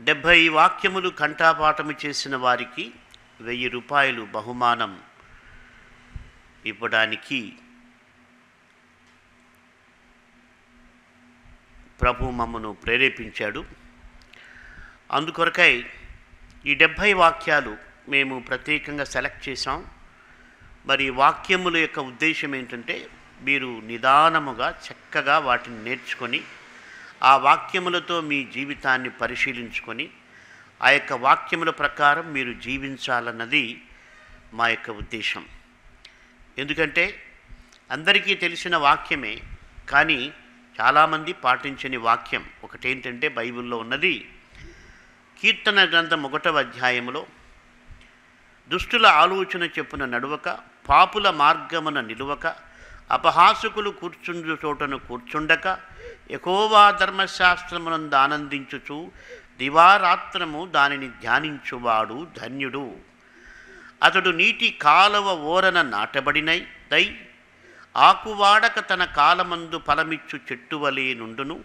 డెబ్భై వాక్యములు కంఠాపాఠము చేసిన వారికి వెయ్యి రూపాయలు బహుమానం ఇవ్వడానికి ప్రభు మమ్మను ప్రేరేపించాడు. అందుకొరకై ఈ డెబ్భై వాక్యాలు మేము ప్రత్యేకంగా సెలెక్ట్ చేసాం మరి వాక్యముల యొక్క ఉద్దేశం ఏంటంటే మీరు నిదానముగా చక్కగా వాటిని నేర్చుకొని ఆ వాక్యములతో మీ జీవితాన్ని పరిశీలించుకొని ఆ యొక్క వాక్యముల ప్రకారం మీరు జీవించాలన్నది మా యొక్క ఉద్దేశం. ఎందుకంటే అందరికీ తెలిసిన వాక్యమే కానీ చాలామంది పాటించని వాక్యం ఒకటేంటంటే బైబిల్లో ఉన్నది. కీర్తన గ్రంథం ఒకటవ అధ్యాయంలో దుష్టుల ఆలోచన చెప్పున నడువక పాపుల మార్గమున నిలువక అపహాసకులు కూర్చుండు చోటను కూర్చుండక ఎకోవా ధర్మశాస్త్రమునందు ఆనందించుచు దివారాత్రము దానిని ధ్యానించువాడు ధన్యుడు. అతడు నీటి కాలవ ఓరన నాటబడినై దై ఆకువాడక తన కాలమందు ఫలమిచ్చు చెట్టువలే నుండును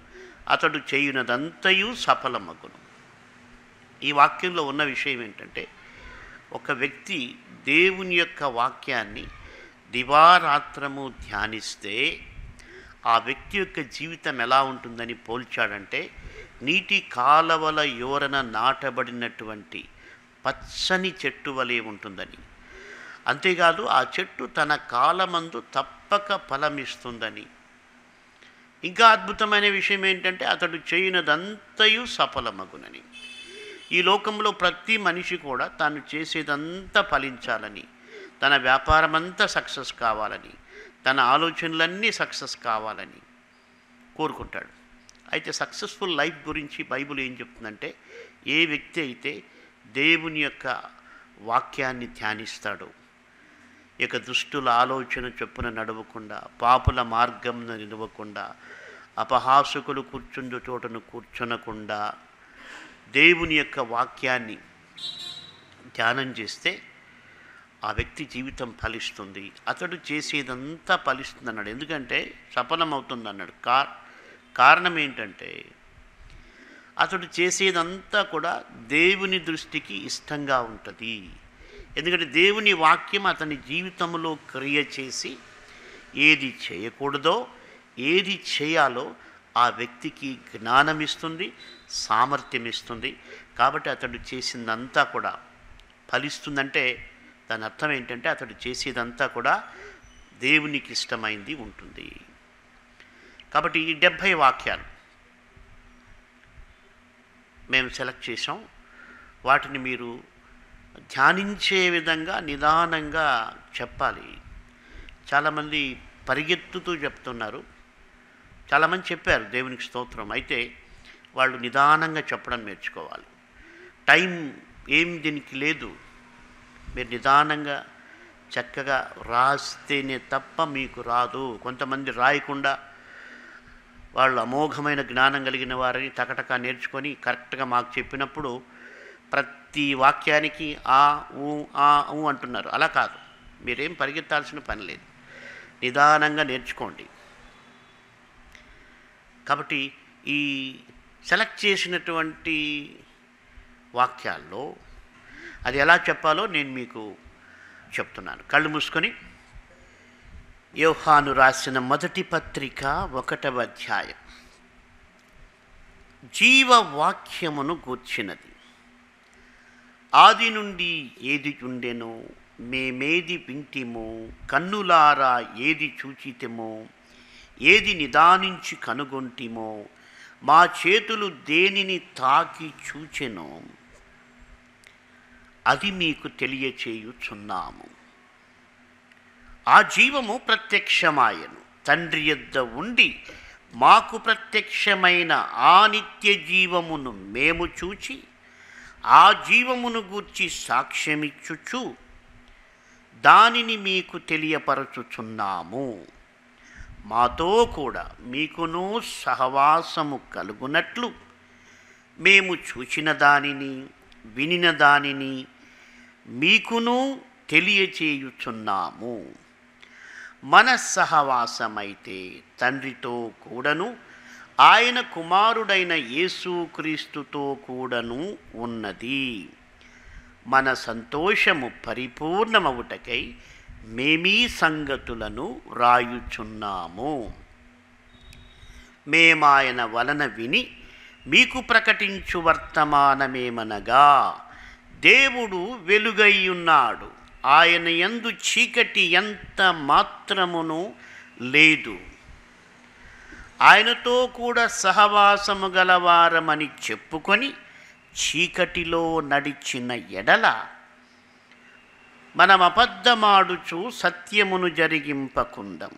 అతడు చేయునదంతయు సఫలమగును. ఈ వాక్యంలో ఉన్న విషయం ఏంటంటే ఒక వ్యక్తి దేవుని యొక్క వాక్యాన్ని దివారాత్రము ధ్యానిస్తే ఆ వ్యక్తి యొక్క జీవితం ఎలా ఉంటుందని పోల్చాడంటే నీటి కాలవల యోరన నాటబడినటువంటి పచ్చని చెట్టు వలె ఉంటుందని. అంతేకాదు ఆ చెట్టు తన కాలమందు తప్పక ఫలమిస్తుందని. ఇంకా అద్భుతమైన విషయం ఏంటంటే అతడు చేయనదంతయు సఫలమగునని. ఈ లోకంలో ప్రతి మనిషి కూడా తాను చేసేదంతా ఫలించాలని తన వ్యాపారమంతా సక్సెస్ కావాలని తన ఆలోచనలన్నీ సక్సెస్ కావాలని కోరుకుంటాడు. అయితే సక్సెస్ఫుల్ లైఫ్ గురించి బైబిల్ ఏం చెప్తుందంటే ఏ వ్యక్తి అయితే దేవుని యొక్క వాక్యాన్ని ధ్యానిస్తాడో ఇక దుష్టుల ఆలోచన చొప్పున నడవకుండా పాపుల మార్గంను నిలవకుండా అపహాసకులు కూర్చుండు చోటను కూర్చునకుండా దేవుని యొక్క వాక్యాన్ని ధ్యానం చేస్తే ఆ వ్యక్తి జీవితం ఫలిస్తుంది. అతడు చేసేదంతా ఫలిస్తుంది అన్నాడు ఎందుకంటే సఫలమవుతుంది అన్నాడు కా కారణం ఏంటంటే అతడు చేసేదంతా కూడా దేవుని దృష్టికి ఇష్టంగా ఉంటుంది. ఎందుకంటే దేవుని వాక్యం అతని జీవితంలో క్రియ చేసి ఏది చేయకూడదో ఏది చేయాలో ఆ వ్యక్తికి జ్ఞానం ఇస్తుంది సామర్థ్యం ఇస్తుంది కాబట్టి అతడు చేసిందంతా కూడా ఫలిస్తుందంటే దాని అర్థం ఏంటంటే అతడు చేసేదంతా కూడా దేవునికి ఇష్టమైంది ఉంటుంది. కాబట్టి ఈ డెబ్భై వాక్యాలు మేము సెలెక్ట్ చేసాం వాటిని మీరు ధ్యానించే విధంగా నిదానంగా చెప్పాలి. చాలామంది పరిగెత్తుతూ చెప్తున్నారు. చాలామంది చెప్పారు దేవునికి స్తోత్రం. అయితే వాళ్ళు నిదానంగా చెప్పడం నేర్చుకోవాలి. టైం ఏం దీనికి లేదు. మీరు నిదానంగా చక్కగా రాస్తేనే తప్ప మీకు రాదు. కొంతమంది రాయకుండా వాళ్ళు అమోఘమైన జ్ఞానం కలిగిన వారిని తకటక నేర్చుకొని కరెక్ట్గా మాకు చెప్పినప్పుడు ప్రతి వాక్యానికి ఆ ఊ ఆ ఊ అంటున్నారు. అలా కాదు. మీరేం పరిగెత్తాల్సిన పని లేదు. నిదానంగా నేర్చుకోండి. కాబట్టి ఈ సెలెక్ట్ చేసినటువంటి వాక్యాల్లో అది ఎలా చెప్పాలో నేను మీకు చెప్తున్నాను. కళ్ళు మూసుకొని యోహాను రాసిన మొదటి పత్రిక ఒకటవ అధ్యాయం. జీవవాక్యమును గూర్చినది. ఆది నుండి ఏది ఉండెనో మేమేది వింటిమో? కన్నులారా ఏది చూచితేమో? ఏది నిదానించి కనుగొంటిమో? మా చేతులు దేనిని తాకి చూచెనో? అది మీకు తెలియచేయుచున్నాము. ఆ జీవము ప్రత్యక్షమాయను. తండ్రి యొద్ద ఉండి మాకు ప్రత్యక్షమైన ఆ నిత్య జీవమును మేము చూచి ఆ జీవమును గూర్చి సాక్ష్యమిచ్చుచు దానిని మీకు తెలియపరచుచున్నాము. మాతో కూడా మీకును సహవాసము కలుగునట్లు మేము చూచిన దానిని వినిన దానిని మీకును తెలియచేయుచున్నాము. మన సహవాసమైతే తండ్రితో కూడను ఆయన కుమారుడైన యేసుక్రీస్తుతో కూడను ఉన్నది. మన సంతోషము పరిపూర్ణమవుటకై మేమీ సంగతులను వ్రాయుచున్నాము మేమాయన వలన విని మీకు ప్రకటించు వర్తమానమేమనగా దేవుడు వెలుగైయున్నాడు ఆయన ఎందు చీకటి ఎంత మాత్రమును లేదు. ఆయనతో కూడా సహవాసము గలవారమని చెప్పుకొని చీకటిలో నడిచిన ఎడల మనం అబద్ధమాడుచు సత్యమును జరిగింపకుండం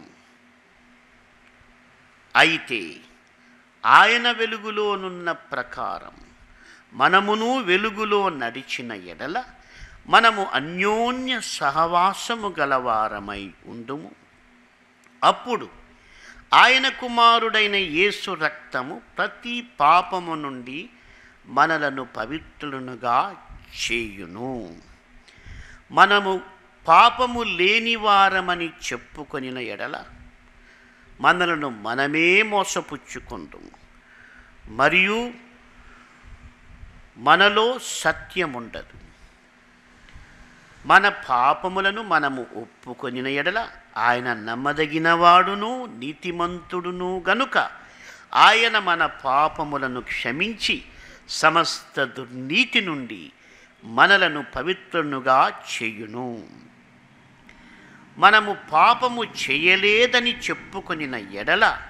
అయితే ఆయన వెలుగులోనున్న ప్రకారం మనమును వెలుగులో నడిచిన ఎడల మనము అన్యోన్య సహవాసము గలవారమై ఉండుము. అప్పుడు ఆయన కుమారుడైన యేసు రక్తము ప్రతి పాపము నుండి మనలను పవిత్రులనుగా చేయును. మనము పాపము లేనివారమని చెప్పుకొనిన ఎడల మనలను మనమే మోసపుచ్చుకుందుము మరియు మనలో సత్యముండదు. మన పాపములను మనము ఒప్పుకొనిన ఎడల ఆయన నమ్మదగినవాడును నీతిమంతుడును గనుక ఆయన మన పాపములను క్షమించి సమస్త దుర్నీతి నుండి మనలను పవిత్రునుగా చేయును. మనము పాపము చేయలేదని చెప్పుకొనిన ఎడల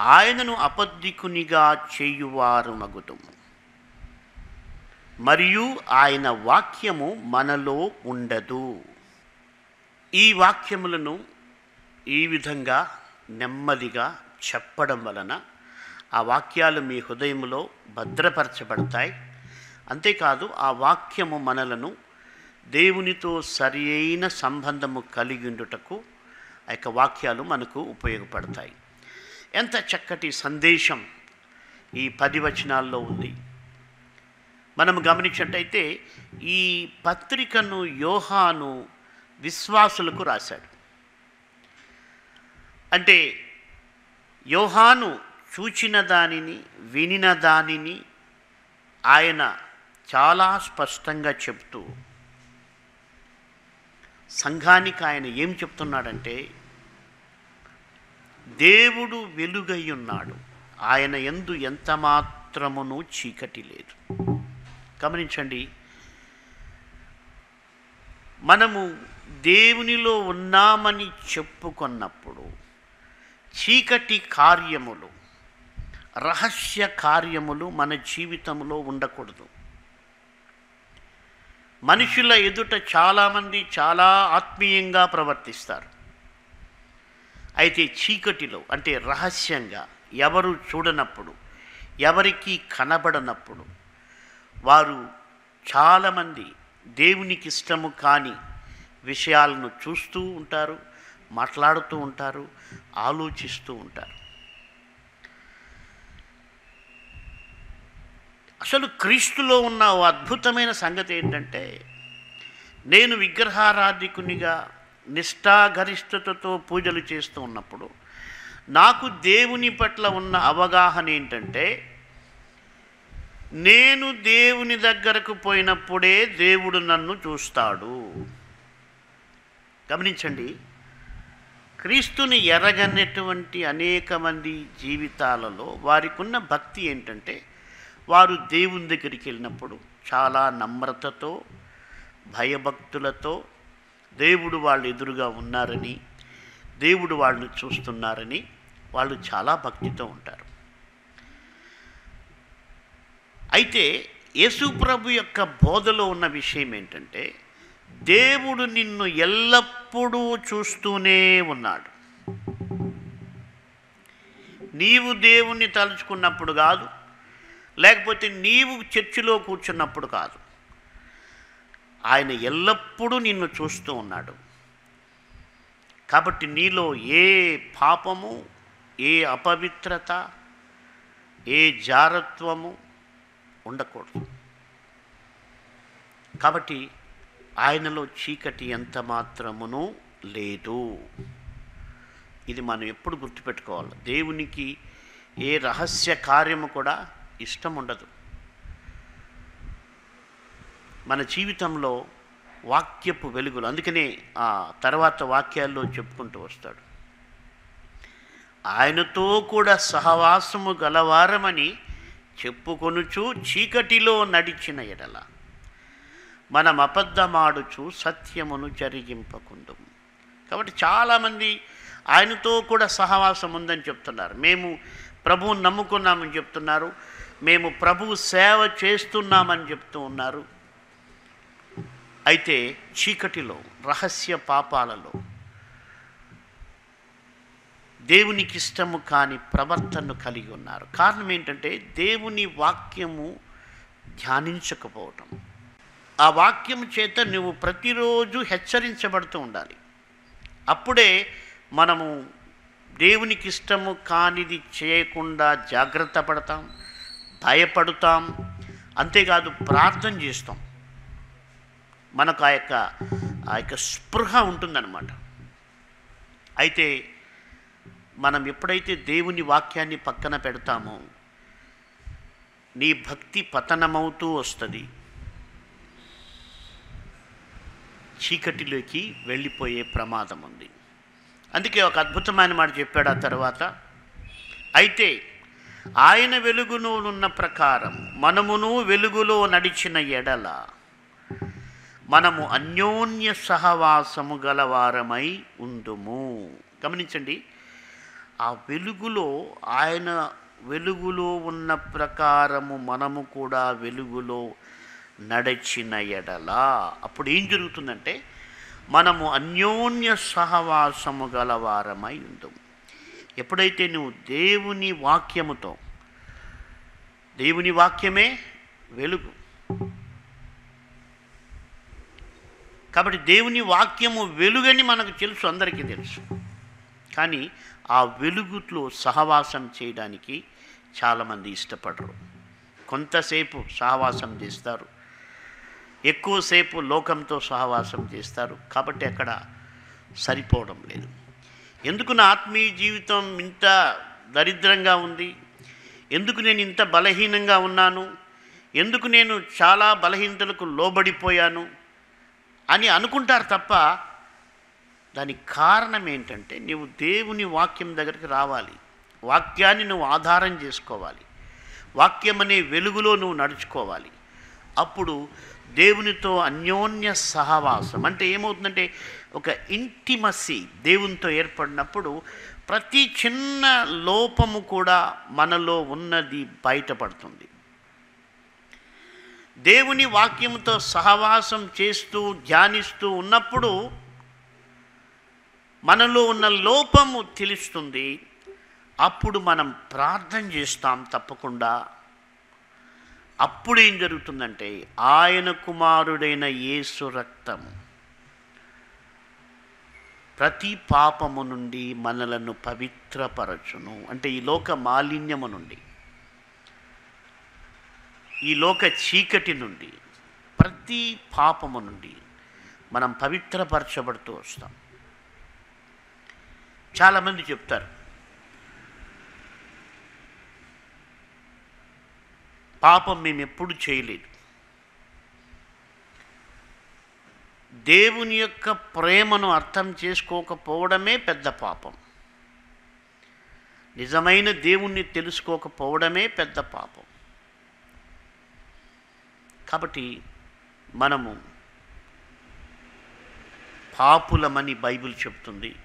ఆయనను అబద్ధికునిగా చేయువారు మగుదుము మరియు ఆయన వాక్యము మనలో ఉండదు. ఈ వాక్యములను ఈ విధంగా నెమ్మదిగా చెప్పడం వలన ఆ వాక్యాలు మీ హృదయంలో భద్రపరచబడతాయి. అంతేకాదు ఆ వాక్యము మనలను దేవునితో సరి అయిన సంబంధము కలిగి ఉండుటకు ఆ యొక్క వాక్యాలు మనకు ఉపయోగపడతాయి. ఎంత చక్కటి సందేశం ఈ పది వచనాల్లో ఉంది. మనం గమనించినట్టయితే ఈ పత్రికను యోహాను విశ్వాసులకు రాశాడు. అంటే యోహాను చూచిన దానిని వినిన దానిని ఆయన చాలా స్పష్టంగా చెప్తూ సంఘానికి ఆయన ఏం చెప్తున్నాడంటే దేవుడు వెలుగై ఉన్నాడు ఆయన ఎందు ఎంత మాత్రమును చీకటి లేదు. గమనించండి. మనము దేవునిలో ఉన్నామని చెప్పుకున్నప్పుడు చీకటి కార్యములు రహస్య కార్యములు మన జీవితంలో ఉండకూడదు. మనుషుల ఎదుట చాలామంది చాలా ఆత్మీయంగా ప్రవర్తిస్తారు. అయితే చీకటిలో అంటే రహస్యంగా ఎవరు చూడనప్పుడు ఎవరికీ కనబడనప్పుడు వారు చాలామంది దేవునికి ఇష్టము కాని విషయాలను చూస్తూ ఉంటారు మాట్లాడుతూ ఉంటారు ఆలోచిస్తూ ఉంటారు. అసలు క్రీస్తులో ఉన్న ఓ అద్భుతమైన సంగతి ఏంటంటే నేను విగ్రహారాధికునిగా నిష్ఠాగరిష్టతతో పూజలు చేస్తూ ఉన్నప్పుడు నాకు దేవుని పట్ల ఉన్న అవగాహన ఏంటంటే నేను దేవుని దగ్గరకు పోయినప్పుడే దేవుడు నన్ను చూస్తాడు. గమనించండి క్రీస్తుని ఎరగనటువంటి అనేక మంది జీవితాలలో వారికి ఉన్న భక్తి ఏంటంటే వారు దేవుని దగ్గరికి వెళ్ళినప్పుడు చాలా నమ్రతతో భయభక్తులతో దేవుడు వాళ్ళు ఎదురుగా ఉన్నారని దేవుడు వాళ్ళని చూస్తున్నారని వాళ్ళు చాలా భక్తితో ఉంటారు. అయితే యేసుప్రభు యొక్క బోధలో ఉన్న విషయం ఏంటంటే దేవుడు నిన్ను ఎల్లప్పుడూ చూస్తూనే ఉన్నాడు. నీవు దేవుణ్ణి తలుచుకున్నప్పుడు కాదు లేకపోతే నీవు చర్చిలో కూర్చున్నప్పుడు కాదు. ఆయన ఎల్లప్పుడూ నిన్ను చూస్తూ ఉన్నాడు. కాబట్టి నీలో ఏ పాపము ఏ అపవిత్రత ఏ జారత్వము ఉండకూడదు. కాబట్టి ఆయనలో చీకటి ఎంత మాత్రమును లేదు. ఇది మనం ఎప్పుడు గుర్తుపెట్టుకోవాలి. దేవునికి ఏ రహస్య కార్యము కూడా ఇష్టం ఉండదు. మన జీవితంలో వాక్యపు వెలుగులు అందుకనే ఆ తర్వాత వాక్యాల్లో చెప్పుకుంటూ వస్తాడు. ఆయనతో కూడా సహవాసము గలవారమని చెప్పుకొనుచు చీకటిలో నడిచిన ఎడల మనం అబద్ధమాడుచు సత్యమును జరిగింపకుండు కాబట్టి చాలామంది ఆయనతో కూడా సహవాసం ఉందని చెప్తున్నారు. మేము ప్రభువుని నమ్ముకున్నామని చెప్తున్నారు. మేము ప్రభు సేవ చేస్తున్నామని చెప్తూ ఉన్నారు. అయితే చీకటిలో రహస్య పాపాలలో దేవునికి ఇష్టము కాని ప్రవర్తనను కలిగి ఉన్నారు. కారణం ఏంటంటే దేవుని వాక్యము ధ్యానించకపోవటం. ఆ వాక్యం చేత నువ్వు ప్రతిరోజు హెచ్చరించబడుతూ ఉండాలి. అప్పుడే మనము దేవునికి ఇష్టము కానిది చేయకుండా జాగ్రత్త పడతాం. భయపడుతాం. అంతేకాదు ప్రార్థన చేస్తాం. మనకు ఆ యొక్క ఆ యొక్క స్పృహ ఉంటుందన్నమాట. అయితే మనం ఎప్పుడైతే దేవుని వాక్యాన్ని పక్కన పెడతామో నీ భక్తి పతనమవుతూ వస్తుంది. చీకటిలోకి వెళ్ళిపోయే ప్రమాదం ఉంది అందుకే ఒక అద్భుతమైన మాట చెప్పాడు ఆ తర్వాత. అయితే ఆయన వెలుగును ఉన్న ప్రకారం మనమును వెలుగులో నడిచిన ఎడల మనము అన్యోన్య సహవాసము గలవారమై ఉందుము. గమనించండి ఆ వెలుగులో ఆయన వెలుగులో ఉన్న ప్రకారము మనము కూడా వెలుగులో నడిచిన ఎడల. అప్పుడు ఏం జరుగుతుందంటే మనము అన్యోన్య సహవాసము గలవారమై ఉందుము. ఎప్పుడైతే నువ్వు దేవుని వాక్యముతో దేవుని వాక్యమే వెలుగు. కాబట్టి దేవుని వాక్యము వెలుగని మనకు తెలుసు అందరికీ తెలుసు. కానీ ఆ వెలుగులో సహవాసం చేయడానికి చాలామంది ఇష్టపడరు. కొంతసేపు సహవాసం చేస్తారు. ఎక్కువసేపు లోకంతో సహవాసం చేస్తారు. కాబట్టి అక్కడ సరిపోవడం లేదు. ఎందుకు నా ఆత్మీయ జీవితం ఇంత దరిద్రంగా ఉంది? ఎందుకు నేను ఇంత బలహీనంగా ఉన్నాను? ఎందుకు నేను చాలా బలహీనతలకు లోబడిపోయాను? అని అనుకుంటారు తప్ప దానికి కారణం ఏంటంటే నీవు దేవుని వాక్యం దగ్గరికి రావాలి. వాక్యాన్ని నువ్వు ఆధారం చేసుకోవాలి. వాక్యం అనే వెలుగులో నువ్వు నడుచుకోవాలి. అప్పుడు దేవునితో అన్యోన్య సహవాసం. అంటే ఏమవుతుందంటే ఒక ఇంటిమసి దేవునితో ఏర్పడినప్పుడు ప్రతి చిన్న లోపము కూడా మనలో ఉన్నది బయటపడుతుంది. దేవుని వాక్యంతో సహవాసం చేస్తూ ధ్యానిస్తూ ఉన్నప్పుడు మనలో ఉన్న లోపము తెలుస్తుంది. అప్పుడు మనం ప్రార్థన చేస్తాం తప్పకుండా. అప్పుడు ఏం జరుగుతుందంటే ఆయన కుమారుడైన యేసు రక్తము. ప్రతి పాపము నుండి మనలను పవిత్రపరచును. అంటే ఈ లోక మాలిన్యము నుండి. ఈ లోక చీకటి నుండి. ప్రతి పాపము నుండి మనం పవిత్రపరచబడుతూ వస్తాం. చాలామంది చెప్తారు. పాపం మేము ఎప్పుడు చేయలేదు. దేవుని యొక్క ప్రేమను అర్థం చేసుకోకపోవడమే పెద్ద పాపం. నిజమైన దేవుణ్ణి తెలుసుకోకపోవడమే పెద్ద పాపం. కాబట్టి మనము పాపులమని బైబిల్ చెప్తుంది.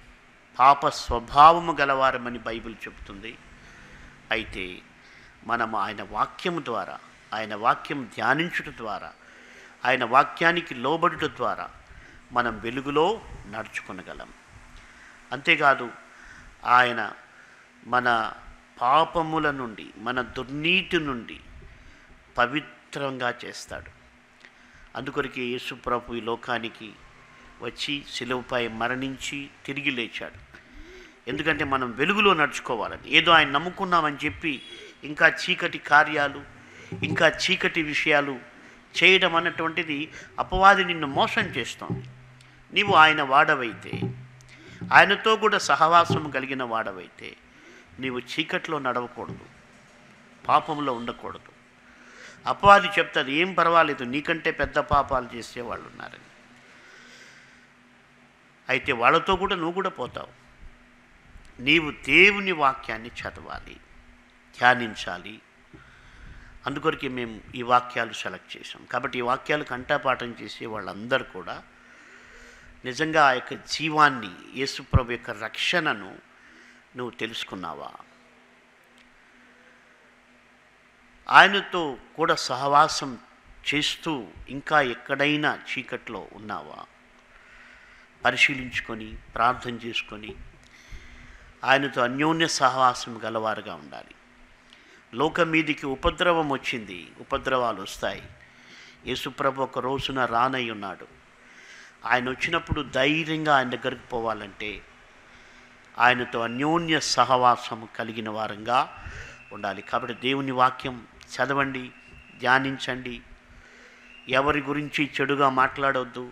పాప స్వభావము గలవారమని బైబిల్ చెప్తుంది. అయితే మనము ఆయన వాక్యము ద్వారా ఆయన వాక్యం ధ్యానించుట ద్వారా ఆయన వాక్యానికి లోబడుట ద్వారా మనం వెలుగులో నడుచుకునగలం. అంతేకాదు ఆయన మన పాపముల నుండి మన దుర్నీతి నుండి పవిత్రంగా చేస్తాడు. అందుకొరికి యేసుప్రభు ఈ లోకానికి వచ్చి సెలవుపై మరణించి తిరిగి లేచాడు. ఎందుకంటే మనం వెలుగులో నడుచుకోవాలని ఏదో ఆయన నమ్ముకున్నామని చెప్పి ఇంకా చీకటి కార్యాలు ఇంకా చీకటి విషయాలు చేయడం అన్నటువంటిది అపవాది నిన్ను మోసం చేస్తోంది. నీవు ఆయన వాడవైతే ఆయనతో కూడా సహవాసం కలిగిన వాడవైతే నీవు చీకట్లో నడవకూడదు పాపంలో ఉండకూడదు. అపవాది చెప్తారు ఏం పర్వాలేదు నీకంటే పెద్ద పాపాలు చేసే వాళ్ళు ఉన్నారని. అయితే వాళ్ళతో కూడా నువ్వు కూడా పోతావు. నీవు దేవుని వాక్యాన్ని చదవాలి ధ్యానించాలి అందుకొరకే మేము ఈ వాక్యాలు సెలెక్ట్ చేసాం కాబట్టి ఈ వాక్యాలు కంఠపాఠం చేసే వాళ్ళందరూ కూడా నిజంగా ఆ యొక్క జీవాన్ని యేసుప్రభు యొక్క రక్షణను నువ్వు తెలుసుకున్నావా? ఆయనతో కూడా సహవాసం చేస్తూ ఇంకా ఎక్కడైనా చీకట్లో ఉన్నావా? పరిశీలించుకొని ప్రార్థన చేసుకొని ఆయనతో అన్యోన్య సహవాసం గలవారుగా ఉండాలి. లోకం మీదికి ఉపద్రవం వచ్చింది. ఉపద్రవాలు వస్తాయి. యేసుప్రభు ఒక రోజున రానై ఉన్నాడు. ఆయన వచ్చినప్పుడు ధైర్యంగా ఆయన దగ్గరికి పోవాలంటే ఆయనతో అన్యోన్య సహవాసం కలిగిన వారంగా ఉండాలి. కాబట్టి దేవుని వాక్యం చదవండి ధ్యానించండి. ఎవరి గురించి చెడుగా మాట్లాడవద్దు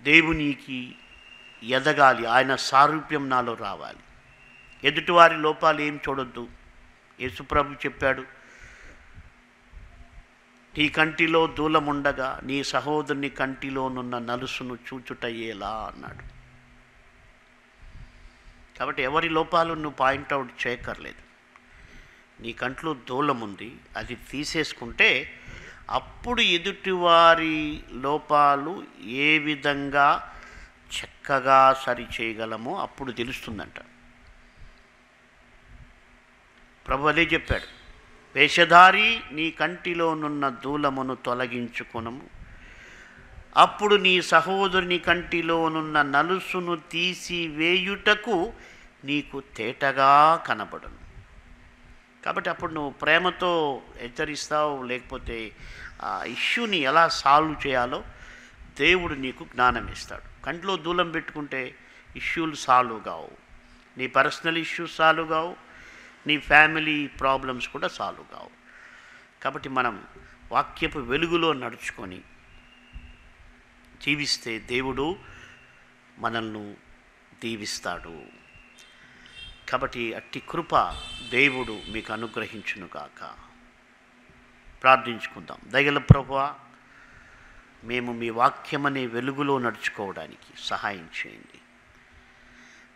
దేవునికి ఎదగాలి. ఆయన సారూప్యం నాలో రావాలి. ఎదుటివారి లోపాలు ఏం చూడొద్దు. యేసుప్రభు చెప్పాడు నీ కంటిలో దూలముండగా నీ సహోదరుని కంటిలోనున్న నలుసును చూచుటయ్యేలా అన్నాడు. కాబట్టి ఎవరి లోపాలు నువ్వు పాయింట్అవుట్ చేయక్కర్లేదు. నీ కంట్లో దూలం ఉంది అది తీసేసుకుంటే అప్పుడు ఎదుటివారి లోపాలు ఏ విధంగా చక్కగా సరి చేయగలమో అప్పుడు తెలుస్తుందంట. ప్రభు అదే చెప్పాడు. వేషధారి నీ కంటిలోనున్న దూలమును తొలగించుకునము. అప్పుడు నీ సహోదరుని కంటిలోనున్న నలుసును తీసి వేయుటకు నీకు తేటగా కనబడును. కాబట్టి అప్పుడు నువ్వు ప్రేమతో హెచ్చరిస్తావు లేకపోతే ఆ ఇష్యూని ఎలా సాల్వ్ చేయాలో దేవుడు నీకు జ్ఞానం ఇస్తాడు. కంట్లో దూలం పెట్టుకుంటే ఇష్యూలు సాల్వ్ కావు. నీ పర్సనల్ ఇష్యూస్ సాల్వ్ కావు. నీ ఫ్యామిలీ ప్రాబ్లమ్స్ కూడా సాల్వ్ కావు. కాబట్టి మనం వాక్యపు వెలుగులో నడుచుకొని జీవిస్తే దేవుడు మనల్ని దీవిస్తాడు. కాబట్టి అట్టి కృప దేవుడు మీకు అనుగ్రహించునుగాక ప్రార్థించుకుందాం. దయగల ప్రభా మేము మీ వాక్యమనే వెలుగులో నడుచుకోవడానికి సహాయం చేయండి.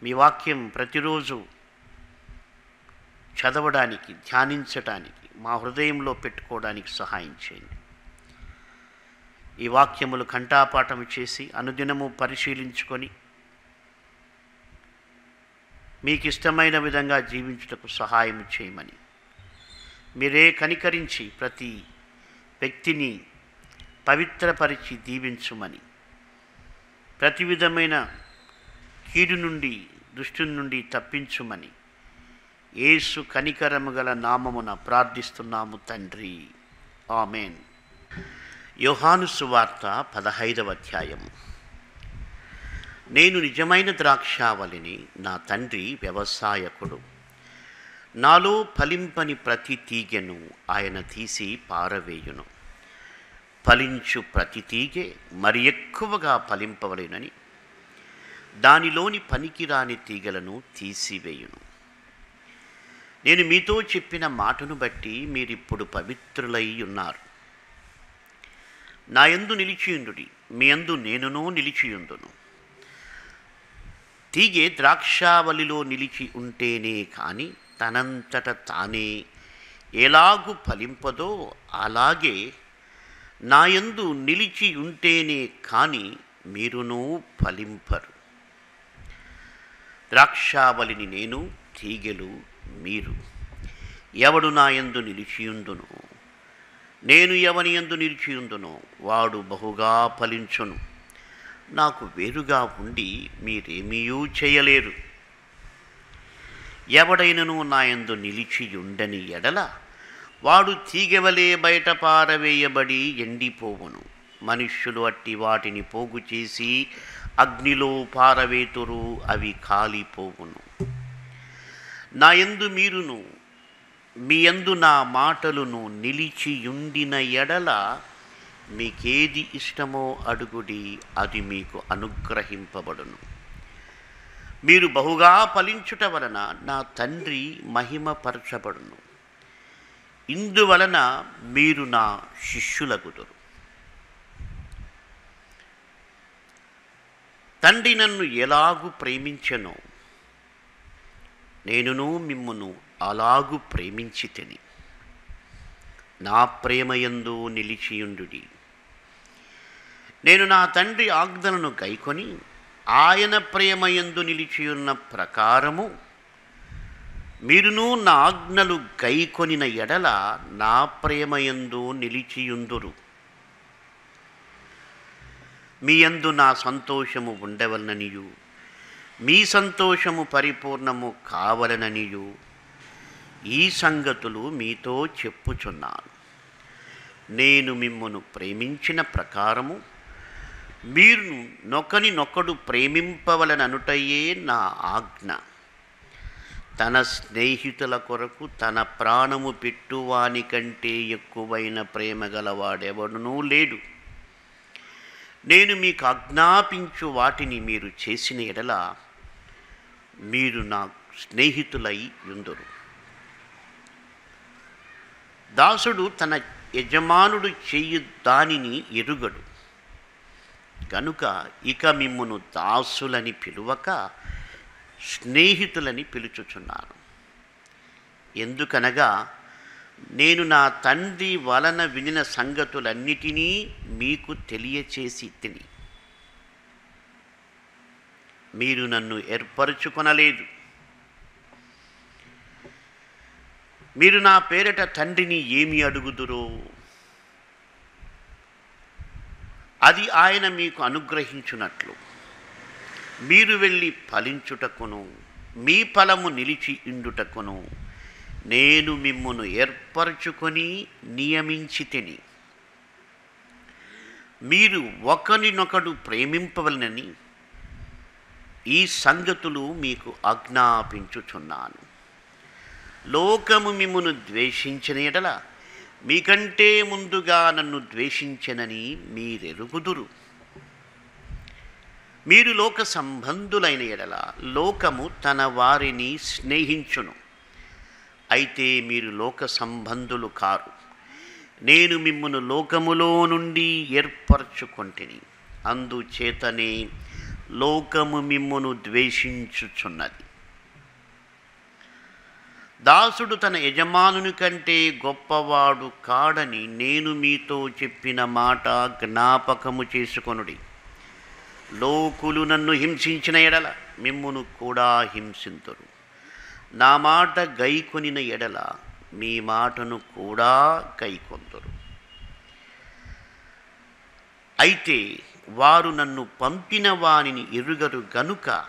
మీ వాక్యం ప్రతిరోజు చదవడానికి ధ్యానించటానికి మా హృదయంలో పెట్టుకోవడానికి సహాయం చేయండి. ఈ వాక్యములు కంఠాపాఠం చేసి అనుదినము పరిశీలించుకొని మీకు ఇష్టమైన విధంగా జీవించుటకు సహాయం చేయమని. మీరే కనికరించి ప్రతి వ్యక్తిని పవిత్రపరిచి దీవించుమని. ప్రతి విధమైన కీడు నుండి దుష్టు నుండి తప్పించుమని. యేసు కనికరము గల నామమున ప్రార్థిస్తున్నాము తండ్రి. ఆమెన్. యోహాను సువార్త పదహైదవ అధ్యాయము నేను నిజమైన ద్రాక్షావళిని నా తండ్రి వ్యవసాయకుడు. నాలో ఫలింపని ప్రతి తీగెను ఆయన తీసి పారవేయును. ఫలించు ప్రతి తీగె మరి ఎక్కువగా ఫలింపవలేనని. దానిలోని పనికిరాని తీగలను తీసివేయును. నేను మీతో చెప్పిన మాటను బట్టి మీరిప్పుడు పవిత్రులై ఉన్నారు. నా యందు నిలిచియుండుడి మీ యందు నేనునూ నిలిచియుందును. తీగే ద్రాక్షావళిలో నిలిచి ఉంటేనే కాని తనంతట తానే ఎలాగు ఫలింపదో అలాగే నాయందు నిలిచి ఉంటేనే కాని మీరునూ ఫలింపరు. ద్రాక్షావళిని నేను తీగెలు మీరు. ఎవడు నా ఎందు నిలిచియుందును? నేను ఎవని ఎందు నిలిచియుందునో? వాడు బహుగా ఫలించును. నాకు వేరుగా ఉండి మీరేమీయూ చేయలేరు. ఎవడైనను నాయందు నిలిచి ఉండని ఎడల వాడు తీగవలే బయట పారవేయబడి ఎండిపోవును. మనుష్యులు అట్టి వాటిని పోగు చేసి అగ్నిలో పారవేతురు అవి కాలిపోవును. నా యందు మీరును మీ యందు నా మాటలను నిలిచియుండిన ఎడల మీకేది ఇష్టమో అడుగుడి అది మీకు అనుగ్రహింపబడును. మీరు బహుగా ఫలించుట వలన నా తండ్రి మహిమపరచబడును. ఇందువలన మీరు నా శిష్యులగుదురు. తండ్రి నన్ను ఎలాగు ప్రేమించెనో నేనును మిమ్మును అలాగు ప్రేమించితిని. నా ప్రేమయందు నిలిచియుండుడి. నేను నా తండ్రి ఆజ్ఞలను గైకొని ఆయన ప్రేమయందు నిలిచియున్న ప్రకారము మీరును నా ఆజ్ఞలు గైకొనిన ఎడల నా ప్రేమయందు నిలిచియుందురు. మీ యందు నా సంతోషము ఉండవలననియు మీ సంతోషము పరిపూర్ణము కావలననియు ఈ సంగతులు మీతో చెప్పుచున్నాను. నేను మిమ్మను ప్రేమించిన ప్రకారము మీరు నొకని నొకడు ప్రేమింపవలననుటయే నా ఆజ్ఞ. తన స్నేహితుల కొరకు తన ప్రాణము పెట్టువాని కంటే ఎక్కువైన ప్రేమ గలవాడెవడునూ లేడు. నేను మీకు ఆజ్ఞాపించు వాటిని మీరు చేసిన ఎడల మీరు నా స్నేహితులై ఎందురు దాసుడు తన యజమానుడు చేయు దానిని ఎరుగడు. కనుక ఇక మిమ్మును దాసులని పిలువక స్నేహితులని పిలుచుచున్నాను. ఎందుకనగా నేను నా తండ్రి వలన వినిన సంగతులన్నిటినీ మీకు తెలియచేసి తిని మీరు నన్ను ఏర్పరచుకొనలేదు. మీరు నా పేరట తండ్రిని ఏమి అడుగుదురో? అది ఆయన మీకు అనుగ్రహించున్నట్లు మీరు వెళ్ళి ఫలించుటకును మీ ఫలము నిలిచి ఇండుటకును నేను మిమ్మను ఏర్పరచుకొని నియమించి తిని మీరు ఒకరినొకడు ప్రేమింపవలనని ఈ సంగతులు మీకు ఆజ్ఞాపించుచున్నాను. లోకము మిమ్మును ద్వేషించిన ఎడల మీకంటే ముందుగా నన్ను ద్వేషించనని మీరెరుగుదురు. మీరు లోక సంబంధులైన ఎడల లోకము తన వారిని స్నేహించును. అయితే మీరు లోక సంబంధులు కారు. నేను మిమ్మును లోకములో నుండి ఏర్పరచుకొంటిని. అందుచేతనే లోకము మిమ్మును ద్వేషించుచున్నది. దాసుడు తన యజమానుని కంటే గొప్పవాడు కాడని నేను మీతో చెప్పిన మాట జ్ఞాపకము చేసుకొనుడి. లోకులు నన్ను హింసించిన ఎడల మిమ్మును కూడా హింసింతురు. నా మాట గైకొనిన ఎడల మీ మాటను కూడా గైకొందరు అయితే వారు నన్ను పంపిన వానిని ఎరుగరు గనుక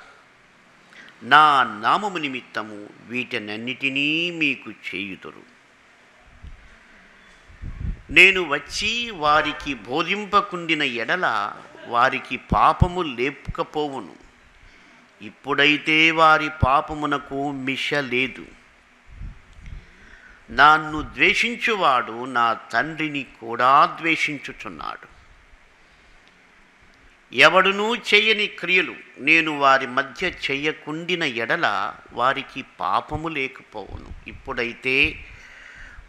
నా నామము నిమిత్తము వీటనన్నిటినీ మీకు చేయుదురు. నేను వచ్చి వారికి బోధింపకుండిన ఎడల వారికి పాపము లేపకపోవును. ఇప్పుడైతే వారి పాపమునకు మిష లేదు. నన్ను ద్వేషించువాడు నా తండ్రిని కూడా ద్వేషించుచున్నాడు. ఎవడునూ చేయని క్రియలు నేను వారి మధ్య చెయ్యకుండిన ఎడల వారికి పాపము లేకపోవును. ఇప్పుడైతే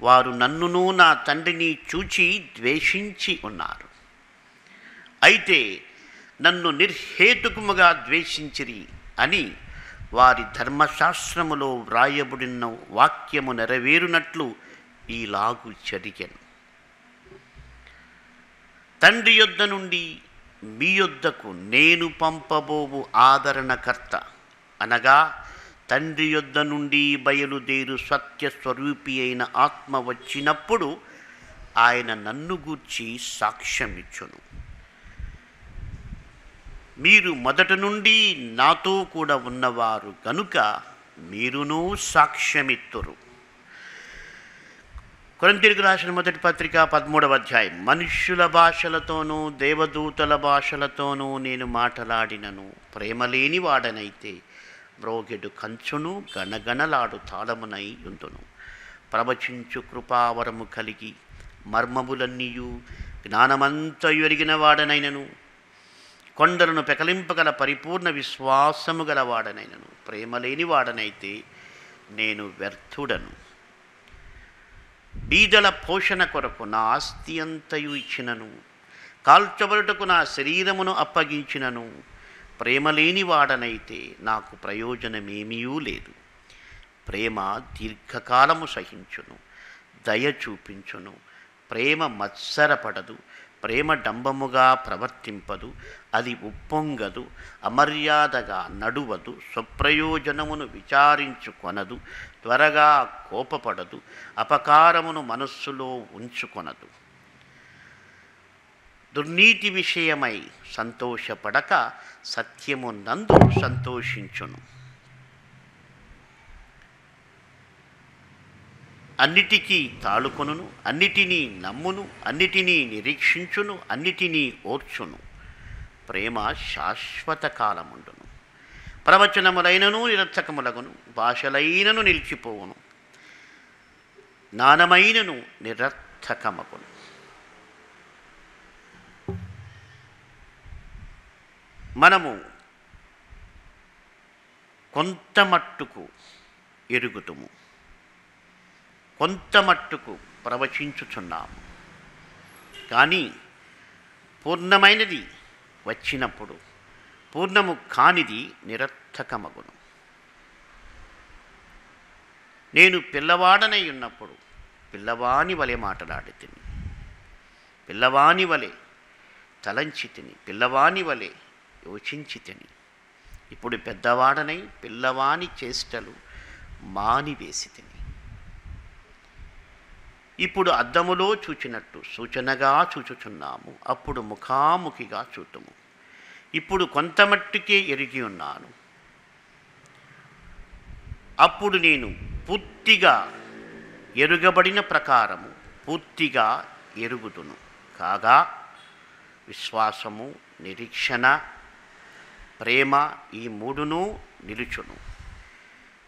వారు నన్నును నా తండ్రిని చూచి ద్వేషించి ఉన్నారు. అయితే నన్ను నిర్హేతుకముగా ద్వేషించిరి అని వారి ధర్మశాస్త్రములో వ్రాయబడిన వాక్యము నెరవేరునట్లు ఈలాగు జరిగాను తండ్రి యొద్ద నుండి మీ యొద్దకు నేను పంపబోవు ఆదరణకర్త. అనగా తండ్రి యొద్ద నుండి బయలుదేరు సత్య స్వరూపి అయిన ఆత్మ వచ్చినప్పుడు ఆయన నన్ను గూర్చి సాక్ష్యమిచ్చును. మీరు మొదట నుండి నాతో కూడా ఉన్నవారు కనుక మీరునూ సాక్ష్యమిత్తురు. కొరంతిరికి రాసిన మొదటి పత్రిక పదమూడవ అధ్యాయం. మనుష్యుల భాషలతోనూ దేవదూతల భాషలతోనూ నేను మాటలాడినను. ప్రేమలేని వాడనైతే బ్రోగెడు కంచును గణగణలాడు తాళమునై ఉందును ప్రవచించు కృపావరము కలిగి మర్మములన్నీయు జ్ఞానమంత ఎరిగిన వాడనైనను. కొండలను పెకలింపగల పరిపూర్ణ విశ్వాసము గలవాడనైనను ప్రేమ లేని వాడనైతే నేను వ్యర్థుడను. బీదల పోషణ కొరకు నా ఆస్తి అంతయు ఇచ్చినను. కాల్చబడుటకు నా శరీరమును అప్పగించినను. ప్రేమ లేని వాడనైతే నాకు ప్రయోజనమేమీ లేదు. ప్రేమ దీర్ఘకాలము సహించును దయ చూపించును. ప్రేమ మత్సరపడదు ప్రేమ డంబముగా ప్రవర్తింపదు అది ఉప్పొంగదు అమర్యాదగా నడువదు స్వప్రయోజనమును విచారించుకొనదు త్వరగా కోపపడదు అపకారమును మనస్సులో ఉంచుకొనదు. దుర్నీతి విషయమై సంతోషపడక సత్యము నందు సంతోషించును. అన్నిటికీ తాళుకొనును అన్నిటినీ నమ్మును అన్నిటినీ నిరీక్షించును అన్నిటినీ ఓర్చును. ప్రేమ శాశ్వత కాలముండును. ప్రవచనములైనను నిరర్థకములగును భాషలైనను నిలిచిపోవును జ్ఞానమైనను నిరర్థకమగును మనము కొంత మట్టుకు ఎరుగుతుము కొంత మట్టుకు ప్రవచించుచున్నాము. కానీ పూర్ణమైనది వచ్చినప్పుడు పూర్ణము కానిది నిరర్థకమగును. నేను పిల్లవాడనై ఉన్నప్పుడు పిల్లవాని వలె మాట్లాడి తిని పిల్లవాని వలె తలంచి తిని పిల్లవాని వలె యోచించి తిని ఇప్పుడు పెద్దవాడనై పిల్లవాని చేష్టలు మానివేసి తిని ఇప్పుడు అద్దములో చూచినట్టు సూచనగా చూచుచున్నాము అప్పుడు ముఖాముఖిగా చూతుము. ఇప్పుడు కొంతమట్టుకే ఎరిగి ఉన్నాను. అప్పుడు నేను పూర్తిగా ఎరుగబడిన ప్రకారము పూర్తిగా ఎరుగుదును. కాగా విశ్వాసము నిరీక్షణ ప్రేమ ఈ మూడును నిలుచును.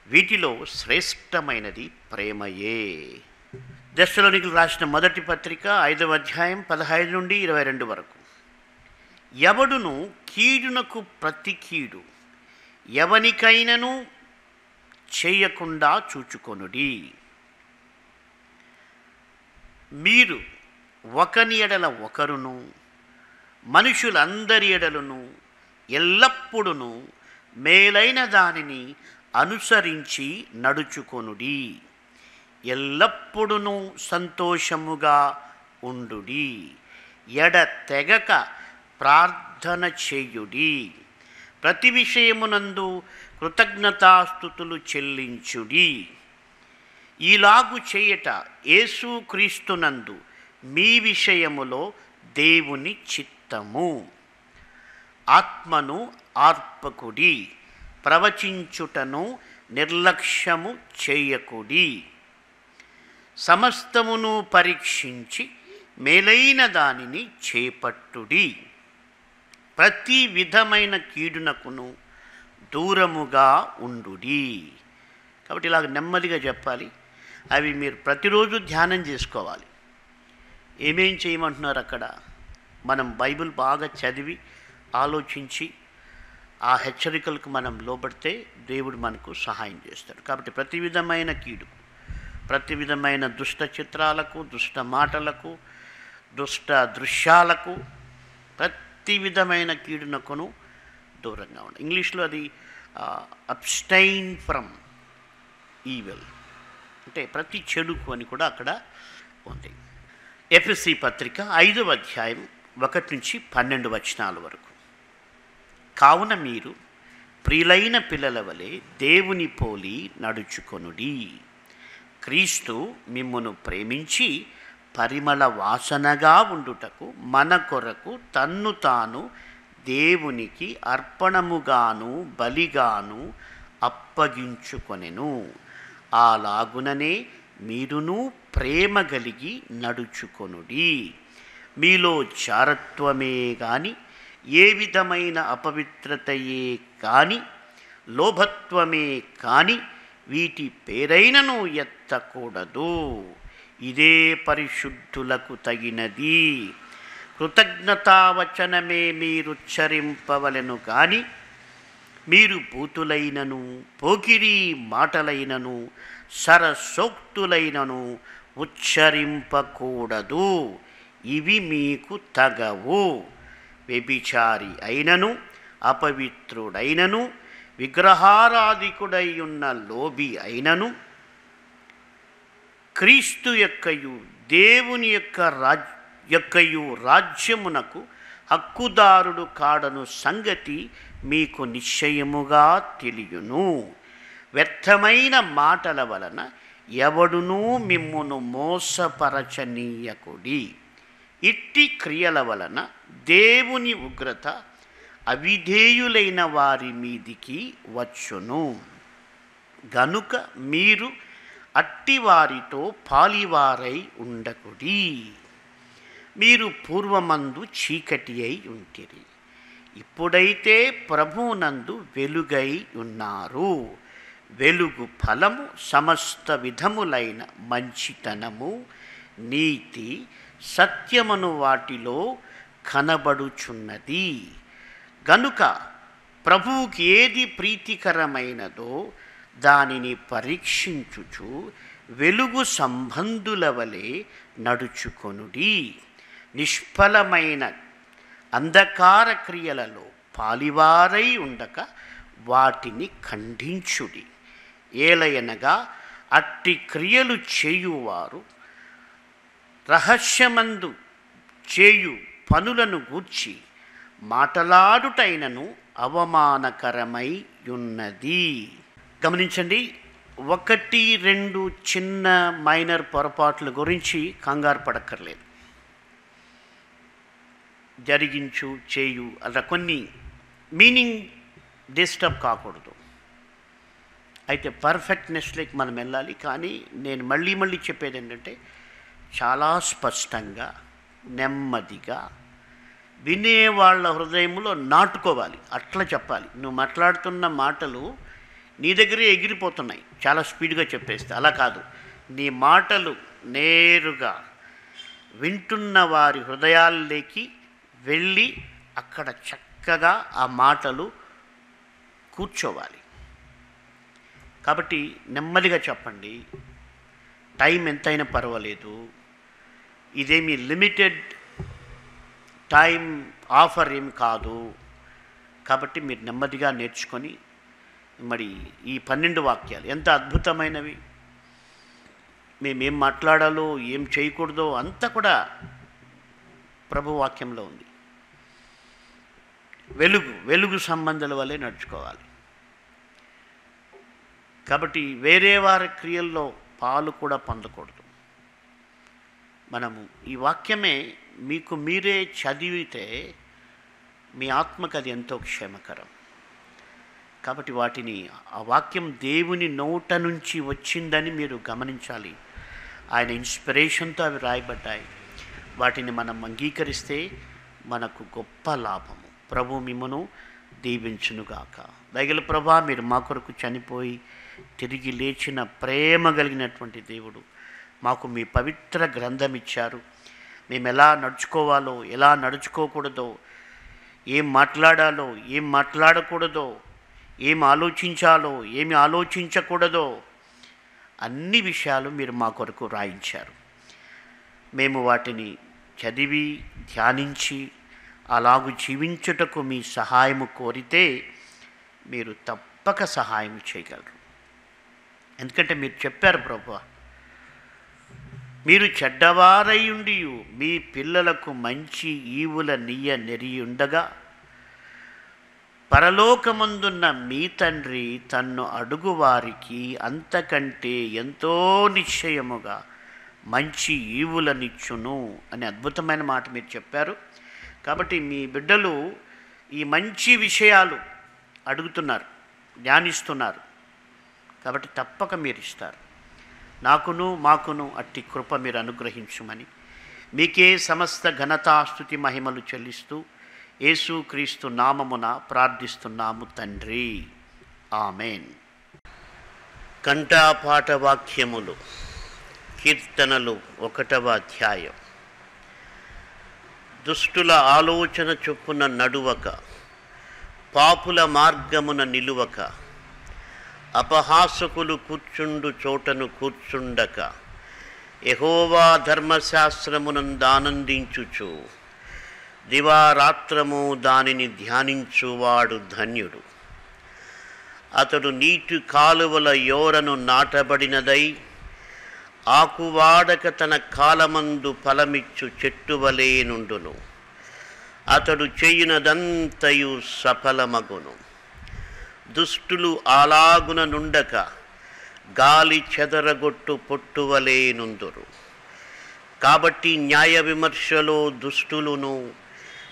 వీటిలో శ్రేష్టమైనది ప్రేమయే. దశలోనికి రాసిన మొదటి పత్రిక ఐదవ అధ్యాయం పదహైదు నుండి ఇరవై రెండు వరకు. ఎవడును కీడునకు ప్రతి కీడు ఎవనికైనను చేయకుండా చూచుకొనుడి. మీరు ఒకని ఎడల ఒకరును మనుషులందరి ఎడలను ఎల్లప్పుడూ మేలైన దానిని అనుసరించి నడుచుకొనుడి. ఎల్లప్పుడూ సంతోషముగా ఉండుడి. ఎడ తెగక ప్రార్థన చేయుడి. ప్రతి విషయమునందు కృతజ్ఞతాస్థుతులు చెల్లించుడి. ఈలాగు చేయట యేసుక్రీస్తునందు మీ విషయములో దేవుని చిత్తము. ఆత్మను ఆర్పకుడి ప్రవచించుటను నిర్లక్ష్యము చేయకుడి. సమస్తమును పరీక్షించి మేలైన దానిని చేపట్టుడి. ప్రతి విధమైన కీడునకును దూరముగా ఉండుడి. కాబట్టి ఇలాగ నెమ్మదిగా చెప్పాలి. అవి మీరు ప్రతిరోజు ధ్యానం చేసుకోవాలి. ఏమేం చేయమంటున్నారు అక్కడ? మనం బైబిల్ బాగా చదివి ఆలోచించి ఆ హెచ్చరికలకు మనం లోబడితే దేవుడు మనకు సహాయం చేస్తాడు. కాబట్టి ప్రతి విధమైన కీడు ప్రతి విధమైన దుష్ట చిత్రాలకు దుష్ట మాటలకు దుష్ట దృశ్యాలకు ప్రతి విధమైన కీడునకును దూరంగా ఉండాలి ఇంగ్లీష్లో అది అబ్స్టైన్ ఫ్రమ్ ఈవెల్ అంటే ప్రతి చెడుకు అని కూడా అక్కడ ఉంది. ఎఫ్ఎస్సి పత్రిక ఐదవ అధ్యాయం ఒకటి నుంచి పన్నెండు వచనాల వరకు. కావున మీరు ప్రియులైన పిల్లల వలె దేవుని పోలి నడుచుకొనుడి. క్రీస్తు మిమ్మను ప్రేమించి పరిమళ వాసనగా ఉండుటకు మన కొరకు తన్ను తాను దేవునికి అర్పణముగాను బలిగాను అప్పగించుకొనెను. అలాగుననే మీరును ప్రేమ కలిగి నడుచుకొనుడి. మీలో చారత్వమే గాని ఏ విధమైన అపవిత్రతయే కాని లోభత్వమే కాని వీటి పేరైనను ఎత్తకూడదు. ఇదే పరిశుద్ధులకు తగినది. కృతజ్ఞతావచనమే మీరుచ్చరింపవలెను కానీ మీరు భూతులైనను పోకిరి మాటలైనను సరసోక్తులైనను ఉచ్చరింపకూడదు. ఇవి మీకు తగవు. వ్యభిచారి అయినను అపవిత్రుడైనను విగ్రహారాధికుడై ఉన్న లోబి అయినను క్రీస్తు యొక్కయు దేవుని యొక్క రాజ్ యొక్కయు రాజ్యమునకు హక్కుదారుడు కాడను సంగతి మీకు నిశ్చయముగా తెలియను. వ్యర్థమైన మాటల వలన ఎవడునూ మిమ్మును మోసపరచనీయకుడి. ఇట్టి క్రియల వలన దేవుని ఉగ్రత అవిధేయులైన వారి మీదికి వచ్చును. గనుక మీరు అట్టివారితో పాలివారై ఉండకుడి. మీరు పూర్వమందు చీకటి అయి ఉంటిరి. ఇప్పుడైతే ప్రభువునందు వెలుగై ఉన్నారు. వెలుగు ఫలము సమస్త విధములైన మంచితనము నీతి సత్యమును వాటిలో కనబడుచున్నది. గనుక ప్రభువుకి ఏది ప్రీతికరమైనదో దానిని పరీక్షించుచు వెలుగు సంబంధుల వలె నడుచుకొనుడి. నిష్ఫలమైన అంధకార క్రియలలో పాలివారై ఉండక వాటిని ఖండించుడి. ఏలయనగా అట్టి క్రియలు చేయువారు రహస్యమందు చేయు పనులను గూర్చి మాటలాడుటైనను అవమానకరమై ఉన్నది. గమనించండి ఒకటి రెండు చిన్న మైనర్ పొరపాట్ల గురించి కంగారు పడక్కర్లేదు. జరిగించు చేయు అలా కొన్ని మీనింగ్ డిస్టర్బ్ కాకూడదు. అయితే పర్ఫెక్ట్నెస్లోకి మనం వెళ్ళాలి కానీ నేను మళ్ళీ మళ్ళీ చెప్పేది ఏంటంటే చాలా స్పష్టంగా నెమ్మదిగా వినేవాళ్ళ హృదయంలో నాటుకోవాలి అట్లా చెప్పాలి. నువ్వు మాట్లాడుతున్న మాటలు నీ దగ్గరే ఎగిరిపోతున్నాయి. చాలా స్పీడ్గా చెప్పేస్తే. అలా కాదు. నీ మాటలు నేరుగా వింటున్న వారి హృదయాల్లోకి వెళ్ళి అక్కడ చక్కగా ఆ మాటలు కూర్చోవాలి. కాబట్టి నెమ్మదిగా చెప్పండి. టైం ఎంతైనా పర్వాలేదు. ఇదేమి లిమిటెడ్ టైం ఆఫర్ ఏమి కాదు. కాబట్టి మీరు నెమ్మదిగా నేర్చుకొని మరి ఈ పన్నెండు వాక్యాలు ఎంత అద్భుతమైనవి. మేమేం మాట్లాడాలో ఏం చేయకూడదో అంతా కూడా ప్రభు వాక్యంలో ఉంది. వెలుగు వెలుగు సంబంధాల వల్లే నడుచుకోవాలి. కాబట్టి వేరే వారి క్రియల్లో పాలు కూడా పొందకూడదు. మనము ఈ వాక్యమే మీకు మీరే చదివితే మీ ఆత్మకు అది ఎంతో క్షేమకరం. కాబట్టి వాటిని ఆ వాక్యం దేవుని నోట నుంచి వచ్చిందని మీరు గమనించాలి. ఆయన ఇన్స్పిరేషన్తో అవి రాయబడ్డాయి. వాటిని మనం అంగీకరిస్తే మనకు గొప్ప లాభము. ప్రభు మిమ్మను దీవించునుగాక. దయగల ప్రభా మీరు మా కొరకు చనిపోయి తిరిగి లేచిన ప్రేమ కలిగినటువంటి దేవుడు మాకు మీ పవిత్ర గ్రంథం ఇచ్చారు. మేము ఎలా నడుచుకోవాలో ఎలా నడుచుకోకూడదో ఏం మాట్లాడాలో ఏం మాట్లాడకూడదో ఏమి ఆలోచించాలో ఏమి ఆలోచించకూడదో అన్ని విషయాలు మీరు మా కొరకు రాయించారు. మేము వాటిని చదివి ధ్యానించి అలాగు జీవించుటకు మీ సహాయము కోరితే మీరు తప్పక సహాయం చేయగలరు. ఎందుకంటే మీరు చెప్పారు ప్రభు మీరు చెడ్డవారయుండి మీ పిల్లలకు మంచి ఈవుల నీయ నెరియుండగా పరలోకమందున్న మీ తండ్రి తన్ను అడుగువారికి అంతకంటే ఎంతో నిశ్చయముగా మంచి ఈవులనిచ్చును అనే అద్భుతమైన మాట మీరు చెప్పారు. కాబట్టి మీ బిడ్డలు ఈ మంచి విషయాలు అడుగుతున్నారు ధ్యానిస్తున్నారు కాబట్టి తప్పక మీరు ఇస్తారు. నాకును మాకును అట్టి కృప మీరు అనుగ్రహించుమని మీకే సమస్త ఘనతాస్తుతి మహిమలు చెల్లిస్తూ యేసుక్రీస్తు నామమున ప్రార్థిస్తున్నాము తండ్రి. ఆమెన్. కంఠాపాఠ వాక్యములు కీర్తనలు ఒకటవ అధ్యాయం. దుష్టుల ఆలోచన చొప్పున నడువక పాపుల మార్గమున నిలువక అపహాసకులు కూర్చుండు చోటను కూర్చుండక ఎహోవా ధర్మశాస్త్రమునందానందించుచు దివారాత్రము దానిని ధ్యానించువాడు ధన్యుడు. అతడు నీటి కాలువల యోరను నాటబడినదై ఆకువాడక తన కాలమందు ఫలమిచ్చు చెట్టువలే నుండును. అతడు చేయునదంతయు సఫలమగును. దుష్టులు అలాగున నుండక గాలి చెదరగొట్టు పొట్టువలే నుందురు. కాబట్టి న్యాయ విమర్శలో దుష్టులును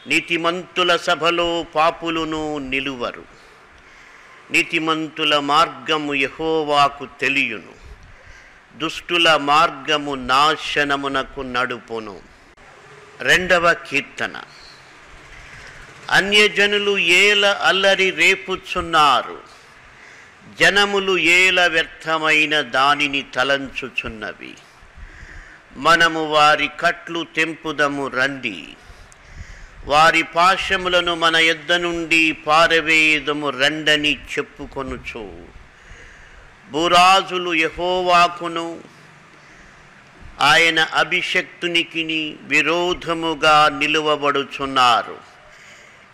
నీతిమంతుల సభలో పాపులును నిలువరు. నీతిమంతుల మార్గము యహోవాకు తెలియును. దుష్టుల మార్గము నాశనమునకు నడుపును. రెండవ కీర్తన. అన్యజనులు ఏల అల్లరి రేపుచున్నారు. జనములు ఏల వ్యర్థమైన దానిని తలంచుచున్నవి. మనము వారి కట్లు తెంపుదము రండి. వారి పాశములను మన యుద్ధ నుండి పారవేయదము రండని చెప్పుకొనుచు. భూరాజులు యహోవాకును ఆయన అభిషక్తునికిని విరోధముగా నిలువబడుచున్నారు.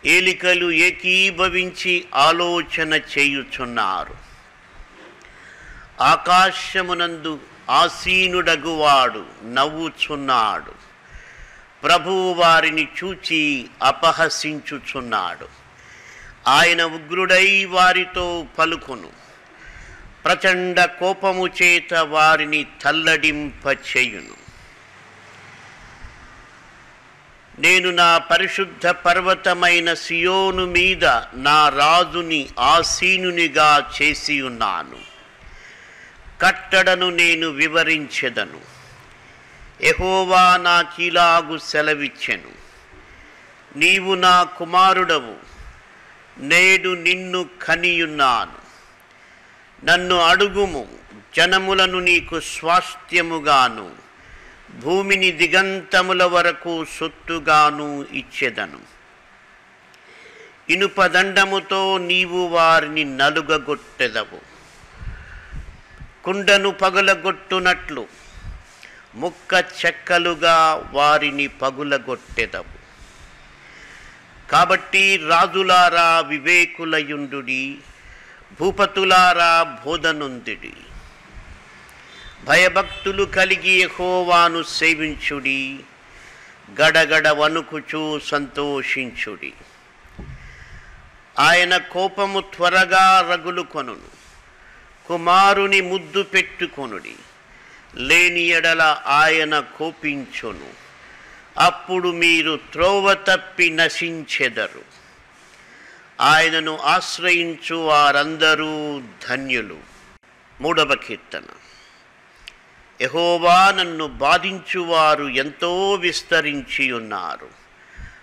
ఏలికలు ఏకీభవించి ఆలోచన చేయుచున్నారు. ఆకాశమునందు ఆసీనుడగువాడు నవ్వుచున్నాడు. ప్రభువు వారిని చూచి అపహసించుచున్నాడు. ఆయన ఉగ్రుడై వారితో పలుకును. ప్రచండ కోపము చేత వారిని తల్లడింపచేయును. నేను నా పరిశుద్ధ పర్వతమైన సియోను మీద నా రాజుని ఆసీనునిగా చేసి ఉన్నాను కట్టడను నేను వివరించెదను. ఎహోవా నా నాకిలాగు సెలవిచ్చెను. నీవు నా కుమారుడవు. నేడు నిన్ను కనియున్నాను. నన్ను అడుగుము జనములను నీకు స్వాస్థ్యముగాను భూమిని దిగంతముల వరకు సొత్తుగాను ఇచ్చెదను. ఇనుపదండముతో నీవు వారిని నలుగగొట్టెదవు. కుండను పగులగొట్టునట్లు ముక్క చెక్కలుగా వారిని పగులగొట్టెదవు. కాబట్టి రాజులారా వివేకులయుండుడి భూపతులారా బోధనుందుడి. భయభక్తులు కలిగి హోవాను సేవించుడి గడగడ వణుకుచూ సంతోషించుడి. ఆయన కోపము త్వరగా రగులు రగులుకొనును కుమారుని ముద్దు పెట్టుకొనుడి. లేని ఎడల ఆయన కోపించును. అప్పుడు మీరు త్రోవ తప్పి నశించెదరు. ఆయనను ఆశ్రయించు వారందరూ ధన్యులు. మూడవ కీర్తన. యహోవా నన్ను బాధించువారు ఎంతో విస్తరించి ఉన్నారు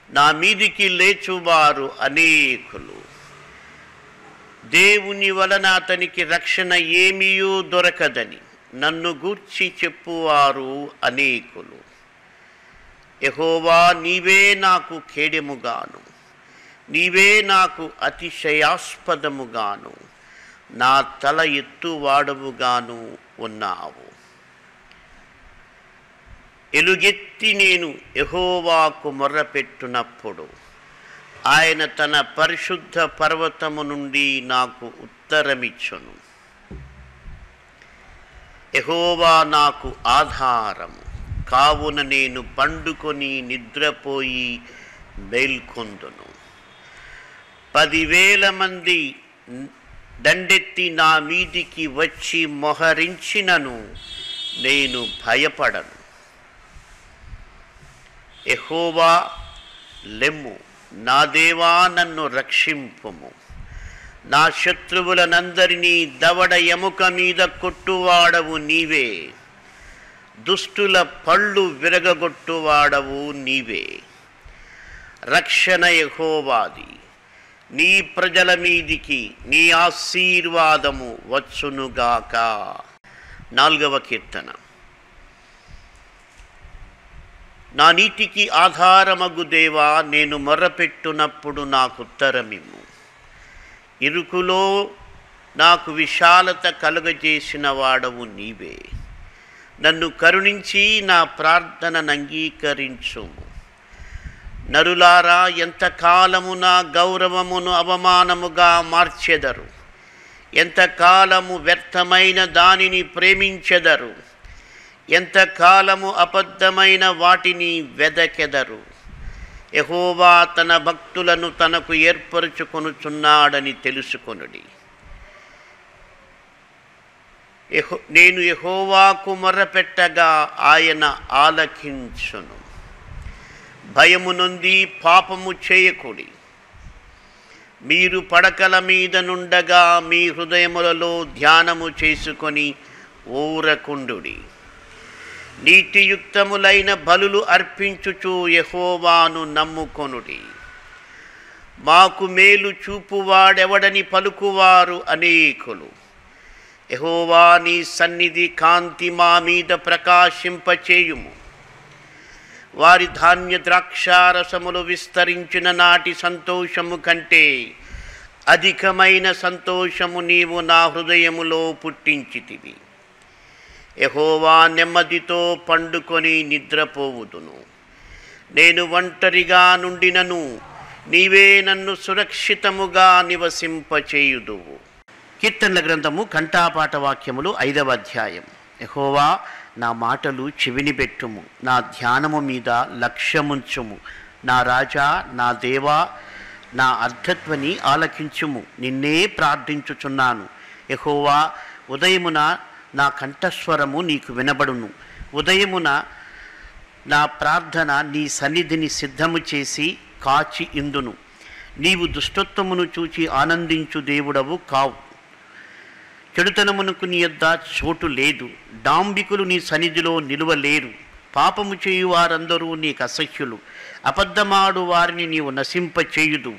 నా మీదికి లేచువారు అనేకులు. దేవుని వలన అతనికి రక్షణ ఏమీయూ దొరకదని. నన్ను గూర్చి చెప్పువారు అనేకులు. యహోవా నీవే నాకు కేడెముగాను నీవే నాకు అతిశయాస్పదముగాను. నా తల ఎత్తువాడముగాను ఉన్నావు. ఎలుగెత్తి నేను యహోవాకు మొర్రపెట్టునప్పుడు ఆయన తన పరిశుద్ధ పర్వతము నుండి నాకు ఉత్తరమిచ్చును. ఎహోవా నాకు ఆధారము కావున నేను పండుకొని నిద్రపోయి మేల్కొందును. పదివేల మంది దండెత్తి నా మీదికి వచ్చి మొహరించినను నేను భయపడను. ఎహోవా లెమ్ము నా దేవా నన్ను రక్షింపుము. నా శత్రువులనందరినీ దవడ ఎముక మీద కొట్టువాడవు నీవే. దుష్టుల పళ్ళు విరగగొట్టువాడవు నీవే. రక్షణ యహోవాది నీ ప్రజల మీదికి నీ ఆశీర్వాదము వచ్చునుగాక. నాలుగవ కీర్తన. నా నీటికి ఆధారమగు దేవా నేను మొర్రపెట్టునప్పుడు నాకు ఉత్తరమిము ఇరుకులో నాకు విశాలత కలుగజేసిన వాడవు నీవే. నన్ను కరుణించి నా ప్రార్థనను అంగీకరించుము. నరులారా ఎంతకాలము నా గౌరవమును అవమానముగా మార్చెదరు. ఎంతకాలము వ్యర్థమైన దానిని ప్రేమించెదరు. ఎంతకాలము అబద్ధమైన వాటిని వెదకెదరు. యహోవా తన భక్తులను తనకు ఏర్పరచుకొనుచున్నాడని తెలుసుకొనుడి. యెహో నేను యహోవాకు మొరపెట్టగా ఆయన ఆలకించును. భయము నుండి పాపము చేయకుడి. మీరు పడకల మీద నుండగా మీ హృదయములలో ధ్యానము చేసుకొని ఊరకుండుడి. నీతియుక్తములైన బలులు అర్పించుచు యహోవాను నమ్ముకొనుడి. మాకు మేలు చూపువాడెవడని పలుకువారు అనేకులు. యహోవా నీ సన్నిధి కాంతి మా మీద ప్రకాశింపచేయుము. వారి ధాన్య ద్రాక్షారసములు విస్తరించిన నాటి సంతోషము కంటే అధికమైన సంతోషము నీవు నా హృదయములో పుట్టించితివి. ఎహోవా నెమ్మదితో పండుకొని నిద్రపోవుదును. నేను ఒంటరిగా నుండినను నీవే నన్ను సురక్షితముగా నివసింపచేయుదువు. కీర్తనల గ్రంథము కంఠాపాట వాక్యములు ఐదవ అధ్యాయం. ఎహోవా నా మాటలు చెవిని పెట్టుము నా ధ్యానము మీద లక్ష్యముంచుము. నా రాజా నా దేవా నా అర్ధత్వని ఆలకించుము నిన్నే ప్రార్థించుచున్నాను. ఎహోవా ఉదయమున నా కంఠస్వరము నీకు వినబడును. ఉదయమున నా ప్రార్థన నీ సన్నిధిని సిద్ధము చేసి కాచి ఇందును. నీవు దుష్టత్వమును చూచి ఆనందించు దేవుడవు కావు. చెడుతనమునకు నీ యొద్ద చోటు లేదు. డాంబికులు నీ సన్నిధిలో నిలువలేరు. పాపము చేయు వారందరూ నీకు అసహ్యులు. అబద్ధమాడు వారిని నీవు నశింపచేయుదు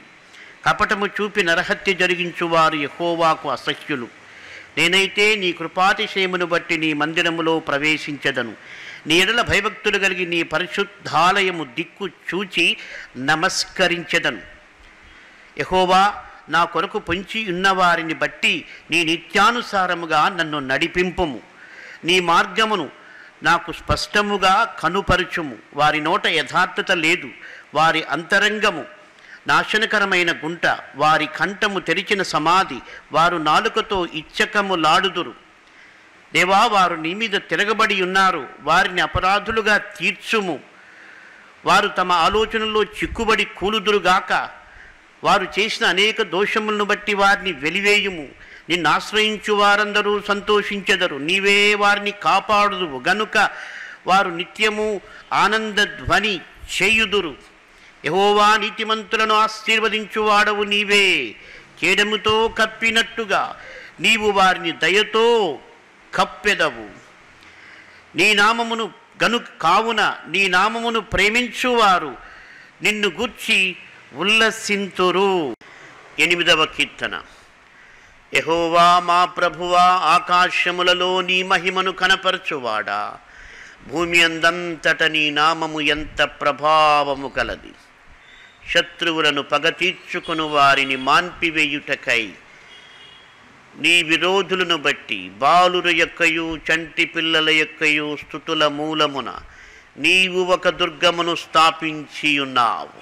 కపటము చూపి నరహత్య జరిగించు వారు అసహ్యులు. నేనైతే నీ కృపాతిశయమును బట్టి నీ మందిరములో ప్రవేశించదను. నీ ఎడల భయభక్తులు కలిగి నీ పరిశుద్ధాలయము దిక్కు చూచి నమస్కరించదను. యహోవా నా కొరకు పొంచి ఉన్నవారిని బట్టి నీ నిత్యానుసారముగా నన్ను నడిపింపుము. నీ మార్గమును నాకు స్పష్టముగా కనుపరుచుము. వారి నోట యథార్థత లేదు. వారి అంతరంగము నాశనకరమైన గుంట వారి కంఠము తెరిచిన సమాధి వారు నాలుకతో ఇచ్చకము లాడుదురు దేవా వారు నీ మీద తిరగబడి ఉన్నారు వారిని అపరాధులుగా తీర్చుము. వారు తమ ఆలోచనల్లో చిక్కుబడి కూలుదురుగాక వారు చేసిన అనేక దోషములను బట్టి వారిని వెలివేయుము. నిన్ను ఆశ్రయించు వారందరూ సంతోషించెదరు నీవే వారిని కాపాడుదువు. గనుక వారు నిత్యము ఆనంద ధ్వని చేయుదురు. యహోవా నీతిమంతులను ఆశీర్వదించువాడవు నీవే. చేడముతో కప్పినట్టుగా నీవు వారిని దయతో కప్పెదవు. నీ నామమును గను కావున నీ నామమును ప్రేమించువారు నిన్ను గూర్చి ఉల్లసింతురు. ఎనిమిదవ కీర్తన. యహోవా మా ప్రభువా ఆకాశములలో నీ మహిమను కనపరచువాడా. భూమి అందంతట నీ నామము ఎంత ప్రభావము కలది. శత్రువులను పగ తీర్చుకుని వారిని మాన్పివేయుటకై. నీ విరోధులను బట్టి బాలుర యొక్కయు చంటి పిల్లల యొక్కయు స్థుతుల మూలమున నీవు ఒక దుర్గమును స్థాపించి ఉన్నావు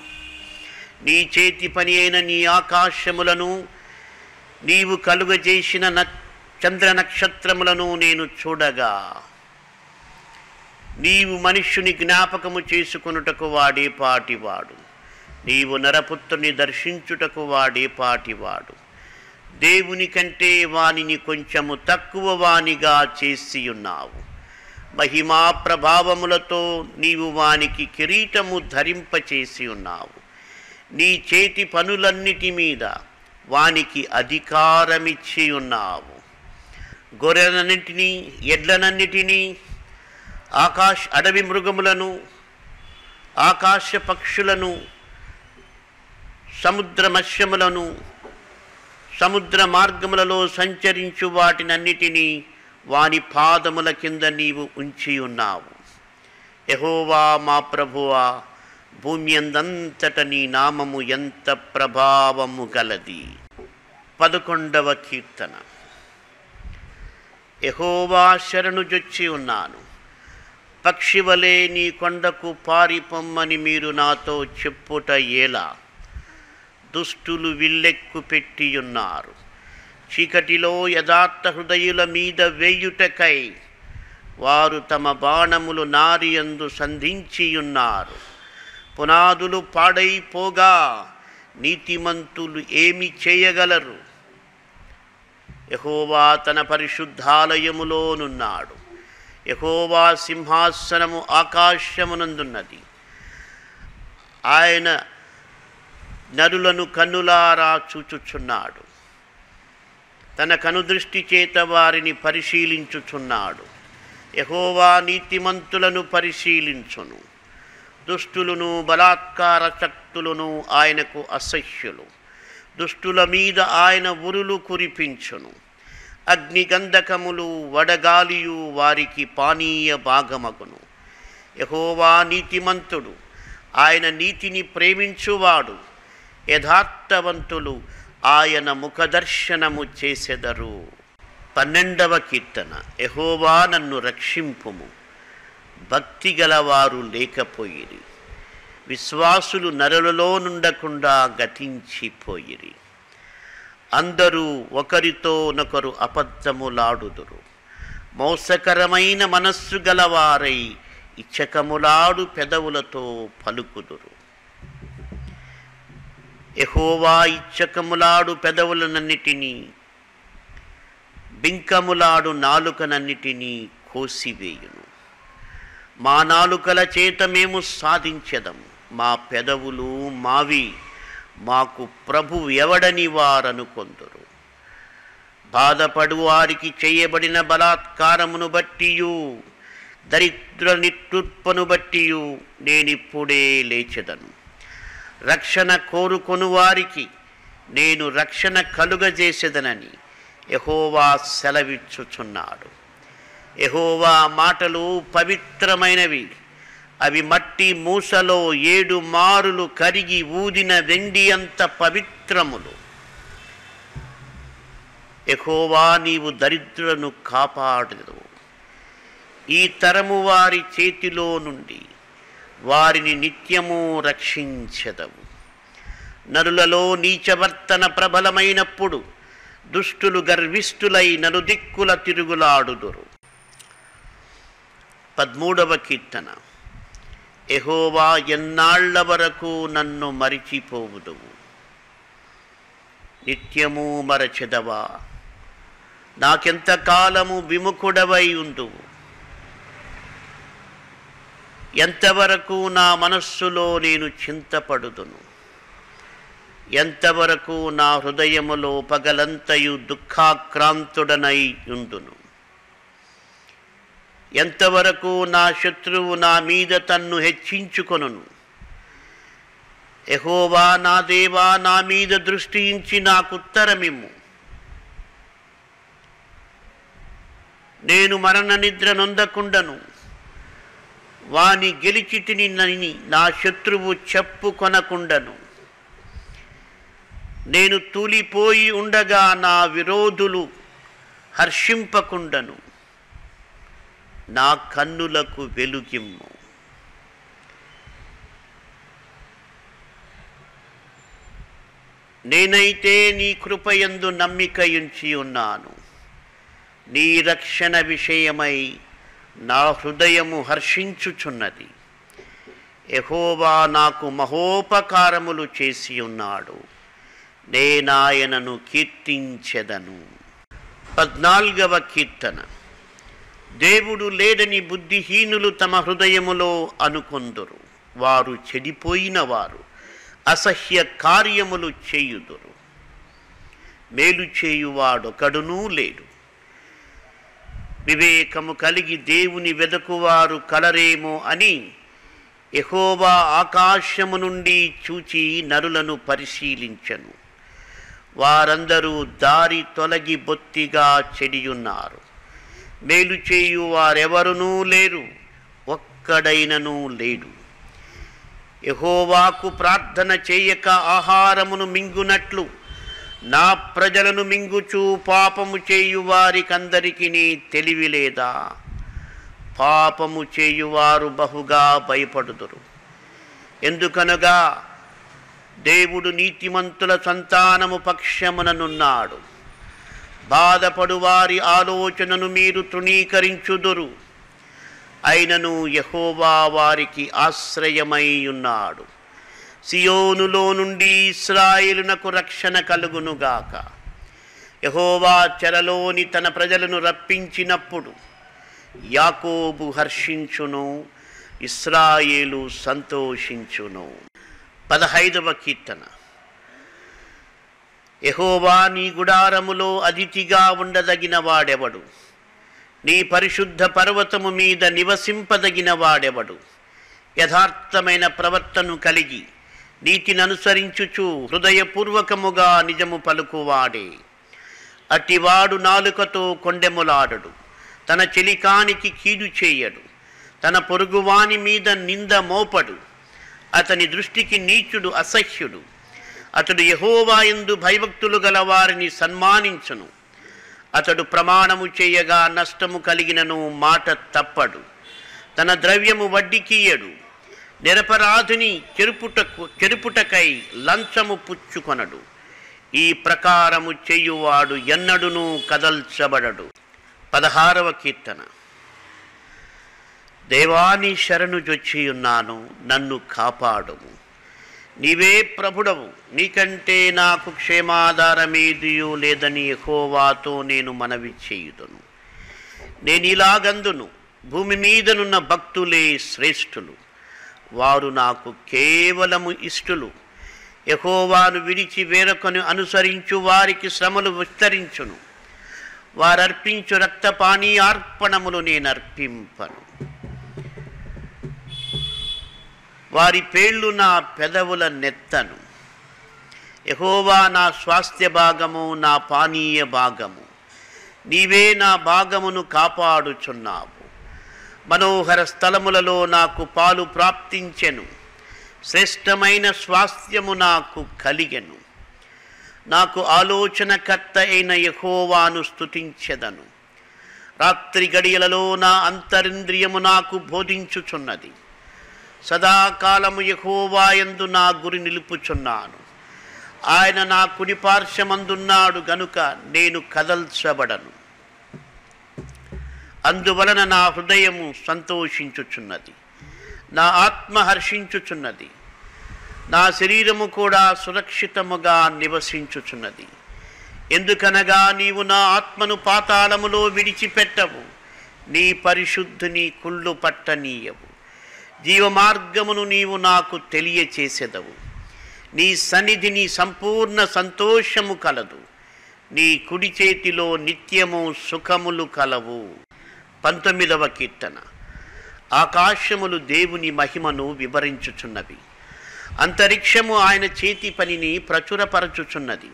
నీ చేతి పని అయిన నీ ఆకాశములను నీవు కలుగజేసిన న చంద్ర నక్షత్రములను నేను చూడగా. నీవు మనుష్యుని జ్ఞాపకము చేసుకొనుటకు వాడే పాటివాడు. నీవు నరపుత్రుని దర్శించుటకు వాడే పాటివాడు. దేవుని కంటే వానిని కొంచెము తక్కువ వానిగా చేసి ఉన్నావు మహిమా ప్రభావములతో నీవు వానికి కిరీటము ధరింపచేసి ఉన్నావు నీ చేతి పనులన్నిటి మీద వానికి అధికారమిచ్చి ఉన్నావు గొర్రెలన్నింటినీ ఎడ్లనన్నిటినీ ఆకాశ అడవి మృగములను ఆకాశ పక్షులను సముద్ర మత్స్యములను సముద్ర మార్గములలో సంచరించు వాటినన్నిటినీ వాని పాదముల కింద నీవు ఉంచి ఉన్నావు. ఎహోవా మా ప్రభువా భూమి అందంతట నీ నామము ఎంత ప్రభావము గలది? పదకొండవ కీర్తన. ఎహోవా శరణు జొచ్చి ఉన్నాను. పక్షివలే నీ కొండకు పారిపొమ్మని మీరు నాతో చెప్పుట ఎలా దుష్టులు విల్లెక్కు పెట్టియున్నారు. చీకటిలో యథార్థ హృదయుల మీద వేయుటకై వారు తమ బాణములు నారియందు సంధించియున్నారు. పునాదులు పాడైపోగా నీతిమంతులు ఏమి చేయగలరు? యహోవా తన పరిశుద్ధాలయములోనున్నాడు. యహోవా సింహాసనము ఆకాశమునందున్నది. ఆయన నరులను కన్నులారా చూచుచున్నాడు. తన కనుదృష్టి చేత వారిని పరిశీలించుచున్నాడు. యహోవా నీతిమంతులను పరిశీలించును. దుష్టులను బలాత్కార శక్తులను ఆయనకు అసహ్యులు. దుష్టుల మీద ఆయన ఉరులు కురిపించును. అగ్నిగంధకములు వడగాలియు వారికి పానీయ భాగమగును. యహోవా నీతిమంతుడు. ఆయన నీతిని ప్రేమించువాడు. యథార్థవంతులు ఆయన ముఖదర్శనము చేసెదరు. పన్నెండవ కీర్తన ఎహోవా నన్ను రక్షింపుము. భక్తి గలవారు లేకపోయిరి. విశ్వాసులు నరులలో నుండకుండా గతించిపోయిరి. అందరూ ఒకరితోనొకరు అబద్ధములాడుదురు. మోసకరమైన మనస్సు గలవారై ఇచ్చకములాడు పెదవులతో పలుకుదురు. ఎహోవా ఇచ్చకములాడు పెదవులనన్నిటినీ బింకములాడు నాలుకనన్నిటినీ కోసివేయును. మా నాలుకల చేత మేము సాధించదం. మా పెదవులు మావి మాకు ప్రభు ఎవడని వారనుకొందురు. బాధపడు వారికి చేయబడిన బలాత్కారమును బట్టియు దరిద్ర నిట్టుర్పను బట్టియు నేనిప్పుడే లేచెదను. రక్షణ కోరుకొను వారికి. నేను రక్షణ కలుగజేసేదనని యహోవా సెలవిచ్చుచున్నాడు. యహోవా మాటలు పవిత్రమైనవి. అవి మట్టి మూసలో ఏడు మారులు కరిగి ఊదిన వెండి అంత పవిత్రములు. ఎహోవా నీవు దరిద్రులను కాపాడదు ఈ తరము వారి చేతిలో నుండి వారిని నిత్యము రక్షించదవు. నరులలో నీచవర్తన ప్రబలమైనప్పుడు దుష్టులు గర్విష్ఠులై నలుదిక్కుల తిరుగులాడుదురు. పదమూడవ కీర్తన. ఎహోవా ఎన్నాళ్ళ వరకు నన్ను మరిచిపోవుదువు. నిత్యము మరచెదవా. నాకెంత కాలము విముఖుడవై ఉందువు ఎంతవరకు నా మనస్సులో నేను చింతపడుదును? ఎంతవరకు నా హృదయములో పగలంతయు దుఃఖాక్రాంతుడనై ఉందును ఎంతవరకు నా శత్రువు నా మీద తన్ను హెచ్చించుకొనును? ఎహోవా నా దేవా నా మీద దృష్టించి నాకుత్తరమిమ్ము. నేను మరణ నిద్ర నొందకుండను. వాని గెలిచితిని నని నా శత్రువు చెప్పుకొనకుండను. నేను తూలిపోయి ఉండగా నా విరోధులు హర్షింపకుండను. నా కన్నులకు వెలుగిమ్ము. నేనైతే నీ కృపయందు నమ్మికయుంచి ఉన్నాను నీ రక్షణ విషయమై నా హృదయము హర్షించుచున్నది. ఎహోవా నాకు మహోపకారములు చేసి ఉన్నాడు. నేనాయనను కీర్తించెదను. పద్నాలుగవ కీర్తన. దేవుడు లేడని బుద్ధిహీనులు తమ హృదయములో అనుకొందురు. వారు చెడిపోయిన వారు అసహ్య కార్యములు చేయుదురు. మేలు చేయువాడొకడునూ లేడు. వివేకము కలిగి దేవుని వెదకువారు కలరేమో అని ఎహోవా ఆకాశము నుండి చూచి నరులను పరిశీలించను. వారందరూ దారి తొలగి బొత్తిగా చెడియున్నారు. మేలు చేయు వారెవరునూ లేరు ఒక్కడైననూ ఒక్కడైనను లేడు. ఎహోవాకు ప్రార్థన చేయక ఆహారమును మింగునట్లు నా ప్రజలను మింగుచూ పాపము చేయు నీ తెలివి లేదా? పాపము చేయువారు బహుగా భయపడుదురు. ఎందుకనగా దేవుడు నీతిమంతుల సంతానము పక్షముననున్నాడు. బాధపడువారి ఆలోచనను మీరు తృణీకరించుదురు. అయినను యహోవా వారికి ఆశ్రయమై ఉన్నాడు. సియోనులో నుండి ఇస్రాయిలునకు రక్షణ కలుగునుగాక. యహోవా చెరలోని తన ప్రజలను రప్పించినప్పుడు యాకోబు హర్షించును ఇస్రాయేలు సంతోషించును. పదహైదవ కీర్తన. యహోవా నీ గుడారములో అతిథిగా ఉండదగిన వాడెవడు? నీ పరిశుద్ధ పర్వతము మీద నివసింపదగిన వాడెవడు? యథార్థమైన ప్రవర్తను కలిగి నీతిననుసరించుచు హృదయపూర్వకముగా నిజము పలుకువాడే. అటివాడు నాలుకతో కొండెములాడడు. తన చెలికానికి కీడు చేయడు. తన పొరుగువాని మీద నింద మోపడు. అతని దృష్టికి నీచుడు అసహ్యుడు. అతడు యహోవాయందు భయభక్తులు గల వారిని సన్మానించును. అతడు ప్రమాణము చేయగా నష్టము కలిగినను మాట తప్పడు. తన ద్రవ్యము వడ్డీకియడు నిరపరాధుని చెరుపుటకు చెరుపుటకై లంచము పుచ్చుకొనడు. ఈ ప్రకారము చేయువాడు ఎన్నడునూ కదల్చబడడు. పదహారవ కీర్తన. దేవాని శరణు జొచ్చి ఉన్నాను నన్ను కాపాడుము. నీవే ప్రభుడవు నీకంటే నాకు క్షేమాధారమేదియూ లేదని ఎహోవాతో నేను మనవి చేయుదును. నేను ఇలాగందును భూమి మీదనున్న భక్తులే శ్రేష్ఠులు. వారు నాకు కేవలము ఇష్టులు. యహోవాను విడిచి వేరొకను అనుసరించు వారికి శ్రమలు విస్తరించును. వారర్పించు రక్తపానీ అర్పణములు నేను అర్పింపను వారి పేళ్ళు నా పెదవుల నెత్తను. యహోవా నా స్వాస్థ్య భాగము నా పానీయ భాగము. నీవే నా భాగమును కాపాడుచున్నావు. మనోహర స్థలములలో నాకు పాలు ప్రాప్తించెను. శ్రేష్టమైన స్వాస్థ్యము నాకు కలిగెను. నాకు ఆలోచనకర్త అయిన యహోవాను స్తుతించెదను. రాత్రి గడియలలో నా అంతరింద్రియము నాకు బోధించుచున్నది. సదాకాలము యహోవాయందు నా గురి నిలుపుచున్నాను. ఆయన నా కుడిపార్శ్వమందున్నాడు గనుక నేను కదల్చబడను. అందువలన నా హృదయము సంతోషించుచున్నది. నా ఆత్మ హర్షించుచున్నది. నా శరీరము కూడా సురక్షితముగా నివసించుచున్నది. ఎందుకనగా నీవు నా ఆత్మను పాతాళములో విడిచిపెట్టవు. నీ పరిశుద్ధుని కుళ్ళు పట్టనీయవు. జీవమార్గమును నీవు నాకు తెలియచేసెదవు. నీ సన్నిధిని సంపూర్ణ సంతోషము కలదు. నీ కుడి చేతిలో నిత్యము సుఖములు కలవు. పంతొమ్మిదవ కీర్తన. ఆకాశములు దేవుని మహిమను వివరించుచున్నవి. అంతరిక్షము ఆయన చేతి పనిని ప్రచురపరచుచున్నది.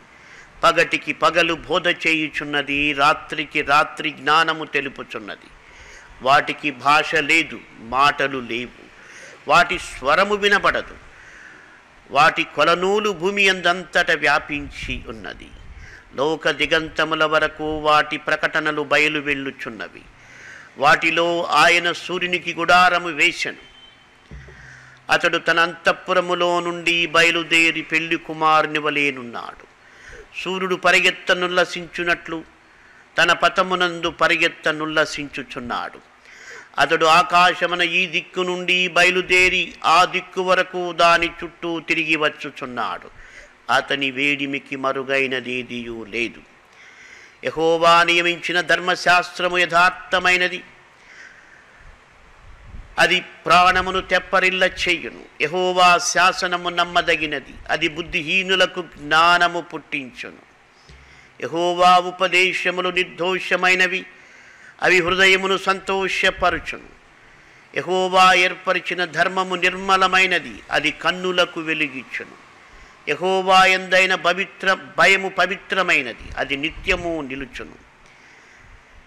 పగటికి పగలు బోధ చేయుచున్నది రాత్రికి రాత్రి జ్ఞానము తెలుపుచున్నది. వాటికి భాష లేదు మాటలు లేవు. వాటి స్వరము వినబడదు. వాటి కొలనూలు భూమి అందంతట వ్యాపించి ఉన్నది. లోక దిగంతముల వరకు వాటి ప్రకటనలు బయలు వెళ్ళుచున్నవి. వాటిలో ఆయన సూర్యునికి గుడారము వేశను. అతడు తన అంతఃపురములో నుండి బయలుదేరి పెళ్ళి కుమారుని వలేనున్నాడు సూర్యుడు పరిగెత్తనుల్లసించునట్లు తన పతమునందు పరిగెత్తనుల్లసించుచున్నాడు. అతడు ఆకాశమున ఈ దిక్కు నుండి బయలుదేరి ఆ దిక్కు వరకు దాని చుట్టూ తిరిగి వచ్చుచున్నాడు. అతని వేడిమికి మరుగైనదేదియూ లేదు. యహోవా నియమించిన ధర్మశాస్త్రము యథార్థమైనది. అది ప్రాణమును తెప్పరిల్ల చెయ్యును యహోవా శాసనము నమ్మదగినది. అది బుద్ధిహీనులకు జ్ఞానము పుట్టించును. యహోవా ఉపదేశములు నిర్దోషమైనవి. అవి హృదయమును సంతోషపరచును. యహోవా ఏర్పరిచిన ధర్మము నిర్మలమైనది. అది కన్నులకు వెలిగించును యహోవా ఎందైన పవిత్ర భయము పవిత్రమైనది. అది నిత్యము నిలుచును.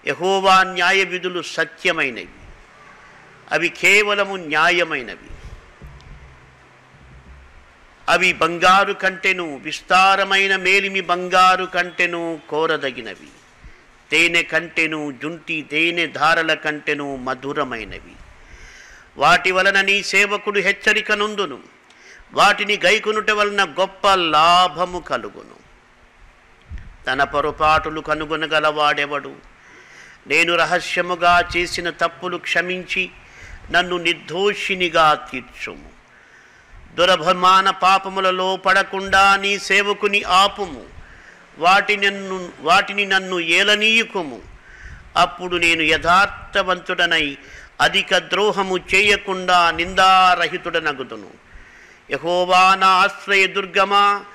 యహోవా న్యాయ విధులు సత్యమైనవి. అవి కేవలము న్యాయమైనవి. అవి బంగారు కంటెను విస్తారమైన మేలిమి బంగారు కంటెను కోరదగినవి. తేనె కంటెను జుంటి తేనె ధారల కంటెను మధురమైనవి. వాటి వలన నీ సేవకుడు హెచ్చరిక నుందును. వాటిని గైకొనుట వలన గొప్ప లాభము కలుగును. తన పొరపాటులు కనుగొనగలవాడెవడు? నేను రహస్యముగా చేసిన తప్పులు క్షమించి నన్ను నిర్దోషినిగా తీర్చుము. దురభమాన పాపములలో పడకుండా నీ సేవకుని ఆపుము. వాటి నన్ను వాటిని నన్ను ఏలనీయుకుము. అప్పుడు నేను యథార్థవంతుడనై అధిక ద్రోహము చేయకుండా నిందారహితుడనగుదును. యహోవా నా ఆశ్రయ దుర్గమా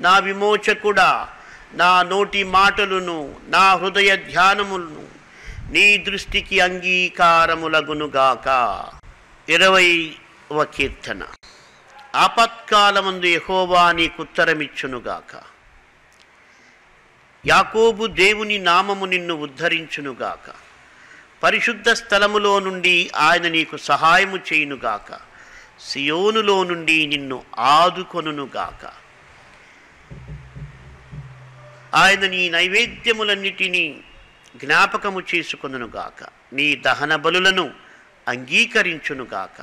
నా విమోచకుడా నా నోటి మాటలను నా హృదయ ధ్యానములను నీ దృష్టికి అంగీకారములగునుగాక. ఇరవైవ కీర్తన. ఆపత్కాలమందు యహోవా నీకు ఉత్తరమిచ్చునుగాక. యాకోబు దేవుని నామము నిన్ను ఉద్ధరించునుగాక. పరిశుద్ధ స్థలములో నుండి ఆయన నీకు సహాయము చేయునుగాక. సియోనులో నుండి నిన్ను ఆదుకొనుగాక ఆయన నీ నైవేద్యములన్నిటినీ జ్ఞాపకము చేసుకొనుగాక నీ దహన బలులను అంగీకరించునుగాక.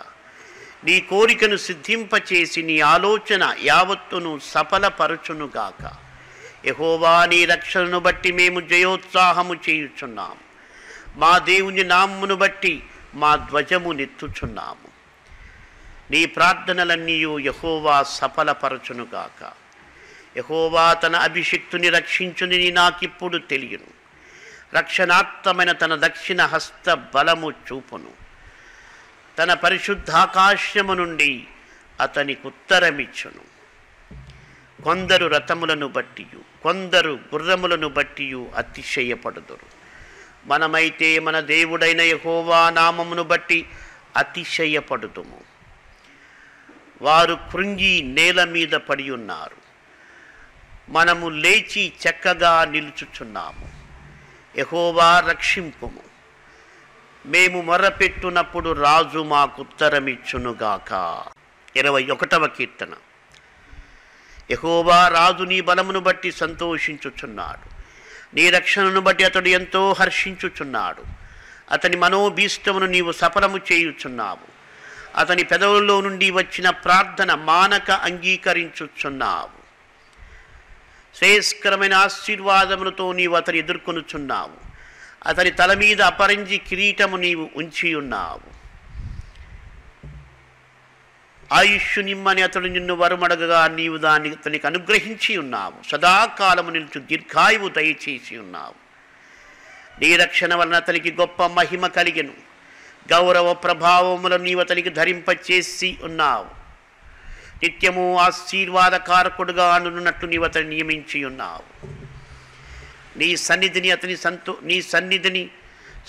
నీ కోరికను సిద్ధింపచేసి నీ ఆలోచన యావత్తును సఫలపరచునుగాక. యహోవా నీ రక్షణను బట్టి మేము జయోత్సాహము చేయుచున్నాం. మా దేవుని నామ్మును బట్టి మా ధ్వజము నెత్తుచున్నాం. నీ ప్రార్థనలన్నీ యహోవా సఫలపరచునుగాక. యహోవా తన అభిషిక్తుని రక్షించుని నాకిప్పుడు తెలియను. రక్షణార్థమైన తన దక్షిణ హస్త బలము చూపును. తన పరిశుద్ధాకాశము నుండి అతనికి ఉత్తరమిచ్చును. కొందరు రథములను బట్టియు కొందరు గుర్రములను బట్టియు అతిశయపడుదురు. మనమైతే మన దేవుడైన యహోవా నామమును బట్టి అతిశయపడుదుము. వారు కృంగి నేల మీద పడి ఉన్నారు. మనము లేచి చక్కగా నిలుచుచున్నాము. ఎహోవా రక్షింపుము. మేము మొరపెట్టునప్పుడు రాజు మాకుత్తరమిచ్చునుగాక ఇరవై ఒకటవ కీర్తన. ఎహోవా రాజు నీ బలమును బట్టి సంతోషించుచున్నాడు. నీ రక్షణను బట్టి అతడు ఎంతో హర్షించుచున్నాడు. అతని మనోభీష్టమును నీవు సఫలము చేయుచున్నావు. అతని పెదవుల్లో నుండి వచ్చిన ప్రార్థన మానక అంగీకరించుచున్నావు. శ్రేయస్కరమైన ఆశీర్వాదములతో నీవు అతని ఎదుర్కొనుచున్నావు. అతని తల మీద అపరంజి కిరీటము నీవు ఉంచి ఉన్నావు ఆయుష్ నిమ్మని అతడు నిన్ను వరుమడగగా నీవు దాన్ని అతనికి అనుగ్రహించి ఉన్నావు సదాకాలము నిలుచు దీర్ఘాయువు దయచేసి ఉన్నావు నీ రక్షణ వలన అతనికి గొప్ప మహిమ కలిగెను. గౌరవ ప్రభావములను నీవు అతనికి ధరింపచేసి ఉన్నావు. నిత్యము ఆశీర్వాదకారకుడుగా అనున్నట్టు నీవు అతని నియమించి ఉన్నావు. నీ సన్నిధిని అతని సంతో నీ సన్నిధిని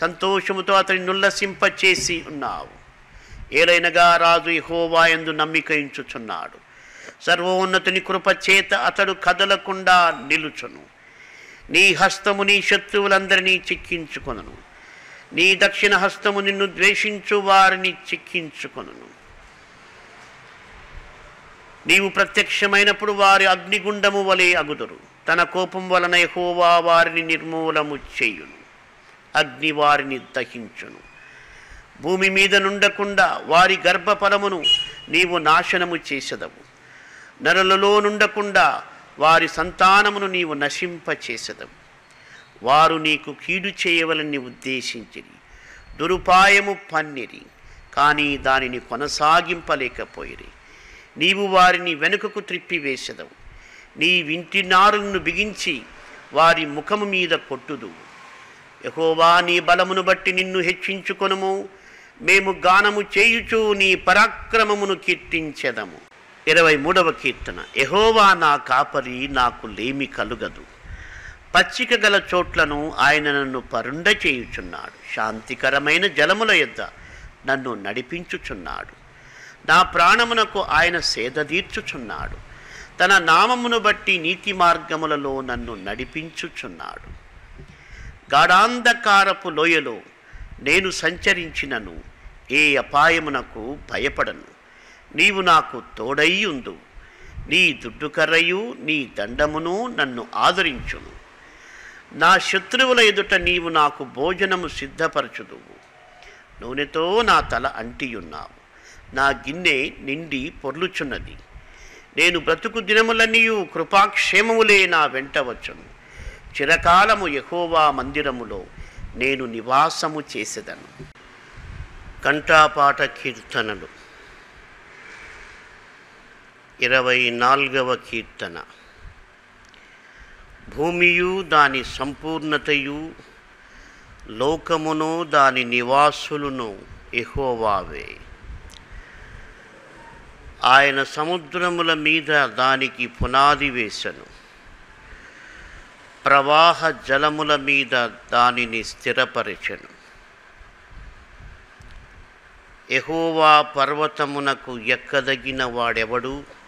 సంతోషముతో అతని నుల్లసింపచేసి ఉన్నావు. ఏలైనగా రాజు యెహోవా యందు నమ్మిక ఇంచుచున్నాడు సర్వోన్నతుని కృపచేత అతడు కదలకుండా నిలుచును. నీ హస్తము నీ శత్రువులందరినీ చిక్కించుకొనను. నీ దక్షిణ హస్తము నిన్ను ద్వేషించు వారిని చిక్కించుకొను నీవు ప్రత్యక్షమైనప్పుడు వారి అగ్నిగుండము వలె అగుదురు. తన కోపం వలన ఎహోవా వారిని నిర్మూలము చేయును. అగ్ని వారిని దహించును. భూమి మీద నుండకుండా వారి గర్భఫలమును నీవు నాశనము చేసెదవు. నరులలో నుండకుండా వారి సంతానమును నీవు నశింపచేసెదవు. వారు నీకు కీడు చేయవలని ఉద్దేశించిరి. దురుపాయము పన్నిరి కానీ దానిని కొనసాగింపలేకపోయిరి. నీవు వారిని వెనుకకు త్రిప్పివేసెదవు. నీ వింటి నారును బిగించి వారి ముఖము మీద కొట్టుదు యహోవా నీ బలమును బట్టి నిన్ను హెచ్చించుకొనుము. మేము గానము చేయుచు నీ పరాక్రమమును కీర్తించెదము. ఇరవై మూడవ కీర్తన. యహోవా నా కాపరి నాకు లేమి కలుగదు. పచ్చిక గల చోట్లను ఆయన నన్ను పరుండ చేయుచున్నాడు. శాంతికరమైన జలముల యొద్ద నన్ను నడిపించుచున్నాడు. నా ప్రాణమునకు ఆయన సేద తీర్చుచున్నాడు. తన నామమును బట్టి నీతి మార్గములలో నన్ను నడిపించుచున్నాడు. గాఢాంధకారపు లోయలో నేను సంచరించినను ఏ అపాయమునకు భయపడను. నీవు నాకు తోడై ఉండు. నీ దుడ్డుకర్రయు నీ దండమును నన్ను ఆదరించును. నా శత్రువుల ఎదుట నీవు నాకు భోజనము సిద్ధపరచుదువు. నూనెతో నా తల అంటియున్నావు. నా గిన్నె నిండి పొర్లుచున్నది. నేను బ్రతుకు దినములన్నీయు కృపాక్షేమములే నా వెంట వచ్చును. చిరకాలము యహోవా మందిరములో నేను నివాసము చేసేదను. కంఠాపాట కీర్తనలు. ఇరవై నాలుగవ కీర్తన. భూమియు దాని సంపూర్ణతయు లోకమును దాని నివాసులను ఎహోవావే ఆయన సముద్రముల మీద దానికి పునాది వేశను ప్రవాహ జలముల మీద దానిని స్థిరపరచను. ఎహోవా పర్వతమునకు ఎక్కదగిన వాడెవడు?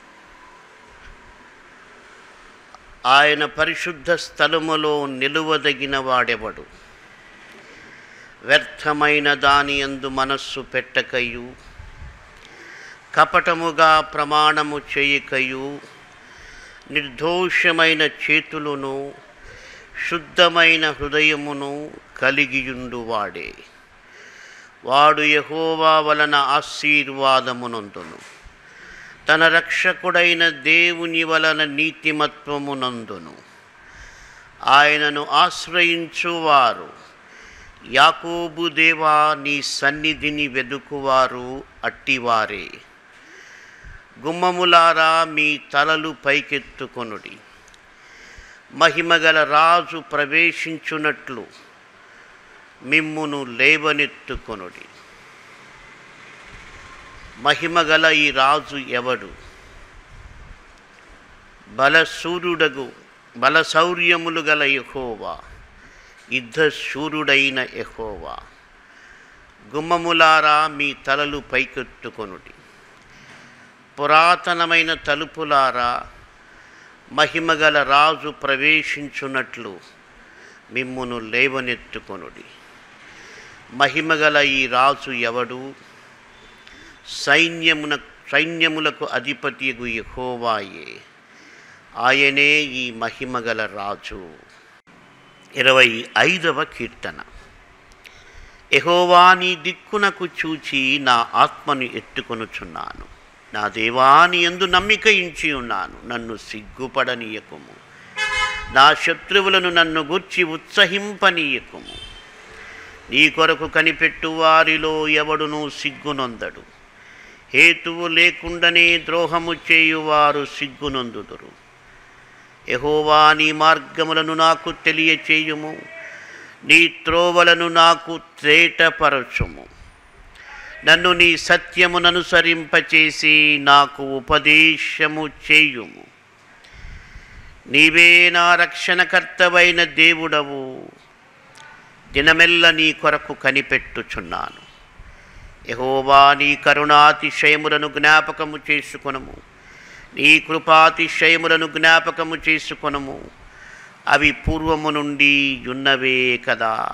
ఆయన పరిశుద్ధ స్థలములో నిలువదగిన వాడెవడు? వ్యర్థమైన దాని ఎందు మనస్సు పెట్టకయు. కపటముగా ప్రమాణము చేయకయు. నిర్దోషమైన చేతులను శుద్ధమైన హృదయమును కలిగియుండు వాడే. వాడు యహోవా వలన ఆశీర్వాదమునందును. తన రక్షకుడైన దేవుని వలన నీతిమత్వమునందును. ఆయనను ఆశ్రయించువారు. యాకోబు దేవా నీ సన్నిధిని వెదుకువారు అట్టివారే. గుమ్మములారా మీ తలలు పైకెత్తుకొనుడి. మహిమగల రాజు ప్రవేశించునట్లు మిమ్మును లేవనెత్తుకొనుడి. మహిమగల ఈ రాజు ఎవడు? బలసూర్యుడగు బలశౌర్యములు గల యహోవా యుద్ధశూరుడైన యహోవా గుమ్మములారా మీ తలలు పైకెత్తుకొనుటి. పురాతనమైన తలుపులారా మహిమగల రాజు ప్రవేశించున్నట్లు మిమ్మును లేవనెత్తుకొనుడి. మహిమగల ఈ రాజు ఎవడు? సైన్యమున సైన్యములకు అధిపతియగు యహోవాయే. ఆయనే ఈ మహిమగల రాజు. ఇరవై ఐదవ కీర్తన. యహోవా నీ దిక్కునకు చూచి నా ఆత్మను ఎత్తుకొనుచున్నాను. నా దేవాని ఎందు నమ్మిక ఇంచి ఉన్నాను. నన్ను సిగ్గుపడనీయకుము. నా శత్రువులను నన్ను గుర్చి ఉత్సహింపనీయకుము. నీ కొరకు కనిపెట్టు వారిలో ఎవడునూ సిగ్గునొందడు. హేతువు లేకుండానే ద్రోహము చేయువారు సిగ్గునందుదురు. యహోవా నీ మార్గములను నాకు తెలియచేయుము నీ త్రోవలను నాకు త్రేటపరచుము. నన్ను నీ సత్యముననుసరింపచేసి నాకు ఉపదేశము చేయుము. నీవే నా రక్షణకర్తవైన దేవుడవు దినమెల్ల నీ కొరకు కనిపెట్టుచున్నాను. యహోవా నీ కరుణాతిశయములను జ్ఞాపకము చేసుకొనము. నీ కృపాతిశయములను జ్ఞాపకము చేసుకొనము. అవి పూర్వము నుండి ఉన్నవే కదా.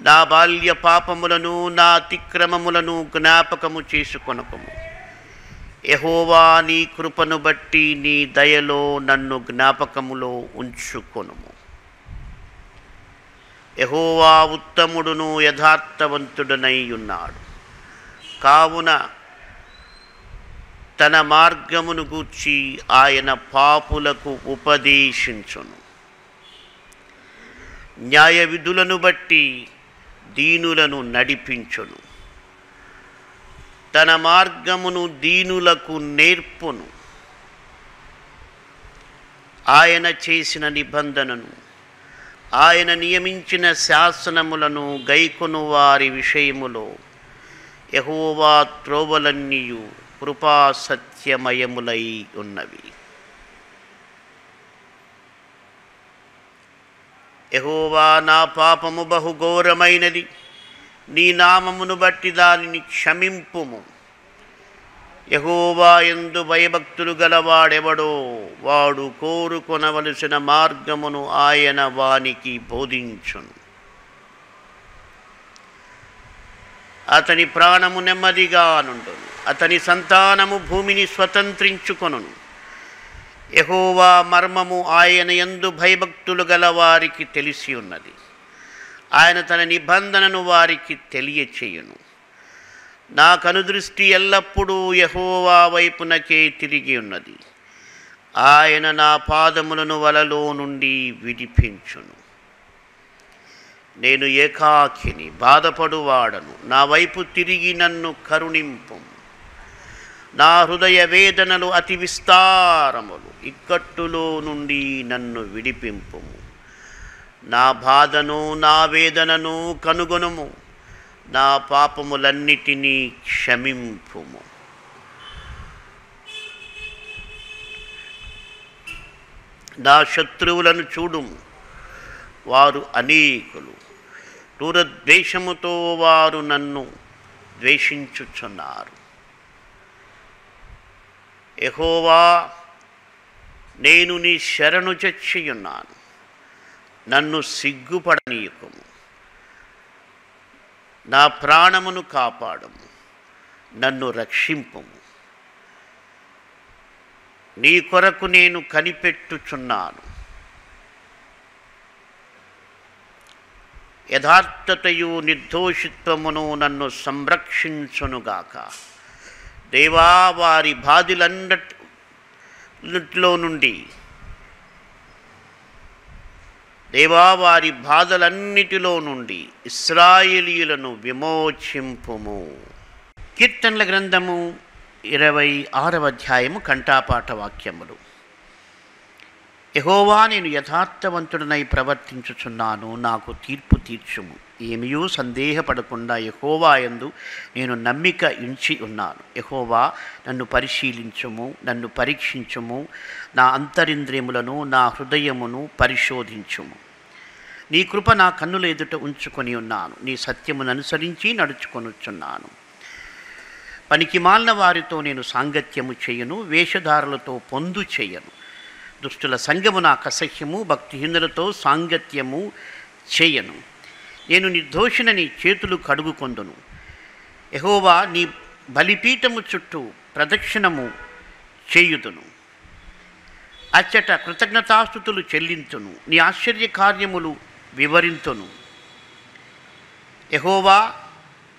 నా బాల్య పాపములను నా అతిక్రమములను జ్ఞాపకము చేసుకొనకము. యహోవా నీ కృపను బట్టి నీ దయలో నన్ను జ్ఞాపకములో ఉంచుకొనుము. యహోవా ఉత్తముడును యథార్థవంతుడనై ఉన్నాడు కావున తన మార్గమును గూర్చి ఆయన పాపులకు ఉపదేశించును. న్యాయ విధులను బట్టి దీనులను నడిపించును. తన మార్గమును దీనులకు నేర్పును. ఆయన చేసిన నిబంధనను ఆయన నియమించిన శాసనములను గైకొను వారి విషయములో. యహోవా త్రోవలన్నీయు కృపా సత్యమయములై ఉన్నవి. యహోవా నా పాపము బహుఘోరమైనది. నీ నామమును బట్టి దానిని క్షమింపుము. యహోవా ఎందు భయభక్తులు గలవాడెవడో వాడు కోరుకొనవలసిన మార్గమును ఆయన వానికి బోధించును. అతని ప్రాణము నెమ్మదిగా నుండును. అతని సంతానము భూమిని స్వతంత్రించుకొనును. యహోవా మర్మము ఆయన ఎందు భయభక్తులు గల వారికి తెలిసి ఉన్నది. ఆయన తన నిబంధనను వారికి తెలియచేయును. నా కనుదృష్టి ఎల్లప్పుడూ యహోవా వైపునకే తిరిగి ఉన్నది. ఆయన నా పాదములను వలలో నుండి విడిపించును. నేను ఏకాకిని బాధపడువాడను. నా వైపు తిరిగి నన్ను కరుణింపు నా హృదయ వేదనలు అతి విస్తారములు. ఇక్కట్టులో నుండి నన్ను విడిపింపుము. నా బాధను నా వేదనను కనుగొనుము. నా పాపములన్నిటినీ క్షమింపుము. నా శత్రువులను చూడుము. వారు అనేకులు. దూరద్వేషముతో వారు నన్ను ద్వేషించుచున్నారు. ఎహోవా నేను నీ శరణు చచ్చియున్నాను నన్ను సిగ్గుపడనీయకము. నా ప్రాణమును కాపాడము నన్ను రక్షింపము. నీ కొరకు నేను కనిపెట్టుచున్నాను. యథార్థతయు నిర్దోషిత్వమును నన్ను సంరక్షించునుగాక. దేవా వారి బాధలన్నిటిలో నుండి దేవా వారి బాధలన్నిటిలో నుండి ఇస్రాయేలీలను విమోచింపుము. కీర్తనల గ్రంథము ఇరవై ఆరవ అధ్యాయము కంఠాపాఠ వాక్యములు. యహోవా నేను యథార్థవంతుడనై ప్రవర్తించుచున్నాను నాకు తీర్పు తీర్చుము. ఏమియూ సందేహపడకుండా యహోవా యందు నేను నమ్మిక ఉంచి ఉన్నాను. యహోవా నన్ను పరిశీలించుము నన్ను పరీక్షించుము నా అంతరింద్రియములను నా హృదయమును పరిశోధించుము. నీ కృప నా కన్నుల ఎదుట ఉంచుకొని ఉన్నాను. నీ సత్యమును అనుసరించి నడుచుకొనుచున్నాను. పనికి మాలిన వారితో నేను సాంగత్యము చేయను వేషధారులతో పొందు చేయను. దుష్టుల సంగము నాకు అసహ్యము భక్తిహీనులతో సాంగత్యము చేయను. నేను నిర్దోషినని చేతులు కడుగుకొందును. ఎహోవా నీ బలిపీఠము చుట్టూ ప్రదక్షిణము చేయుదును. అచ్చట కృతజ్ఞతాస్థుతులు చెల్లింతును నీ ఆశ్చర్య కార్యములు వివరింతును. ఎహోవా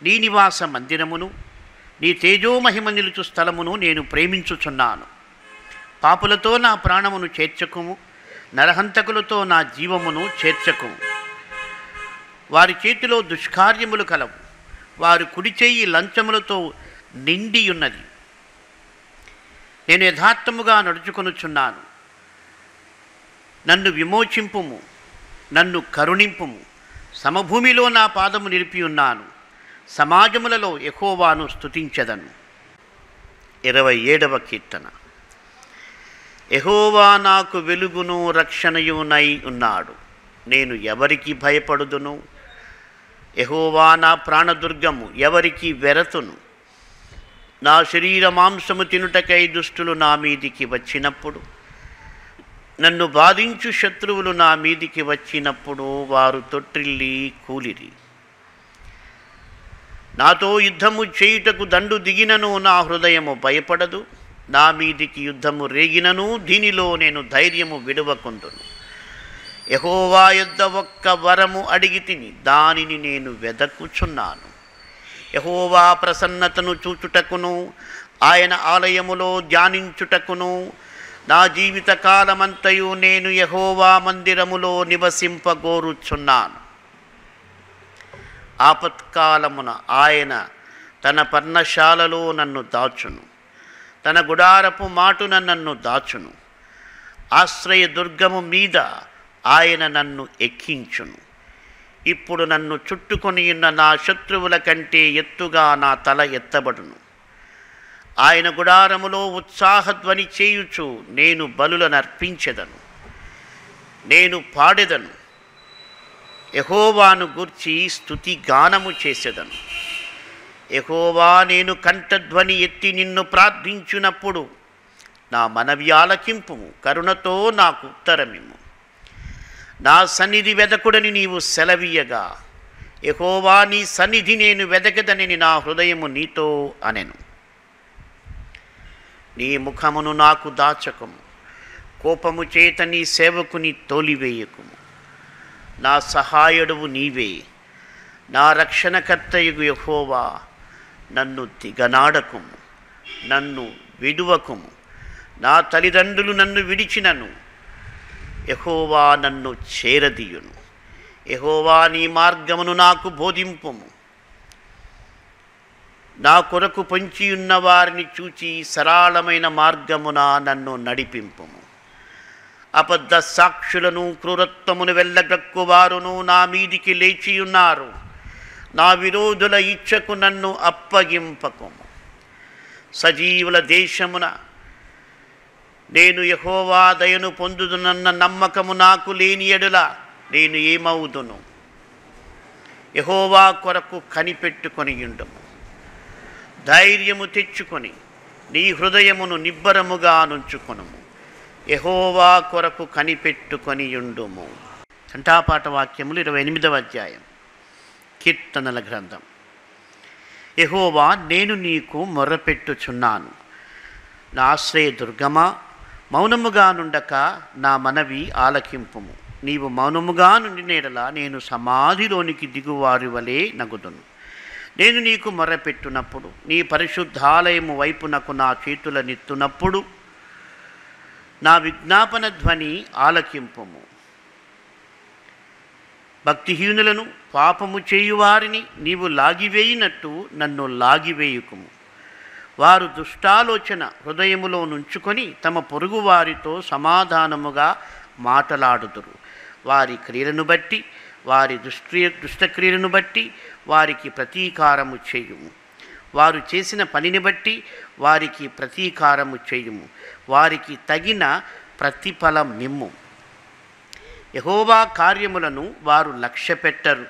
నీ నివాస మందిరమును నీ తేజోమహిమ నిలుచు స్థలమును నేను ప్రేమించుచున్నాను. పాపులతో నా ప్రాణమును చేర్చకుము నరహంతకులతో నా జీవమును చేర్చకుము. వారి చేతిలో దుష్కార్యములు కలవు వారు కుడి చేయి లంచములతో నిండియున్నది. నేను యథార్థముగా నడుచుకొనుచున్నాను. నన్ను విమోచింపుము నన్ను కరుణింపుము. సమభూమిలో నా పాదము నిలిపి ఉన్నాను. సమాజములలో ఎహోవాను స్థుతించదను ఇరవై ఏడవ కీర్తన. ఎహోవా నాకు వెలుగును రక్షణయునై ఉన్నాడు. నేను ఎవరికి భయపడుదును? ఎహోవా నా ప్రాణదుర్గము ఎవరికి వెరతును? నా శరీర మాంసము తినుటకై దుష్టులు నా మీదికి వచ్చినప్పుడు నన్ను బాధించు శత్రువులు నా మీదికి వచ్చినప్పుడు వారు తొట్టిల్లి కూలిరి. నాతో యుద్ధము చేయుటకు దండు దిగినను నా హృదయము భయపడదు. నా మీదికి యుద్ధము రేగినను దీనిలో నేను ధైర్యము విడవకుందును యహోవా యుద్ధ ఒక్క వరము అడిగి తిని దానిని నేను వెదకుచున్నాను. యహోవా ప్రసన్నతను చూచుటకును ఆయన ఆలయములో ధ్యానించుటకును నా జీవిత కాలమంతయు నేను యహోవా మందిరములో నివసింపగోరుచున్నాను. ఆపత్కాలమున ఆయన తన పర్ణశాలలో నన్ను దాచును. తన గుడారపు మాటున నన్ను దాచును. ఆశ్రయ దుర్గము మీద ఆయన నన్ను ఎక్కించును. ఇప్పుడు నన్ను చుట్టుకొని ఉన్న నా శత్రువుల కంటే ఎత్తుగా నా తల ఎత్తబడును. ఆయన గుడారములో ఉత్సాహధ్వని చేయుచు నేను బలులను అర్పించెదను నేను పాడెదను. యహోవాను గూర్చి స్థుతి గానము చేసేదను. యహోవా నేను కంఠధ్వని ఎత్తి నిన్ను ప్రార్థించినప్పుడు నా మనవి ఆలకింపుము కరుణతో నాకు ఉత్తరమిము నా సన్నిధి వెదకుడని నీవు సెలవీయగా. ఎహోవా నీ సన్నిధి నేను వెదకదనని నా హృదయము నీతో అనెను. నీ ముఖమును నాకు దాచకము. కోపము చేత నీ సేవకుని తోలివేయకుము. నా సహాయుడువు నీవే. నా రక్షణకర్తయుగు యహోవా నన్ను దిగనాడకుము నన్ను విడువకుము. నా తల్లిదండ్రులు నన్ను విడిచినను. యహోవా నన్ను చేరదీయును. యహోవా నీ మార్గమును నాకు బోధింపుము. నా కొరకు పొంచియున్న వారిని చూచి సరళమైన మార్గమున నన్ను నడిపింపుము. అబద్ధ సాక్షులను క్రూరత్వమును వెళ్ళగక్కువారును నా మీదికి లేచియున్నారు నా విరోధుల ఇచ్చకు నన్ను అప్పగింపకు సజీవుల దేశమున నేను యహోవా దయను పొందుదునన్న నమ్మకము నాకు లేని ఎడుల నేను ఏమవుదును? యహోవా కొరకు కనిపెట్టుకొని ఉండము ధైర్యము తెచ్చుకొని నీ హృదయమును నిబ్బరముగా నుంచుకొనుము. యహోవా కొరకు కనిపెట్టుకొని ఉండుము కంఠాపాట వాక్యములు ఇరవై ఎనిమిదవ అధ్యాయం. కీర్తనల గ్రంథం. యహోవా నేను నీకు మొర్రపెట్టుచున్నాను నా ఆశ్రయ దుర్గమా మౌనముగా నుండక నా మనవి ఆలకింపుము. నీవు మౌనముగా నుండి నేడలా నేను సమాధిలోనికి దిగువారి వలె నగుదును. నేను నీకు మొరపెట్టునప్పుడు నీ పరిశుద్ధాలయము వైపునకు నా చేతులనెత్తునప్పుడు నా విజ్ఞాపన ధ్వని ఆలకింపము. భక్తిహీనులను పాపము చేయువారిని నీవు లాగివేయినట్టు నన్ను లాగివేయుకుము. వారు దుష్టాలోచన హృదయములో నుంచుకొని తమ పొరుగువారితో సమాధానముగా మాటలాడుదురు. వారి క్రియలను బట్టి వారి దుష్క్రియ దుష్టక్రియలను బట్టి వారికి ప్రతీకారము చేయుము. వారు చేసిన పనిని బట్టి వారికి ప్రతీకారము చేయుము. వారికి తగిన ప్రతిఫలం మిమ్ము యహోవా కార్యములను వారు లక్ష్యపెట్టరు.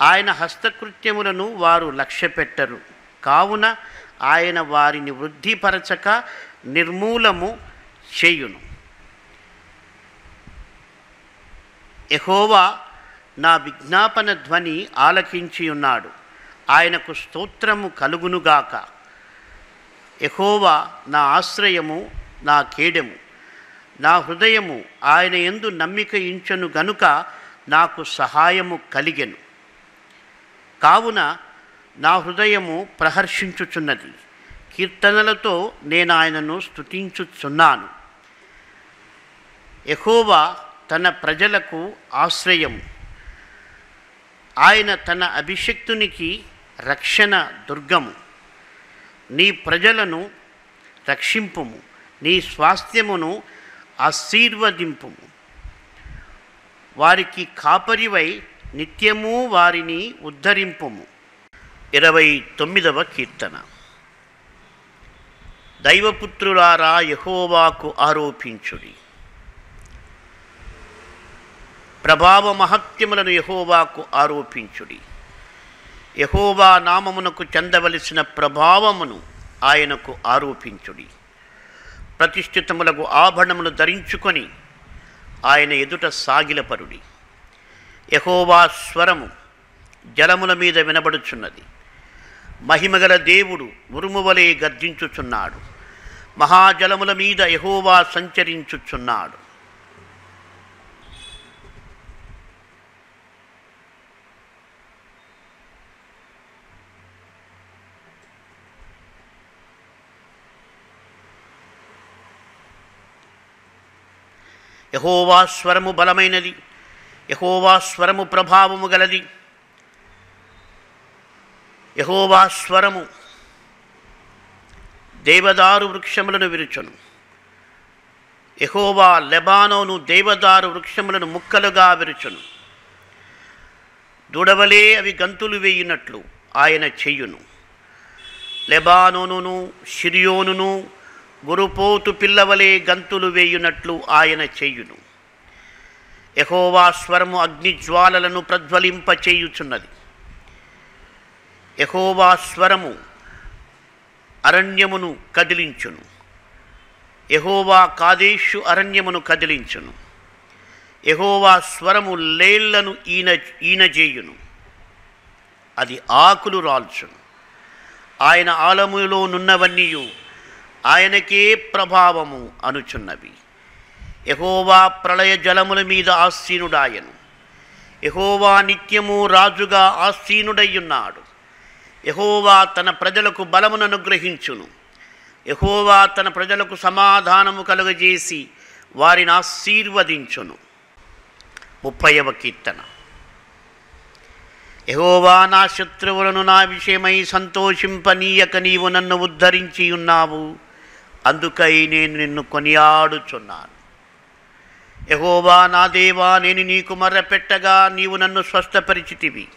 ఆయన హస్తకృత్యములను వారు లక్ష్యపెట్టరు. కావున ఆయన వారిని వృద్ధిపరచక నిర్మూలము చేయును. యహోవా నా విజ్ఞాపన ధ్వని ఆలకించి ఉన్నాడు. ఆయనకు స్తోత్రము కలుగునుగాక. ఎహోవా నా ఆశ్రయము నా కేడెము. నా హృదయము ఆయన ఎందు నమ్మిక ఇంచను గనుక నాకు సహాయము కలిగెను. కావున నా హృదయము ప్రహర్షించుచున్నది. కీర్తనలతో నేను ఆయనను స్తుతించుచున్నాను. ఎహోవా తన ప్రజలకు ఆశ్రయం ఆయన తన అభిషక్తునికి రక్షణ దుర్గము. నీ ప్రజలను రక్షింపుము. నీ స్వాస్థ్యమును ఆశీర్వదింపుము. వారికి కాపరివై నిత్యము వారిని ఉద్ధరింపుము. ఇరవై తొమ్మిదవ కీర్తన. దైవపుత్రులారా యహోవాకు ఆరోపించుడి. ప్రభావ మహత్యములను యహోవాకు ఆరోపించుడి. యహోవా నామమునకు చెందవలసిన ప్రభావమును ఆయనకు ఆరోపించుడి. ప్రతిష్ఠితములకు ఆభరణములు ధరించుకొని ఆయన ఎదుట సాగిలపరుడి. యహోవా స్వరము జలముల మీద వినబడుచున్నది. మహిమగల దేవుడు ఉరుమువలే గర్జించుచున్నాడు. మహాజలముల మీద యహోవా సంచరించుచున్నాడు. యహోవా స్వరము బలమైనది. యహోవా స్వరము ప్రభావము గలది. యహోవా స్వరము దేవదారు వృక్షములను విరుచును. యహోవా లెబానోను దేవదారు వృక్షములను ముక్కలుగా విరుచును. దుడవలే అవి గంతులు వేయునట్లు ఆయన చెయ్యును లెబానోనును షిరియోనును గురుపోతు పిల్లవలే గంతులు వేయునట్లు ఆయన చెయ్యును యహోవా స్వరము అగ్నిజ్వాలలను ప్రజ్వలింపచేయుచున్నది. యహోవా స్వరము అరణ్యమును కదిలించును. యహోవా కాదేశు అరణ్యమును కదిలించును. యహోవా స్వరము లేళ్ళను ఈన ఈనజేయును. అది ఆకులు రాల్చును. ఆయన ఆలములో నున్నవన్నీయు ఆయనకే ప్రభావము అనుచున్నవి. యహోవా ప్రళయ జలముల మీద ఆసీనుడాయను. యహోవా నిత్యము రాజుగా ఆసీనుడయ్యున్నాడు. యహోవా తన ప్రజలకు బలమును అనుగ్రహించును. యహోవా తన ప్రజలకు సమాధానము కలుగజేసి వారిని ఆశీర్వదించును. ముప్పైవ కీర్తన. యహోవా నా శత్రువులను నా విషయమై సంతోషింపనీయక నీవు నన్ను ఉద్ధరించి ఉన్నావు. అందుకై నేను నిన్ను కొనియాడుచున్నాను. యహోవా నా దేవా నేను నీకు మర్రపెట్టగా నీవు నన్ను స్వస్థపరిచితివి.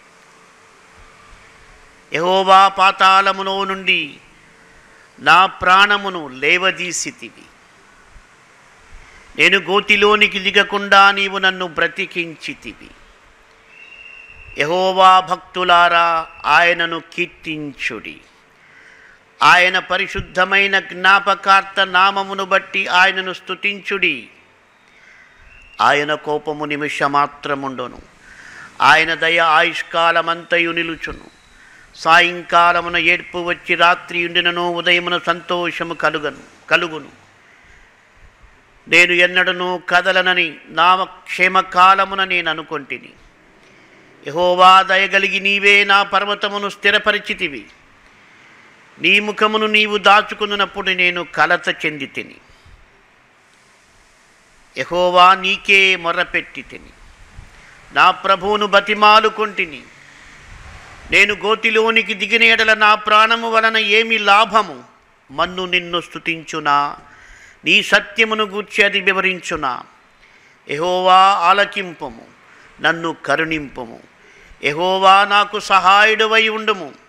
యహోవా పాతాళములో నుండి నా ప్రాణమును లేవదీసితివి. నేను గోతిలోనికి దిగకుండా నీవు నన్ను బ్రతికించితివి. యహోవా భక్తులారా ఆయనను కీర్తించుడి. ఆయన పరిశుద్ధమైన జ్ఞాపకార్థ నామమును బట్టి ఆయనను స్తుతించుడి. ఆయన కోపము నిమిషమాత్రముండును. ఆయన దయ ఆయుష్కాలమంతయు నిలుచును. సాయంకాలమున ఏడ్పు వచ్చి రాత్రి ఉండినను ఉదయమున సంతోషము కలుగను కలుగును. నేను ఎన్నడను కదలనని నా క్షేమకాలమున నేను అనుకొంటిని. యహోవా దయగలిగి నీవే నా పర్వతమును స్థిరపరిచితివి. నీ ముఖమును నీవు దాచుకున్నప్పుడు నేను కలత చెంది తిని. యహోవా నీకే మొరపెట్టి తిని. నా ప్రభువును బతిమాలుకొంటిని నేను గోతిలోనికి దిగిన ఎడల నా ప్రాణము వలన ఏమి లాభము? మన్ను నిన్ను స్తుతించునా? నీ సత్యమును గూర్చి అది వివరించునా? ఎహోవా ఆలకింపము నన్ను కరుణింపము. ఎహోవా నాకు సహాయుడవై ఉండుము.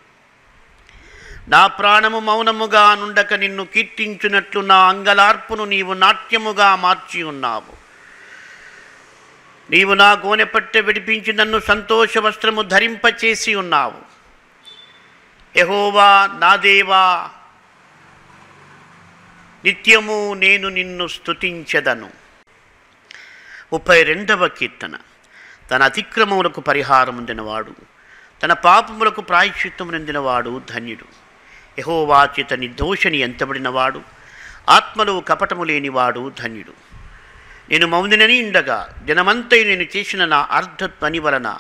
నా ప్రాణము మౌనముగా నుండక నిన్ను కీర్తించినట్లు నా అంగలార్పును నీవు నాట్యముగా మార్చి ఉన్నావు. నీవు నా గోనెపట్టె విడిపించి నన్ను సంతోష వస్త్రము ధరింపచేసి ఉన్నావు. యహోవా నా దేవా నిత్యము నేను నిన్ను స్థుతించదను ముప్పై రెండవ కీర్తన. తన అతిక్రమములకు పరిహారం పొందినవాడు తన పాపములకు ప్రాయశ్చిత్తము నిందినవాడు ధన్యుడు. యహోవాచిత నిర్దోషని ఎంతబడినవాడు? ఆత్మలో కపటము లేనివాడు ధన్యుడు. నేను మౌనినని ఉండగా దినమంతై నేను చేసిన నా అర్ధ పని వలన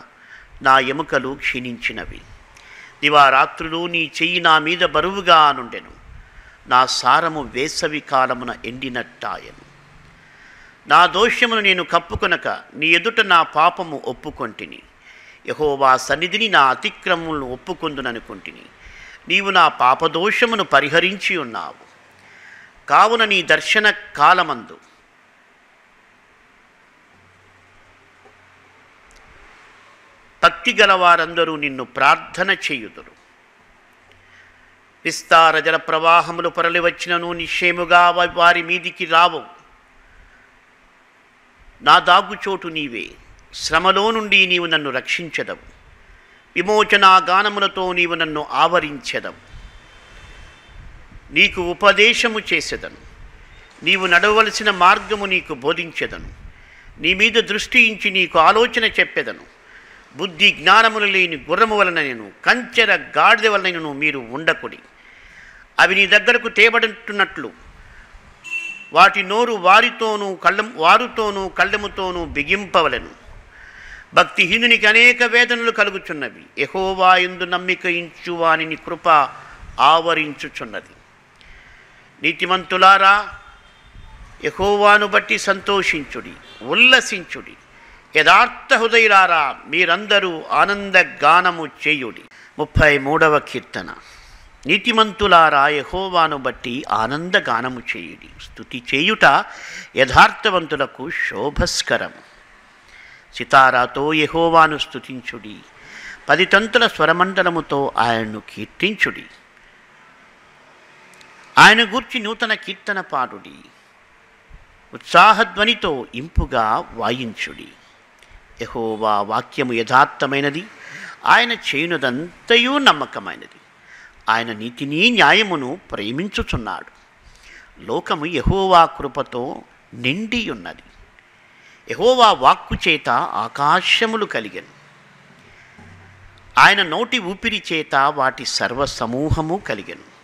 నా ఎముకలు క్షీణించినవి. దివారాత్రులు నీ చెయ్యి నా మీద బరువుగా నుండెను. నా సారము వేసవి కాలమున ఎండినట్టాయను. నా దోషమును నేను కప్పుకొనక నీ ఎదుట నా పాపము ఒప్పుకొంటిని. యహోవా సన్నిధిని నా అతిక్రమములను ఒప్పుకొందుననుకుంటుని. నీవు నా పాపదోషమును పరిహరించి ఉన్నావు. కావున నీ దర్శన కాలమందు. భక్తి గలవారందరూ నిన్ను ప్రార్థన చేయుదురు. విస్తార జల ప్రవాహములు పొరలి వచ్చినను నిశ్చయముగా వారి మీదికి రావు. నా దాగుచోటు నీవే. శ్రమలో నుండి నీవు నన్ను రక్షించదవు. విమోచనా గానములతో నీవు నన్ను ఆవరించెదవు. నీకు ఉపదేశము చేసేదను. నీవు నడవలసిన మార్గము నీకు బోధించెదను. నీ మీద దృష్టి ఇంచి నీకు ఆలోచన చెప్పెదను. బుద్ధి జ్ఞానములు లేని గుర్రము వలన నేను కంచెర గాడిద వలన నేను మీరు ఉండకుడి. అవి నీ దగ్గరకు తేబడుతున్నట్లు. వాటి నోరు వారితోనూ కళ్ళం వారుతోనూ కళ్ళెముతోనూ బిగింపవలెను. భక్తిహీనునికి అనేక వేదనలు కలుగుచున్నవి. ఎహోవా నమ్మిక ఇంచువాని కృప ఆవరించుచున్నది. నీతిమంతులారా యహోవాను బట్టి సంతోషించుడి ఉల్లసించుడి. యథార్థ హృదయులారా మీరందరూ ఆనంద గానము చేయుడి. ముప్పై మూడవ కీర్తన. నీతిమంతులారా యహోవాను బట్టి ఆనంద గానము చేయుడి. స్థుతి చేయుట యథార్థవంతులకు శోభస్కరము. సితారాతో యహోవాను స్తుతించుడి. పది తంతుల స్వరమండలముతో ఆయన్ను కీర్తించుడి. ఆయన గూర్చి నూతన కీర్తన పాడుడి. ఉత్సాహధ్వనితో ఇంపుగా వాయించుడి. యహోవా వాక్యము యథార్థమైనది. ఆయన చేయునదంతయు నమ్మకమైనది. ఆయన నీతిని న్యాయమును ప్రేమించుచున్నాడు. లోకము యహోవా కృపతో నిండి ఉన్నది యహోవా వాక్కు చేత ఆకాశములు కలిగను. ఆయన నోటి ఊపిరి చేత వాటి సర్వ సమూహము కలిగను.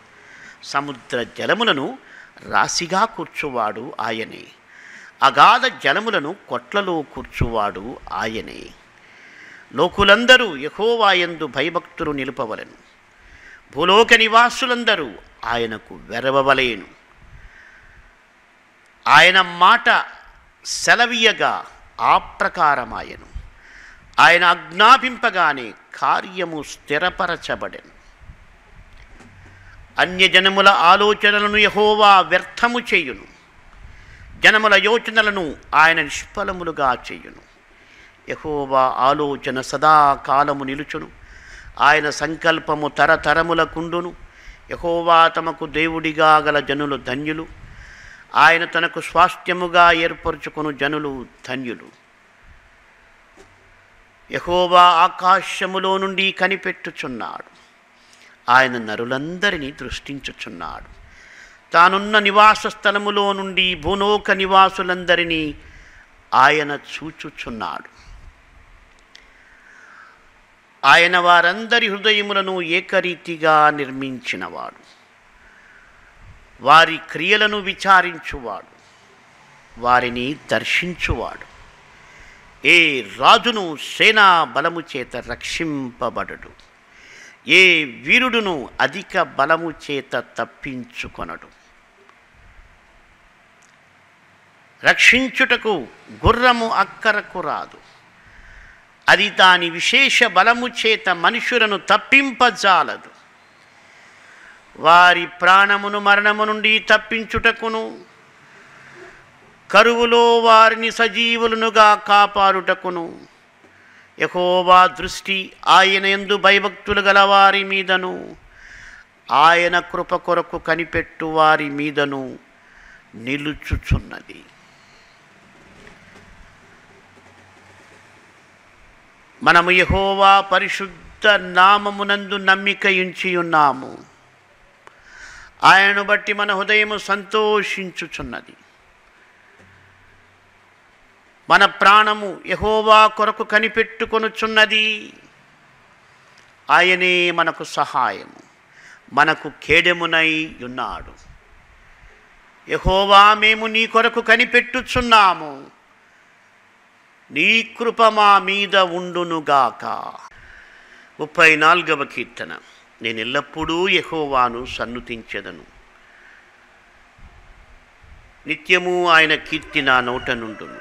సముద్ర జలములను రాశిగా కూర్చువాడు ఆయనే. అగాధ జలములను కొట్లలో కూర్చువాడు ఆయనే. లోకులందరూ యహోవాయందు భయభక్తులు నిలుపవలను. భూలోక నివాసులందరూ ఆయనకు వెరవవలేను. ఆయన మాట సెలవీయగా ఆ ప్రకారమాయను. ఆయన ఆజ్ఞాపింపగానే కార్యము స్థిరపరచబడెను. అన్యజనముల ఆలోచనలను యహోవా వ్యర్థము చేయును. జనముల యోచనలను ఆయన నిష్ఫలములుగా చేయును. యహోవా ఆలోచన సదాకాలము నిలుచును. ఆయన సంకల్పము తరతరములకుండును యహోవా తమకు దేవుడిగా గల జనులు ధన్యులు. ఆయన తనకు స్వాస్థ్యముగా ఏర్పరచుకును జనులు ధన్యులు. యహోవా ఆకాశములో నుండి కనిపెట్టుచున్నాడు. ఆయన నరులందరినీ దృష్టించుచున్నాడు. తానున్న నివాస స్థలములో నుండి భూనోక నివాసులందరినీ ఆయన చూచుచున్నాడు. ఆయన వారందరి హృదయములను ఏకరీతిగా నిర్మించినవాడు. వారి క్రియలను విచారించువాడు వారిని దర్శించువాడు. ఏ రాజును సేనా బలము చేత రక్షింపబడడు ఏ వీరుడును అధిక బలము చేత తప్పించుకొనడు. రక్షించుటకు గుర్రము అక్కరకు రాదు అది దాని విశేష బలము చేత మనుషులను తప్పింపజాలదు. వారి ప్రాణమును మరణము నుండి తప్పించుటకును. కరువులో వారిని సజీవులనుగా కాపాడుటకును. యహోవా దృష్టి ఆయన ఎందు భయభక్తులు గల వారి మీదను. ఆయన కృప కొరకు కనిపెట్టు వారి మీదను నిలుచుచున్నది. మనము యహోవా పరిశుద్ధ నామమునందు నమ్మిక ఉంచి ఉన్నాము ఆయనను బట్టి మన హృదయము సంతోషించుచున్నది. మన ప్రాణము యహోవా కొరకు కనిపెట్టుకొనుచున్నది. ఆయనే మనకు సహాయము మనకు ఖేడెమునై ఉన్నాడు. యహోవా మేము నీ కొరకు కనిపెట్టుచున్నాము. నీ కృప మా మీద ఉండునుగాక. ముప్పై నాలుగవ కీర్తన. నేను ఎల్లప్పుడూ యహోవాను సన్నుతించెదను. నిత్యము ఆయన కీర్తి నా నోట నుండును.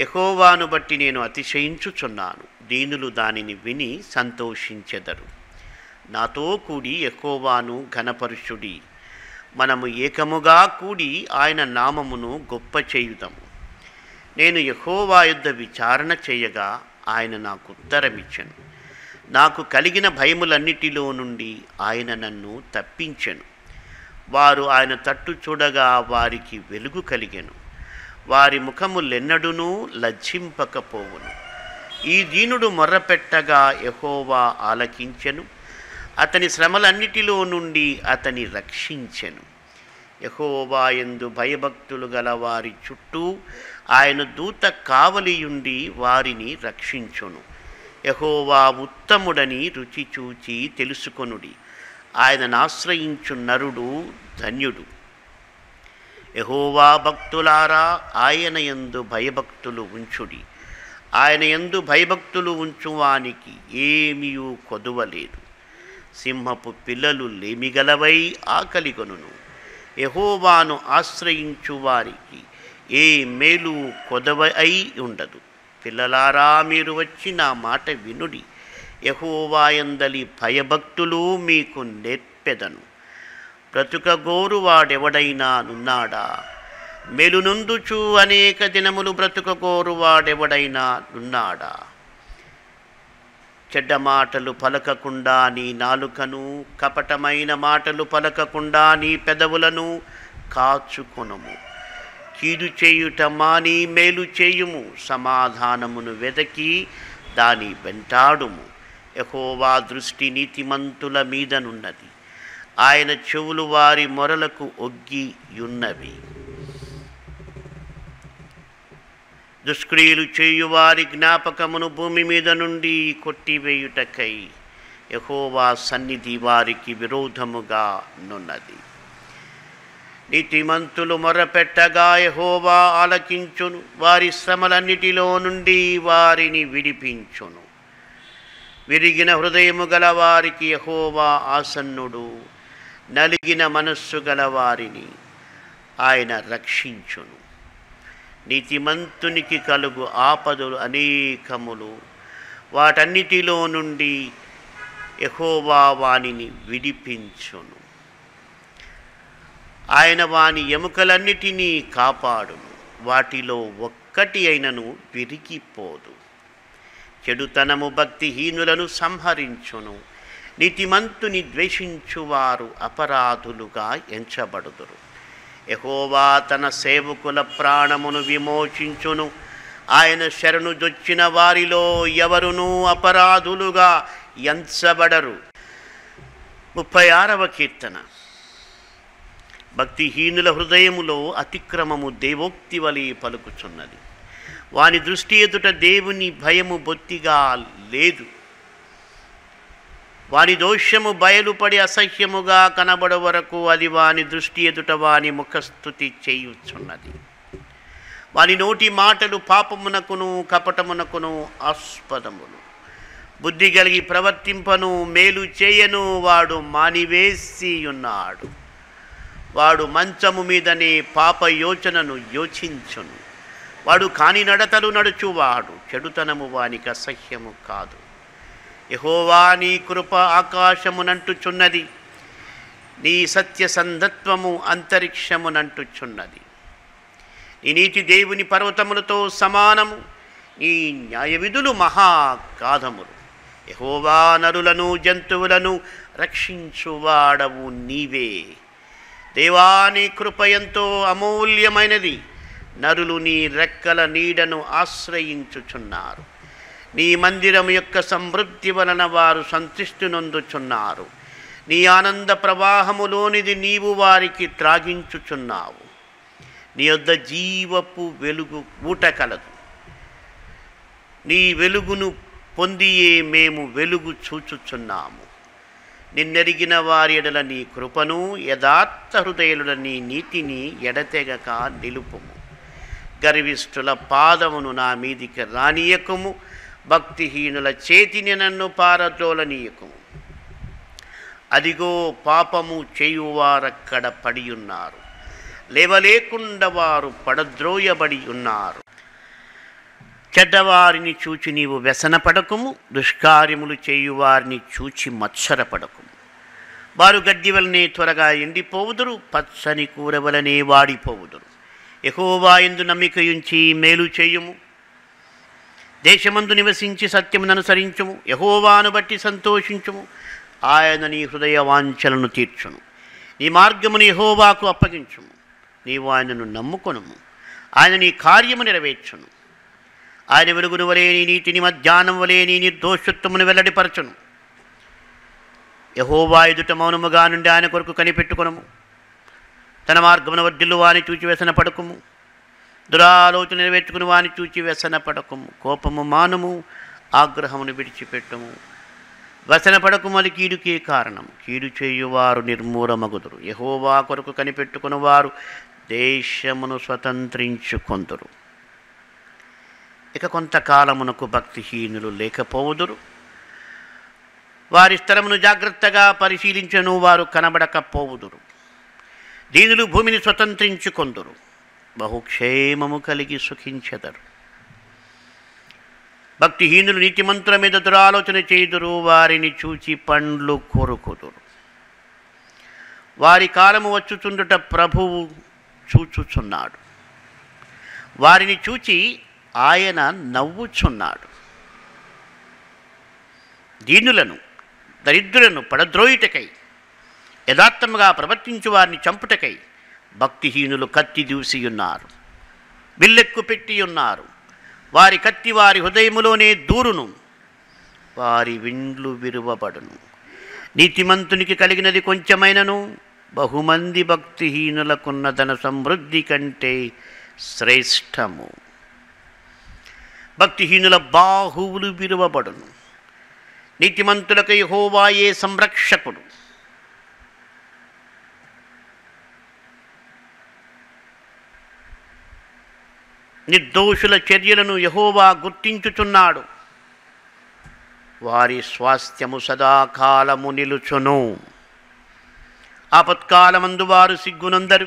యహోవాను బట్టి నేను అతిశయించుచున్నాను. దీనులు దానిని విని సంతోషించెదరు. నాతో కూడి యహోవాను ఘనపరుషుడి మనము ఏకముగా కూడి ఆయన నామమును గొప్ప చేయుదము. నేను యహోవా యుద్ధ విచారణ చేయగా ఆయన నాకు ఉత్తరమిచ్చను. నాకు కలిగిన భయములన్నిటిలో నుండి ఆయన నన్ను తప్పించెను. వారు ఆయన తట్టు చూడగా వారికి వెలుగు కలిగెను. వారి ముఖములెన్నడునూ లజ్జింపకపోవును. ఈ దీనుడు మొర్రపెట్టగా యహోవా ఆలకించెను. అతని శ్రమలన్నిటిలో నుండి అతని రక్షించెను. యహోవా ఎందు భయభక్తులు గల వారి చుట్టూ ఆయన దూత కావలియుండి వారిని రక్షించును. యహోవా ఉత్తముడని రుచి చూచి తెలుసుకొనుడి. ఆయనను ఆశ్రయించు నరుడు ధన్యుడు. యహోవా భక్తులారా ఆయన యందు భయభక్తులు ఉంచుడి. ఆయన ఎందు భయభక్తులు ఉంచువానికి ఏమీయూ కొదువలేదు. సింహపు పిల్లలు లేమిగలవై ఆకలిగొనును యహోవాను ఆశ్రయించు వారికి ఏ మేలు కొదవ అయి ఉండదు. పిల్లలారా మీరు వచ్చి నా మాట వినుడి. యహోవాయందలి భయభక్తులు మీకు నేర్పెదను. బ్రతుక గోరువాడెవడైనా నున్నాడా? మెలునుందుచు అనేక దినములు బ్రతుక గోరువాడెవడైనా నున్నాడా? చెడ్డ మాటలు పలకకుండా నీ నాలుకను కపటమైన మాటలు పలకకుండా నీ పెదవులను కాచుకొనుము. కీడు చేయుట మాని మేలు చేయుము సమాధానమును వెదకి దాని వెంటాడుము. ఎహోవా దృష్టి నీతిమంతుల మీదనున్నది. ఆయన చెవులు వారి మొరలకు ఒగ్గియున్నవి దుష్క్రియులు దుష్క్రియలు చేయువారి జ్ఞాపకమును భూమి మీద నుండి కొట్టివేయుటకై యహోవా సన్నిధి వారికి విరోధముగా నున్నది. నీతిమంతులు మొరపెట్టగా యహోవా ఆలకించును. వారి శ్రమలన్నిటిలో నుండి వారిని విడిపించును. విరిగిన హృదయము గల వారికి యహోవా ఆసన్నుడు. నలిగిన మనస్సు గల వారిని ఆయన రక్షించును. నీతిమంతునికి కలుగు ఆపదలు అనేకములు. వాటన్నిటిలో నుండి యహోవా వానిని విడిపించును. ఆయన వాని ఎముకలన్నిటినీ కాపాడును వాటిలో ఒక్కటి అయినను విరిగిపోదు. చెడుతనము భక్తిహీనులను సంహరించును. నీతిమంతుని ద్వేషించువారు అపరాధులుగా ఎంచబడుదురు. ఎహోవా తన సేవకుల ప్రాణమును విమోచించును. ఆయన శరణు దొచ్చిన వారిలో ఎవరునూ అపరాధులుగా ఎంచబడరు. ముప్పై ఆరవ కీర్తన. భక్తిహీనుల హృదయములో అతిక్రమము దేవోక్తి వలె పలుకుచున్నది. వాని దృష్టి ఎదుట దేవుని భయము బొత్తిగా లేదు. వాని దోషము బయలుపడి అసహ్యముగా కనబడ వరకు అది వాని దృష్టి ఎదుట వాని ముఖస్థుతి చేయుచున్నది. వాని నోటి మాటలు పాపమునకును కపటమునకును ఆస్పదములు. బుద్ధి కలిగి ప్రవర్తింపను మేలు చేయను వాడు మానివేసి ఉన్నాడు వాడు మంచము మీదనే పాప యోచనను యోచించును. వాడు కాని నడతలు నడుచువాడు చెడుతనము వానికి అసహ్యము కాదు. యహోవా నీ కృప ఆకాశమునంటుచున్నది నీ సత్య సంధత్వము అంతరిక్షమునంటుచున్నది నీ నీతి దేవుని పర్వతములతో సమానము నీ న్యాయ విధులు మహాగాధములు. యహోవా నరులను జంతువులను రక్షించువాడవు నీవే. దేవాని కృప ఎంతో అమూల్యమైనది. నరులు నీ రెక్కల నీడను ఆశ్రయించుచున్నారు. నీ మందిరం యొక్క సమృద్ధి వలన వారు సంతృష్టి నొందుచున్నారు. నీ ఆనంద ప్రవాహములోనిది నీవు వారికి త్రాగించుచున్నావు. నీ యొద్ద జీవపు వెలుగు ఊట కలదు. నీ వెలుగును పొందియే మేము వెలుగు చూచుచున్నాము. నిన్నెరిగిన వారి ఎడల నీ కృపను యథార్థ హృదయుల నీ నీతిని ఎడతెగక నిలుపుము. గర్విష్ఠుల పాదమును నా మీదికి రానియకుము భక్తిహీనుల చేతిని నన్ను పారద్రోలనీయకుము. అదిగో పాపము చేయువారక్కడ పడి ఉన్నారు లేవలేకుండా వారు పడద్రోయబడి ఉన్నారు చెడ్డవారిని చూచి నీవు వ్యసనపడకుము దుష్కార్యములు చేయువారిని చూచి మత్సరపడకుము. వారు గడ్డి వలనే త్వరగా ఎండిపోవుదురు పచ్చని కూర వలనే వాడిపోవుదురు. ఎహోవా ఎందు నమ్మికయుంచి మేలు చేయుము. దేశమందు నివసించి సత్యమును అనుసరించుము. యహోవాను బట్టి సంతోషించుము. ఆయన నీ హృదయ వాంఛలను తీర్చును. నీ మార్గమును యహోవాకు అప్పగించుము. నీవు ఆయనను నమ్ముకొనుము. ఆయన నీ కార్యము నెరవేర్చును. ఆయన వెలుగును వలే నీ నీతిని మధ్యాహ్నం వలే నీ నిర్దోషత్వమును వెల్లడిపరచును. యహోవా ఎదుట మౌనముగా నుండి ఆయన కొరకు కనిపెట్టుకునము. తన మార్గమున వడ్డిల్లు వాని చూచి వ్యసన పడకము దురాలోచన నెరవేర్చుకుని వాని చూచి వ్యసన పడకము కోపము మానము ఆగ్రహమును విడిచిపెట్టము. వ్యసన పడకము అది కీడుకే కారణం. కీడు చేయువారు నిర్మూలమగుదురు. యహోవా కొరకు కనిపెట్టుకుని వారు దేశమును స్వతంత్రించుకొందురు. ఇక కొంతకాలమునకు భక్తిహీనులు లేకపోవుదురు. వారి స్థలమును జాగ్రత్తగా పరిశీలించను వారు కనబడకపోవుదురు. దీనులు భూమిని స్వతంత్రించుకొందురు. బహుక్షేమము కలిగి సుఖించెదరు. భక్తిహీనులు నీతిమంతుల మీద దురాలోచన చేయుదురు వారిని చూచి పండ్లు కొరుకుదురు. వారి కాలము వచ్చుచుండుట ప్రభువు చూచుచున్నాడు. వారిని చూచి ఆయన నవ్వుచున్నాడు. దీనులను దరిద్రులను పడద్రోయుటకై యథార్థముగా ప్రవర్తించు వారిని చంపుటకై భక్తిహీనులు కత్తి దూసి ఉన్నారు బిల్లెక్కు పెట్టి ఉన్నారు వారి కత్తి వారి హృదయములోనే దూరును. వారి విండ్లు విరువబడును. నీతిమంతునికి కలిగినది కొంచెమైనను. బహుమంది భక్తిహీనులకున్న ధన సమృద్ధి కంటే శ్రేష్టము. భక్తిహీనుల బాహువులు విరువబడును. నీతిమంతులకు యహోవాయే సంరక్షకుడు. నిర్దోషుల చర్యలను యహోవా గుర్తించుచున్నాడు. వారి స్వాస్థ్యము సదాకాలము నిలుచును. ఆపత్కాలమందు వారు సిగ్గునందరు.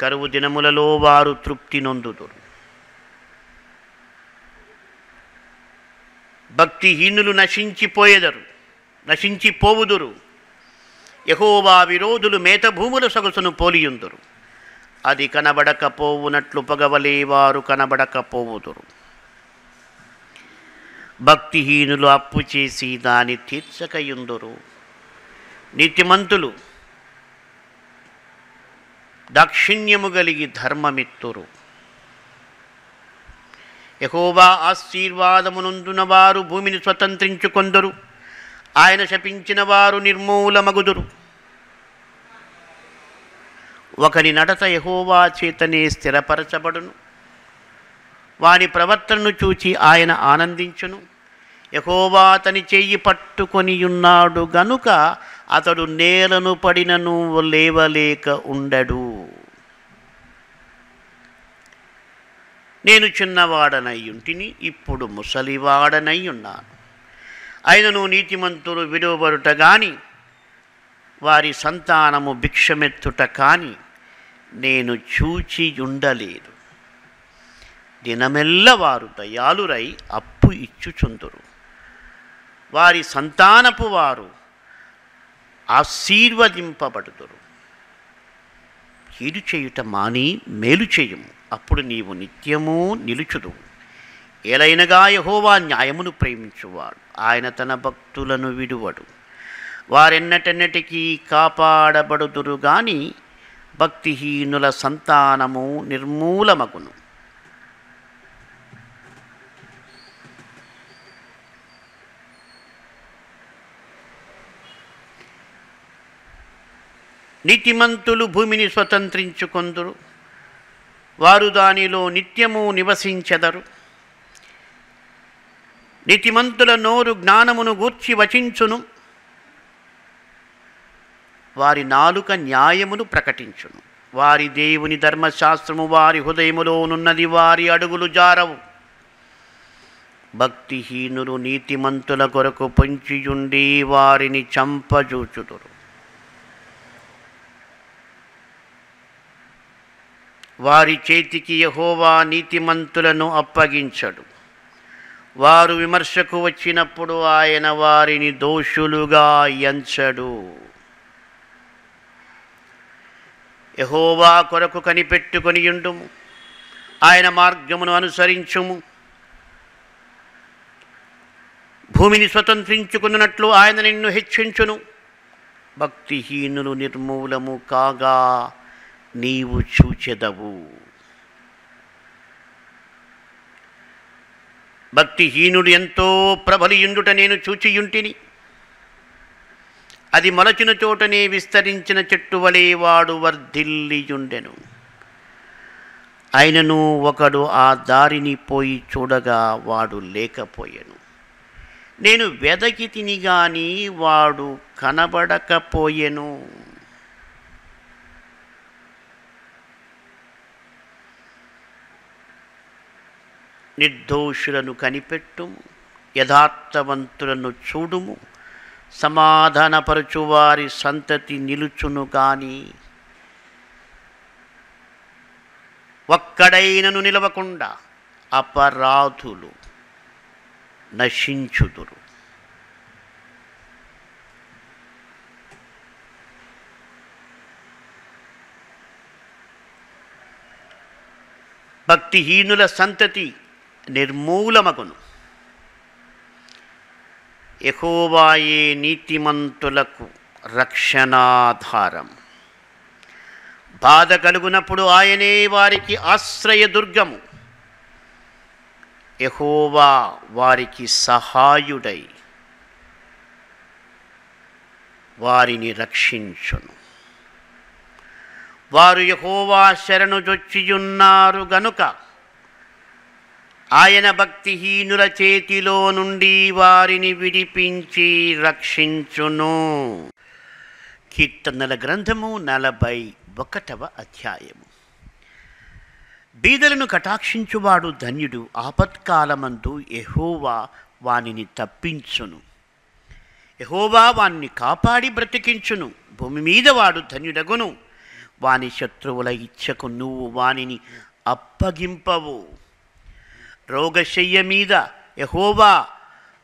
కరువు దినములలో వారు తృప్తి నొందుదురు. భక్తిహీనులు నశించిపోయేదరు నశించిపోవుదురు. యహోవా విరోధులు మేతభూముల సొగసును పోలియుందురు. అది కనబడకపోవునట్లు పగవలే వారు కనబడకపోవుదురు. భక్తిహీనులు అప్పు చేసి దాని తీర్చకయుందురు. నీతిమంతులు దాక్షిణ్యము కలిగి ధర్మమిత్తురు. యహోవా ఆశీర్వాదమునందున వారు భూమిని స్వతంత్రించుకొందరు. ఆయన శపించిన వారు నిర్మూలమగుదురు. ఒకరి నడత యహోవా చేతనే స్థిరపరచబడును. వాని ప్రవర్తనను చూచి ఆయన ఆనందించును. యహోవా అతని చెయ్యి పట్టుకొని ఉన్నాడు గనుక అతడు నేలను పడినను లేవలేక ఉండడు. నేను చిన్నవాడనై ఉంటిని ఇప్పుడు ముసలివాడనై ఉన్నాను ఆయనను నీతిమంతులు విలువబడుట గాని వారి సంతానము భిక్షమెత్తుట కానీ నేను చూచి ఉండలేదు దినమెల్ల వారు దయాలురై అప్పు ఇచ్చుచుందురు. వారి సంతానపు వారు ఆశీర్వదింపబడుదురు. కీడు చేయుట మాని మేలు చేయము. అప్పుడు నీవు నిత్యము నిలుచుదు ఏలైనగా యహోవా న్యాయమును ప్రేమించువాడు. ఆయన తన భక్తులను విడువడు. వారెన్నటెన్నటికీ కాపాడబడుదురు గాని భక్తిహీనుల సంతానము నిర్మూలమగును. నీతిమంతులు భూమిని స్వతంత్రించుకొందురు. వారు దానిలో నిత్యము నివసించెదరు. నీతిమంతుల నోరు జ్ఞానమును గూర్చి వచించును. వారి నాలుక న్యాయమును ప్రకటించును. వారి దేవుని ధర్మశాస్త్రము వారి హృదయములోనున్నది వారి అడుగులు జారవు. భక్తిహీనులు నీతిమంతుల కొరకు పొంచియుండి వారిని చంపజూచుదురు. వారి చేతికి యహోవా నీతిమంతులను అప్పగించడు. వారు విమర్శకు వచ్చినప్పుడు ఆయన వారిని దోషులుగా ఎంచడు. యహోవా కొరకు కనిపెట్టుకొని ఉండుము. ఆయన మార్గమును అనుసరించుము. భూమిని స్వతంత్రించుకున్నట్లు ఆయన నిన్ను హెచ్చించును. భక్తిహీనులు నిర్మూలము కాగా నీవు చూచెదవు. భక్తిహీనుడు ఎంతో ప్రబలియుండుట నేను చూచియుంటిని. అది మొలచిన చోటనే విస్తరించిన చెట్టు వలె వాడు వర్ధిల్లియుండెను. అయినను ఒకడు ఆ దారిని పోయి చూడగా వాడు లేకపోయెను. నేను వెదకి తిని గాని వాడు కనబడకపోయెను. నిర్దోషులను కనిపెట్టుము యథార్థవంతులను చూడుము సమాధానపరచువారి సంతతి నిలుచును కానీ ఒక్కడైనను నిలవకుండా అపరాధులు నశించుదురు. భక్తిహీనుల సంతతి నిర్మూలమగును. ఎహోవాయే నీతిమంతులకు రక్షణాధారం. బాధ కలుగునప్పుడు ఆయనే వారికి ఆశ్రయ దుర్గము. వారికి సహాయుడై వారిని రక్షించును. వారు యహోవా శరణు జొచ్చియున్నారు గనుక ఆయన భక్తిహీనుల చేతిలో నుండి వారిని విడిపించి రక్షించును. కీర్తనల గ్రంథము నలభై ఒకటవ అధ్యాయము. బీదలను కటాక్షించువాడు ధన్యుడు ఆపత్కాలమందు ఎహోవా వానిని తప్పించును. ఎహోవా వాణ్ణి కాపాడి బ్రతికించును. భూమి మీద వాడు ధన్యుడగును. వాని శత్రువుల ఇచ్చకు నువ్వు వానిని అప్పగింపవు. రోగశయ్య మీద యహోవా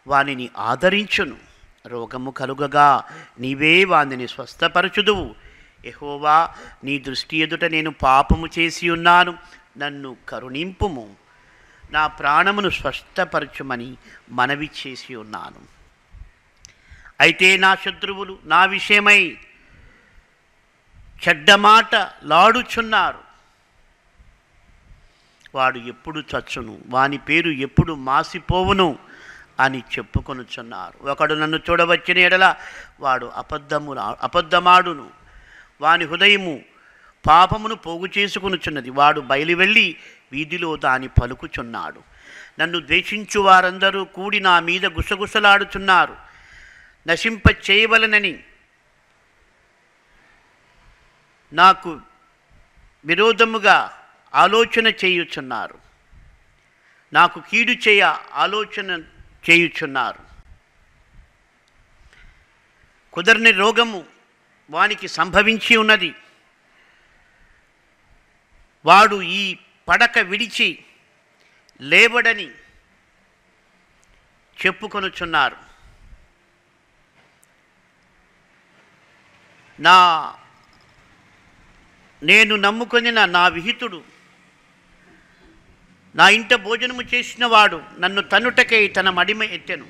వానిని ఆదరించును. రోగము కలుగగా నీవే వానిని స్వస్థపరచుదువు. యహోవా నీ దృష్టి ఎదుట నేను పాపము చేసి ఉన్నాను నన్ను కరుణింపుము. నా ప్రాణమును స్వస్థపరచుమని మనవి చేసి ఉన్నాను అయితే నా శత్రువులు నా విషయమై చెడ్డమాట లాడుచున్నారు. వాడు ఎప్పుడు చచ్చును? వాని పేరు ఎప్పుడు మాసిపోవును? అని చెప్పుకొనుచున్నారు. ఒకడు నన్ను చూడవచ్చిన ఎడల వాడు అబద్ధము అబద్ధమాడును. వాని హృదయము పాపమును పోగు చేసుకునుచున్నది. వాడు బయలు వెళ్ళి వీధిలో దాని పలుకుచున్నాడు. నన్ను ద్వేషించు వారందరూ కూడి నా మీద గుసగుసలాడుచున్నారు. నశింప చేయవలనని నాకు విరోధముగా ఆలోచన చేయుచున్నారు. నాకు కీడు చేయ ఆలోచన చేయుచున్నారు. కుదరని రోగము వానికి సంభవించి ఉన్నది. వాడు ఈ పడక విడిచి లేవడని చెప్పుకొనుచున్నారు. నా నేను నమ్ముకొనిన నా విహితుడు నా ఇంట భోజనము చేసినవాడు నన్ను తన్నుటకై తన మడిమ ఎత్తెను.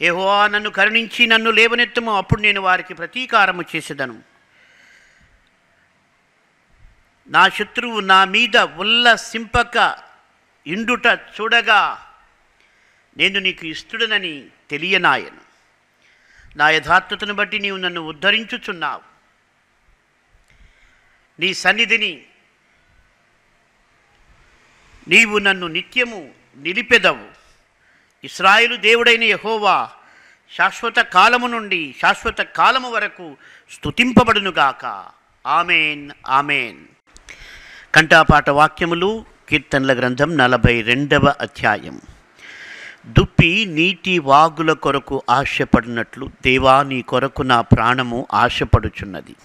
ఏహోవా నన్ను కరుణించి నన్ను లేవనెత్తము అప్పుడు నేను వారికి ప్రతీకారము చేసేదను. నా శత్రువు నా మీద ఉల్లసింపక ఇండుట చూడగా నేను నీకు ఇస్తుడనని తెలియనాయను. నా యథార్థతను బట్టి నీవు నన్ను ఉద్ధరించుచున్నావు. నీ సన్నిధిని నీవు నన్ను నిత్యము నిలిపెదవు. ఇస్రాయిలు దేవుడైన యహోవా శాశ్వత కాలము నుండి శాశ్వత కాలము వరకు స్థుతింపబడునుగాక ఆమెన్ ఆమెన్. కంఠాపాట వాక్యములు కీర్తనల గ్రంథం నలభై రెండవ అధ్యాయం. దుప్పి నీటి వాగుల కొరకు ఆశపడినట్లు దేవా నీ కొరకు నా ప్రాణము ఆశపడుచున్నది.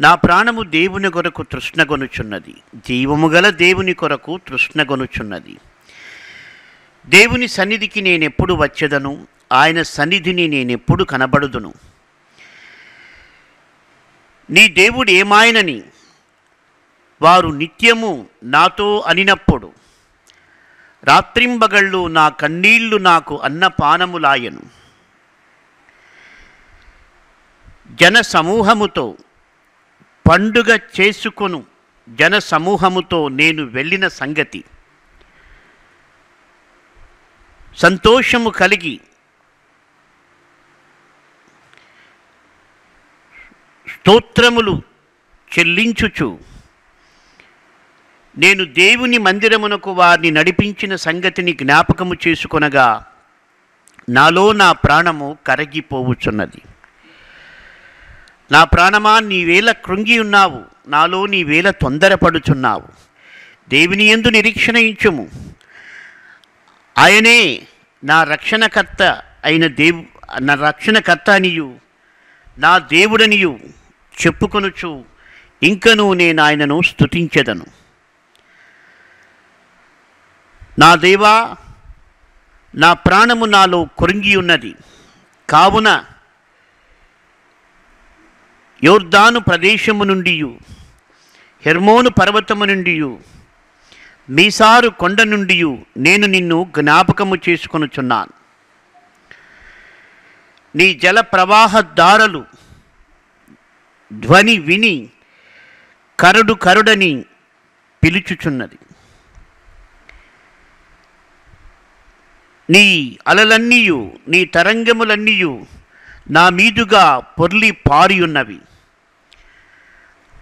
నా ప్రాణము దేవుని కొరకు తృష్ణగొనుచున్నది. జీవము గల దేవుని కొరకు తృష్ణగొనుచున్నది. దేవుని సన్నిధికి నేనెప్పుడు వచ్చేదను? ఆయన సన్నిధిని నేనెప్పుడు కనబడుదును? నీ దేవుడు ఏమాయనని? వారు నిత్యము నాతో అనినప్పుడు రాత్రింబగళ్ళు నా కన్నీళ్ళు నాకు అన్నపానములాయను. జన సమూహముతో పండుగ చేసుకొను జన సమూహముతో నేను వెళ్ళిన సంగతి. సంతోషము కలిగి స్తోత్రములు చెల్లించుచు నేను దేవుని మందిరమునకు వారిని నడిపించిన సంగతిని జ్ఞాపకము చేసుకొనగా నాలో నా ప్రాణము కరగిపోవుచున్నది. నా ప్రాణమా నీవేళ కృంగి ఉన్నావు. నాలో నీవేళ తొందరపడుచున్నావు. దేవుని ఎందు నిరీక్షణ ఇచ్చుము ఆయనే నా రక్షణకర్త అయిన దేవు నా రక్షణకర్త అనియు నా దేవుడనియు చెప్పుకొనుచు ఇంకనూ నేను ఆయనను స్తుతించెదను. నా దేవా నా ప్రాణము నాలో కొరింగి ఉన్నది. కావున యోర్దాను ప్రదేశము నుండి హెర్మోను పర్వతము నుండి మీసారు కొండ నుండి నేను నిన్ను జ్ఞాపకము చేసుకొనుచున్నాను. నీ జల ప్రవాహ దారలు ధ్వని విని కరుడు కరుడని పిలుచుచున్నది. నీ అలలన్నీయు నీ తరంగములన్నీయు నా మీదుగా పొర్లి పారియున్నవి.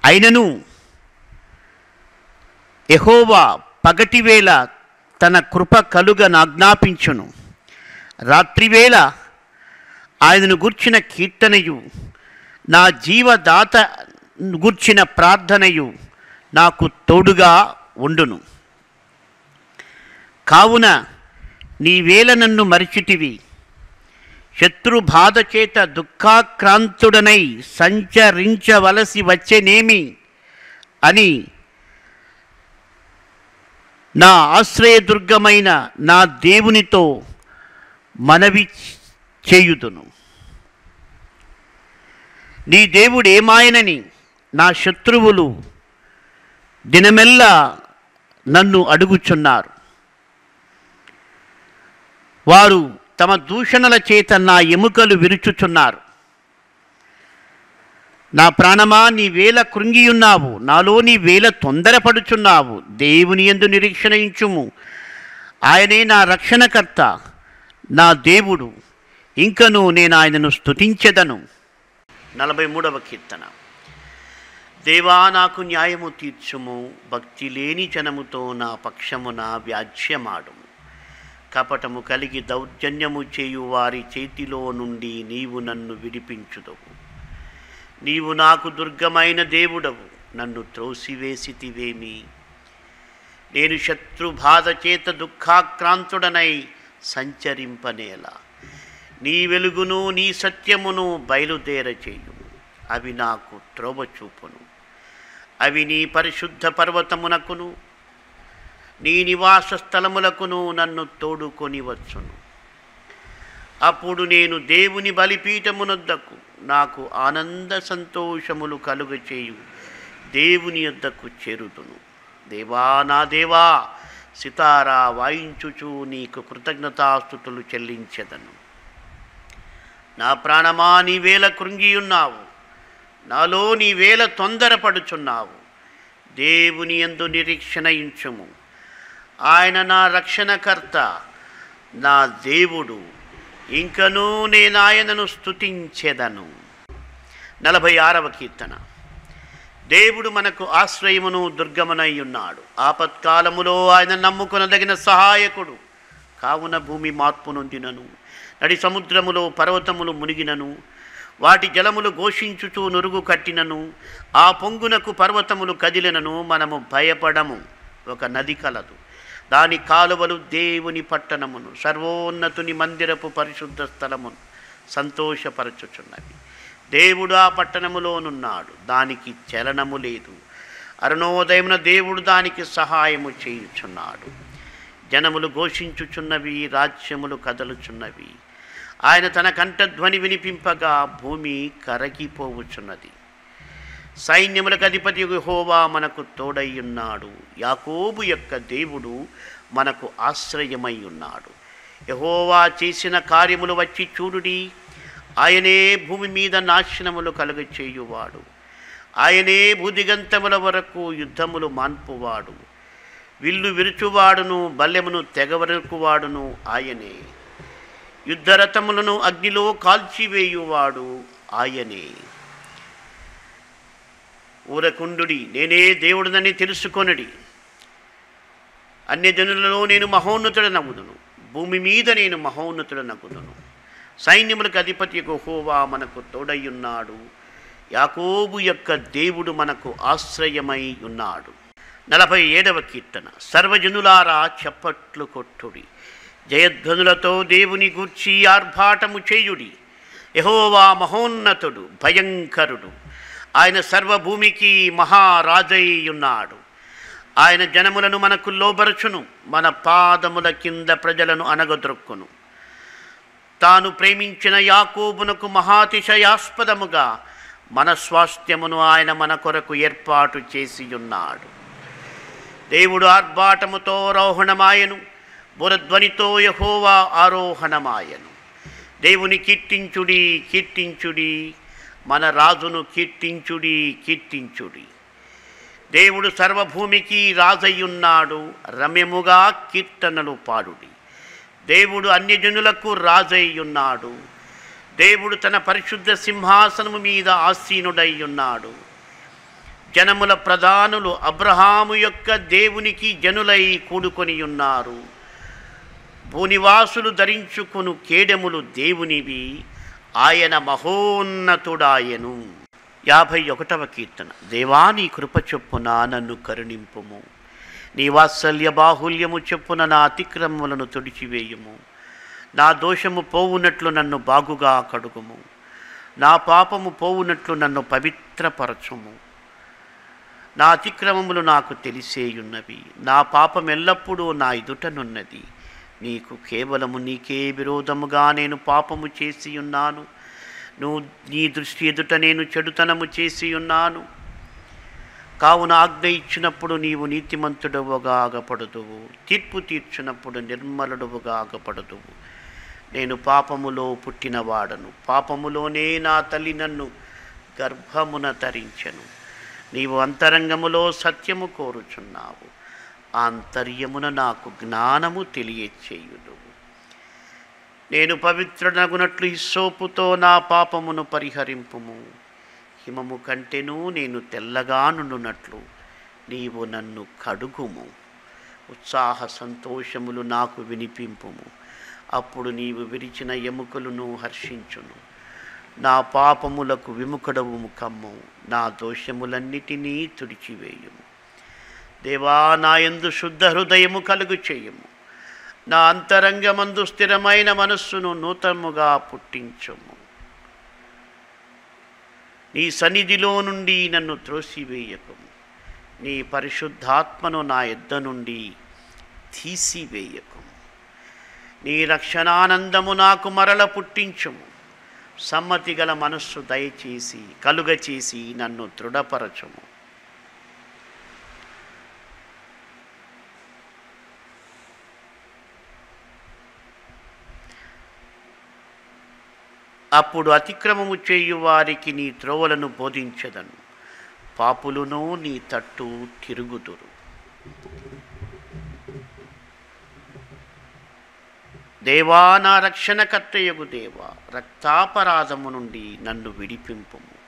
అయినను ఎహోవా పగటివేళ తన కృప కలుగ నాజ్ఞాపించును రాత్రివేళ ఆయనను గుర్చిన కీర్తనయు నా జీవదాత గుర్చిన ప్రార్థనయు నాకు తోడుగా ఉండును. కావున నీవేళ నన్ను మరిచిటివి శత్రు దుఃఖాక్రాంతుడనై సంచరించవలసి వచ్చేనేమి అని నా ఆశ్రయదుర్గమైన నా దేవునితో మనవి చేయుదును. నీ దేవుడు ఏమాయనని నా శత్రువులు దినమెల్లా నన్ను అడుగుచున్నారు. వారు తమ దూషణల చేత నా ఎముకలు విరుచుచున్నారు. నా ప్రాణమా నీ వేల కృంగియున్నావు. నాలో నీ వేల తొందరపడుచున్నావు. దేవుని ఎందు నిరీక్షణ ఇంచుము ఆయనే నా రక్షణకర్త నా దేవుడు. ఇంకను నేను ఆయనను స్తుతించెదను. నలభై మూడవ కీర్తన. దేవా నాకు న్యాయము తీర్చుము. భక్తి లేని జనముతో నా పక్షమున వ్యాజ్యమాడు కపటము కలిగి దౌర్జన్యము చేయు వారి చేతిలో నుండి నీవు నన్ను విడిపించుదవు. నీవు నాకు దుర్గమైన దేవుడవు నన్ను త్రోసివేసితివేమి? నేను శత్రుబాధ చేత దుఃఖాక్రాంతుడనై సంచరింపనేలా. నీ వెలుగును నీ సత్యమును బయలుదేరచేయు అవి నాకు త్రోవ చూపును. అవి నీ పరిశుద్ధ పర్వతమునకును నీ నివాస స్థలములకును నన్ను తోడుకొని వచ్చును అప్పుడు నేను దేవుని బలిపీఠమునొద్దకు నాకు ఆనంద సంతోషములు కలుగచేయు. దేవుని యొద్దకు చేరుతును దేవా నా దేవా సితారా వాయించుచు నీకు కృతజ్ఞతాస్థుతులు చెల్లించెదను. నా ప్రాణమా నీ వేల కృంగియున్నావు. నాలో నీ వేల తొందరపడుచున్నావు. దేవుని యందు నిరీక్షణ ఇంచుము. ఆయన నా రక్షణకర్త నా దేవుడు. ఇంకనూ నేను ఆయనను స్తుతించెదను. నలభై ఆరవ కీర్తన. దేవుడు మనకు ఆశ్రయమును దుర్గమనై ఉన్నాడు. ఆపత్కాలములో ఆయన నమ్ముకొనదగిన సహాయకుడు. కావున భూమి మార్పు నొందినను. నడి సముద్రములో పర్వతములు మునిగినను. వాటి జలములు ఘోషించుచూ నురుగు కట్టినను. ఆ పొంగునకు పర్వతములు కదిలినను. మనము భయపడము. ఒక నది కలదు. దాని కాలువలు దేవుని పట్టణమును సర్వోన్నతుని మందిరపు పరిశుద్ధ స్థలమును సంతోషపరచుచున్నవి. దేవుడు ఆ పట్టణములోనున్నాడు దానికి చలనము లేదు. అరుణోదయమున దేవుడు దానికి సహాయము చేయుచున్నాడు. జనములు ఘోషించుచున్నవి రాజ్యములు కదలుచున్నవి. ఆయన తన కంఠధ్వని వినిపింపగా భూమి కరగిపోవుచున్నది. సైన్యములకు అధిపతి యెహోవా మనకు తోడయ్యున్నాడు. యాకోబు యొక్క దేవుడు మనకు ఆశ్రయమై ఉన్నాడు యహోవా చేసిన కార్యములు వచ్చి చూడుడి. ఆయనే భూమి మీద నాశనములు కలుగచేయువాడు. ఆయనే భూదిగంతముల వరకు యుద్ధములు మాన్పువాడు. విల్లు విరుచువాడును బల్లెమును తెగవరకువాడును ఆయనే. యుద్ధరథములను అగ్నిలో కాల్చివేయువాడు ఆయనే. ఊరకుండుడి నేనే దేవుడినని తెలుసుకొనడి. అన్యజనులలో నేను మహోన్నతుడనగుదును. భూమి మీద నేను మహోన్నతుడనగుదును. సైన్యములకు అధిపతి హోవా మనకు తోడయ్యున్నాడు. యాకోబు యొక్క దేవుడు మనకు ఆశ్రయమై ఉన్నాడు. నలభై ఏడవ కీర్తన. సర్వజనులారా చప్పట్లు కొట్టుడి. జయధ్వనులతో దేవుని గూర్చి ఆర్భాటము చేయుడి. యహోవా మహోన్నతుడు భయంకరుడు. ఆయన సర్వభూమికి మహారాజై ఉన్నాడు ఆయన జనములను మనకు లోబరచును మన పాదముల కింద ప్రజలను అనగదొక్కును తాను ప్రేమించిన యాకోబునకు మహాతిశయాస్పదముగా మన స్వాస్థ్యమును ఆయన మన కొరకు ఏర్పాటు చేసి ఉన్నాడు దేవుడు ఆర్భాటముతో రోహణమాయను బురధ్వనితో యహోవా ఆరోహణమాయను. దేవుని కీర్తించుడి కీర్తించుడి. మన రాజును కీర్తించుడి కీర్తించుడి. దేవుడు సర్వభూమికి రాజయ్యున్నాడు రమ్యముగా కీర్తనలు పాడుడి. దేవుడు అన్యజనులకు రాజయ్యున్నాడు. దేవుడు తన పరిశుద్ధ సింహాసనము మీద ఆసీనుడై ఉన్నాడు జనముల ప్రధానులు అబ్రహాము యొక్క దేవునికి జనులై కూడుకొని ఉన్నారు భూనివాసులు ధరించుకును కేడెములు దేవునివి. ఆయన మహోన్నతుడాయను. యాభై ఒకటవ కీర్తన. దేవా నీ కృప చొప్పున నన్ను కరుణింపుము. నీ వాత్సల్య బాహుల్యము చొప్పున నా అతిక్రమములను తుడిచివేయుము. నా దోషము పోవునట్లు నన్ను బాగుగా కడుగుము. నా పాపము పోవునట్లు నన్ను పవిత్రపరచుము. నా అతిక్రమములు నాకు తెలిసేయున్నవి. నా పాపం ఎల్లప్పుడూ నా ఎదుటనున్నది నీకు కేవలము నీకే విరోధముగా నేను పాపము చేసి ఉన్నాను. నువ్వు నీ దృష్టి ఎదుట నేను చెడుతనము చేసి ఉన్నాను. కావున ఆజ్ఞ ఇచ్చినప్పుడు నీవు నీతిమంతుడవుగా ఆగపడదువు. తీర్పు తీర్చినప్పుడు నిర్మలుడవుగా ఆగపడదువు. నేను పాపములో పుట్టినవాడను. పాపములోనే నా తల్లి నన్ను గర్భమున తరించను నీవు అంతరంగములో సత్యము కోరుచున్నావు. ఆంతర్యమున నాకు జ్ఞానము తెలియచేయుడు నేను పవిత్రనగునట్లు హిస్సోపుతో నా పాపమును పరిహరింపుము. హిమము కంటెను నేను తెల్లగా నుండునట్లు నీవు నన్ను కడుగుము. ఉత్సాహ సంతోషములు నాకు వినిపింపుము. అప్పుడు నీవు విరిచిన ఎముకలను హర్షించును. నా పాపములకు విముఖడవు ముఖము నా దోషములన్నిటినీ తుడిచివేయుము. దేవా నా యందు శుద్ధ హృదయము కలుగు చేయము నా అంతరంగమందు స్థిరమైన మనస్సును నూతనముగా పుట్టించుము. నీ సన్నిధిలో నుండి నన్ను త్రోసివేయకము. నీ పరిశుద్ధాత్మను నా యొద్ద నుండి తీసివేయకము. నీ రక్షణానందము నాకు మరల పుట్టించుము. సమ్మతి గల మనస్సు దయచేసి కలుగచేసి నన్ను దృఢపరచుము. అప్పుడు అతిక్రమము చేయు వారికి నీ త్రోవలను బోధించదను. పాపులను నీ తట్టు తిరుగుదురు. దేవా నా రక్షణకర్తయగు దేవా రక్తాపరాధము నుండి నన్ను విడిపింపుము.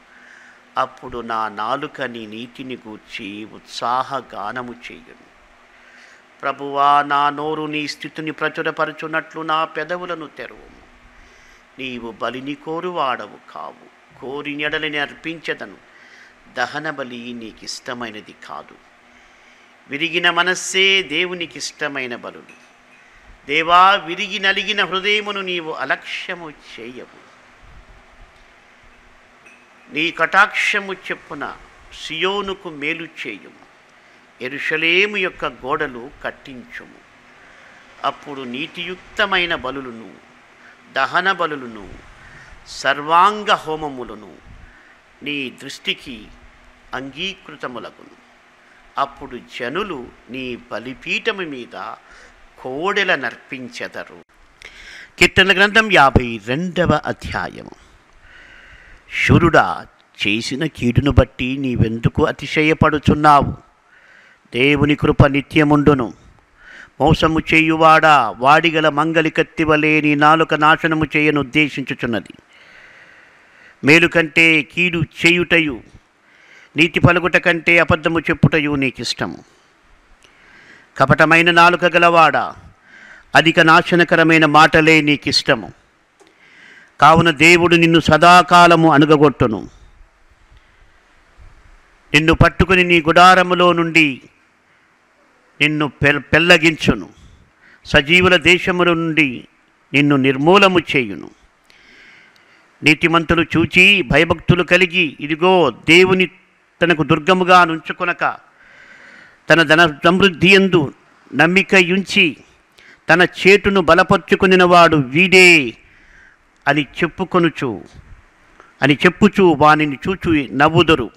అప్పుడు నా నాలుక నీ నీతిని గూర్చి ఉత్సాహగానము చేయును. ప్రభువా నా నోరు నీ స్థితిని ప్రచురపరచునట్లు నా పెదవులను తెరువుము. నీవు బలిని కోరువాడవు కావు. కోరి నెడలిని అర్పించదను. దహన బలి నీకిష్టమైనది కాదు. విరిగిన మనస్సే దేవునికి ఇష్టమైన బలులు. దేవా విరిగి నలిగిన హృదయమును నీవు అలక్ష్యము చేయవు. నీ కటాక్షము చెప్పున సియోనుకు మేలు చేయుము. ఎరుషలేము యొక్క గోడలు కట్టించుము. అప్పుడు నీతియుక్తమైన బలులను దహన బలులను సర్వాంగ హోమములను నీ దృష్టికి అంగీకృతములగును. అప్పుడు జనులు నీ బలిపీఠము మీద కోడెల నర్పించెదరు కీర్తన గ్రంథం యాభై రెండవ అధ్యాయము. శురుడా చేసిన కీడును బట్టి నీవెందుకు అతిశయపడుచున్నావు? దేవుని కృప నిత్యముండును. మోసము చేయువాడా? వాడిగల మంగలి కత్తివలే నీ నాలుక నాశనము చేయను ఉద్దేశించుచున్నది. మేలు కంటే కీడు చేయుటయు నీతి పలుకుట కంటే అబద్ధము చెప్పుటయు నీకిష్టము. కపటమైన నాలుక గలవాడా? అధిక నాశనకరమైన మాటలే నీకిష్టము. కావున దేవుడు నిన్ను సదాకాలము అణుగగొట్టును. నిన్ను పట్టుకుని నీ గుడారములో నుండి నిన్ను పెల్లగించును. సజీవుల దేశముల నుండి నిన్ను నిర్మూలము చేయును. నీతిమంతులు చూచి భయభక్తులు కలిగి ఇదిగో దేవుని తనకు దుర్గముగా నుంచుకొనక తన ధన సమృద్ధి ఎందు నమ్మిక ఉంచి తన చేటును బలపరుచుకునినవాడు వీడే అని చెప్పుకొనుచు అని చెప్పుచు వానిని చూచు నవ్వుదరు.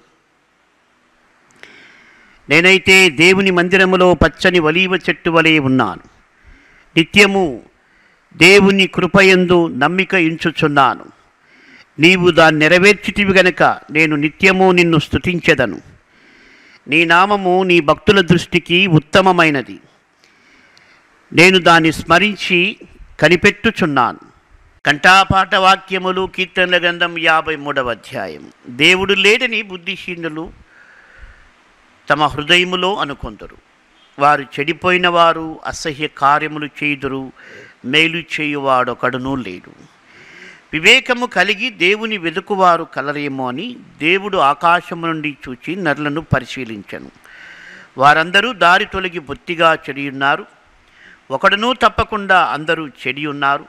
నేనైతే దేవుని మందిరములో పచ్చని వలీవ చెట్టు వలె ఉన్నాను. నిత్యము దేవుని కృపయందు నమ్మిక ఇంచుచున్నాను. నీవు దాన్ని నెరవేర్చితివి గనక నేను నిత్యము నిన్ను స్థుతించెదను నీ నామము నీ భక్తుల దృష్టికి ఉత్తమమైనది. నేను దాన్ని స్మరించి కనిపెట్టుచున్నాను. కంఠాపాఠ వాక్యములు కీర్తనల గ్రంథం యాభై మూడవ అధ్యాయం. దేవుడు లేడని బుద్ధిహీనులు తమ హృదయములో అనుకొందరు. వారు చెడిపోయిన వారు అసహ్య కార్యములు చేయుదురు. మేలు చేయువాడొకడునూ లేడు. వివేకము కలిగి దేవుని వెదుకువారు కలరేమో అని దేవుడు ఆకాశము నుండి చూచి నరులను పరిశీలించను. వారందరూ దారి తొలగి బొత్తిగా చెడియున్నారు. ఒకడునూ తప్పకుండా అందరూ చెడి ఉన్నారు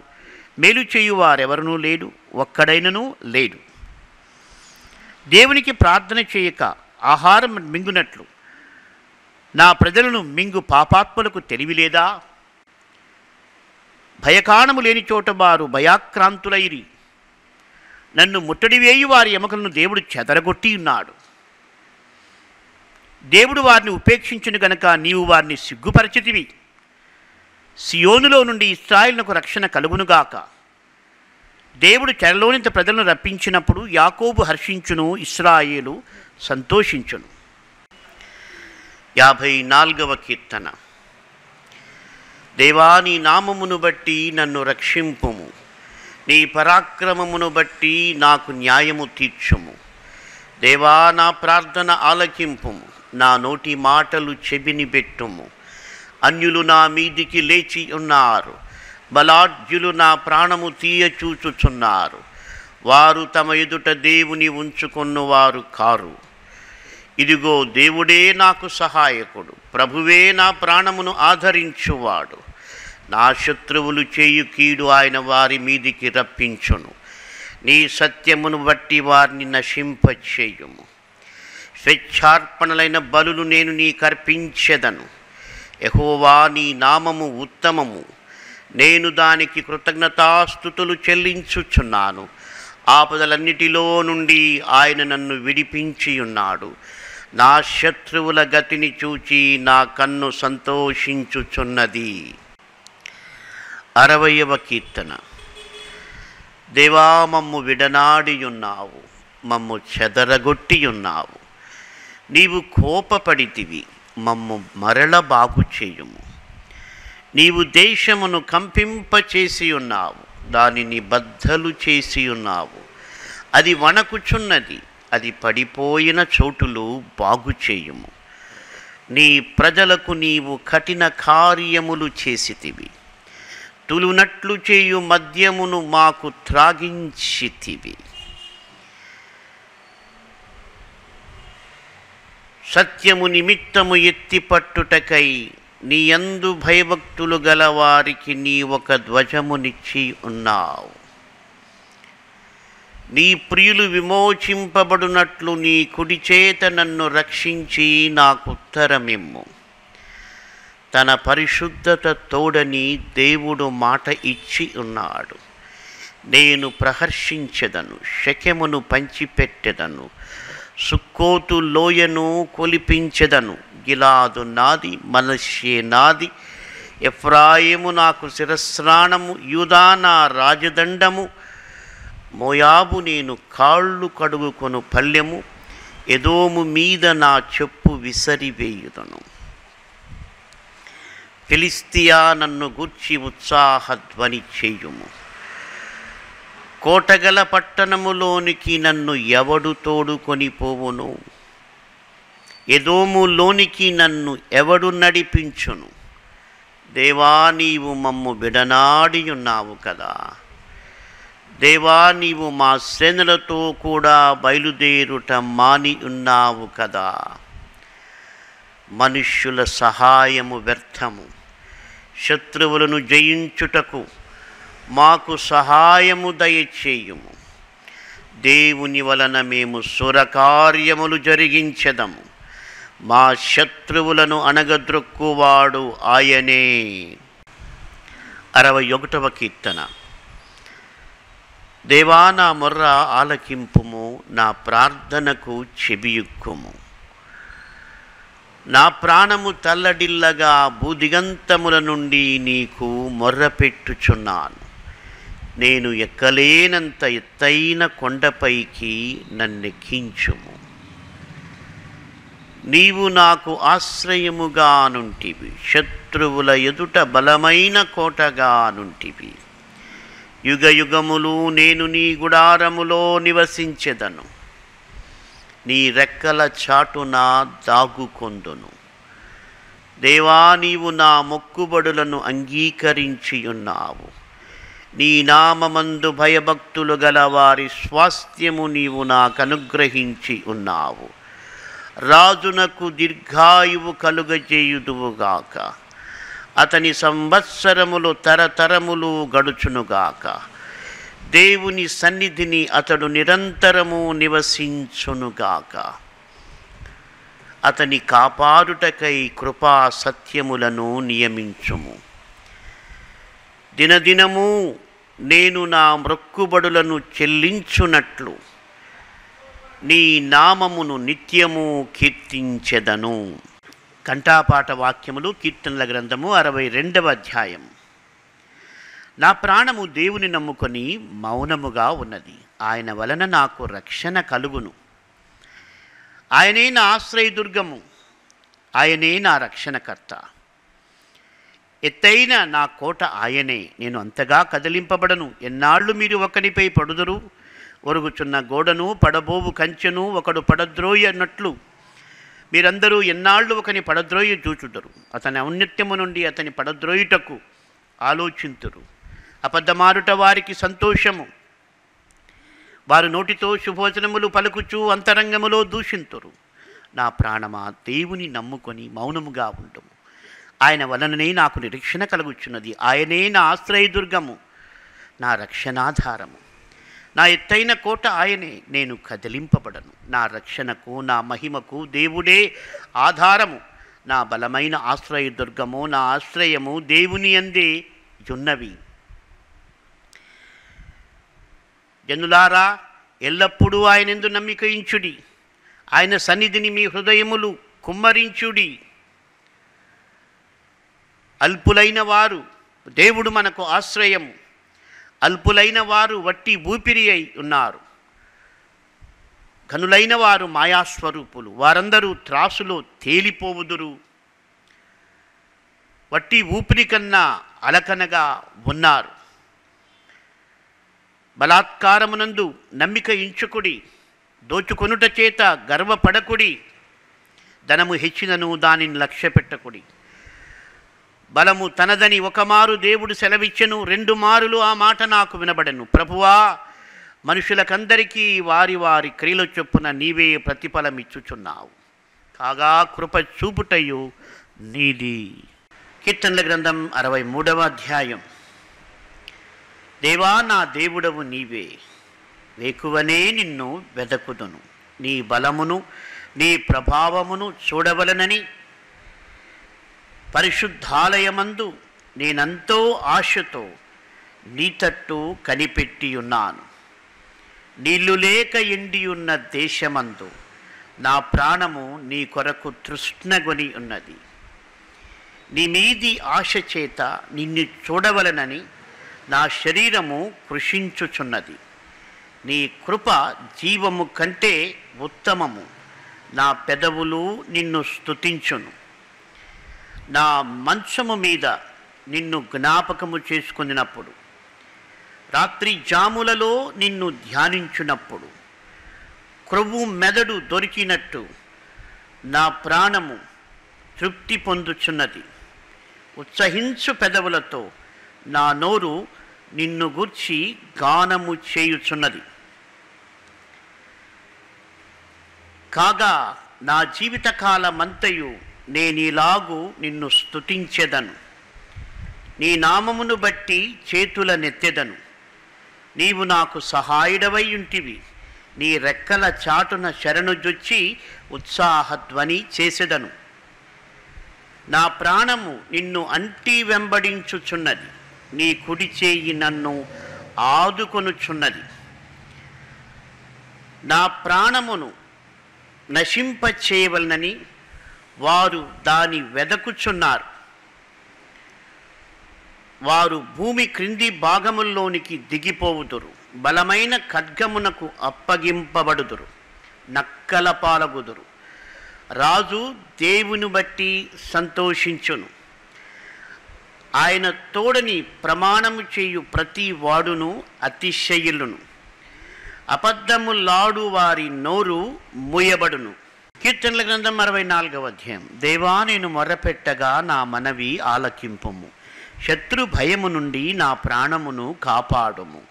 మేలు చేయువారెవరనూ లేడు. ఒక్కడైనను లేడు. దేవునికి ప్రార్థన చేయక ఆహారం మింగునట్లు. నా ప్రజలను మింగు పాపాత్మలకు తెలివిలేదా? భయకాణము లేని చోట వారు భయాక్రాంతులైరి. నన్ను ముట్టడి వేయి వారి ఎముకలను దేవుడు చెదరగొట్టి ఉన్నాడు. దేవుడు వారిని ఉపేక్షించిన గనక నీవు వారిని సిగ్గుపరచితివి. సియోనులో నుండి ఇస్రాయిల్నకు రక్షణ కలుగునుగాక దేవుడు చెరలోనింత ప్రజలను రప్పించినప్పుడు యాకోబు హర్షించును ఇస్రాయేలు సంతోషించును. యాభై నాలుగవ కీర్తన. దేవా నీ నామమును బట్టి నన్ను రక్షింపుము. నీ పరాక్రమమును బట్టి నాకు న్యాయము తీర్చుము. దేవా నా ప్రార్థన ఆలకింపుము. నా నోటి మాటలు చెవిని పెట్టుము. అన్యులు నా మీదికి లేచి ఉన్నారు. బలాఢ్యులు నా ప్రాణము తీయచూచుచున్నారు. వారు తమ ఎదుట దేవుని ఉంచుకున్నవారు కారు. ఇదిగో దేవుడే నాకు సహాయకుడు. ప్రభువే నా ప్రాణమును ఆదరించువాడు. నా శత్రువులు చేయు కీడు ఆయన వారి మీదికి రప్పించును. నీ సత్యమును బట్టి వారిని నశింపచేయుము. స్వేచ్ఛార్పణలైన బలులు నేను నీకర్పించెదను. యహోవా నీ నామము ఉత్తమము. నేను దానికి కృతజ్ఞతాస్థుతులు చెల్లించుచున్నాను. ఆపదలన్నిటిలో నుండి ఆయన నన్ను విడిపించి ఉన్నాడు నా శత్రువుల గతిని చూచి నా కన్ను సంతోషించుచున్నది. అరవయవ కీర్తన. దేవా మమ్ము విడనాడియున్నావు మమ్ము చెదరగొట్టియున్నావు. నీవు కోపపడితివి మమ్ము మరల బాగు చేయుము నీవు దేశమును కంపింపచేసి ఉన్నావు దానిని బద్దలు చేసి ఉన్నావు. అది వణకుచున్నది అది పడిపోయిన చోటులు బాగు చేయుము. నీ ప్రజలకు నీవు కఠిన కార్యములు చేసితివి. తులునట్లు చేయు మద్యమును మాకు త్రాగించితివి. సత్యము నిమిత్తము ఎత్తిపట్టుటకై నీ యందు భయభక్తులు గల వారికి నీ ఒక ధ్వజమునిచ్చి ఉన్నావు. నీ ప్రియులు విమోచింపబడునట్లు నీ కుడి చేత నన్ను రక్షించి నాకుత్తరమిమ్ము తన పరిశుద్ధత తోడని దేవుడు మాట ఇచ్చి ఉన్నాడు. నేను ప్రహర్షించెదను శకెమును పంచిపెట్టెదను సుక్కోతు లోయను కొలిపించెదను. గిలాదు నాది మనషే నాది. ఎఫ్రాయిము నాకు శిరస్రాణము యూదా నా రాజదండము. మోయాబు నేను కాళ్ళు కడుగుకొను పల్లెము. ఎదోము మీద నా చెప్పు విసరివేయుదను ఫిలిస్తియా నన్ను గూర్చి ఉత్సాహధ్వని చేయుము. కోటగల పట్టణములోనికి నన్ను ఎవడు తోడుకొని పోవును? ఎదోములోనికి నన్ను ఎవడు నడిపించును? దేవా నీవు మమ్ము విడనాడి ఉన్నావు కదా. దేవా నీవు మా శ్రేణులతో కూడా బయలుదేరుట మాని ఉన్నావు కదా. మనుష్యుల సహాయము వ్యర్థము. శత్రువులను జయించుటకు మాకు సహాయము దయచేయుము. దేవుని వలన మేము సురకార్యములు జరిగించదము. మా శత్రువులను అణగద్రొక్కువాడు ఆయనే. అరవై ఒకటవ కీర్తన. దేవా నా మొర్ర ఆలకింపుము నా ప్రార్థనకు చెబియుక్కుము నా ప్రాణము తల్లడిల్లగా భూదిగంతముల నుండి నీకు మొర్రపెట్టుచున్నాను నేను ఎక్కలేనంత ఎత్తైన కొండపైకి నన్నెక్కించుము. నీవు నాకు ఆశ్రయముగా నుంటివి శత్రువుల ఎదుట బలమైన కోటగా నుంటివి. యుగ యుగములు నేను నీ గుడారములో నివసించెదను. నీ రెక్కల చాటున దాగుకొందును. దేవా నీవు నా మొక్కుబడులను అంగీకరించి ఉన్నావు నీ నామమందు భయభక్తులు గల వారి స్వాస్థ్యము నీవు నాకు అనుగ్రహించి ఉన్నావు రాజునకు దీర్ఘాయువు కలుగజేయుదువుగాక. అతని సంవత్సరములు తరతరములు గడుచునుగాక. దేవుని సన్నిధిని అతడు నిరంతరము నివసించునుగాక. అతని కాపాడుటకై కృపా సత్యములను నియమించుము. దినదినము నేను నా మ్రొక్కుబడులను చెల్లించునట్లు నీ నామమును నిత్యము కీర్తించెదను. కంఠాపాఠ వాక్యములు కీర్తనల గ్రంథము అరవై రెండవ అధ్యాయం. నా ప్రాణము దేవుని నమ్ముకొని మౌనముగా ఉన్నది. ఆయన వలన నాకు రక్షణ కలుగును. ఆయనే నా ఆశ్రయదుర్గము. ఆయనే నా రక్షణకర్త. ఎత్తైన నా కోట ఆయనే. నేను అంతగా కదిలింపబడను. ఎన్నాళ్ళు మీరు ఒకనిపై పడుదురు? ఒరుగుచున్న గోడను పడబోవు కంచెను ఒకడు పడద్రోయి అన్నట్లు మీరందరూ ఎన్నాళ్ళు ఒకని పడద్రోయి చూచుదురు. అతని ఔన్నత్యము నుండి అతని పడద్రోయుటకు ఆలోచింతురు. అబద్ధమారుట వారికి సంతోషము. వారు నోటితో శుభోచనములు పలుకుచూ అంతరంగములో దూషింతురు. నా ప్రాణమా దేవుని నమ్ముకొని మౌనముగా ఉండుము. ఆయన వలననే నాకు నిరీక్షణ కలుగుచున్నది. ఆయనే నా ఆశ్రయదుర్గము. నా రక్షణాధారము. నా ఎత్తైన కోట ఆయనే నేను కదిలింపబడను. నా రక్షణకు నా మహిమకు దేవుడే ఆధారము. నా బలమైన ఆశ్రయదుర్గము నా ఆశ్రయము దేవుని అందే జున్నవి జనులారా ఎల్లప్పుడూ ఆయనందు నమ్మికయించుడి ఆయన సన్నిధిని మీ హృదయములు కుమ్మరించుడి. అల్పులైన వారు దేవుడు మనకు ఆశ్రయము. అల్పులైన వారు వట్టి ఊపిరి అయి ఉన్నారు. కనులైన వారు మాయాస్వరూపులు. వారందరూ త్రాసులో తేలిపోవుదురు. వట్టి ఊపిరి కన్నా అలకనగా ఉన్నారు. బలాత్కారమునందు నమ్మిక ఇంచుకుడి దోచుకొనుట చేత గర్వపడకుడి ధనము హెచ్చినను దానిని లక్ష్య పెట్టకుడి బలము తనదని ఒకమారు దేవుడు సెలవిచ్చెను రెండు మారులు ఆ మాట నాకు వినబడెను. ప్రభువా మనుషులకందరికీ వారి వారి క్రియల చొప్పున నీవే ప్రతిఫలమిచ్చుచున్నావు. కాగా కృప చూపుటయు నీది. కీర్తనల గ్రంథం అరవై మూడవ అధ్యాయం. దేవా నా దేవుడవు నీవే. వేకువనే నిన్ను వెదకుదును. నీ బలమును నీ ప్రభావమును చూడవలనని పరిశుద్ధాలయమందు నేనంతో ఆశతో నీ తట్టు కనిపెట్టి ఉన్నాను నీళ్ళు లేక ఎండియున్న దేశమందు నా ప్రాణము నీ కొరకు తృష్ణగొని ఉన్నది. నీ మీది ఆశ చేత నిన్ను చూడవలనని నా శరీరము కృషించుచున్నది. నీ కృప జీవము కంటే ఉత్తమము. నా పెదవులు నిన్ను స్తుతించును. నా మంచము మీద నిన్ను జ్ఞాపకము చేసుకున్నప్పుడు రాత్రి జాములలో నిన్ను ధ్యానించున్నప్పుడు క్రొవ్వు మెదడు దొరికినట్టు నా ప్రాణము తృప్తి పొందుచున్నది. ఉత్సహించు పెదవులతో నా నోరు నిన్ను గూర్చి గానము చేయుచున్నది. కాగా నా జీవితకాలమంతయు నేనిలాగు నిన్ను స్తుతించెదను. నీ నామమును బట్టి చేతుల నెత్తెదను. నీవు నాకు సహాయుడవై ఉంటివి నీ రెక్కల చాటున శరణుజొచ్చి ఉత్సాహధ్వని చేసెదను. నా ప్రాణము నిన్ను అంటి వెంబడించుచున్నది. నీ కుడి చేయి నన్ను ఆదుకొనుచున్నది. నా ప్రాణమును నశింపచేయవలనని వారు దాని వెదకుచున్నారు. వారు భూమి క్రింది భాగముల్లోనికి దిగిపోవుదురు. బలమైన ఖడ్గమునకు అప్పగింపబడుదురు. నక్కల పాలగుదురు. రాజు దేవుని బట్టి సంతోషించును. ఆయన తోడని ప్రమాణము చేయు ప్రతి వాడును అతిశయులును అబద్ధములాడు వారి నోరు మూయబడును కీర్తనల గ్రంథం అరవై నాలుగవ అధ్యాయం. దేవా నేను మొర్రపెట్టగా నా మనవి ఆలకింపము. శత్రు భయము నుండి నా ప్రాణమును కాపాడుము.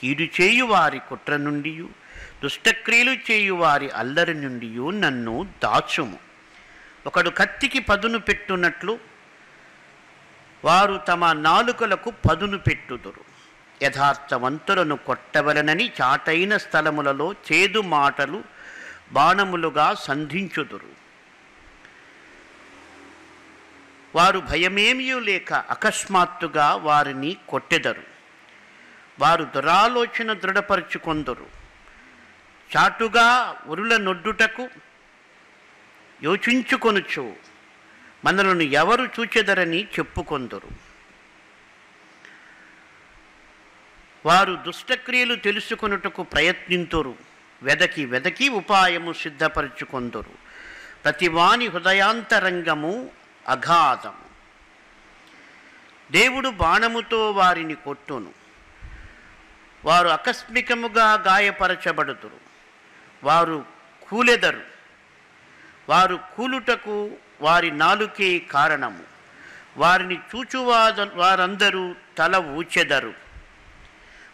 కీడు చేయు వారి కుట్ర నుండి దుష్టక్రియలు చేయు వారి అల్లరి నుండి నన్ను దాచుము. ఒకడు కత్తికి పదును పెట్టున్నట్లు వారు తమ నాలుకలకు పదును పెట్టుదురు. యథార్థవంతులను కొట్టవలనని చాటైన స్థలములలో చేదు మాటలు బాణములుగా సంధించుదురు. వారు భయమేమియూ లేక అకస్మాత్తుగా వారిని కొట్టెదరు. వారు దురాలోచన దృఢపరుచుకొందరు. చాటుగా ఉరుల నొడ్డుటకు యోచించుకొనుచు మనలను ఎవరు చూచెదరని చెప్పుకొందరు. వారు దుష్టక్రియలు తెలుసుకొనుటకు ప్రయత్నింతురు. వెదకి వెదకి ఉపాయము సిద్ధపరుచుకొందురు. ప్రతివాని హృదయాంతరంగము అగాధము దేవుడు బాణముతో వారిని కొట్టును. వారు ఆకస్మికముగా గాయపరచబడుతురు వారు కూలెదరు. వారు కూలుటకు వారి నాలుకే కారణము. వారిని చూచువాద వారందరూ తల ఊచెదరు.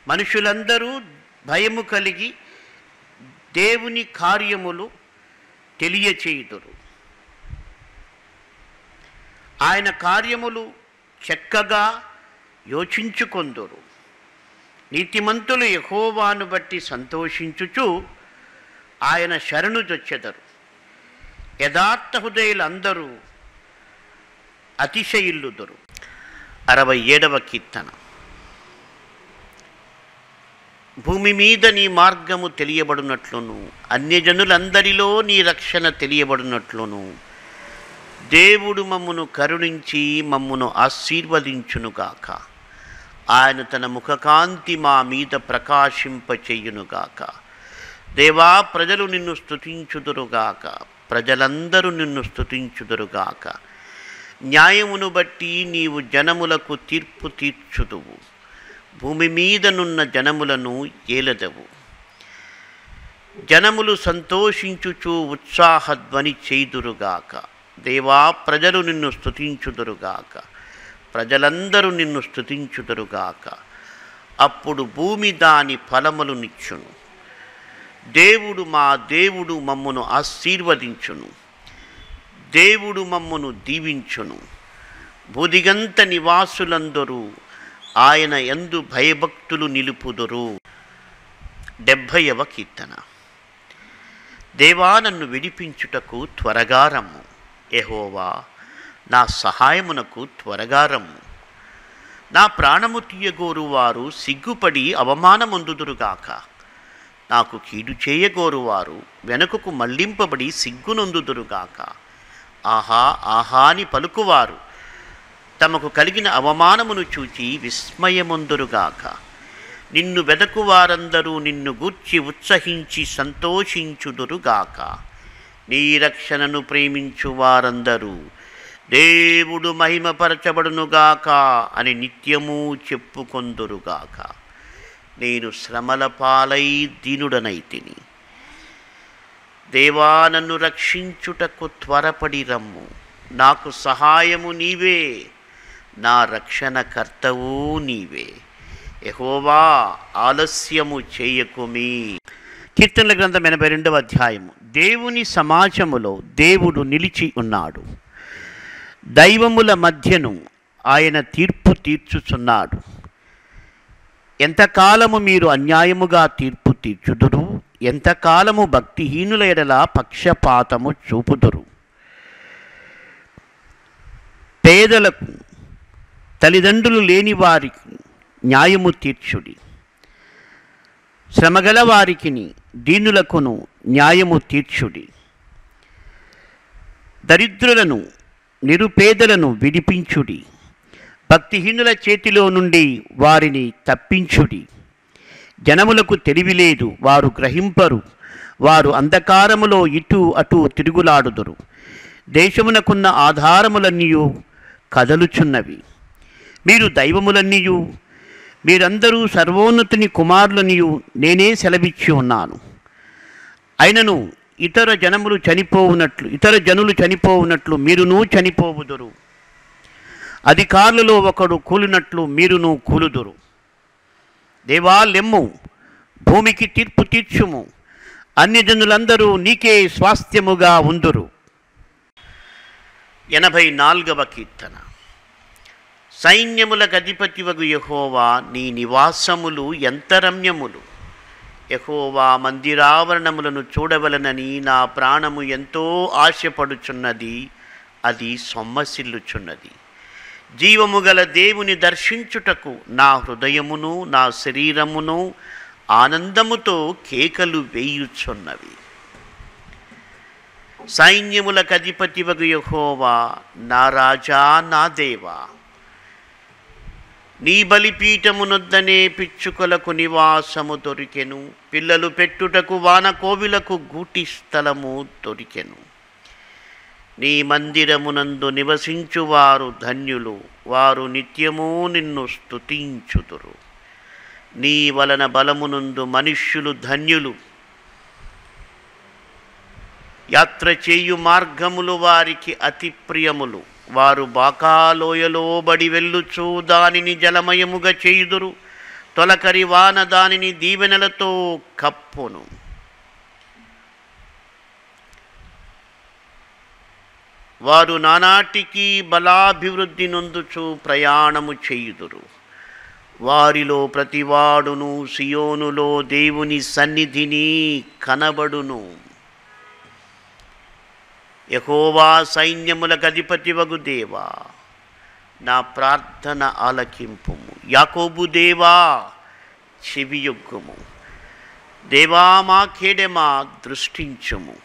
మనుషులందరూ భయము కలిగి దేవుని కార్యములు తెలియచేయుదురు. ఆయన కార్యములు చక్కగా యోచించుకొందురు. నీతిమంతులు యహోవాను బట్టి సంతోషించుచు ఆయన శరణు చొచ్చెదరు యథార్థ హృదయులందరూ అతిశయిల్లుదురు. అరవై ఏడవ కీర్తన. భూమి మీద నీ మార్గము తెలియబడినట్లును. అన్యజనులందరిలో నీ రక్షణ తెలియబడినట్లును. దేవుడు మమ్మును కరుణించి మమ్మును ఆశీర్వదించునుగాక. ఆయన తన ముఖకాంతి మా మీద ప్రకాశింపచేయునుగాక. దేవా ప్రజలు నిన్ను స్థుతించుదురుగాక ప్రజలందరూ నిన్ను స్థుతించుదురుగాక న్యాయమును బట్టి నీవు జనములకు తీర్పు తీర్చుదువు. భూమి మీదనున్న జనములను ఏలదవు. జనములు సంతోషించుచు ఉత్సాహధ్వని చేదురుగాక దేవా ప్రజలు నిన్ను స్థుతించుదురుగాక ప్రజలందరూ నిన్ను స్థుతించుదురుగాక అప్పుడు భూమి దాని ఫలములు నిచ్చును. దేవుడు మా దేవుడు మమ్మును ఆశీర్వదించును. దేవుడు మమ్మును దీవించును. బుదిగంత నివాసులందరూ ఆయన ఎందు భయభక్తులు నిలుపుదురు. డెబ్భైవ కీర్తన. దేవా నన్ను విడిపించుటకు త్వరగా రమ్ము. ఎహోవా నా సహాయమునకు త్వరగా రమ్ము. నా ప్రాణము తీయగోరు వారు సిగ్గుపడి అవమానమొందుదురుగాక. నాకు కీడు చేయగోరువారు వెనుకకు మళ్ళింపబడి సిగ్గునొందుదురుగాక. ఆహా ఆహా అని పలుకువారు. తమకు కలిగిన అవమానమును చూచి విస్మయముందురుగాక. నిన్ను వెదకు వారందరూ నిన్ను గూర్చి ఉత్సహించి సంతోషించుదురుగాక. నీ రక్షణను ప్రేమించు వారందరూ దేవుడు మహిమపరచబడునుగాక అని నిత్యము చెప్పుకొందురుగాక. నేను శ్రమల పాలై దీనుడనైతిని దేవా నన్ను రక్షించుటకు త్వరపడి రమ్ము. నాకు సహాయము నీవే. నా రక్షణకర్తవు నీవే. ఎహోవా ఆలస్యము చేయకుమి కీర్తనల గ్రంథం ఎనభై రెండవ అధ్యాయము. దేవుని సమాజములో దేవుడు నిలిచి ఉన్నాడు. దైవముల మధ్యను ఆయన తీర్పు తీర్చుచున్నాడు. ఎంతకాలము మీరు అన్యాయముగా తీర్పు తీర్చుదురు? ఎంతకాలము భక్తిహీనుల ఎడల పక్షపాతము చూపుదురు? పేదలకు తల్లిదండ్రులు లేని వారికి న్యాయము తీర్చుడి. శ్రమగల వారికిని దీనులకును న్యాయము తీర్చుడి. దరిద్రులను నిరుపేదలను విడిపించుడి. భక్తిహీనుల చేతిలో నుండి వారిని తప్పించుడి. జనములకు తెలివి లేదు వారు గ్రహింపరు. వారు అంధకారములో ఇటు అటు తిరుగులాడుదురు. దేశమునకున్న ఆధారములన్నీయు కదలుచున్నవి. మీరు దైవములన్నీయు మీరందరూ సర్వోన్నతుని కుమారులనియు నేనే సెలవిచ్చి ఉన్నాను. అయినను ఇతర జనములు చనిపోవునట్లు ఇతర జనులు చనిపోవునట్లు మీరును చనిపోవుదురు. అధికారులలో ఒకడు కూలినట్లు మీరును కూలుదురు. దేవా లెమ్ము భూమికి తీర్పు తీర్చుము. అన్ని జనులందరూ నీకే స్వాస్థ్యముగా ఉందురు. ఎనభై నాలుగవ కీర్తన. సైన్యములకు అధిపతివగు యహోవా నీ నివాసములు ఎంత రమ్యములు యహోవా మందిరావరణములను చూడవలనని నా ప్రాణము ఎంతో ఆశపడుచున్నది అది సొమ్మసిల్లుచున్నది. జీవము గల దేవుని దర్శించుటకు నా హృదయమును నా శరీరమును ఆనందముతో కేకలు వేయుచున్నవి. సైన్యములకు అధిపతివగు యహోవా నా రాజా నా దేవా. నీ బలిపీఠమునొద్దనే పిచ్చుకలకు నివాసము దొరికెను. పిల్లలు పెట్టుటకు వానకోవిలకు గూటి స్థలము దొరికెను. నీ మందిరమునందు నివసించువారు ధన్యులు. వారు నిత్యము నిన్ను స్తుతించుదురు. నీ వలన బలమునందు మనుష్యులు ధన్యులు. యాత్ర చేయు మార్గములు వారికి అతి ప్రియములు. వారు బాకాలోయలో బడి వెళ్ళుచు దానిని జలమయముగా చేయుదురు. తొలకరి వాన దానిని దీవెనలతో కప్పును. వారు నానాటికి బలాభివృద్ధి నొందుచు ప్రయాణము చేయుదురు. వారిలో ప్రతివాడును సియోనులో దేవుని సన్నిధిని కనబడును. యహోవా సైన్యములకు అధిపతివగు దేవా. నా ప్రార్థన ఆలకింపుము. యాకోబు దేవా చెవియొగ్గుము. దేవా మా కేడెమా దృష్టించుము.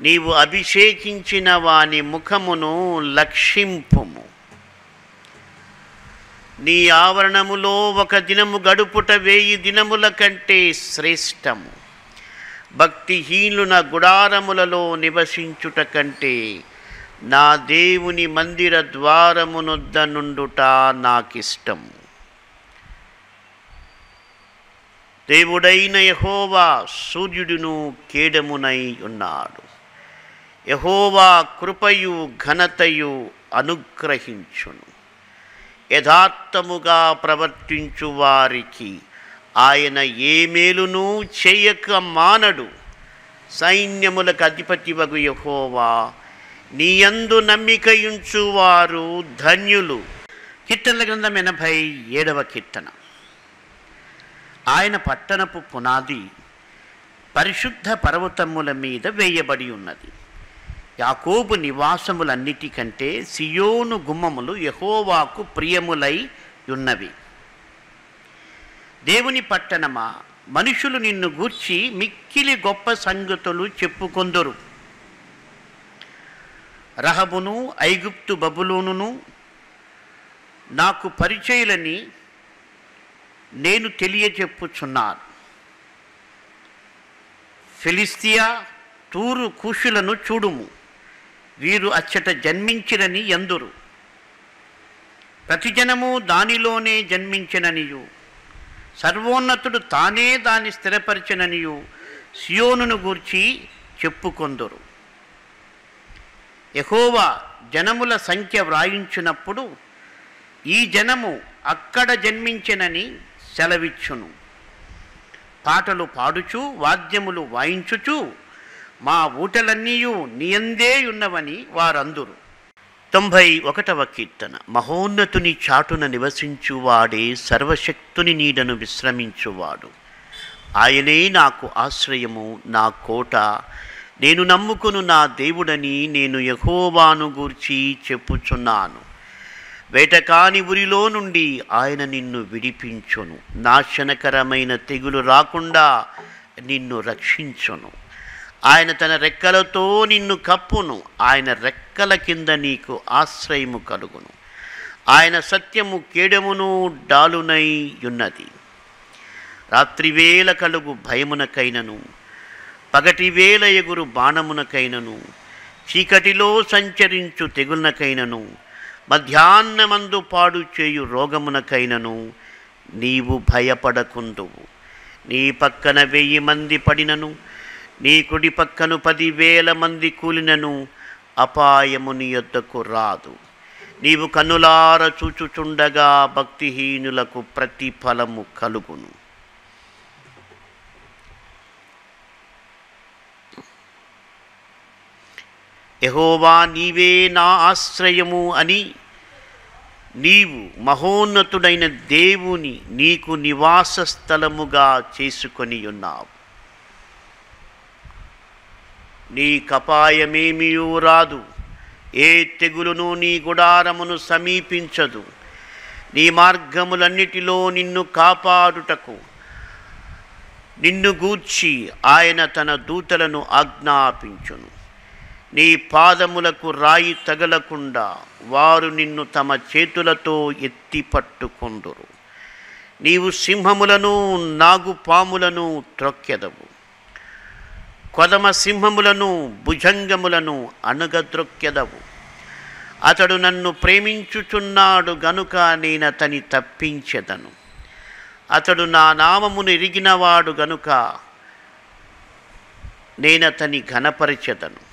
నీవు అభిషేకించిన వాని ముఖమును లక్షింపుము. నీ ఆవరణములో ఒక దినము గడుపుట వేయి దినముల కంటే శ్రేష్టము. భక్తిహీనుల గుడారములలో నివసించుట కంటే నా దేవుని మందిర ద్వారమునొద్ద నుండుట నాకిష్టం. దేవుడైన యహోవా సూర్యుడును కేడమునై ఉన్నాడు. యహోవా కృపయు ఘనతయు అనుగ్రహించును. యథార్థముగా ప్రవర్తించు వారికి ఆయన ఏ మేలును చేయక మానడు. సైన్యములకు అధిపతివగు యహోవా నీయందు నమ్మికయుంచువారు ధన్యులు. కీర్తనల గ్రంథం ఎనభై ఏడవ కీర్తన. ఆయన పట్టణపు పునాది పరిశుద్ధ పర్వతముల మీద వేయబడి ఉన్నది. యాకోబు నివాసములన్నిటికంటే సియోను గుమ్మములు యహోవాకు ప్రియములై ఉన్నవి. దేవుని పట్టణమా? మనుషులు నిన్ను గూర్చి మిక్కిలి గొప్ప సంగతులు చెప్పుకొందరు. రహబును ఐగుప్తు బబులోనును నాకు పరిచయులని నేను తెలియజెప్పుచున్నాను. ఫిలిస్తియా తూరు కూషులను చూడుము. వీరు అచ్చట జన్మించిరని ఎందురు? ప్రతిజనము దానిలోనే జన్మించిననియు. సర్వోన్నతుడు తానే దాన్ని స్థిరపరిచిననియు. సియోనును గూర్చి చెప్పుకొందరు. ఎహోవా జనముల సంఖ్య వ్రాయించినప్పుడు ఈ జనము అక్కడ జన్మించినని సెలవిచ్చును. పాటలు పాడుచు వాద్యములు వాయించుచు మా ఊటలన్నీయు నీయందే ఉన్నవని వారందురు. తొంభై ఒకటవ కీర్తన. మహోన్నతుని చాటున నివసించువాడే సర్వశక్తుని నీడను విశ్రమించువాడు. ఆయనే నాకు ఆశ్రయము నా కోట. నేను నమ్ముకును నా దేవుడని నేను యహోవాను గూర్చి చెప్పుచున్నాను. వేటకాని ఉరిలో నుండి ఆయన నిన్ను విడిపించును. నాశనకరమైన తెగులు రాకుండా నిన్ను రక్షించును. ఆయన తన రెక్కలతో నిన్ను కప్పును. ఆయన రెక్కల కింద నీకు ఆశ్రయము కలుగును. ఆయన సత్యము కేడమును డాలునై ఉన్నది రాత్రివేళ కలుగు భయమునకైనను. పగటివేళ ఎగురు బాణమునకైనను. చీకటిలో సంచరించు తెగులనకైనను. మధ్యాహ్నమందు పాడు చేయు రోగమునకైనను. నీవు భయపడకుందువు నీ పక్కన వెయ్యి మంది పడినను. నీ కుడి పక్కను పదివేల మంది కూలినను అపాయము నీ యొద్దకు రాదు. నీవు కనులార చూచుచుండగా భక్తిహీనులకు ప్రతిఫలము కలుగును. యహోవా నీవే నా ఆశ్రయము అని నీవు మహోన్నతుడైన దేవుని నీకు నివాస స్థలముగా చేసుకొని ఉన్నావు నీ కపాయమేమియూ రాదు ఏ తెగులును నీ గుడారమును సమీపించదు. నీ మార్గములన్నిటిలో నిన్ను కాపాడుటకు నిన్ను గూర్చి ఆయన తన దూతలను ఆజ్ఞాపించును. నీ పాదములకు రాయి తగలకుండా వారు నిన్ను తమ చేతులతో ఎత్తి పట్టుకొందురు. నీవు సింహములను నాగుపాములను త్రొక్కెదవు. కొదమ సింహములను భుజంగములను అణుగద్రొక్కెదవు. అతడు నన్ను ప్రేమించుచున్నాడు గనుక నేనతని తప్పించెదను. అతడు నా నామమును ఎరిగినవాడు గనుక నేనతని ఘనపరిచెదను.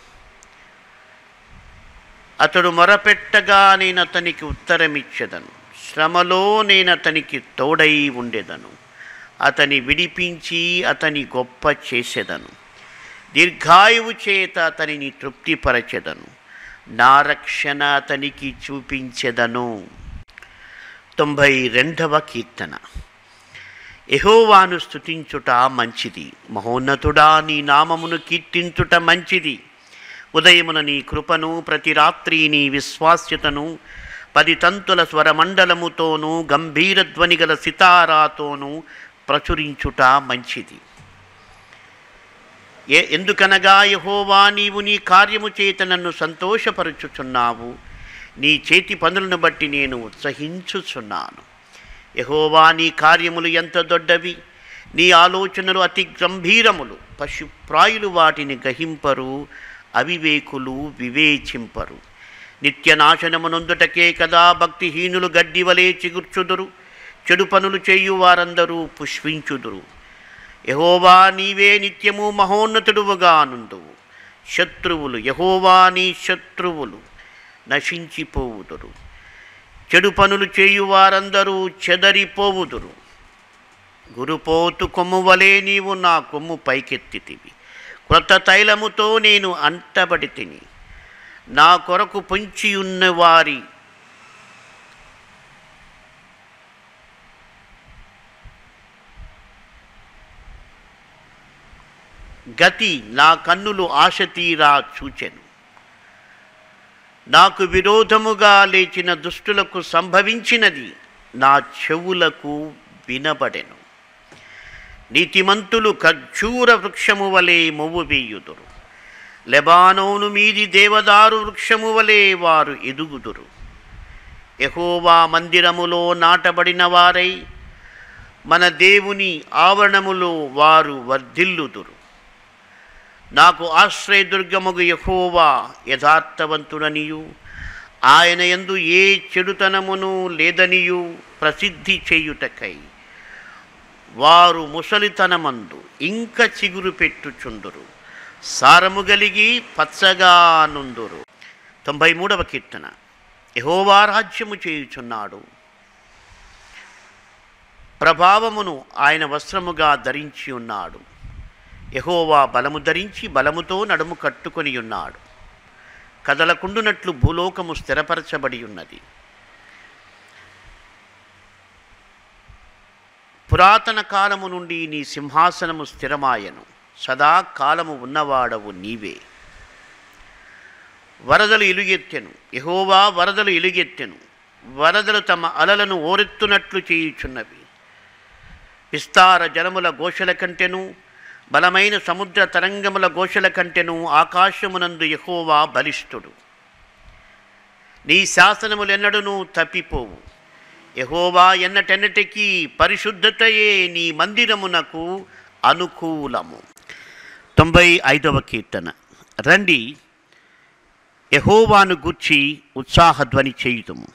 అతడు మొరపెట్టగా నేను అతనికి ఉత్తరమిచ్చెదను. శ్రమలో నేను అతనికి తోడై ఉండేదను. అతని విడిపించి అతని గొప్ప చేసేదను. దీర్ఘాయువు చేత అతనిని తృప్తిపరచెదను. నా రక్షణ అతనికి చూపించెదను. తొంభై రెండవ కీర్తన. ఎహోవాను స్తుతించుట మంచిది. మహోన్నతుడా నీ నామమును కీర్తించుట మంచిది. ఉదయమున నీ కృపను ప్రతి రాత్రి నీ విశ్వాస్యతను పది తంతుల స్వరమండలముతోనూ గంభీర ధ్వని సితారాతోనూ ప్రచురించుట మంచిది. ఏ ఎందుకనగా యహోవా నీవు నీ కార్యము చేత నన్ను సంతోషపరుచుచున్నావు. నీ చేతి పనులను బట్టి నేను ఉత్సహించుచున్నాను. యహోవా నీ కార్యములు ఎంత దొడ్డవి. నీ ఆలోచనలు అతి గంభీరములు. పశుప్రాయులు వాటిని గ్రహింపరు అవివేకులు వివేచింపరు. నిత్యనాశనమునందుటకే కదా భక్తిహీనులు గడ్డివలే చిగుర్చుదురు. చెడు పనులు చేయు వారందరూ పుష్పించుదురు. యహోవా నీవే నిత్యము మహోన్నతుడువుగా నుండువు శత్రువులు యహోవా నీ శత్రువులు నశించిపోవుదురు. చెడు పనులు చేయువారందరూ చెదరిపోవుదురు. గురుపోతు కొమ్ము వలె నీవు నా కొమ్ము పైకెత్తితివి. క్రొత్త తైలముతో నేను అంటబడి తిని నా కొరకు పొంచి ఉన్నవారి గతి నా కన్నులు ఆశ తీరా చూచెను. నాకు విరోధముగా లేచిన దుష్టులకు సంభవించినది నా చెవులకు వినబడెను. నీతిమంతులు ఖర్జూర వృక్షము వలె మొవ్వు వేయుదురు. లెబానోను మీది దేవదారు వృక్షము వలె వారు ఎదుగుదురు. యహోవా మందిరములో నాటబడిన వారై మన దేవుని ఆవరణములో వారు వర్ధిల్లుదురు. నాకు ఆశ్రయదుర్గముగు యహోవా యథార్థవంతుడనియు. ఆయన యందు ఏ చెడుతనమును లేదనియు ప్రసిద్ధి చేయుటకై. వారు ముసలితనమందు ఇంక చిగురు పెట్టుచుందురు. సారము గలిగి పచ్చగా నుందురు. తొంభై మూడవ కీర్తన. యహోవా రాజ్యము చేయుచున్నాడు. ప్రభావమును ఆయన వస్త్రముగా ధరించి ఉన్నాడు. యహోవా బలము ధరించి బలముతో నడుము కట్టుకొని ఉన్నాడు. కదలకుండునట్లు భూలోకము స్థిరపరచబడి ఉన్నది పురాతన కాలము నుండి నీ సింహాసనము స్థిరమాయను. సదాకాలము ఉన్నవాడవు నీవే. వరదలు ఇలుగెత్తెను. యహోవా వరదలు ఇలుగెత్తెను. వరదలు తమ అలలను ఓరెత్తునట్లు చేయుచున్నవి. విస్తార జలముల ఘోషల కంటెను. బలమైన సముద్ర తరంగముల ఘోషల కంటెను ఆకాశమునందు యహోవా బలిష్ఠుడు నీ శాసనములెన్నడూ తప్పిపోవు. యహోవా ఎన్నటెన్నటికీ పరిశుద్ధతయే నీ మందిరమునకు అనుకూలము. తొంభై ఐదవ కీర్తన. రండి యహోవాను గూర్చి ఉత్సాహధ్వని చేయుదుము.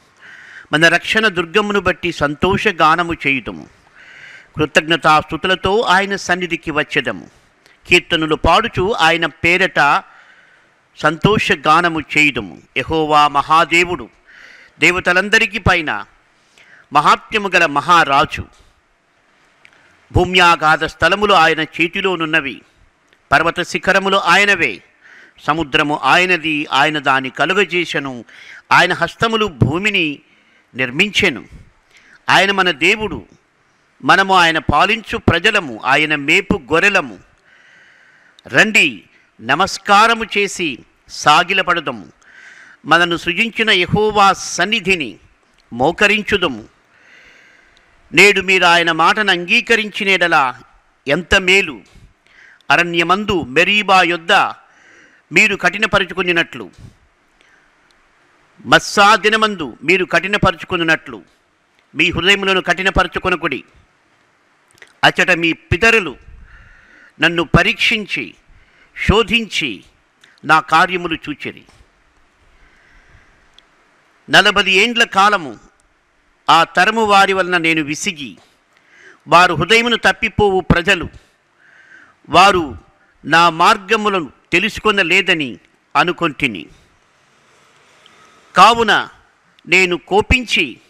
మన రక్షణ దుర్గమును బట్టి సంతోష గానము చేయుదము. కృతజ్ఞతాస్థుతులతో ఆయన సన్నిధికి వచ్చేదము. కీర్తనలు పాడుచు ఆయన పేరట సంతోష గానము చేయుదము. యహోవా మహాదేవుడు దేవతలందరికీ పైన మహాత్మ్యము గల మహారాజు. భూమ్యాగాధ స్థలములు ఆయన చేతిలోనున్నవి పర్వత శిఖరములు ఆయనవే. సముద్రము ఆయనది ఆయన దాని కలుగజేసెను. ఆయన హస్తములు భూమిని నిర్మించెను. ఆయన మన దేవుడు మనము ఆయన పాలించు ప్రజలము ఆయన మేపు గొర్రెలము. రండి నమస్కారము చేసి సాగిలపడదము. మనను సృజించిన యహోవా సన్నిధిని మోకరించుదము. నేడు మీరు ఆయన మాటను అంగీకరించినేడలా ఎంత మేలు. అరణ్యమందు మెరీబా యొద్ద మీరు కఠినపరుచుకున్నట్లు. మత్సా దినమందు మీరు కఠినపరుచుకున్నట్లు. మీ హృదయములను కఠినపరుచుకొనకుడి. అచట మీ పితరులు నన్ను పరీక్షించి శోధించి నా కార్యములు చూచిరి. నలభై ఏండ్ల కాలము ఆ తరము వారి వలన నేను విసిగి వారు హృదయమును తప్పిపోవు ప్రజలు వారు నా మార్గములను తెలుసుకొనలేదని అనుకొంటిని. కావున నేను కోపించి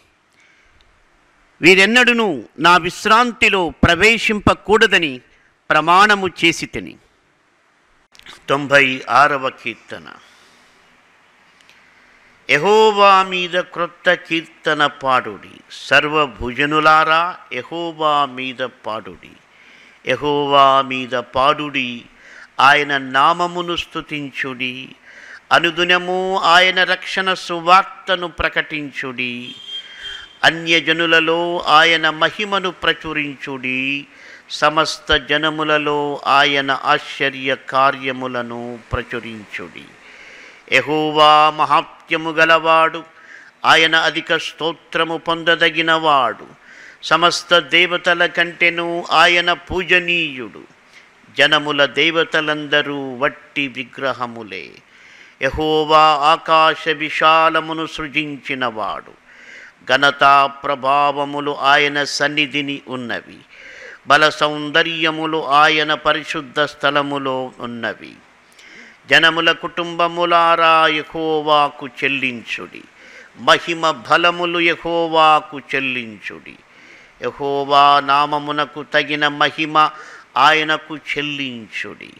వీరెన్నడూను నా విశ్రాంతిలో ప్రవేశింపకూడదని ప్రమాణము చేసి తిని. తొంభై ఆరవ కీర్తన. ఎహోవా మీద క్రొత్త కీర్తన పాడుడి. సర్వభుజనులారా ఎహోవా మీద పాడుడి. ఎహోవా మీద పాడుడి. ఆయన నామమును స్థుతించుడి అనుదినము ఆయన రక్షణ సువార్తను ప్రకటించుడి. అన్యజనులలో ఆయన మహిమను ప్రచురించుడి. సమస్త జనములలో ఆయన ఆశ్చర్య కార్యములను ప్రచురించుడి. ఎహోవా మహాత్యము గలవాడు ఆయన అధిక స్తోత్రము పొందదగినవాడు. సమస్త దేవతల కంటెను ఆయన పూజనీయుడు. జనముల దేవతలందరూ వట్టి విగ్రహములే. యహోవా ఆకాశ విశాలమును సృజించినవాడు. ఘనతా ప్రభావములు ఆయన సన్నిధిని ఉన్నవి. బల సౌందర్యములు ఆయన పరిశుద్ధ స్థలములో ఉన్నవి. జనముల కుటుంబములారా యహోవాకు చెల్లించుడి. మహిమ బలములు యహోవాకు చెల్లించుడి. యహోవా నామమునకు తగిన మహిమ ఆయనకు చెల్లించుడి.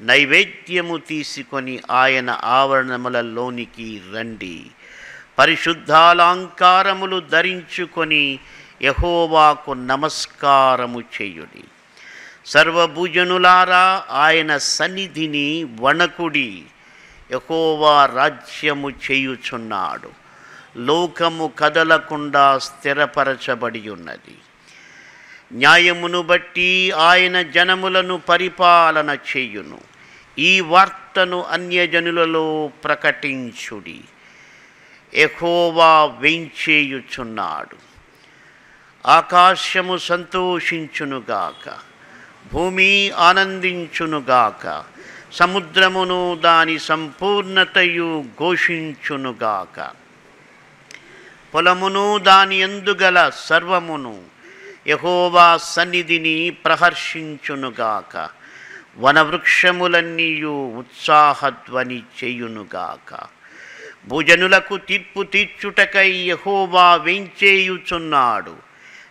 నైవేద్యము తీసుకొని ఆయన ఆవరణములలోనికి రండి. పరిశుద్ధాలంకారములు ధరించుకొని యహోవాకు నమస్కారము చేయుడి. సర్వభుజనులారా ఆయన సన్నిధిని వణకుడి. యహోవా రాజ్యము చేయుచున్నాడు. లోకము కదలకుండా స్థిరపరచబడి ఉన్నది న్యాయమును బట్టి ఆయన జనములను పరిపాలన చేయును. ఈ వార్తను అన్యజనులలో ప్రకటించుడి. ఎహోవా వేంచేయుచున్నాడు. ఆకాశము సంతోషించునుగాక భూమి ఆనందించునుగాక సముద్రమును దాని సంపూర్ణతయు ఘోషించునుగాక. పొలమును దాని ఎందుగల సర్వమును యహోవా సన్నిధిని ప్రహర్షించునుగాక వనవృక్షములన్నీయు ఉత్సాహధ్వని చేయునుగాక. భుజనులకు తీర్పు తీర్చుటకై యహోవా వేంచేయుచున్నాడు.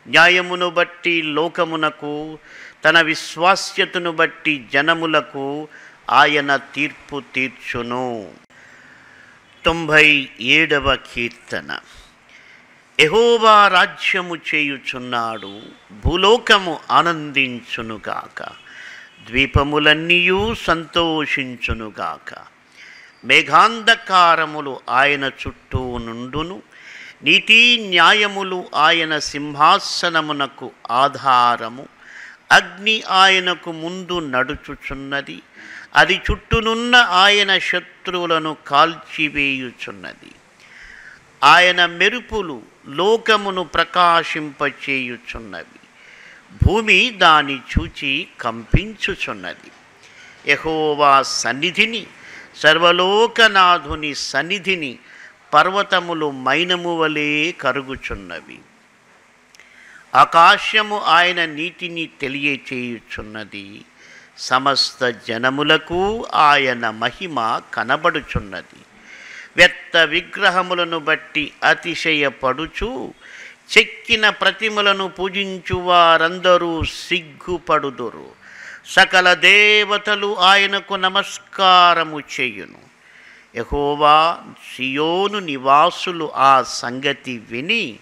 న్యాయమును బట్టి లోకమునకు తన విశ్వాస్యతను బట్టి జనములకు ఆయన తీర్పు తీర్చును. తొంభై ఏడవ కీర్తన. ఎహోవా రాజ్యము చేయుచున్నాడు భూలోకము ఆనందించునుగాక. ద్వీపములన్నీయూ సంతోషించునుగాక. మేఘాంధకారములు ఆయన చుట్టూ నుండును నీతి న్యాయములు ఆయన సింహాసనమునకు ఆధారము. అగ్ని ఆయనకు ముందు నడుచుచున్నది అది చుట్టూనున్న ఆయన శత్రువులను కాల్చివేయుచున్నది. ఆయన మెరుపులు లోకమును ప్రకాశింపచేయుచున్నవి భూమి దాని చూచి కంపించుచున్నది. యహోవా సన్నిధిని సర్వలోకనాథుని సన్నిధిని పర్వతములు మైనము వలె కరుగుచున్నవి. ఆకాశము ఆయన నీతిని తెలియచేయుచున్నది. సమస్త జనములకు ఆయన మహిమ కనబడుచున్నది. వ్యక్త విగ్రహములను బట్టి అతిశయపడుచు చెక్కిన ప్రతిమలను పూజించు వారందరూ సిగ్గుపడుదురు. సకల దేవతలు ఆయనకు నమస్కారము చేయును. యహోవా సియోను నివాసులు ఆ సంగతి విని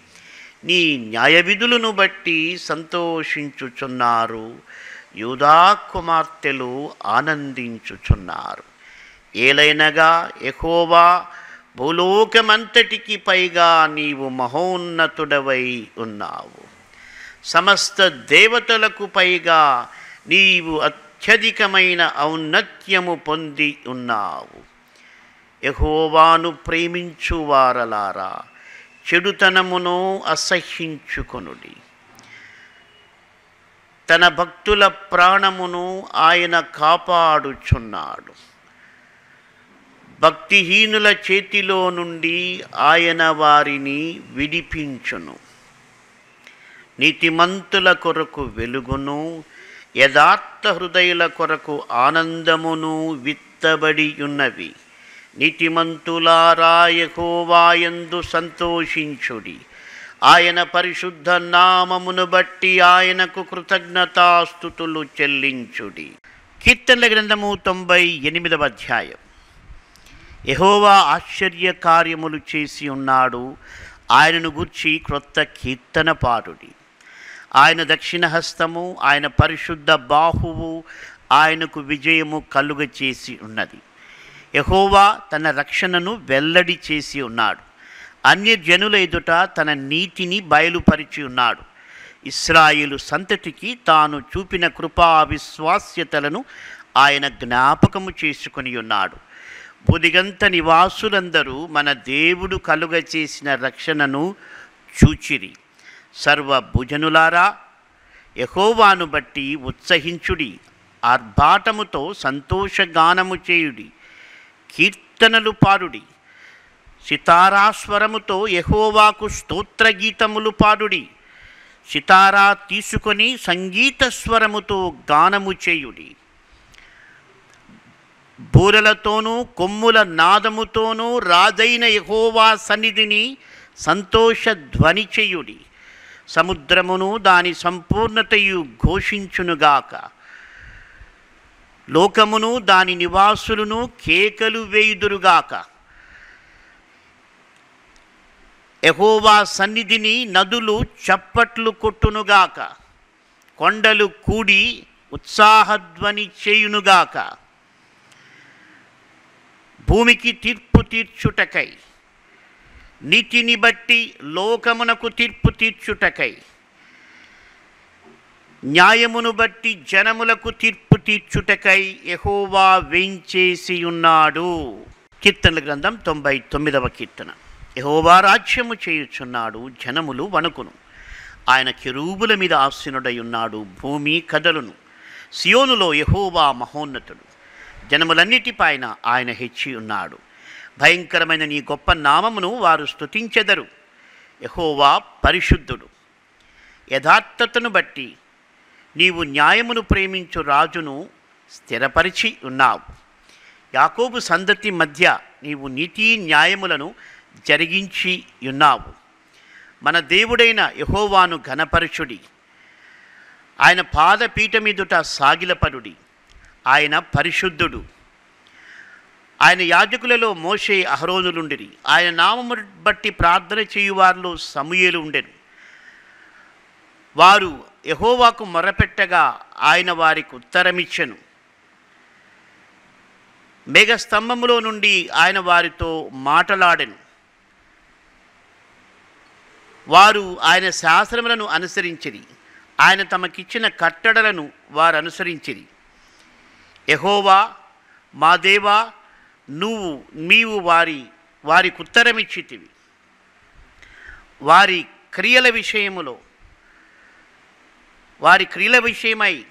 నీ న్యాయవిధులను బట్టి సంతోషించుచున్నారు. యూదా కుమార్తెలు ఆనందించుచున్నారు. ఏలైనగా ఎహోవా భూలోకమంతటికి పైగా నీవు మహోన్నతుడవై ఉన్నావు. సమస్త దేవతలకు పైగా నీవు అత్యధికమైన ఔన్నత్యము పొంది ఉన్నావు. యహోవాను ప్రేమించు వారలారా చెడుతనమును అసహ్యించుకొనుడి. తన భక్తుల ప్రాణమును ఆయన కాపాడుచున్నాడు. భక్తిహీనుల చేతిలో నుండి ఆయన వారిని విడిపించును. నీతిమంతుల కొరకు వెలుగును యథార్థ హృదయుల కొరకు ఆనందమును విత్తబడియున్నవి. నితిమంతులారాయహోవాయందు సంతోషించుడి. ఆయన పరిశుద్ధ నామమును బట్టి ఆయనకు కృతజ్ఞతాస్థుతులు చెల్లించుడి. కీర్తనల గ్రంథము తొంభై ఎనిమిదవ అధ్యాయం. యహోవా ఆశ్చర్య కార్యములు చేసి ఉన్నాడు. ఆయనను గూర్చి క్రొత్త కీర్తన పాడుడి. ఆయన దక్షిణహస్తము ఆయన పరిశుద్ధ బాహువు ఆయనకు విజయము కలుగ చేసి ఉన్నది. యహోవా తన రక్షణను వెల్లడి చేసి ఉన్నాడు. అన్య జనుల ఎదుట తన నీతిని బయలుపరిచి ఉన్నాడు. ఇస్రాయిలు సంతతికి తాను చూపిన కృపా విశ్వాస్యతలను ఆయన జ్ఞాపకము చేసుకొని ఉన్నాడు. బుదిగంత నివాసులందరూ మన దేవుడు కలుగ చేసిన రక్షణను చూచిరి. సర్వభుజనులారా యహోవాను బట్టి ఉత్సహించుడి ఆర్భాటముతో సంతోషగానము చేయుడి కీర్తనలు పాడుడి సితారాస్వరముతో యహోవాకు స్తోత్రగీతములు పాడుడి సితారా తీసుకొని సంగీత స్వరముతో గానము చేయుడి. బూరలతోనూ కొమ్ముల నాదముతోనూ రాజైన యహోవా సన్నిధిని సంతోష ధ్వని చేయుడి. సముద్రమును దాని సంపూర్ణతయు ఘోషించునుగాక. లోకమును దాని నివాసులను కేకలు వేయుదురుగాక. ఎహోవా సన్నిధిని నదులు చప్పట్లు కొట్టునుగాక. కొండలు కూడి ఉత్సాహధ్వని చేయునుగాక. భూమికి తీర్పు తీర్చుటకై నీతిని బట్టి లోకమునకు తీర్పు తీర్చుటకై. న్యాయమును బట్టి జనములకు తీర్పు తీర్చుటకై ఎహోవా వేయించేసి ఉన్నాడు కీర్తనల గ్రంథం తొంభై తొమ్మిదవ కీర్తన. యహోవా రాజ్యము చేయుచున్నాడు జనములు వణుకును. ఆయన కెరూబుల మీద ఆసీనుడై ఉన్నాడు భూమి కదలును. సియోనులో యహోవా మహోన్నతుడు. జనములన్నిటిపైన ఆయన హెచ్చి ఉన్నాడు భయంకరమైన నీ గొప్ప నామమును వారు స్తుతించెదరు. యహోవా పరిశుద్ధుడు. యథార్థతను బట్టి నీవు న్యాయమును ప్రేమించు రాజును స్థిరపరిచి ఉన్నావు. యాకోబు సందతి మధ్య నీవు నీతి న్యాయములను జరిగించి ఉన్నావు. మన దేవుడైన యహోవాను ఘనపరుచుడి. ఆయన పాదపీఠమిదుట సాగిలపరుడి ఆయన పరిశుద్ధుడు. ఆయన యాజకులలో మోషే అహరోనులుండిరి. ఆయన నామము బట్టి ప్రార్థన చేయువారిలో సమూయేలు ఉండెను వారు యహోవాకు మొరపెట్టగా ఆయన వారికి ఉత్తరమిచ్చెను. మేఘస్తంభములో నుండి ఆయన వారితో మాటలాడెను. వారు ఆయన శాస్త్రములను అనుసరించిరి. ఆయన తమకిచ్చిన కట్టడలను వారు అనుసరించిరి యహోవా మా దేవా నువ్వు నీవు వారి వారికి ఉత్తరమిచ్చితివి. వారి క్రియల విషయములో వారి క్రియల విషయమై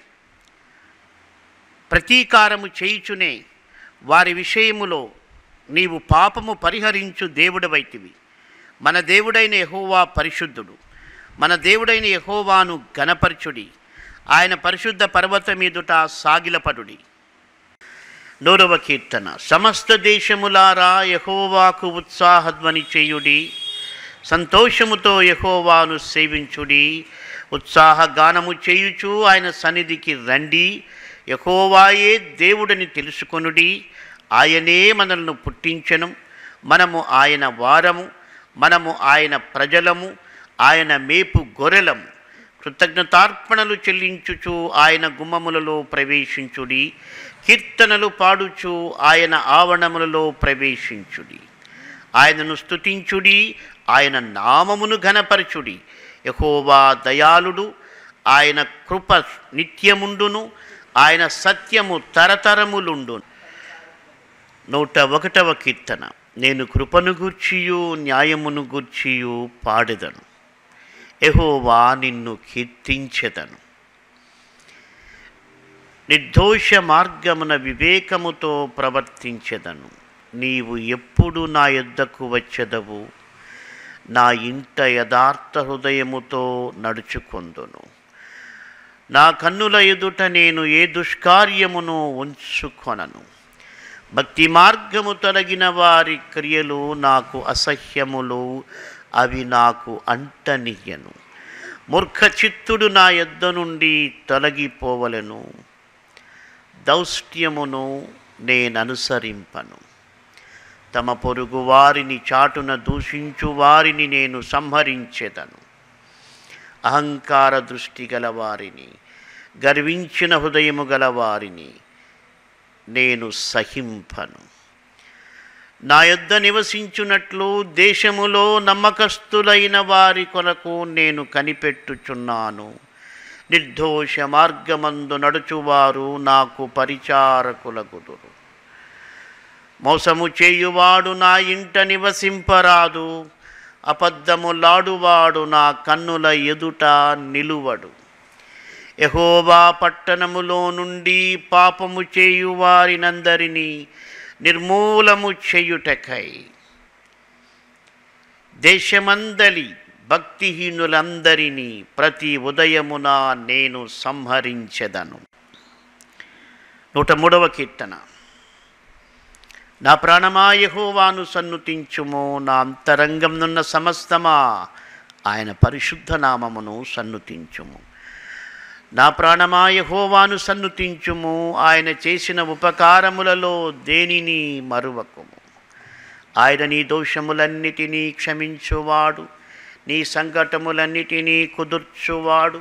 ప్రతీకారము చేయుచునే వారి విషయములో నీవు పాపము పరిహరించు దేవుడవైతివి. మన దేవుడైన యహోవా పరిశుద్ధుడు. మన దేవుడైన యహోవాను గణపరచుడి ఆయన పరిశుద్ధ పర్వతం మీదుట సాగిలపడుడి. నూరవ కీర్తన. సమస్త దేశములారా యహోవాకు ఉత్సాహధ్వని చేయుడి. సంతోషముతో యహోవాను సేవించుడి. ఉత్సాహ గానము చేయుచు ఆయన సన్నిధికి రండి. యహోవాయే దేవుడని తెలుసుకొనుడి. ఆయనే మనల్ని పుట్టించను. మనము ఆయన వారము. మనము ఆయన ప్రజలము. ఆయన మేపు గొర్రెలము. కృతజ్ఞతార్పణలు చెల్లించుచు ఆయన గుమ్మములలో ప్రవేశించుడి. కీర్తనలు పాడుచు ఆయన ఆవరణములలో ప్రవేశించుడి. ఆయనను స్తుతించుడి ఆయన నామమును ఘనపరచుడి. యహోవా దయాళుడు ఆయన కృప నిత్యముండును ఆయన సత్యము తరతరములుండు నూట ఒకటవ కీర్తన. నేను కృపను గూర్చియు న్యాయమును గూర్చియు పాడెదను. ఎహోవా నిన్ను కీర్తించెదను. నిర్దోష మార్గమున వివేకముతో ప్రవర్తించెదను. నీవు ఎప్పుడు నా యొద్దకు వచ్చెదవు? నా ఇంట యథార్థ హృదయముతో నడుచుకొందును. నా కన్నుల ఎదుట నేను ఏ దుష్కార్యమును ఉంచుకొనను. భక్తి మార్గము తొలగిన వారి క్రియలు నాకు అసహ్యములు అవి నాకు అంటనియ్యను. మూర్ఖ చిత్తుడు నా యొద్ద నుండి తొలగిపోవలను. దౌష్ట్యమును నేననుసరింపను. తమ పొరుగు వారిని చాటున దూషించు వారిని నేను సంహరించెదను. అహంకార దృష్టి గల వారిని గర్వించిన హృదయము గల వారిని నేను సహింపను. నా యొద్ద నివసించున్నట్లు దేశములో నమ్మకస్తులైన వారి కొరకు నేను కనిపెట్టుచున్నాను. నిర్దోష మార్గమందు నడుచువారు నాకు పరిచారకులగుదురు మోసము చేయువాడు నా ఇంట నివసింపరాదు అబద్ధములాడువాడు నా కన్నుల ఎదుట నిలువడు. యహోవా పట్టణములో నుండి పాపము చేయువారినందరినీ నిర్మూలము చేయుటకై దేశమందలి భక్తిహీనులందరినీ ప్రతి ఉదయమున నేను సంహరించెదను. నూట మూడవ కీర్తన. నా ప్రాణమా యెహోవాను సన్నుతించుము నా అంతరంగంనున్న సమస్తమా ఆయన పరిశుద్ధ నామమును సన్నుతించుము. నా ప్రాణమాయహోవాను సన్నుతించుము ఆయన చేసిన ఉపకారములలో దేనిని మరువకుము. ఆయన నీ దోషములన్నిటినీ క్షమించువాడు. నీ సంకటములన్నిటినీ కుదుర్చువాడు.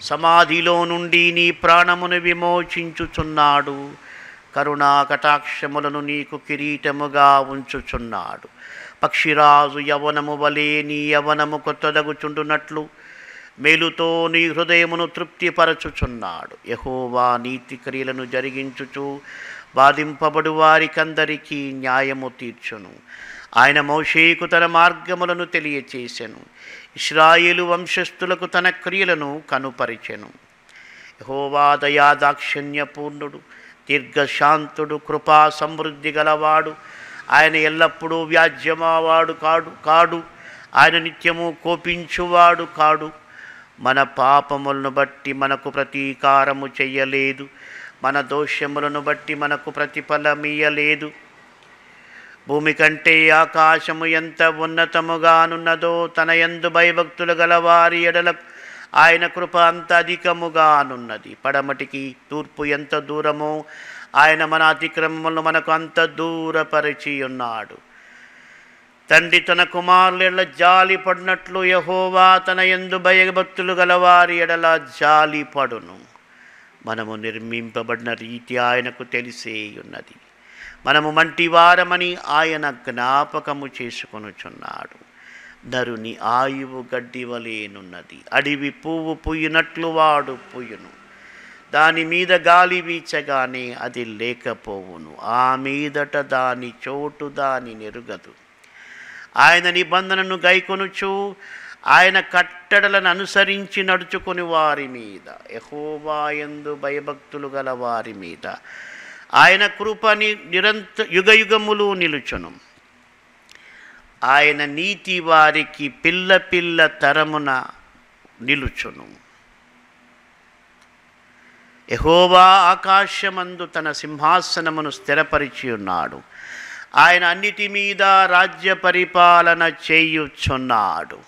సమాధిలో నుండి నీ ప్రాణమును విమోచించుచున్నాడు. కరుణా కటాక్షములను నీకు కిరీటముగా ఉంచుచున్నాడు. పక్షిరాజు యవనము వలె నీ యవనము కొత్తదగుచుండునట్లు మేలుతో నీ హృదయమును తృప్తిపరచుచున్నాడు. యహోవా నీతి క్రియలను జరిగించుచు బాధింపబడు వారికందరికీ న్యాయము తీర్చును. ఆయన మోషేకు తన మార్గములను తెలియచేసెను. ఇస్రాయేలు వంశస్థులకు తన క్రియలను కనుపరిచెను. యహోవాదయా దాక్షిణ్యపూర్ణుడు దీర్ఘశాంతుడు కృపా సమృద్ధి గలవాడు. ఆయన ఎల్లప్పుడూ వ్యాజ్యమావాడు కాడు కాడు. ఆయన నిత్యము కోపించువాడు కాడు. మన పాపములను బట్టి మనకు ప్రతీకారము చెయ్యలేదు. మన దోషములను బట్టి మనకు ప్రతిఫలమియ్యలేదు. భూమి కంటే ఆకాశము ఎంత ఉన్నతముగానున్నదో తన యందు భయభక్తులు గలవారి ఎడల ఆయన కృప అంత అధికముగానున్నది. పడమటికి తూర్పు ఎంత దూరమో ఆయన మన అతిక్రమములను మనకు అంత దూరపరిచి ఉన్నాడు తండ్రి తన కుమారుల జాలి పడినట్లు యహోవా తన ఎందు భయభక్తులు గలవారి ఎడల జాలి పడును. మనము నిర్మింపబడిన రీతి ఆయనకు తెలిసే ఉన్నది మనము మంటివారమని ఆయన జ్ఞాపకము చేసుకొనుచున్నాడు. నరుని ఆయువు గడ్డి వలేనున్నది పువ్వు పుయ్యినట్లు వాడు పుయ్యును. దాని మీద గాలి వీచగానే అది లేకపోవును. ఆ మీదట దాని చోటు దాని నెరుగదు. ఆయన నిబంధనను గైకొనుచు ఆయన కట్టడలను అనుసరించి నడుచుకుని వారి మీద. యహోవాయందు భయభక్తులు గల వారి మీద. ఆయన కృపని నిరంత యుగయుగములు నిలుచును. ఆయన నీతి వారికి పిల్ల పిల్ల తరమున నిలుచును. ఎహోవా ఆకాశమందు తన సింహాసనమును స్థిరపరిచి ఉన్నాడు. ఆయన అన్నిటి మీద రాజ్య పరిపాలన చేయుచున్నాడు.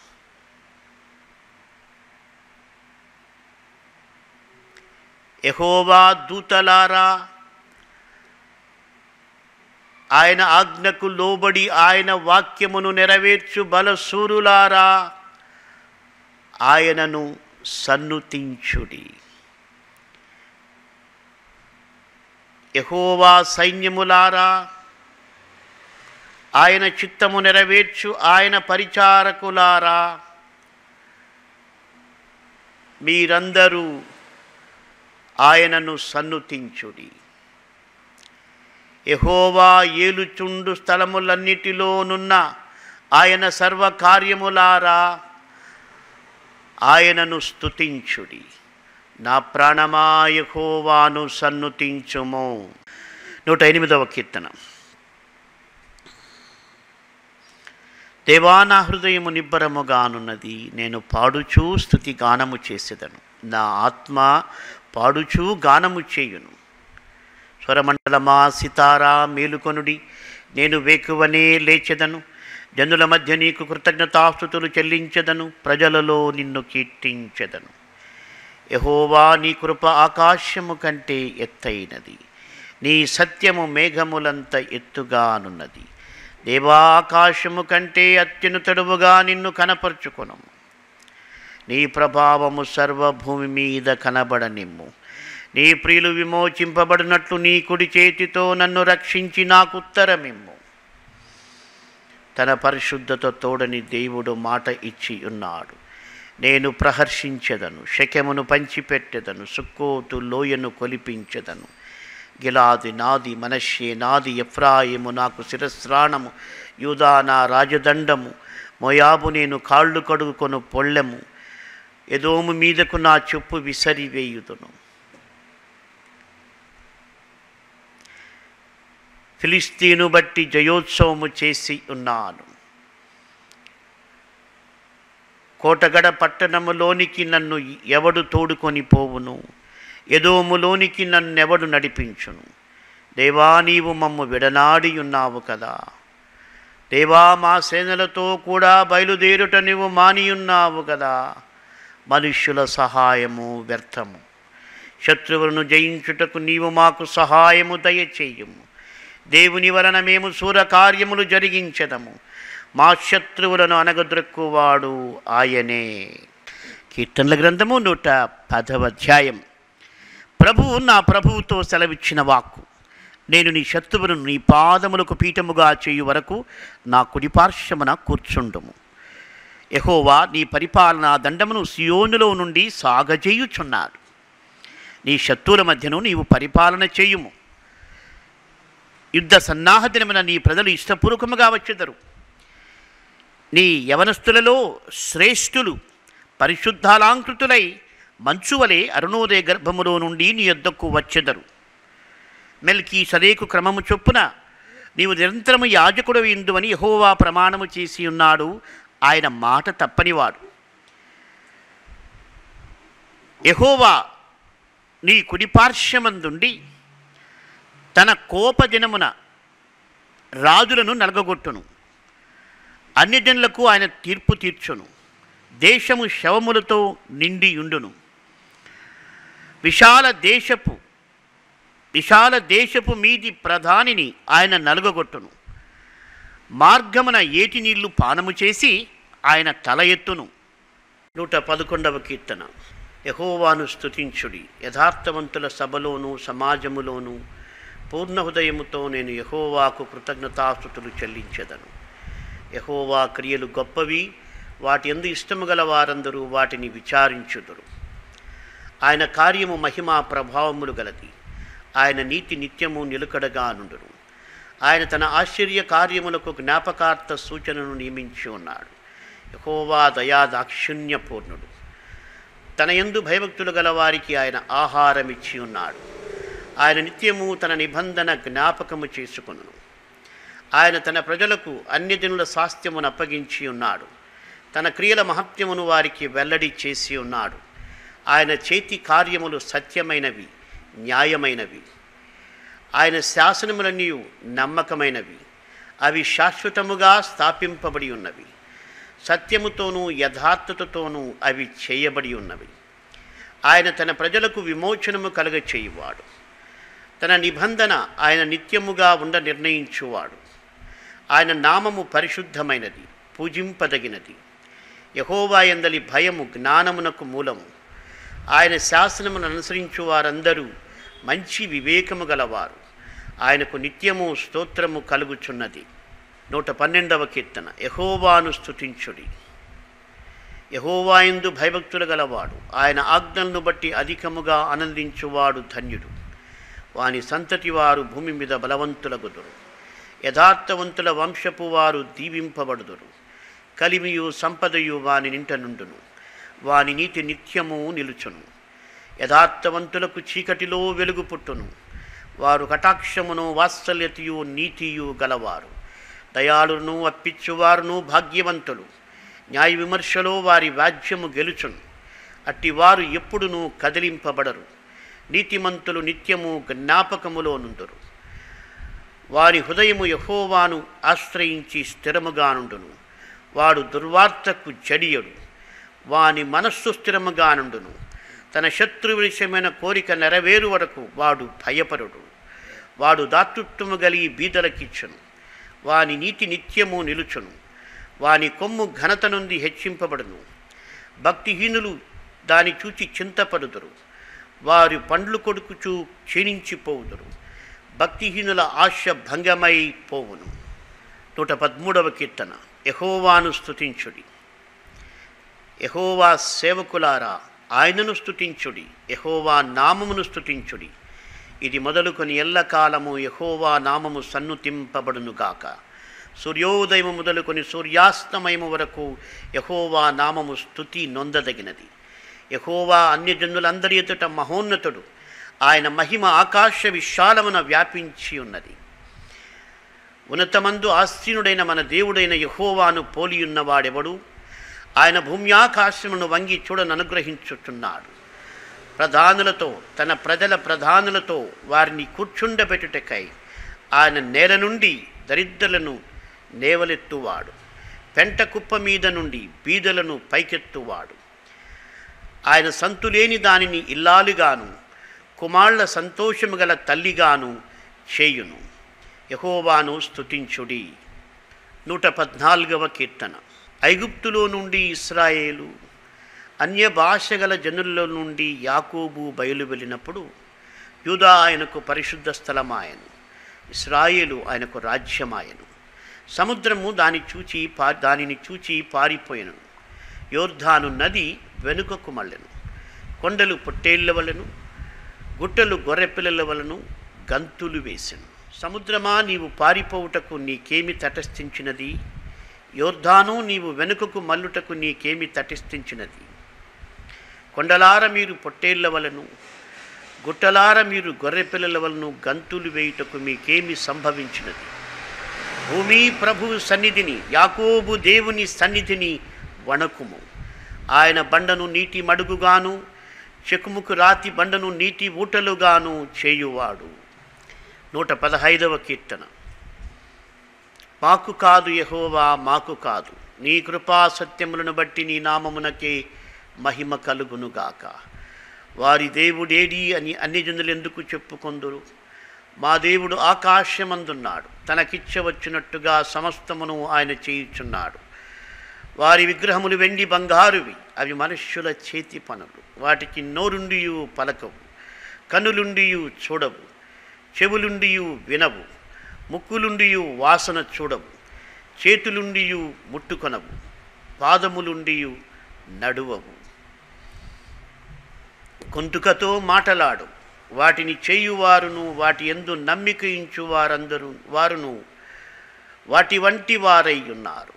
ఎహోవా దూతలారా ఆయన ఆజ్ఞకు లోబడి ఆయన వాక్యమును నెరవేర్చు బలసూరులారా ఆయనను సన్నుతించుడి. యహోవా సైన్యములారా ఆయన చిత్తము నెరవేర్చు ఆయన పరిచారకులారా మీరందరూ ఆయనను సన్నుతించుడి. యహోవా ఏలుచుండు స్థలములన్నిటిలోనున్న ఆయన సర్వకార్యములారా ఆయనను స్థుతించుడి నా ప్రాణమా యహోవాను సన్నుతించుము. నూట ఎనిమిదవ కీర్తన. దేవా నా హృదయము నిబ్బరముగానున్నది. నేను పాడుచూ స్థుతి గానము చేసేదను. నా ఆత్మ పాడుచూ గానము చేయును. స్వరమండలమా సితారా మేలుకొనుడి. నేను వేకువనే లేచెదను. జనుల మధ్య నీకు కృతజ్ఞతాస్తుతులు చెల్లించెదను. ప్రజలలో నిన్ను కీర్తించెదను. యహోవా నీ కృప ఆకాశము కంటే ఎత్తైనది. నీ సత్యము మేఘములంత ఎత్తుగానున్నది. దేవా ఆకాశము కంటే అత్యున్నతడువుగా నిన్ను కనపరుచుకొను నీ ప్రభావము సర్వభూమి మీద కనబడనిమ్ము. నీ ప్రియులు విమోచింపబడినట్లు నీ కుడి చేతితో నన్ను రక్షించి నాకుత్తరమిమ్ము. తన పరిశుద్ధత తోడని దేవుడు మాట ఇచ్చి ఉన్నాడు. నేను ప్రహర్షించెదను శకెమును పంచిపెట్టెదను సుక్కోతు లోయను కొలిపించెదను. గిలాది నాది మనష్యే నాది ఎఫ్రాయిము నాకు శిరస్రాణము యూదా నా రాజదండము. మోయాబు నేను కాళ్ళు కడుగుకొను పొళ్ళెము ఎదోము మీదకు నా చెప్పు విసరివేయుదును. ఫిలిస్తీను బట్టి జయోత్సవము చేసి ఉన్నాను. కోటగడ పట్టణములోనికి నన్ను ఎవడు తోడుకొని పోవును? ఎదోములోనికి నన్నెవడు నడిపించును? దేవా నీవు మమ్ము విడనాడి ఉన్నావు కదా. దేవా మా సేనలతో కూడా బయలుదేరుట నీవు మానియున్నావు కదా. మనుష్యుల సహాయము వ్యర్థము. శత్రువులను జయించుటకు నీవు మాకు సహాయము దయచేయము. దేవుని వలన మేము శూరకార్యములు జరిగించదము. మా శత్రువులను అనగద్రొక్కువాడు ఆయనే. కీర్తనల గ్రంథము నూట పదవ అధ్యాయం. ప్రభువు నా ప్రభువుతో సెలవిచ్చిన వాక్కు. నేను నీ శత్రువులను నీ పాదములకు పీఠముగా చేయు వరకు నా కుడిపార్శ్వమున కూర్చుండుము. యహోవా నీ పరిపాలనా దండమును సియోనులో నుండి సాగజేయుచున్నారు నీ శత్రువుల మధ్యను నీవు పరిపాలన చేయుము. యుద్ధ సన్నాహ దినమున నీ ప్రజలు ఇష్టపూర్వకముగా వచ్చెదరు. నీ యవనస్తులలో శ్రేష్ఠులు పరిశుద్ధాలాంకృతులై మంచువలే అరుణోదయ గర్భములో నుండి నీ యొద్దకు వచ్చెదరు. మెల్కీ సరేకు క్రమము చొప్పున నీవు నిరంతరము యాజకుడు ఇందువని యహోవా ప్రమాణము చేసి ఉన్నాడు. ఆయన మాట తప్పనివాడు. యహోవా నీ కుడిపార్శ్వమందుండి తన కోపదినమున రాజులను నలగగొట్టును. అన్ని జనులకు ఆయన తీర్పు తీర్చును. దేశము శవములతో నిండి ఉండును. విశాల దేశపు విశాల దేశపు మీది ప్రధానిని ఆయన నలుగగొట్టును. మార్గమున ఏటి నీళ్ళు పానము చేసి ఆయన తల ఎత్తును. నూట పదకొండవ కీర్తన. యహోవాను స్తుతించుడి. యథార్థవంతుల సభలోను సమాజములోనూ పూర్ణ హృదయముతో నేను యహోవాకు కృతజ్ఞతాస్థుతులు చెల్లించెదను. యహోవా క్రియలు గొప్పవి వాటి ఎందు ఇష్టము గల వారందరూ వాటిని విచారించుదురు. ఆయన కార్యము మహిమా ప్రభావములు గలది. ఆయన నీతి నిత్యము నిలుకడగా నుండును. ఆయన తన ఆశ్చర్య కార్యములకు జ్ఞాపకార్థ సూచనను నియమించి ఉన్నాడు. యహోవా దయాదాక్షుణ్యపూర్ణుడు. తన ఎందు భయభక్తులు గల వారికి ఆయన ఆహారం ఇచ్చి ఉన్నాడు. ఆయన నిత్యము తన నిబంధన జ్ఞాపకము చేసుకును ఆయన తన ప్రజలకు అన్యజనుల స్వాస్థ్యమును అప్పగించి ఉన్నాడు. తన క్రియల మహత్యమును వారికి వెల్లడి చేసి ఉన్నాడు. ఆయన చేతి కార్యములు సత్యమైనవి న్యాయమైనవి. ఆయన శాసనములన్నీ నమ్మకమైనవి. అవి శాశ్వతముగా స్థాపింపబడి ఉన్నవి. సత్యముతోనూ యథార్థతతోనూ అవి చేయబడి ఉన్నవి. ఆయన తన ప్రజలకు విమోచనము కలుగచేయువాడు. తన నిబంధన ఆయన నిత్యముగా ఉండ నిర్ణయించువాడు. ఆయన నామము పరిశుద్ధమైనది పూజింపదగినది. యహోవాయందలి భయము జ్ఞానమునకు మూలము. ఆయన శాసనమును అనుసరించు వారందరూ మంచి వివేకము గలవారు. ఆయనకు నిత్యము స్తోత్రము కలుగుచున్నది. నూట పన్నెండవ కీర్తన. యహోవాను స్తుతించుడి. యహోవాయందు భయభక్తులు గలవాడు. ఆయన ఆజ్ఞలను బట్టి అధికముగా ఆనందించువాడు ధన్యుడు. వాని సంతతి వారు భూమి మీద బలవంతులగుదురు. యథార్థవంతుల వంశపు వారు దీవింపబడుదురు. కలిమియు సంపదయు వాని నింట నుండును. వాని నీతి నిత్యము నిలుచును. యథార్థవంతులకు చీకటిలో వెలుగు పుట్టును. వారు కటాక్షమును వాత్సల్యతయు నీతియు గలవారు. దయాళును అప్పిచ్చువారును భాగ్యవంతులు. న్యాయ విమర్శలో వారి వాజ్యము గెలుచును. అట్టి వారు ఎప్పుడునూ కదిలింపబడరు. నీతిమంతులు నిత్యము జ్ఞాపకములో నుండురు వారి హృదయము యహోవాను ఆశ్రయించి స్థిరముగానుండును వాడు దుర్వార్తకు జడియడు. వాని మనస్సు స్థిరముగానుండును తన శత్రు విషయమైన కోరిక నెరవేరు వరకు వాడు భయపరుడు వాడు దాతృత్వము కలిగి బీదలకిచ్చును. వాని నీతి నిత్యము నిలుచును. వాని కొమ్ము ఘనత నుండి హెచ్చింపబడును. భక్తిహీనులు దాని చూచి చింతపడుదురు. వారి పండ్లు కొడుకుచూ క్షీణించిపోవుదురు. భక్తిహీనుల ఆశ భంగమై పోవును నూట పదమూడవ కీర్తన. యహోవాను స్తుతించుడి. యహోవా సేవకులారా ఆయనను స్తుతించుడి. యహోవా నామమును స్తుతించుడి. ఇది మొదలుకొని ఎల్లకాలము యహోవా నామము సన్నుతింపబడునుగాక. సూర్యోదయము మొదలుకొని సూర్యాస్తమయము వరకు యహోవా నామము స్తుతి నొందదగినది. యహోవా అన్యజనులందరి ఎదుట మహోన్నతుడు. ఆయన మహిమ ఆకాశ విశాలమున వ్యాపించి ఉన్నది. ఉన్నతమందు ఆస్తీనుడైన మన దేవుడైన యహోవాను పోలియున్నవాడెవడు? ఆయన భూమ్యాకాశమును వంగి చూడను అనుగ్రహించుచున్నాడు ప్రధానులతో తన ప్రజల ప్రధానులతో వారిని కూర్చుండబెట్టుటకై ఆయన నేల నుండి దరిద్రులను నేవలెత్తువాడు. పెంట కుప్ప మీద నుండి బీదలను పైకెత్తువాడు. ఆయన సంతులేని దానిని ఇల్లాలుగాను కుమారుల సంతోషము గల తల్లిగాను చేయును. యహోవాను స్తుతించుడి. నూట పద్నాలుగవ కీర్తన. ఐగుప్తులో నుండి ఇస్రాయేలు అన్య భాష గల జనుల్లో నుండి యాకోబు బయలు వెళ్ళినప్పుడు యూదా ఆయనకు పరిశుద్ధ స్థలమాయను. ఇస్రాయేలు ఆయనకు రాజ్యమాయను. సముద్రము దాని చూచి పా దానిని చూచి పారిపోయెను. యోర్ధాను నది వెనుకకు మళ్ళెను. కొండలు పొట్టేళ్ళ వలెను గుట్టలు గొర్రెపిల్లల వలను గంతులు వేసెను. సముద్రమా నీవు పారిపోవుటకు నీకేమి తటస్థించినది? యోర్ధాను నీవు వెనుకకు మల్లుటకు నీకేమి తటస్థించినది? కొండలార మీరు పొట్టేళ్ళ వలను గుట్టలార మీరు గొర్రెపిల్లల వలను గంతులు వేయుటకు మీకేమి సంభవించినది? భూమి ప్రభువు సన్నిధిని యాకోబు దేవుని సన్నిధిని వణకుము. ఆయన బండను నీటి మడుగుగాను చెకుముకు రాతి బండను నీటి ఊటలుగాను చేయువాడు. నూట పదహైదవ కీర్తన. మాకు కాదు యహోవా మాకు కాదు. నీ కృపా సత్యములను బట్టి నీ నామమునకే మహిమ కలుగునుగాక. వారి దేవుడేడి అని అన్ని జనులు ఎందుకు చెప్పుకొందురు? మా దేవుడు ఆకాశమందున్నాడు. తనకిచ్చవచ్చినట్టుగా సమస్తమును ఆయన చేయుచున్నాడు. వారి విగ్రహములు వెండి బంగారువి. అవి మనుష్యుల చేతి పనులు. వాటికి నోరుండియు పలకవు. కనులుండియు చూడవు. చెవులుండియు వినవు. ముక్కులుండియు వాసన చూడవు. చేతులుండియు ముట్టుకొనవు. పాదములుండియు నడువవు. గొంతుకతో మాటలాడు. వాటిని చేయువారును వాటి ఎందు నమ్మిక ఇంచు వారందరూ వారును వాటి వంటి వారై ఉన్నారు.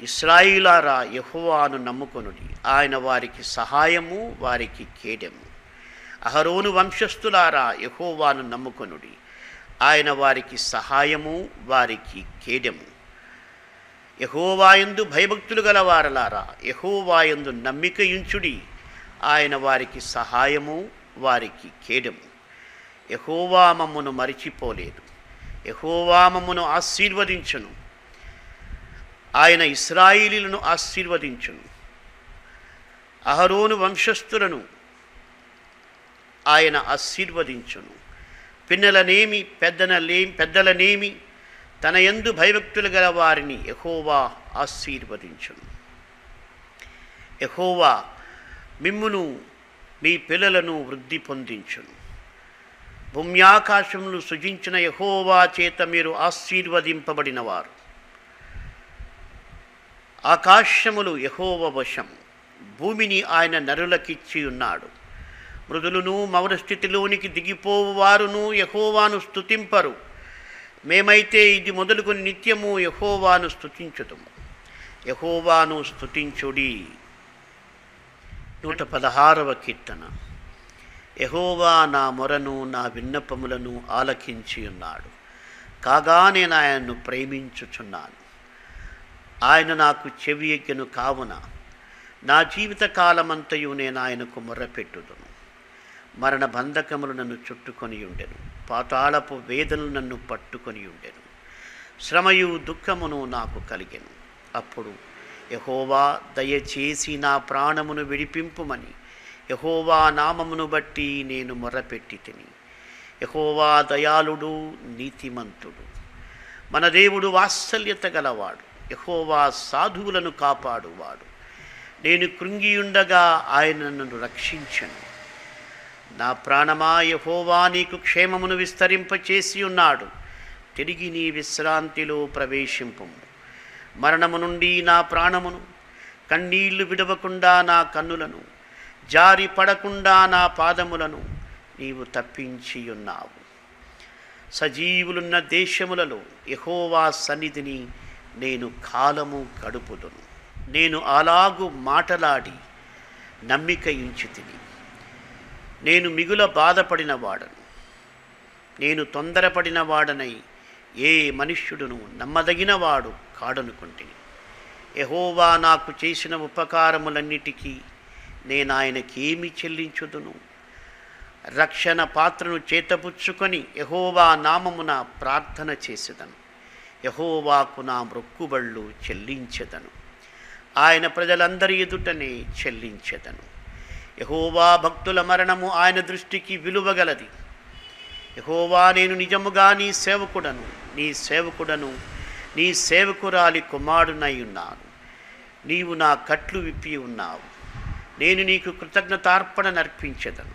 ఇస్రాయిలారా యహువాను నమ్ముకొనుడి. ఆయన వారికి సహాయము వారికి కేడెము అహరోను వంశస్థులారా యహోవాను నమ్ముకొనుడి. ఆయన వారికి సహాయము వారికి కేడెము యహోవాయందు భయభక్తులు గలవారలారా యహోవాయందు నమ్మిక ఇంచుడి ఆయన వారికి సహాయము వారికి కేడెము యహోవామమ్మును మరిచిపోలేదు. యహోవా మమ్మను ఆశీర్వదించును. ఆయన ఇస్రాయిలీలను ఆశీర్వదించును. అహరోను వంశస్థులను ఆయన ఆశీర్వదించును. పిన్నలనేమి పెద్దనలేమి పెద్దలనేమి తన యందు భయభక్తులు గల వారిని ఎహోవా ఆశీర్వదించును. ఎహోవా మిమ్మును మీ పిల్లలను వృద్ధి పొందించును. భూమ్యాకాశములు సృజించిన యహోవా చేత మీరు ఆశీర్వదింపబడినవారు. ఆకాశములు యహోవ వశం. భూమిని ఆయన నరులకిచ్చి ఉన్నాడు. మృదులును మౌన స్థితిలోనికి దిగిపోవు వారును యహోవాను స్థుతింపరు మేమైతే ఇది మొదలుకొని నిత్యము యహోవాను స్తుతించుదుము. యహోవాను స్థుతించుడి నూట పదహారవ కీర్తన. యహోవా నా మొరను నా విన్నపములను ఆలకించి ఉన్నాడు. కాగా నేను ఆయన్ను ప్రేమించుచున్నాను. ఆయన నాకు చెవి ఎగ్గను కావున. నా జీవిత కాలమంతయు నేను ఆయనకు మొర్రపెట్టుదును. మరణ బంధకములు నన్ను చుట్టుకొని ఉండెను. పాతాళపు వేదనలు నన్ను పట్టుకొని ఉండెను. శ్రమయు దుఃఖమును నాకు కలిగెను. అప్పుడు యహోవా దయచేసి నా ప్రాణమును విడిపింపుమని యహోవా నామమును బట్టి నేను మొర్రపెట్టి తిని. యహోవా దయాళుడు నీతిమంతుడు. మన దేవుడు వాత్సల్యత గలవాడు. యహోవా సాధువులను కాపాడువాడు నేను కృంగియుండగా ఆయన నన్ను రక్షించను. నా ప్రాణమా యహోవా నీకు క్షేమమును విస్తరింపచేసి ఉన్నాడు. తిరిగి నీ విశ్రాంతిలో ప్రవేశింపు మరణము నుండి నా ప్రాణమును కన్నీళ్ళు విడవకుండా నా కన్నులను జారి పడకుండా నా పాదములను నీవు తప్పించి ఉన్నావు. సజీవులున్న దేశములలో యహోవా సన్నిధిని నేను కాలము గడుపుదును. నేను అలాగు మాటలాడి నమ్మిక ఇంచి తిని నేను మిగుల బాధపడిన వాడను. నేను తొందరపడిన వాడనై ఏ మనుష్యుడును నమ్మదగినవాడు కాడనుకుంటుని. ఎహోవా నాకు చేసిన ఉపకారములన్నిటికీ నేను ఆయనకేమి చెల్లించుదును? రక్షణ పాత్రను చేతపుచ్చుకొని ఎహోవా నామమున ప్రార్థన చేసేదను. యహోవాకు నా మొక్కుబళ్ళు చెల్లించెదను. ఆయన ప్రజలందరి ఎదుటనే చెల్లించెదను. యహోవా భక్తుల మరణము ఆయన దృష్టికి విలువగలది యహోవా నేను నిజముగా నీ సేవకుడను నీ సేవకుడను నీ సేవకురాలి కుమారునై ఉన్నాను. నీవు నా కట్లు విప్పి ఉన్నావు. నేను నీకు కృతజ్ఞతార్పణ నర్పించెదను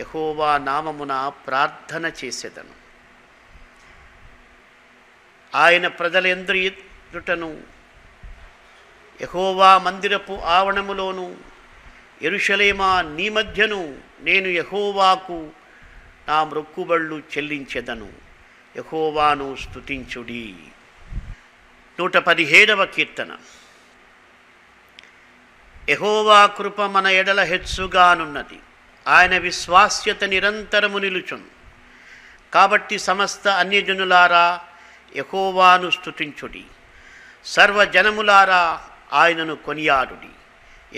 యహోవా నామమున ప్రార్థన చేసేదను. ఆయన ప్రజలందరి ఎదుటను? యహోవా మందిరపు ఆవరణములోను ఎరుషలేమా నీ మధ్యను నేను యహోవాకు నా మొక్కుబళ్ళు చెల్లించెదను. యహోవాను స్తుతించుడి. నూట పదిహేడవ కీర్తన. యహోవా కృప మన ఎడల హెచ్చుగానున్నది. ఆయన విశ్వాస్యత నిరంతరము నిలుచును. కాబట్టి సమస్త అన్యజనులారా యహోవాను స్థుతించుడి సర్వజనములారా ఆయనను కొనియాడుడి.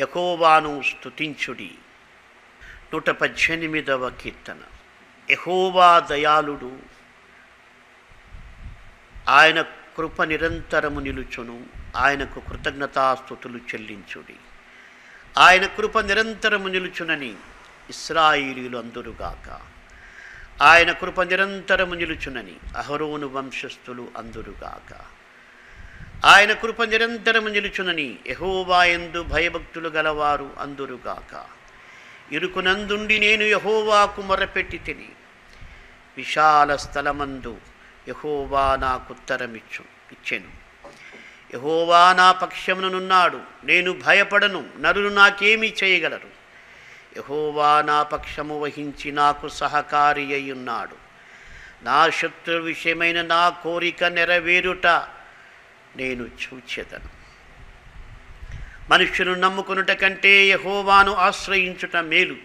యహోవాను స్థుతించుడి నూట పద్దెనిమిదవ కీర్తన. ఎహోవా దయాళుడు ఆయన కృప నిరంతరము నిలుచును ఆయనకు కృతజ్ఞతాస్థుతులు చెల్లించుడి. ఆయన కృప నిరంతరము నిలుచునని ఇస్రాయిలీలు అందురుగాక. ఆయన కృప నిరంతరము నిలుచునని అహరోను వంశస్థులు అందురుగాక. ఆయన కృప నిరంతరము నిలుచునని యహోవాయందు భయభక్తులు గలవారు అందురుగాక. ఇరుకునందుండి నేను యహోవాకు మొరపెట్టి తిని. విశాల స్థలమందు యహోవా నాకుత్తరమిచ్చు ఇచ్చెను. యహోవా నా పక్షమునున్నాడు నేను భయపడను నరులు నాకేమీ చేయగలరు. యహోవా నా పక్షము వహించి నాకు సహకారి అయ్యున్నాడు నా శత్రు విషయమైన నా కోరిక నెరవేరుట నేను చూచెదను. మనుష్యును నమ్ముకునుట కంటే యహోవాను ఆశ్రయించుట మేలు.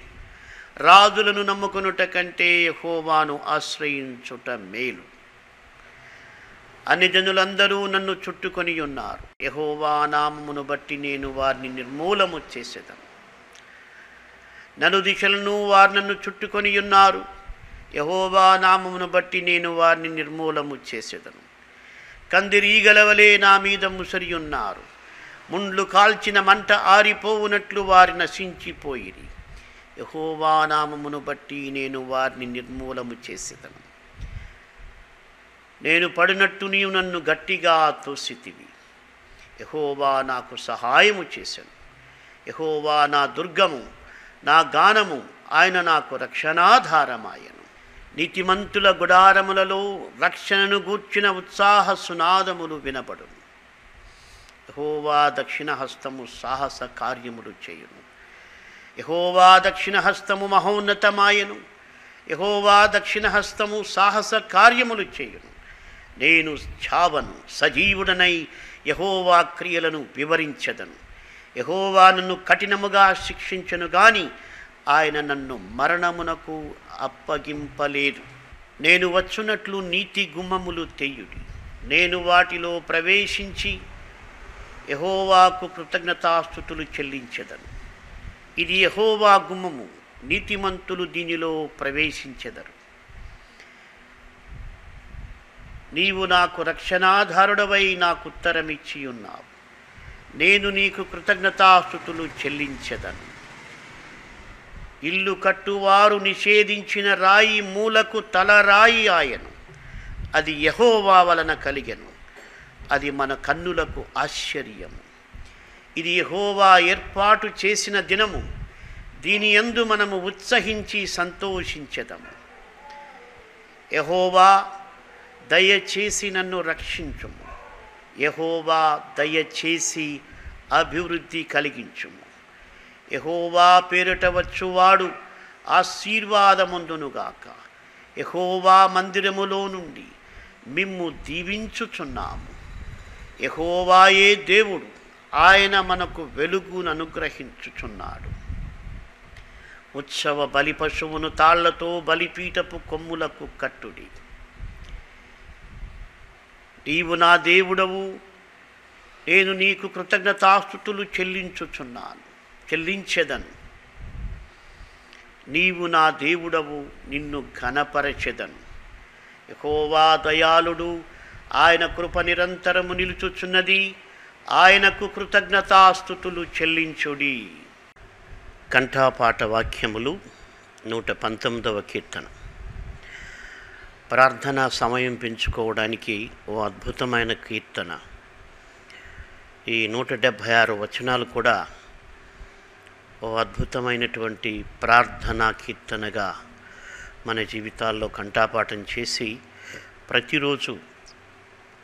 రాజులను నమ్ముకునుట కంటే యహోవాను ఆశ్రయించుట మేలు. అన్ని జనులందరూ నన్ను చుట్టుకొని ఉన్నారు యహోవా నామమును బట్టి నేను వారిని నిర్మూలము చేసేదను. నలు దిశలను వారు నన్ను చుట్టుకొని ఉన్నారు. యహోవా నామమును బట్టి నేను వారిని నిర్మూలము చేసేదను. కందిరీగలవలే నా మీద ముసరి ఉన్నారు. ముండ్లు కాల్చిన మంట ఆరిపోవునట్లు వారి నశించిపోయిరి. యహోవా నామమును బట్టి నేను వారిని నిర్మూలము చేసేదను. నేను పడినట్టు నీవు నన్ను గట్టిగా తోసితివి. యహోవా నాకు సహాయము చేశాను. యహోవా నా దుర్గము. నా గానము ఆయన నాకు రక్షణాధారమాయను. నీతిమంతుల గుడారములలో రక్షణను గూర్చిన ఉత్సాహ సునాదములు వినబడును. యహోవా దక్షిణ హస్తము సాహస కార్యములు చేయును. యహోవా దక్షిణ హస్తము మహోన్నతమాయను. యహోవా దక్షిణ హస్తము సాహస కార్యములు చేయును. నేను చావను సజీవుడనై యహోవా క్రియలను వివరించదను. యహోవా నన్ను కఠినముగా శిక్షించను గాని ఆయన నన్ను మరణమునకు అప్పగింపలేదు నేను వచ్చునట్లు నీతి గుమ్మములు తెయ్యుడి నేను వాటిలో ప్రవేశించి యహోవాకు కృతజ్ఞతాస్థుతులు చెల్లించెదను. ఇది యహోవా గుమ్మము నీతిమంతులు దీనిలో ప్రవేశించెదరు. నీవు నాకు రక్షణాధారుడవై నాకు ఉత్తరమిచ్చి ఉన్నావు నేను నీకు కృతజ్ఞతాస్థుతులు చెల్లించదను. ఇల్లు కట్టువారు నిషేధించిన రాయి మూలకు తలరాయి ఆయను. అది యహోవా వలన కలిగెను. అది మన కన్నులకు ఆశ్చర్యము. ఇది యహోవా ఏర్పాటు చేసిన దినము. దీని యందు మనము ఉత్సహించి సంతోషించదము. యహోవా దయచేసి నన్ను రక్షించుము. యహోవా దయచేసి అభివృద్ధి కలిగించుము. యహోవా పేరిట వచ్చువాడు ఆశీర్వాదముందునుగాక. యహోవా మందిరములో నుండి మిమ్ము దీవించుచున్నాము. యహోవాయే దేవుడు ఆయన మనకు వెలుగును అనుగ్రహించుచున్నాడు. ఉత్సవ బలి పశువును తాళ్ళతో బలిపీఠపు కొమ్ములకు కట్టుడి. నీవు నా దేవుడవు. నేను నీకు కృతజ్ఞతాస్థుతులు చెల్లించుచున్నాను చెల్లించెదను. నీవు నా దేవుడవు నిన్ను ఘనపరచెదను. యహోవా దయాళుడు ఆయన కృప నిరంతరము నిలుచుచున్నది ఆయనకు కృతజ్ఞతాస్థుతులు చెల్లించుడి. కంఠాపాట వాక్యములు నూట పంతొమ్మిదవ కీర్తనం. ప్రార్థనా సమయం పెంచుకోవడానికి ఓ అద్భుతమైన కీర్తన. ఈ నూట డెబ్భై ఆరు వచనాలు కూడా ఓ అద్భుతమైనటువంటి ప్రార్థనా కీర్తనగా మన జీవితాల్లో కంఠాపాఠం చేసి ప్రతిరోజు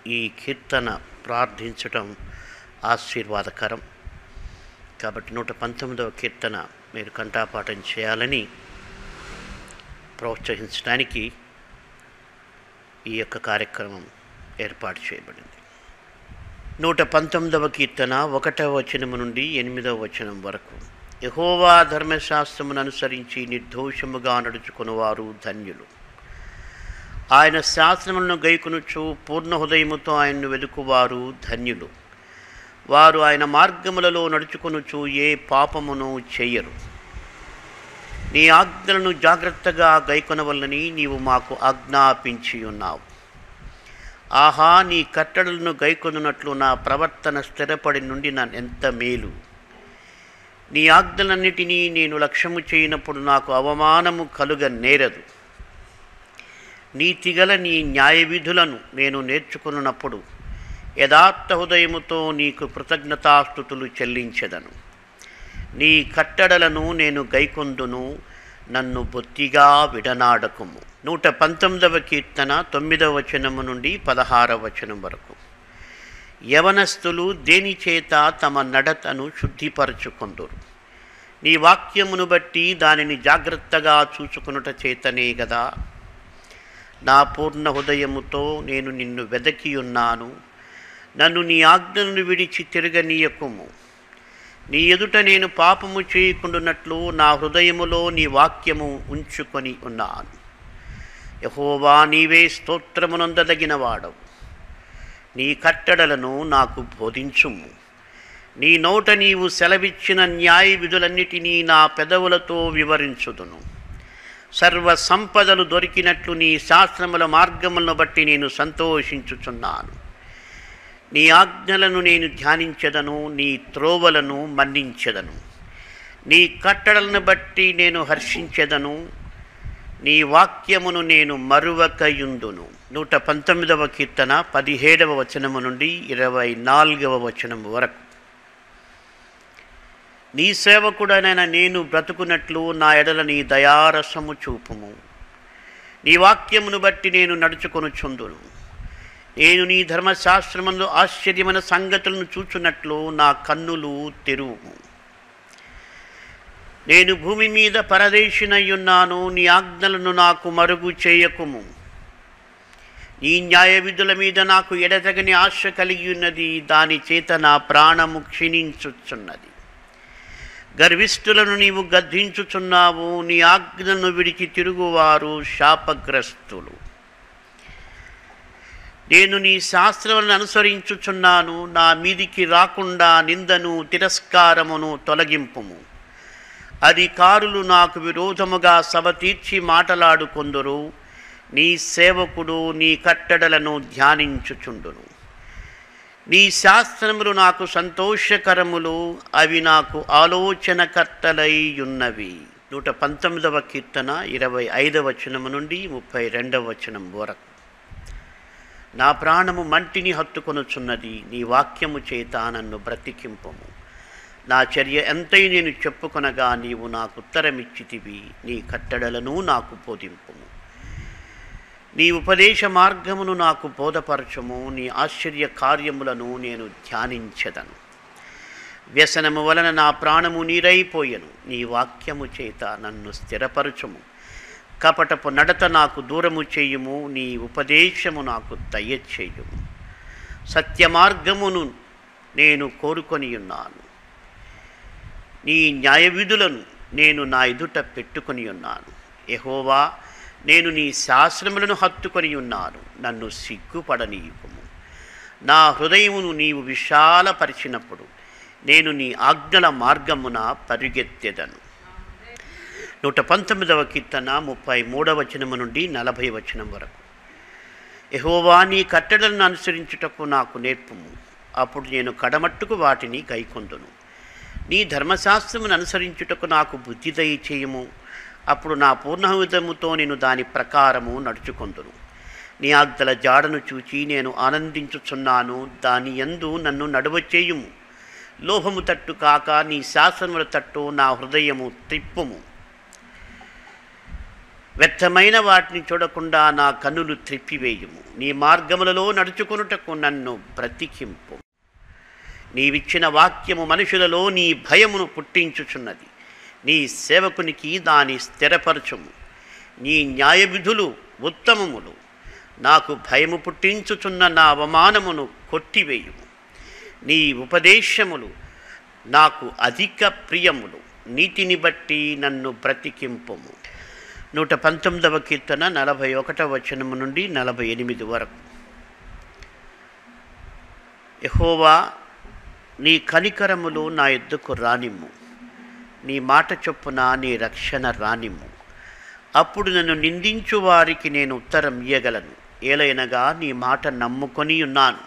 ఈ కీర్తన ప్రార్థించటం ఆశీర్వాదకరం. కాబట్టి నూట పంతొమ్మిదవ కీర్తన మీరు కంఠాపాఠం చేయాలని ప్రోత్సహించడానికి ఈ యొక్క కార్యక్రమం ఏర్పాటు చేయబడింది. నూట పంతొమ్మిదవ కీర్తన ఒకటవ వచనము నుండి ఎనిమిదవ వచనం వరకు. యహోవా ధర్మశాస్త్రమును అనుసరించి నిర్దోషముగా నడుచుకున్నవారు ధన్యులు. ఆయన శాస్త్రములను గైకునుచు పూర్ణ హృదయముతో ఆయన్ను వెదుకువారు ధన్యులు. వారు ఆయన మార్గములలో నడుచుకొనుచు ఏ పాపమును చెయ్యరు నీ ఆజ్ఞలను జాగ్రత్తగా గైకొనవల్లని నీవు మాకు ఆజ్ఞాపించి ఉన్నావు ఆహా నీ కట్టడలను గైకొనున్నట్లు నా ప్రవర్తన స్థిరపడి నుండి నన్ను ఎంత మేలు. నీ ఆజ్ఞలన్నిటినీ నేను లక్ష్యము చేయనప్పుడు నాకు అవమానము కలుగ నేరదు. నీతిగల నీ న్యాయ విధులను నేను నేర్చుకున్నప్పుడు యథార్థ హృదయముతో నీకు కృతజ్ఞతాస్థుతులు చెల్లించదను. నీ కట్టడలను నేను గైకొందును నన్ను బొత్తిగా విడనాడకుము. నూట పంతొమ్మిదవ కీర్తన తొమ్మిదవ వచనము నుండి పదహారవ వచనం వరకు. యవనస్తులు దేనిచేత తమ నడతను శుద్ధిపరచుకొందురు? నీ వాక్యమును బట్టి దానిని జాగ్రత్తగా చూసుకునుట చేతనే కదా నా పూర్ణ హృదయముతో నేను నిన్ను వెదకి ఉన్నాను నన్ను నీ ఆజ్ఞలను విడిచి తిరగనీయకుము. నీ ఎదుట నేను పాపము చేయకుండునట్లు నా హృదయములో నీ వాక్యము ఉంచుకొని ఉన్నాను. యహోవా నీవే స్తోత్రమునందదగిన వాడవు నీ కట్టడలను నాకు బోధించుము. నీ నోట నీవు సెలవిచ్చిన న్యాయ విధులన్నిటినీ నా పెదవులతో వివరించుదును. సర్వ సంపదలు దొరికినట్లు నీ శాస్త్రముల మార్గములను బట్టి నేను సంతోషించుచున్నాను. నీ ఆజ్ఞలను నేను ధ్యానించదను నీ త్రోవలను మన్నించదను. నీ కట్టడలను బట్టి నేను హర్షించెదను నీ వాక్యమును నేను మరువకయుందును. నూట పంతొమ్మిదవ కీర్తన పదిహేడవ వచనము నుండి ఇరవై నాలుగవ వచనం వరకు. నీ సేవకుడనైన నేను బ్రతుకున్నట్లు నా ఎడల నీ దయారసము చూపుము. నీ వాక్యమును బట్టి నేను నడుచుకొనుచుందును. నేను నీ ధర్మశాస్త్రమందు ఆశ్చర్యమైన సంగతులను చూచున్నట్లు నా కన్నులు తెరువు. నేను భూమి మీద పరదేశినయ్యున్నాను నీ ఆజ్ఞలను నాకు మరుగు చేయకుము. నీ న్యాయ విధుల మీద నాకు ఎడతగని ఆశ కలిగి ఉన్నది దాని చేత నా ప్రాణము క్షీణించుచున్నది. గర్విష్ఠులను నీవు గద్దించుచున్నావు నీ ఆజ్ఞను విడిచి తిరుగువారు శాపగ్రస్తులు. నేను నీ శాస్త్రములను అనుసరించుచున్నాను నా మీదికి రాకుండా నిందను తిరస్కారమును తొలగింపుము. అధికారులు నాకు విరోధముగా సభ తీర్చి మాటలాడుకొందురు నీ సేవకుడు నీ కట్టడలను ధ్యానించుచుండును. నీ శాస్త్రములు నాకు సంతోషకరములు అవి నాకు ఆలోచనకర్తలై ఉన్నవి నూట పంతొమ్మిదవ కీర్తన ఇరవై ఐదవ వచనము నుండి ముప్పై రెండవ వచనం వరకు. నా ప్రాణము మంటిని హత్తుకొనుచున్నది నీ వాక్యము చేత నన్ను బ్రతికింపము. నా చర్య ఎంతై నేను చెప్పుకొనగా నీవు నాకు ఉత్తరమిచ్చితివి నీ కట్టడలను నాకు బోధింపుము. నీ ఉపదేశ మార్గమును నాకు బోధపరచము నీ ఆశ్చర్య కార్యములను నేను ధ్యానించదను. వ్యసనము వలన నా ప్రాణము నీరైపోయెను నీ వాక్యము చేత నన్ను స్థిరపరచుము. కపటపు నడత నాకు దూరము చేయుము నీ ఉపదేశము నాకు దయచేయుము. సత్య మార్గమును నేను కోరుకొని ఉన్నాను నీ న్యాయ విధులను నేను నా ఎదుట పెట్టుకొని ఉన్నాను ఎహోవా నేను నీ శాస్త్రములను హత్తుకొని ఉన్నాను నన్ను సిగ్గుపడనీయకుము. నా హృదయమును నీవు విశాలపరిచినప్పుడు నేను నీ ఆజ్ఞల మార్గమున పరిగెత్తెదను. నూట పంతొమ్మిదవ కీర్తన ముప్పై మూడవ వచనము నుండి నలభై వచనం వరకు. ఎహోవా నీ కట్టడలను అనుసరించుటకు నాకు నేర్పుము. అప్పుడు నేను కడమట్టుకు వాటిని గైకొందును. నీ ధర్మశాస్త్రమును అనుసరించుటకు నాకు బుద్ధి దయచేయము. అప్పుడు నా పూర్ణహృదయముతో నేను దాని ప్రకారము నడుచుకొందును. నీ ఆగ్దల జాడను చూచి నేను ఆనందించుచున్నాను. దాని యందు నన్ను నడవచేయుము లోహము తట్టు కాక నీ శాసనముల తట్టు నా హృదయము త్రిప్పుము. వ్యర్థమైన వాటిని చూడకుండా నా కన్నులు త్రిప్పివేయుము. నీ మార్గములలో నడుచుకొనుటకు నన్ను బ్రతికింపు. నీవిచ్చిన వాక్యము మనుషులలో నీ భయమును పుట్టించుచున్నది. నీ సేవకునికి దాని స్థిరపరచుము. నీ న్యాయ విధులు ఉత్తమములు. నాకు భయము పుట్టించుచున్న నా అవమానమును కొట్టివేయుము. నీ ఉపదేశములు నాకు అధిక ప్రియములు. నీతిని బట్టి నన్ను బ్రతికింపుము. నూట పంతొమ్మిదవ కీర్తన నలభై ఒకటవ వచనము నుండి నలభై ఎనిమిది వరకు. యహోవా నీ కనికరములు నా ఎద్దుకు రానిమ్ము. నీ మాట చొప్పున నీ రక్షణ రానిమ్ము. అప్పుడు నన్ను నిందించు వారికి నేను ఉత్తరం ఇయ్యగలను. ఏలైనగా నీ మాట నమ్ముకొని ఉన్నాను.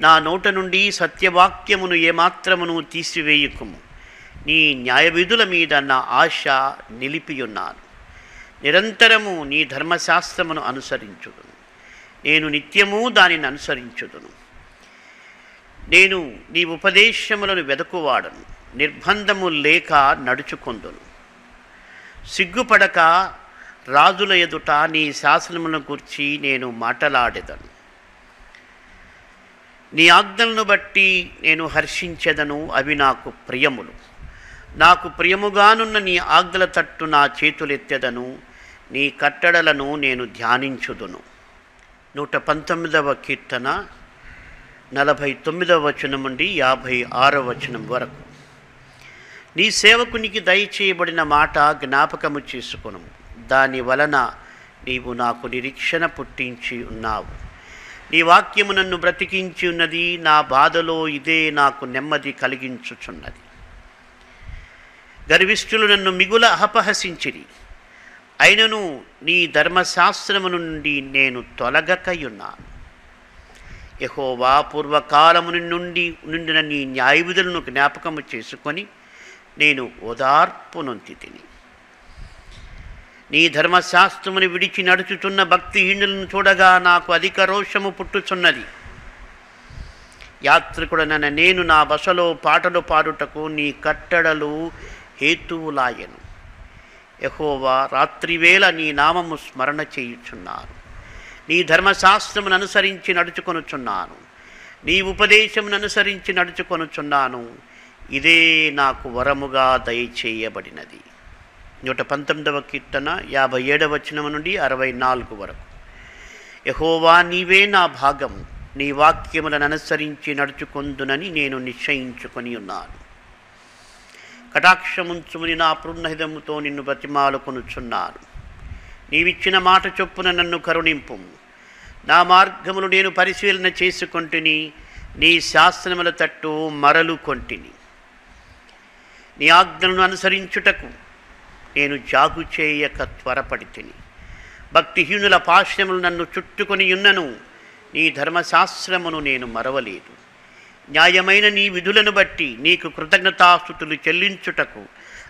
నా నోట నుండి సత్యవాక్యమును ఏమాత్రమును తీసివేయుకుము. నీ న్యాయవిధుల మీద నా ఆశ నిలిపియున్నాను. నిరంతరము నీ ధర్మశాస్త్రమును అనుసరించుదును. నేను నిత్యము దానిని అనుసరించుదును. నేను నీ ఉపదేశములను వెదకువాడను. నిర్బంధము లేక నడుచుకొందును. సిగ్గుపడక రాజుల ఎదుట నీ శాసనములను గుర్చి నేను మాటలాడెదను. నీ ఆజ్ఞలను బట్టి నేను హర్షించెదను అవి నాకు ప్రియములు. నాకు ప్రియముగానున్న నీ ఆజ్ఞల తట్టు నా చేతులెత్తెదను. నీ కట్టడలను నేను ధ్యానించుదును. నూట పంతొమ్మిదవ కీర్తన నలభై తొమ్మిదవ వచనం నుండి యాభై ఆరవ వచనం వరకు. నీ సేవకునికి దయచేయబడిన మాట జ్ఞాపకము చేసుకును. దాని వలన నీవు నాకు నిరీక్షణ పుట్టించి ఉన్నావు. నీ వాక్యము నన్ను బ్రతికించి ఉన్నది నా బాధలో ఇదే నాకు నెమ్మది కలిగించుచున్నది. గర్విష్ఠులు నన్ను మిగుల అపహసించిరి. అయినను నీ ధర్మశాస్త్రము నుండి నేను తొలగకయున్నాను యహోవా పూర్వకాలము నుండి నుండిన నీ న్యాయవిధులను జ్ఞాపకము చేసుకొని నేను ఓదార్పునొంతి తిని. నీ ధర్మశాస్త్రముని విడిచి నడుచుతున్న భక్తిహీనులను చూడగా నాకు అధిక రోషము పుట్టుచున్నది. యాత్రికుడనన నేను నా బసలో పాటలు పాడుటకు నీ కట్టడలు హేతువులాయను. యహోవా రాత్రివేళ నీ నామము స్మరణ చేయుచున్నాను. నీ ధర్మశాస్త్రమును అనుసరించి నడుచుకొనుచున్నాను. నీ ఉపదేశమును అనుసరించి నడుచుకొనుచున్నాను. ఇదే నాకు వరముగా దయచేయబడినది. నూట పంతొమ్మిదవ కీర్తన యాభై ఏడవ వచనం నుండి అరవై నాలుగు వరకు. యహోవా నీవే నా భాగం. నీ వాక్యములను అనుసరించి నడుచుకొందునని నేను నిశ్చయించుకొని ఉన్నాను. కటాక్షముంచుముని నా పృణహితముతో నిన్ను బ్రతిమాలుకొనుచున్నాను. నీవిచ్చిన మాట చొప్పున నన్ను కరుణింపు. నా మార్గములు నేను పరిశీలన చేసుకొంటిని నీ శాస్త్రముల తట్టు మరలు కొంటిని నీ ఆజ్ఞలను అనుసరించుటకు నేను జాగు చేయక త్వరపడి తిని భక్తిహీనుల పాశ్రములు నన్ను చుట్టుకొని ఉన్నను నీ ధర్మశాస్త్రమును నేను మరవలేదు. న్యాయమైన నీ విధులను బట్టి నీకు కృతజ్ఞతాస్థుతులు చెల్లించుటకు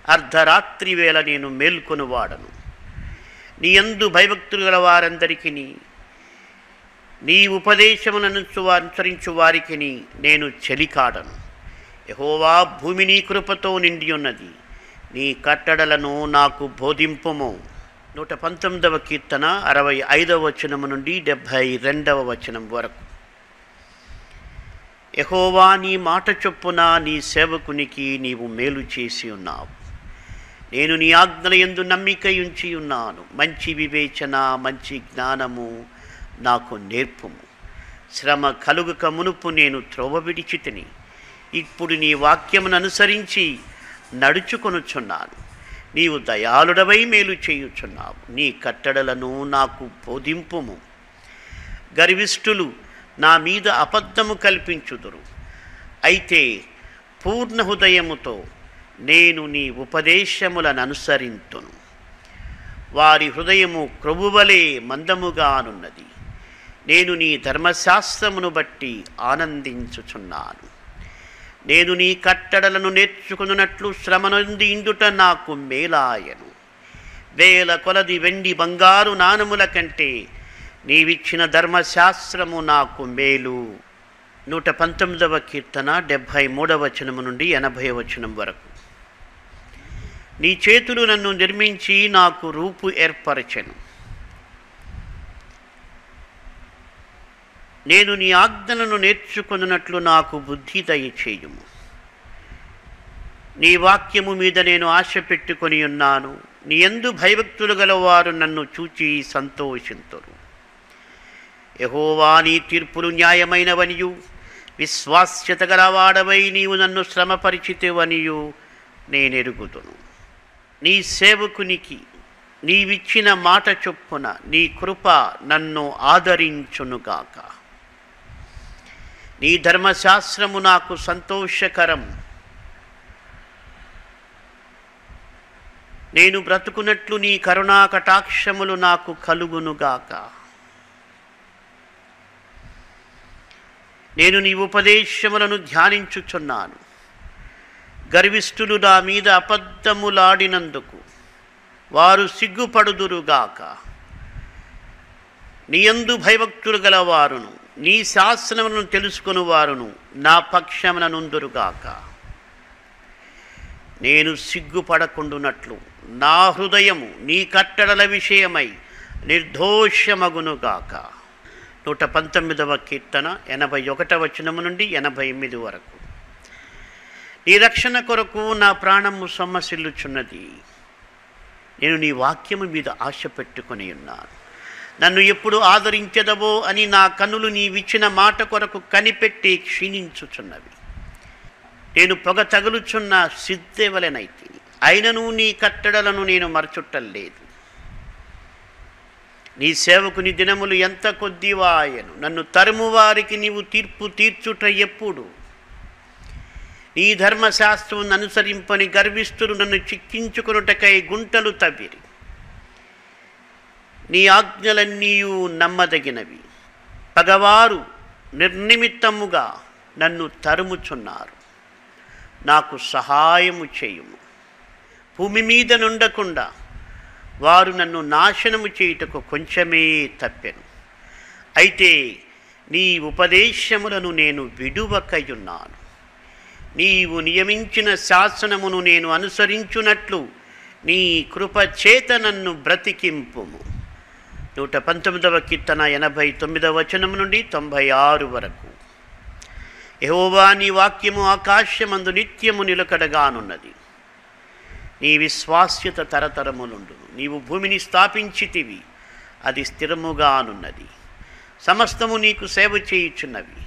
అర్ధరాత్రి వేళ నేను మేల్కొనువాడను నీ యందు భయభక్తులు గల వారందరికీ నీ ఉపదేశమును అనుసరించు వారికి నేను చెలికాడను. యహోవా భూమి నీ కృపతో నిండి ఉన్నది నీ కట్టడలను నాకు బోధింపుము. నూట పంతొమ్మిదవ కీర్తన అరవై ఐదవ వచనము నుండి డెబ్భై రెండవ వచనం వరకు. యహోవా నీ మాట చొప్పున నీ సేవకునికి నీవు మేలు చేసి ఉన్నావు. నేను నీ ఆజ్ఞల ఎందు నమ్మిక ఉంచి ఉన్నాను. మంచి వివేచన మంచి జ్ఞానము నాకు నేర్పుము. శ్రమ కలుగుక మునుపు నేను త్రోవ విడిచితిని. ఇప్పుడు నీ వాక్యమును అనుసరించి నడుచుకొనుచున్నాను. నీవు దయాళుడవై మేలు చేయుచున్నావు. నీ కట్టడలను నాకు బోధింపుము. గర్విష్ఠులు నా మీద అబద్ధము కల్పించుదురు. అయితే పూర్ణ హృదయముతో నేను నీ ఉపదేశములను అనుసరింతును. వారి హృదయము క్రొవ్వువలే మందముగానున్నది నేను నీ ధర్మశాస్త్రమును బట్టి ఆనందించుచున్నాను. నేను నీ కట్టడలను నేర్చుకున్నట్లు శ్రమనుంది ఇందుట నాకు మేలాయను. వేల కొలది వెండి బంగారు నాణముల కంటే నీవిచ్చిన ధర్మశాస్త్రము నాకు మేలు. నూట పంతొమ్మిదవ కీర్తన డెబ్భై మూడవ వచనము నుండి ఎనభై వచనం వరకు. నీ చేతులు నన్ను నిర్మించి నాకు రూపు ఏర్పరచెను. నేను నీ ఆజ్ఞలను నేర్చుకున్నట్లు నాకు బుద్ధి దయచేయుము. నీ వాక్యము మీద నేను ఆశ పెట్టుకొని ఉన్నాను. నీ ఎందు భయభక్తులు గలవారు నన్ను చూచి సంతోషింతురు. యహోవా నీ తీర్పులు న్యాయమైనవనియు. విశ్వాస్యత గలవాడవై నీవు నన్ను శ్రమపరిచితివనియు. నేనెరుగుతును నీ సేవకునికి నీవిచ్చిన మాట చొప్పున నీ కృప నన్ను ఆదరించునుగాక. నీ ధర్మశాస్త్రము నాకు సంతోషకరం. నేను బ్రతుకున్నట్లు నీ కరుణా కటాక్షములు నాకు కలుగునుగాక. నేను నీ ఉపదేశములను ధ్యానించుచున్నాను. గర్విష్ఠులు నా మీద అబద్ధములాడినందుకు వారు సిగ్గుపడుదురుగాక. నీయందు భయభక్తులు గలవారును నీ శాసనములను తెలుసుకుని వారును నా పక్షముననుందురుగాక నేను సిగ్గుపడకుండునట్లు నా హృదయము నీ కట్టడల విషయమై నిర్దోషమగునుగాక. నూట పంతొమ్మిదవ కీర్తన ఎనభై ఒకటవ వచనము నుండి ఎనభై ఎనిమిది వరకు. నీ రక్షణ కొరకు నా ప్రాణము సొమ్మసిల్లుచున్నది. నేను నీ వాక్యము మీద ఆశ పెట్టుకుని ఉన్నాను. నన్ను ఎప్పుడు ఆదరించదవో అని నా కన్నులు నీవిచ్చిన మాట కొరకు కనిపెట్టి క్షీణించుచున్నవి. నేను పొగ తగులుచున్న సిద్ధెవలెనైతే అయినను నీ కట్టడలను నేను మరచుట్టలేదు నీ సేవకుని దినములు ఎంత కొద్దివాయను. నన్ను తరుమువారికి నీవు తీర్పు తీర్చుట ఎప్పుడు? నీ ధర్మశాస్త్రం అనుసరింపని గర్విస్తులు నన్ను చిక్కించుకునుటకై గుంటలు తవ్విరి. నీ ఆజ్ఞలన్నీయు నమ్మదగినవి. పగవారు నిర్నిమిత్తముగా నన్ను తరుముచున్నారు. నాకు సహాయము చేయుము. భూమి మీద నుండకుండా వారు నన్ను నాశనము చేయుటకు కొంచెమే తప్పెను. అయితే నీ ఉపదేశములను నేను విడువకయున్నాను. నీవు నియమించిన శాసనమును నేను అనుసరించున్నట్లు నీ కృప చేత నన్ను బ్రతికింపుము. నూట పంతొమ్మిదవ కీర్తన ఎనభై తొమ్మిదవ వచనం నుండి తొంభై ఆరు వరకు. యహోవా నీ వాక్యము ఆకాశమందు నిత్యము నిలకడగానున్నది. నీ విశ్వాస్యత తరతరములుండును. నీవు భూమిని స్థాపించితివి అది స్థిరముగానున్నది. సమస్తము నీకు సేవ చేయుచున్నవి.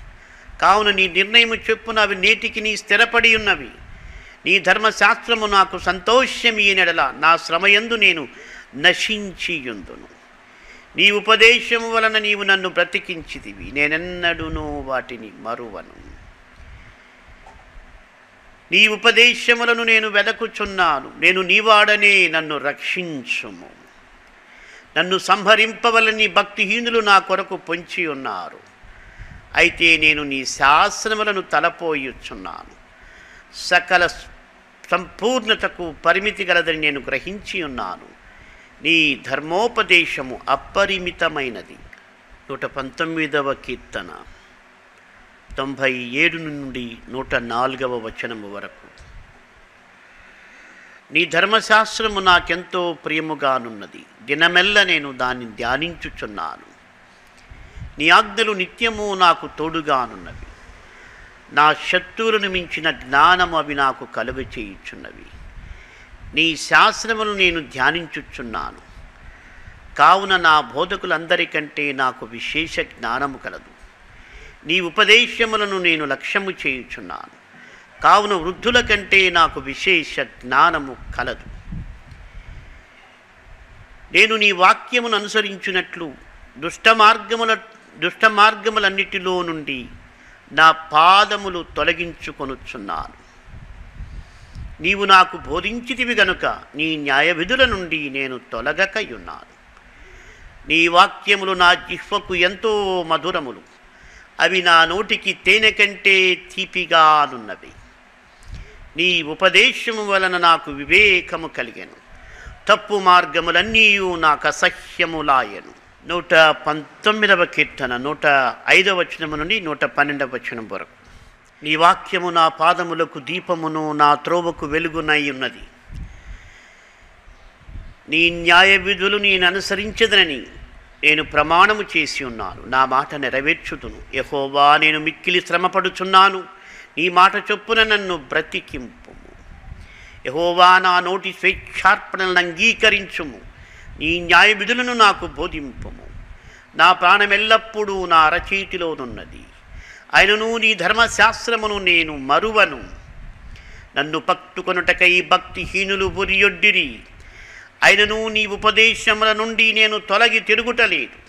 కావున నీ నిర్ణయము చెప్పున అవి నేటికి నీ స్థిరపడి ఉన్నవి నీ ధర్మశాస్త్రము నాకు సంతోషమీయనెడల నా శ్రమయందు నేను నశించియుందును. నీ ఉపదేశము వలన నీవు నన్ను బ్రతికించితివి నేనెన్నడూనూ వాటిని మరువను. నీ ఉపదేశములను నేను వెదకుచున్నాను. నేను నీవాడనే నన్ను రక్షించుము. నన్ను సంహరింపవలని భక్తిహీనులు నా కొరకు పొంచి ఉన్నారు. అయితే నేను నీ శాస్త్రములను తలపోయుచున్నాను. సకల సంపూర్ణతకు పరిమితి గలదని నేను గ్రహించి ఉన్నాను. నీ ధర్మోపదేశము అపరిమితమైనది. నూట పంతొమ్మిదవ కీర్తన. తొంభై ఏడు నుండి నూట నాలుగవ వచనము వరకు. నీ ధర్మశాస్త్రము నాకెంతో ప్రియముగానున్నది. దినమెల్ల నేను దాన్ని ధ్యానించుచున్నాను. నీ ఆజ్ఞలు నిత్యము నాకు తోడుగానున్నవి. నా శత్రువులను మించిన జ్ఞానము అవి నాకు కలుగ చేయుచున్నవి. నీ శాస్త్రములు నేను ధ్యానించుచున్నాను. కావున నా బోధకులందరికంటే నాకు విశేష జ్ఞానము కలదు. నీ ఉపదేశములను నేను లక్ష్యము చేయుచున్నాను. కావున వృద్ధుల కంటే నాకు విశేష జ్ఞానము కలదు. నేను నీ వాక్యమును అనుసరించినట్లు దుష్ట మార్గముల దుష్ట నుండి నా పాదములు తొలగించుకొనుచున్నాను. నీవు నాకు బోధించితివి గనుక నీ న్యాయ విధుల నుండి నేను తొలగకయున్నాను. నీ వాక్యములు నా జిహ్వకు ఎంతో మధురములు. అవి నా నోటికి తేనె కంటే తీపిగానున్నవి. నీ ఉపదేశము వలన నాకు వివేకము కలిగెను. తప్పు మార్గములన్నీయు నాకు అసహ్యములాయను నూట పంతొమ్మిదవ కీర్తన నూట ఐదవ వచనము నుండి నూట పన్నెండవ వచనం వరకు. నీ వాక్యము నా పాదములకు దీపమును నా త్రోవకు వెలుగునై ఉన్నది. నీ న్యాయ విధులు నేను అనుసరించదనని నేను ప్రమాణము చేసి ఉన్నాను. నా మాట నెరవేర్చుదును. యహోవా నేను మిక్కిలి శ్రమపడుచున్నాను. నీ మాట చొప్పున నన్ను బ్రతికింపుము. యహోవా నా నోటి స్వేచ్ఛార్పణలను అంగీకరించుము. నీ న్యాయ విధులను నాకు బోధింపుము. నా ప్రాణమెల్లప్పుడూ నా అరచేతిలోనున్నది. ఆయనను నీ ధర్మశాస్త్రమును నేను మరువను. నన్ను పట్టుకొనుటకై భక్తిహీనులు బురియొడ్డిరి. అయినను నీ ఉపదేశముల నుండి నేను తొలగి తిరుగుటలేదు.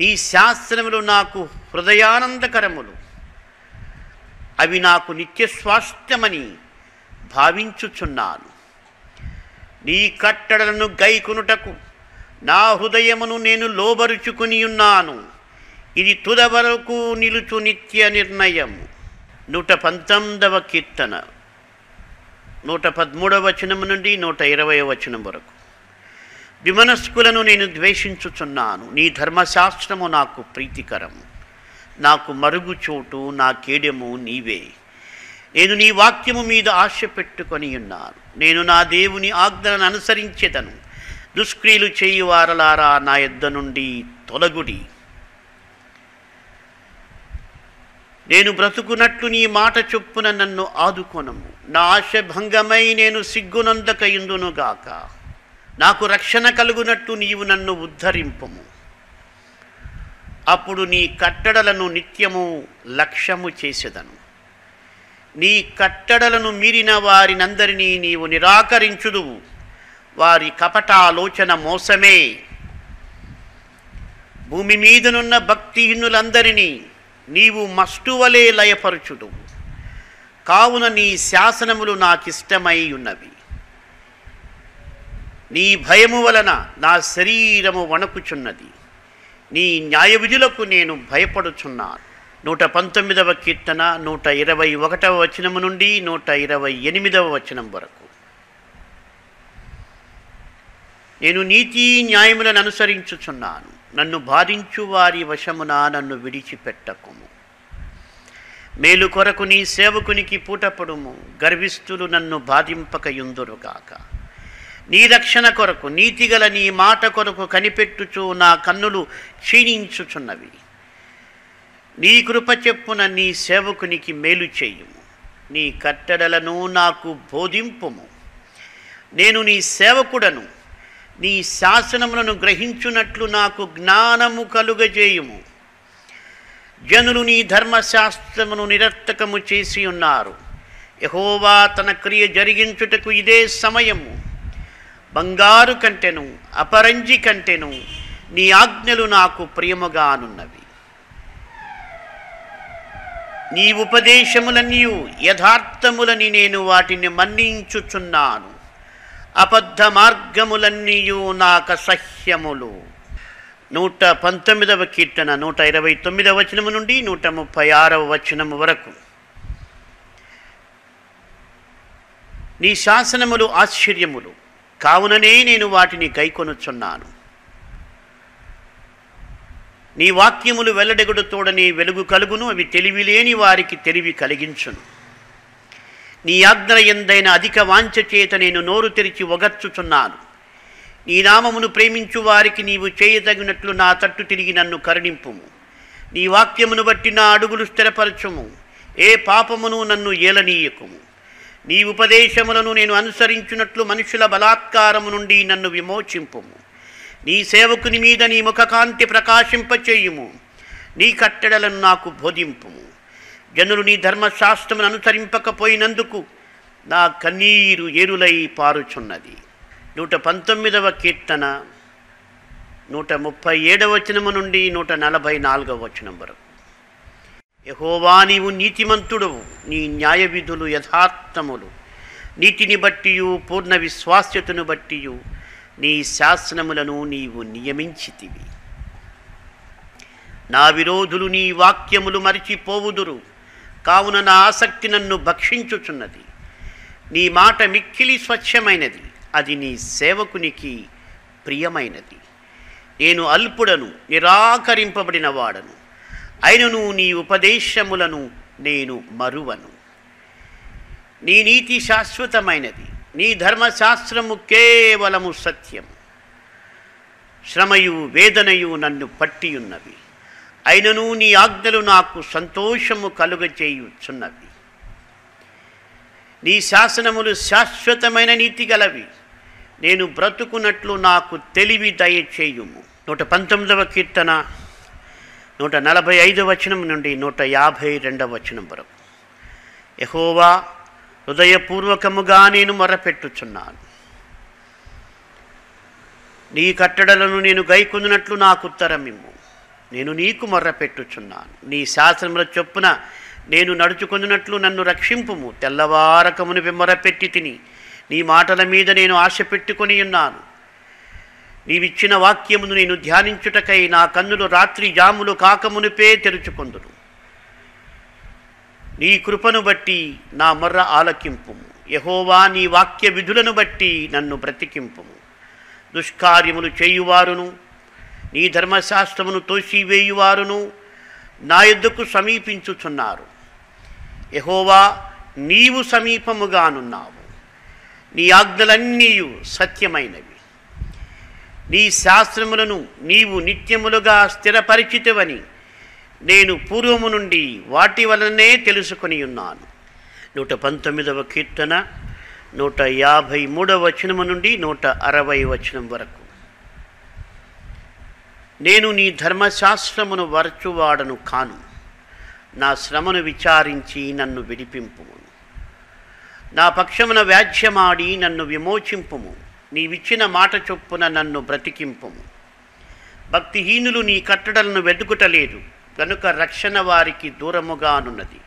నీ శాస్త్రములు నాకు హృదయానందకరములు. అవి నాకు నిత్య స్వాస్థ్యమని భావించుచున్నాను. నీ కట్టడలను గైకొనుటకు నా హృదయమును నేను లోబరుచుకుని ఉన్నాను. ఇది తుద వరకు నిలుచు నిత్య నిర్ణయము. నూట పంతొమ్మిదవ కీర్తన. నూట పదమూడవ వచనం నుండి నూట ఇరవై వచనం వరకు. విమనస్కులను నేను ద్వేషించుచున్నాను. నీ ధర్మశాస్త్రము నాకు ప్రీతికరము. నాకు మరుగు చోటు నా కేడెము నీవే. నేను నీ వాక్యము మీద ఆశ పెట్టుకొని ఉన్నాను. నేను నా దేవుని ఆజ్ఞలను అనుసరించేదను. దుష్క్రియలు చేయువారలారా నా యొద్ద నుండి తొలగుడి. నేను బ్రతుకున్నట్లు నీ మాట చొప్పున నన్ను ఆదుకొనము. నా ఆశ భంగమై నేను సిగ్గునందక ఇందునుగాక నాకు రక్షణ కలుగునట్టు నీవు నన్ను ఉద్ధరింపము. అప్పుడు నీ కట్టడలను నిత్యము లక్ష్యము చేసేదను. నీ కట్టడలను మీరిన వారినందరినీ నీవు నిరాకరించుదువు. వారి కపటాలోచన మోసమే. భూమి మీదనున్న భక్తిహీనులందరినీ నీవు మస్టువలే లయపరచుడు కావున నీ శాసనములు నాకిష్టమై ఉన్నవి నీ భయము వలన నా శరీరము వణకుచున్నది. నీ న్యాయ విధులకు నేను భయపడుచున్నాను. నూట పంతొమ్మిదవ కీర్తన నూట ఇరవై ఒకటవ వచనము నుండి నూట ఇరవై ఎనిమిదవ వచనం వరకు. నేను నీతి న్యాయములను అనుసరించుచున్నాను. నన్ను బాధించు వారి వశమున నన్ను విడిచిపెట్టకుము. మేలు కొరకు నీ సేవకునికి పూటపడుము. గర్విస్తులు నన్ను బాధింపక యుందురుగాక నీ రక్షణ కొరకు నీతిగల నీ మాట కొరకు కనిపెట్టుచు నా కన్నులు క్షీణించుచున్నవి. నీ కృప చెప్పున నీ సేవకునికి మేలు చేయుము. నీ కట్టడలను నాకు బోధింపుము. నేను నీ సేవకుడను. నీ శాసనములను గ్రహించున్నట్లు నాకు జ్ఞానము కలుగజేయుము. జనులు నీ ధర్మశాస్త్రమును నిరర్థకము చేసి ఉన్నారు. యహోవా తన క్రియ జరిగించుటకు ఇదే సమయము. బంగారు కంటెను అపరంజి కంటెను నీ ఆజ్ఞలు నాకు ప్రియముగానున్నవి. నీ ఉపదేశములన్నీ యథార్థములని నేను వాటిని మన్నించుచున్నాను. అబద్ధ మార్గములన్నీయు నాక సహ్యములు నూట పంతొమ్మిదవ కీర్తన నూట ఇరవై తొమ్మిదవ వచనము నుండి నూట ముప్పై ఆరవ వచనము వరకు. నీ శాసనములు ఆశ్చర్యములు. కావుననే నేను వాటిని గైకొనుచున్నాను. నీ వాక్యములు వెల్లడెగుడు తోడని వెలుగు కలుగును అవి తెలివిలేని వారికి తెలివి కలిగించును. నీ ఆజ్ఞల ఎందైన అధిక వాంఛ చేత నేను నోరు తెరిచి ఒగర్చుచున్నాను. నీ నామమును ప్రేమించు వారికి నీవు చేయదగినట్లు నా తట్టు తిరిగి నన్ను కరుణింపుము. నీ వాక్యమును బట్టి నా అడుగులు స్థిరపరచుము. ఏ పాపమును నన్ను ఏలనీయకుము. నీ ఉపదేశములను నేను అనుసరించినట్లు మనుషుల బలాత్కారము నుండి నన్ను విమోచింపుము. నీ సేవకుని మీద నీ ముఖకాంతి ప్రకాశింపచేయుము. నీ కట్టడలను నాకు బోధింపుము. జనులు నీ ధర్మశాస్త్రమును అనుసరింపకపోయినందుకు నా కన్నీరు ఏరులై పారుచున్నది. నూట పంతొమ్మిదవ కీర్తన నూట ముప్పై ఏడవ వచనము నుండి నూట నలభై నాలుగవ వచనం వరకు. యహోవా నీవు నీతిమంతుడవు నీ న్యాయ విధులు యథార్థములు. నీతిని బట్టియు పూర్ణ విశ్వాస్యతను బట్టియు నీ శాసనములను నీవు నియమించితివి. నా విరోధులు నీ వాక్యములు మరిచిపోవుదురు. కావున నా ఆసక్తి నన్ను భక్షించుచున్నది. నీ మాట మిక్కిలి స్వచ్ఛమైనది. అది నీ సేవకునికి ప్రియమైనది. నేను అల్పుడను నిరాకరింపబడిన వాడను. అయినను నీ ఉపదేశములను నేను మరువను. నీ నీతి శాశ్వతమైనది. నీ ధర్మశాస్త్రము కేవలము సత్యం శ్రమయు వేదనయు నన్ను పట్టియున్నవి. అయినను నీ ఆజ్ఞలు నాకు సంతోషము కలుగచేయుచున్నవి నీ శాసనములు శాశ్వతమైన నీతి గలవి. నేను బ్రతుకున్నట్లు నాకు తెలివి దయచేయుము. నూట పంతొమ్మిదవ కీర్తన నూట నలభై ఐదు వచనం నుండి నూట యాభై రెండవ వచనం వరకు. యహోవా హృదయపూర్వకముగా నేను మొరపెట్టుచున్నాను. నీ కట్టడలను నేను గైకొందినట్లు నాకు ఉత్తరమిమ్ము. నేను నీకు మొర్రపెట్టుచున్నాను నీ శాస్త్రముల చొప్పున నేను నడుచుకొందినట్లు నన్ను రక్షింపుము. తెల్లవారకమును విమ్మరపెట్టి తిని నీ మాటల మీద నేను ఆశ పెట్టుకొని ఉన్నాను. నీవిచ్చిన వాక్యమును నేను ధ్యానించుటకై నా కన్నులు రాత్రి జాములు కాకమునుపే తెరుచుకొందును. నీ కృపను బట్టి నా మొర్ర ఆలకింపుము. యహోవా నీ వాక్య విధులను బట్టి నన్ను బ్రతికింపుము. దుష్కార్యములు చేయువారును నీ ధర్మశాస్త్రమును తోసివేయువారును నా యుద్ధకు సమీపించుచున్నారు. యహోవా నీవు సమీపముగానున్నావు. నీ ఆజ్ఞలన్నీయు సత్యమైనవి. నీ శాస్త్రములను నీవు నిత్యములుగా స్థిరపరిచితవని నేను పూర్వము నుండి వాటి వలనే తెలుసుకొని ఉన్నాను నూట పంతొమ్మిదవ కీర్తన నూట యాభై మూడవ వచనము నుండి నూట అరవై వచనం వరకు. నేను నీ ధర్మశాస్త్రమును వరచువాడను కాను. నా శ్రమను విచారించి నన్ను విడిపింపుము. నా పక్షమున వ్యాజ్యమాడి నన్ను విమోచింపుము. నీవిచ్చిన మాట చొప్పున నన్ను బ్రతికింపుము. భక్తిహీనులు నీ కట్టడలను వెతుకుటలేదు కనుక రక్షణ వారికి దూరముగానున్నది.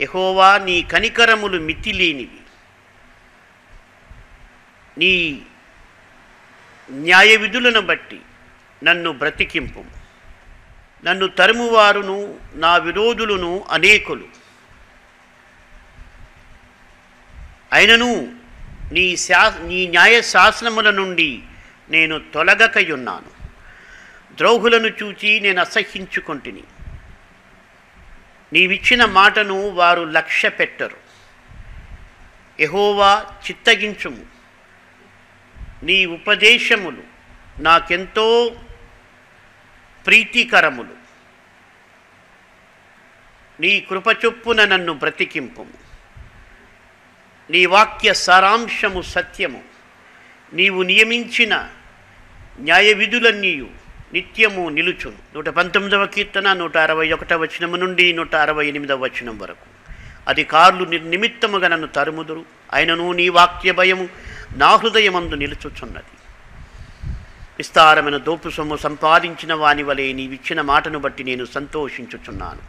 ఎహోవా నీ కనికరములు మితిలేనివి. నీ న్యాయ విధులను బట్టి నన్ను బ్రతికింపు. నన్ను తరుమువారును నా విరోధులను అనేకులు. అయినను నీ శా నీ న్యాయ శాసనముల నుండి నేను తొలగకయున్నాను. ద్రోహులను చూచి నేను అసహ్యించుకొంటిని. నీవిచ్చిన మాటను వారు లక్ష్య పెట్టరు ఎహోవా చిత్తగించుము. నీ ఉపదేశములు నాకెంతో ప్రీతికరములు. నీ కృపచొప్పున నన్ను బ్రతికింపు. నీ వాక్య సారాంశము సత్యము. నీవు నియమించిన న్యాయ విధులన్నీయు నిత్యము నిలుచును. నూట పంతొమ్మిదవ కీర్తన నూట అరవై ఒకటవ వచనము నుండి నూట అరవై ఎనిమిదవ వచనం వరకు. అధికారులు నిర్నిమిత్తముగా నన్ను తరుముదురు. ఆయనను నీ వాక్య భయము నా హృదయమందు నిలుచుచున్నది. విస్తారమైన దోపు సొమ్ము సంపాదించిన వాని వలె నీవిచ్చిన మాటను బట్టి నేను సంతోషించుచున్నాను.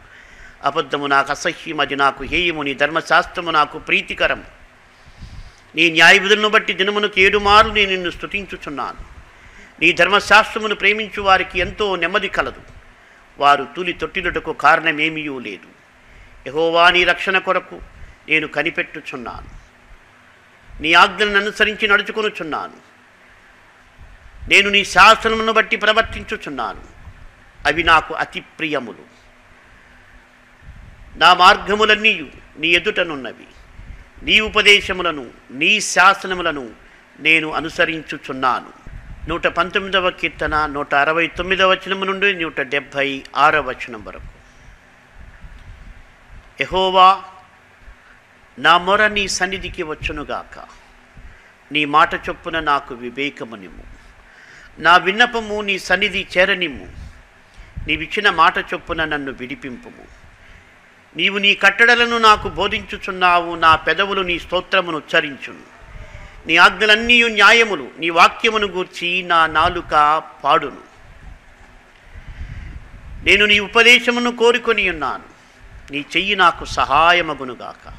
అబద్ధము నాకు అసహ్యం అది నాకు హేయము నీ ధర్మశాస్త్రము నాకు ప్రీతికరం నీ న్యాయవిధులను బట్టి దినమునకు ఏడు నేను నిన్ను స్తుతించుచున్నాను. నీ ధర్మశాస్త్రమును ప్రేమించు వారికి ఎంతో నెమ్మది కలదు. వారు తూలి తొట్టిలుటకు కారణమేమీయూ లేదు. యహోవా నీ రక్షణ కొరకు నేను కనిపెట్టుచున్నాను. నీ ఆజ్ఞలను అనుసరించి నడుచుకొనుచున్నాను. నేను నీ శాసనమును బట్టి ప్రవర్తించుచున్నాను. అవి నాకు అతి ప్రియములు. నా మార్గములన్నీ నీ ఎదుటనున్నవి. నీ ఉపదేశములను నీ శాసనములను నేను అనుసరించుచున్నాను. నూట పంతొమ్మిదవ కీర్తన నూట అరవై తొమ్మిదవ వచనము నుండి నూట డెబ్భై ఆరవ వచనం వరకు. ఎహోవా నా మొర నీ సన్నిధికి వచ్చునుగాక. నీ మాట చొప్పున నాకు వివేకమునిము నా విన్నపము నీ సన్నిధి చేరనిమ్ము. నీవిచ్చిన మాట చొప్పున నన్ను విడిపింపుము. నీవు నీ కట్టడలను నాకు బోధించుచున్నావు నా పెదవులు నీ స్తోత్రమును ఉచ్చరించును. నీ ఆజ్ఞలన్నీ న్యాయములు నీ వాక్యమును గూర్చి నా నాలుక పాడును. నేను నీ ఉపదేశమును కోరుకొని ఉన్నాను. నీ చెయ్యి నాకు సహాయమగునుగాక.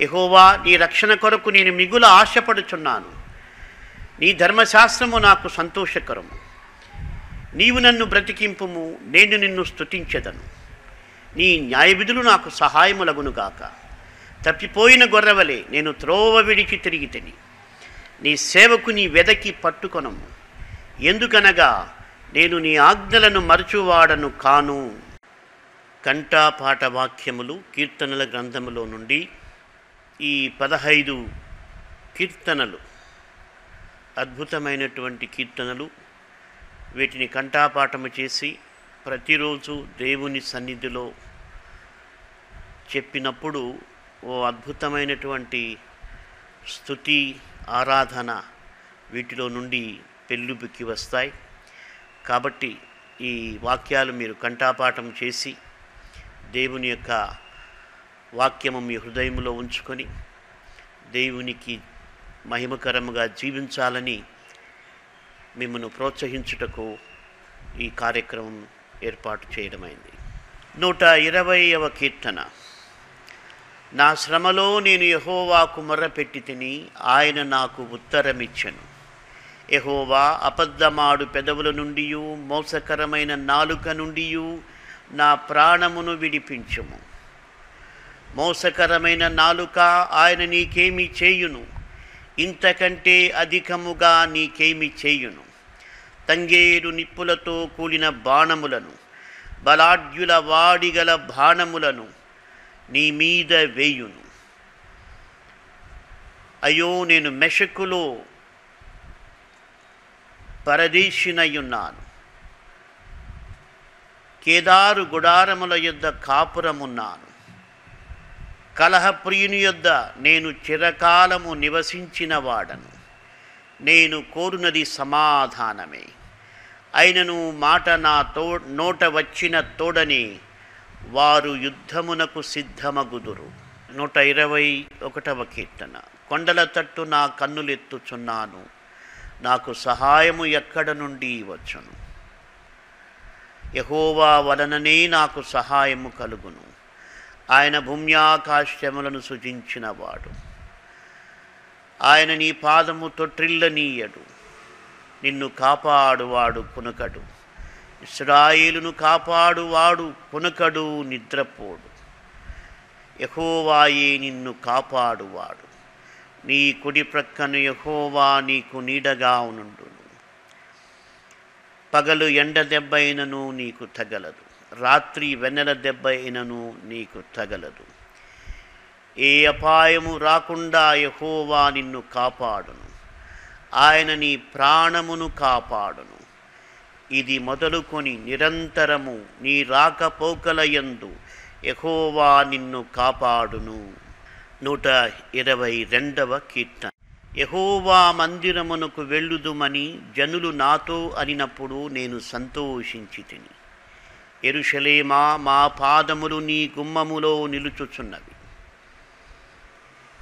ఎహోవా నీ రక్షణ కొరకు నేను మిగుల ఆశపడుచున్నాను. నీ ధర్మశాస్త్రము నాకు సంతోషకరము. నీవు నన్ను బ్రతికింపుము నేను నిన్ను స్థుతించదను నీ న్యాయవిధులు నాకు సహాయములగునుగాక తప్పిపోయిన గొర్రెవలే నేను త్రోవ విడిచి తిరిగి తిని. నీ సేవకు నీ వెదకి పట్టుకొనము. ఎందుకనగా నేను నీ ఆజ్ఞలను మరచువాడను కాను. కంఠాపాఠ వాక్యములు కీర్తనల గ్రంథములో నుండి ఈ పదహైదు కీర్తనలు అద్భుతమైనటువంటి కీర్తనలు వీటిని కంఠాపాఠము చేసి ప్రతిరోజు దేవుని సన్నిధిలో చెప్పినప్పుడు ఓ అద్భుతమైనటువంటి స్థుతి ఆరాధన వీటిలో నుండి పెళ్ళుబిక్కి వస్తాయి. కాబట్టి ఈ వాక్యాలు మీరు కంఠాపాఠం చేసి దేవుని యొక్క వాక్యము మీ హృదయంలో ఉంచుకొని దేవునికి మహిమకరముగా జీవించాలని మిమ్మల్ని ప్రోత్సహించుటకు ఈ కార్యక్రమం ఏర్పాటు చేయడమైంది. నూట ఇరవైవ కీర్తన. నా శ్రమలో నేను యహోవాకు మొర్రపెట్టి తిని ఆయన నాకు ఉత్తరమిచ్చను. యహోవా అబద్ధమాడు పెదవుల నుండి మోసకరమైన నాలుక నుండి నా ప్రాణమును విడిపించము. మోసకరమైన నాలుక ఆయన నీకేమి చేయును? ఇంతకంటే అధికముగా నీకేమి చేయును? తంగేరు నిప్పులతో కూలిన బాణములను బలాఢ్యుల వాడిగల బాణములను నీ మీద వేయును. అయ్యో నేను మెషకులో పరదేశినయున్నాను. కేదారు గుడారముల యొద్ద కాపురమున్నాను. కలహప్రియుని యొద్ద నేను చిరకాలము నివసించిన వాడను. నేను కోరునది సమాధానమే. అయినను మాట నా తో నోట వచ్చిన తోడని వారు యుద్ధమునకు సిద్ధమగుదురు. నూట ఇరవై ఒకటవ కీర్తన. కొండల తట్టు నా కన్నులెత్తుచున్నాను. నాకు సహాయము ఎక్కడ నుండి వచ్చును? యహోవా వలననే నాకు సహాయము కలుగును. ఆయన భూమ్యాకాశ్యములను సృజించినవాడు. ఆయన నీ పాదము తొట్రిల్లనీయడు నిన్ను కాపాడువాడు పునకడు. ఇస్రాయిలును కాపాడువాడు పునకడు నిద్రపోడు. యహోవాయే నిన్ను కాపాడువాడు. నీ కుడి ప్రక్కను యహోవా నీకు నీడగా నుండును పగలు ఎండ దెబ్బైనను నీకు తగలదు. రాత్రి వెన్నెల దెబ్బ అయినను నీకు తగలదు. ఏ అపాయము రాకుండా యహోవా నిన్ను కాపాడును. ఆయన నీ ప్రాణమును కాపాడును. ఇది మొదలుకొని నిరంతరము నీ రాకపోకలయందు యహోవా నిన్ను కాపాడును. నూట ఇరవై రెండవ కీర్తన. యహోవా మందిరమునకు వెళ్ళుదుమని జనులు నాతో అనినప్పుడు నేను సంతోషించి తిని ఎరుషలేమా మా పాదములు నీ గుమ్మములో నిలుచుచున్నవి.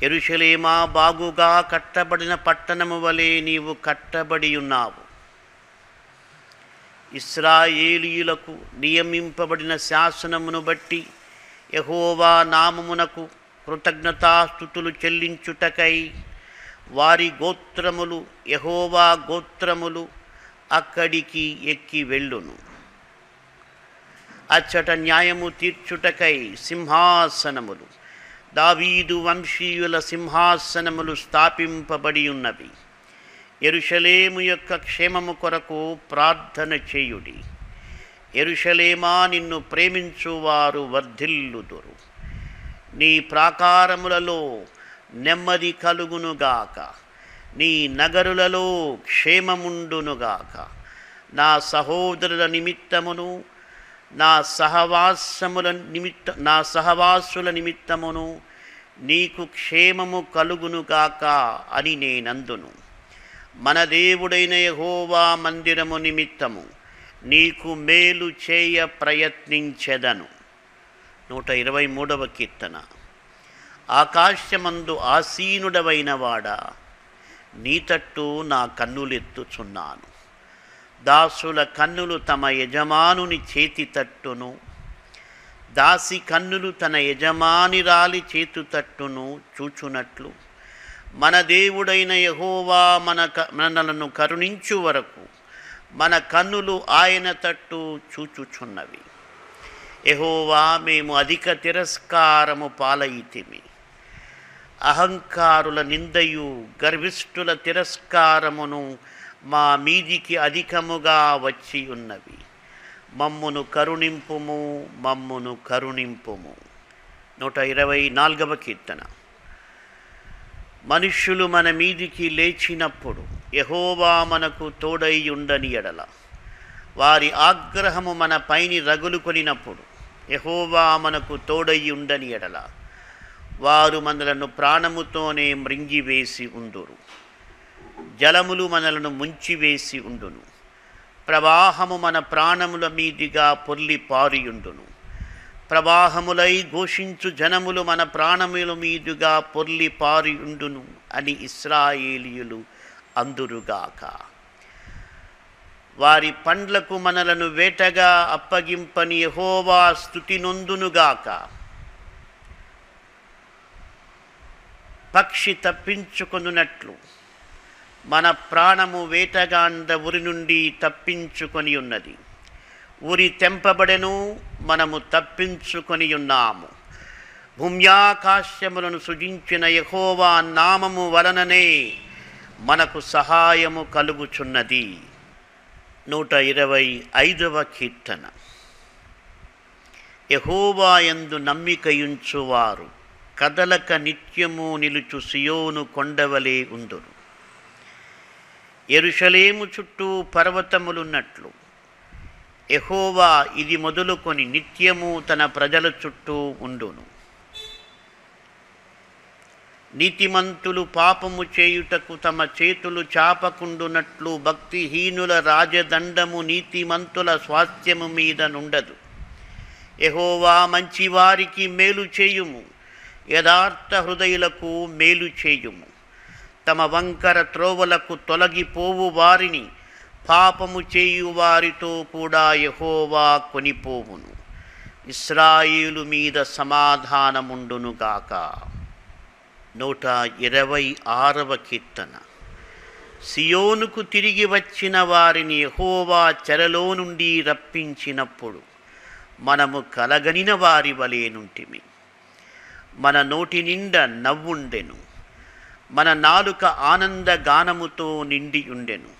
ఎరుషలేమా బాగుగా కట్టబడిన పట్టణము వలె నీవు కట్టబడి ఉన్నావు. ఇస్రాయేలీయులకు నియమింపబడిన శాసనమును బట్టి యహోవా నామమునకు కృతజ్ఞతాస్థుతులు చెల్లించుటకై వారి గోత్రములు యహోవా గోత్రములు అక్కడికి ఎక్కి వెళ్ళును. అచ్చట న్యాయము తీర్చుటకై సింహాసనములు. దావీదు వంశీయుల సింహాసనములు స్థాపింపబడి ఉన్నవి ఎరుషలేము యొక్క క్షేమము కొరకు ప్రార్థన చేయుడి. ఎరుషలేమా నిన్ను ప్రేమించువారు వర్ధిల్లుదురు. నీ ప్రాకారములలో నెమ్మది కలుగునుగాక. నీ నగరులలో క్షేమముండునుగాక. నా సహోదరుల నిమిత్తమును నా సహవాసముల నిమిత్త నా సహవాసుల నిమిత్తమును నీకు క్షేమము కలుగునుగాక అని నేనందును. మన దేవుడైన యహోవా మందిరము నిమిత్తము నీకు మేలు చేయ ప్రయత్నించెదను. నూట ఇరవై మూడవ కీర్తన. ఆకాశమందు ఆసీనుడవైన వాడా నీ తట్టు నా కన్నులెత్తుచున్నాను. దాసుల కన్నులు తమ యజమానుని చేతి తట్టును. దాసి కన్నులు తన యజమానిరాలి చేతు తట్టును చూచునట్లు. మన దేవుడైన యహోవా మన క- మనలను కరుణించు వరకు మన కన్నులు ఆయన తట్టు చూచుచున్నవి. యహోవా మేము అధిక తిరస్కారము పాలయితిమి. అహంకారుల నిందయు గర్విష్ఠుల తిరస్కారమును మా మీదికి అధికముగా వచ్చి ఉన్నవి. మమ్మును కరుణింపుము మమ్మును కరుణింపుము. నూట ఇరవై నాలుగవ కీర్తన. మనుష్యులు మన మీదికి లేచినప్పుడు యహోవా మనకు తోడై ఉండని ఎడల. వారి ఆగ్రహము మన పైని రగులుకొనినప్పుడు యహోవా మనకు తోడై ఉండని ఎడల. వారు మనలను ప్రాణముతోనే మృంగివేసి ఉందురు. జలములు మనలను ముంచివేసి ఉండును. ప్రవాహము మన ప్రాణముల మీదిగా పొర్లి పారియుండును. ప్రవాహములై ఘోషించు జనములు మన ప్రాణముల మీదుగా పొర్లి పారియుండును అని ఇస్రాయేలీయులు అందురుగాక. వారి పండ్లకు మనలను వేటగా అప్పగింపని యహోవా స్థుతి నొందునుగాక పక్షి తప్పించుకొనున్నట్లు మన ప్రాణము వేటగాండ ఉరి నుండి తప్పించుకొని ఉన్నది. ఉరి తెంపబడెను మనము తప్పించుకొని ఉన్నాము. భూమ్యాకాశ్యములను సృజించిన యహోవా నామము వలననే మనకు సహాయము కలుగుచున్నది. నూట ఇరవై ఐదవ కీర్తన. యహోవా ఎందు నమ్మికయుంచువారు కదలక నిత్యము నిలుచు సియోను కొండవలే ఉందురు. ఎరుషలేము చుట్టూ పర్వతములున్నట్లు. ఎహోవా ఇది మొదలుకొని నిత్యము తన ప్రజల చుట్టూ ఉండును. నీతిమంతులు పాపము చేయుటకు తమ చేతులు చాపకుండునట్లు భక్తిహీనుల రాజదండము నీతిమంతుల స్వాస్థ్యము మీద నుండదు. ఎహోవా మంచివారికి మేలు చేయుము యథార్థ హృదయులకు మేలు చేయుము. తమ వంకర త్రోవలకు తొలగిపోవు వారిని. పాపము చేయు వారితో కూడా యహోవా కొనిపోవును. ఇస్రాయిలు మీద సమాధానముండునుగాక నూట ఇరవై ఆరవ కీర్తన. సియోనుకు తిరిగి వచ్చిన వారిని యహోవా చెరలో నుండి రప్పించినప్పుడు మనము కలగనిన వారి వలేనుంటిమి మన నోటి నిండా నవ్వుండెను. మన నాలుక ఆనంద గానముతో నిండి ఉండెను.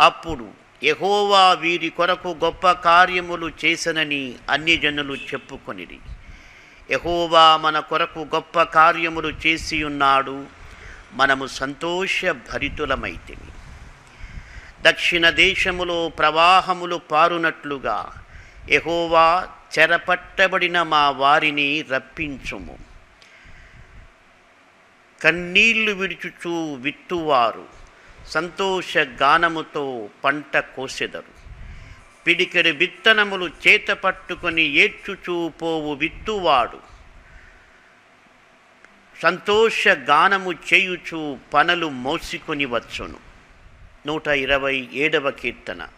అప్పుడు ఎహోవా వీరి కొరకు గొప్ప కార్యములు చేసనని అన్యజనులు చెప్పుకొనిది ఎహోవా మన కొరకు గొప్ప కార్యములు చేసి ఉన్నాడు మనము సంతోష భరితులమైతిని దక్షిణ దేశములో ప్రవాహములు పారునట్లుగా ఎహోవా చెరపట్టబడిన మా వారిని రప్పించుము. కన్నీళ్ళు విడుచుచూ విత్తువారు. సంతోష గానముతో పంట కోసెదరు. పిడికెడు విత్తనములు చేత పట్టుకొని ఏడ్చుచూ పోవు విత్తువాడు. సంతోష గానము చేయుచు పనులు మోసుకొని వచ్చును. నూట ఇరవై ఏడవ కీర్తన.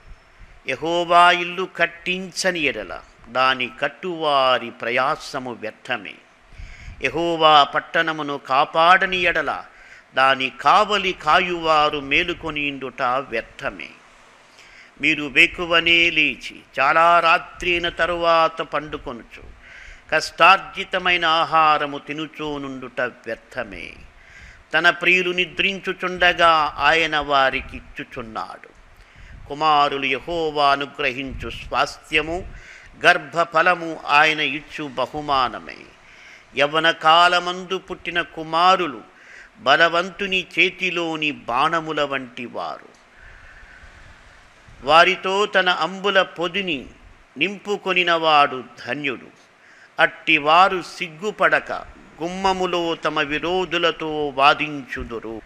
యహోవా ఇల్లు కట్టించని ఎడల దాని కట్టువారి ప్రయాసము వ్యర్థమే. యహోవా పట్టణమును కాపాడని ఎడల దాని కావలి కాయువారు మేలుకొనిండుట వ్యర్థమే. మీరు వేకువనే లేచి చాలా రాత్రిన తరువాత పండుకొనుచు కష్టార్జితమైన ఆహారము తినుచోనుండుట వ్యర్థమే. తన ప్రియులు నిద్రించుచుండగా ఆయన వారికి ఇచ్చుచున్నాడు కుమారులు యహోవా అనుగ్రహించు స్వాస్థ్యము గర్భఫలము ఆయన ఇచ్చు బహుమానమే. యవన కాలమందు పుట్టిన కుమారులు బలవంతుని చేతిలోని బాణముల వంటి వారు. వారితో తన అంబుల పొదిని నింపుకొనినవాడు ధన్యుడు. అట్టివారు సిగ్గుపడక గుమ్మములో తమ విరోధులతో వాదించుదురు.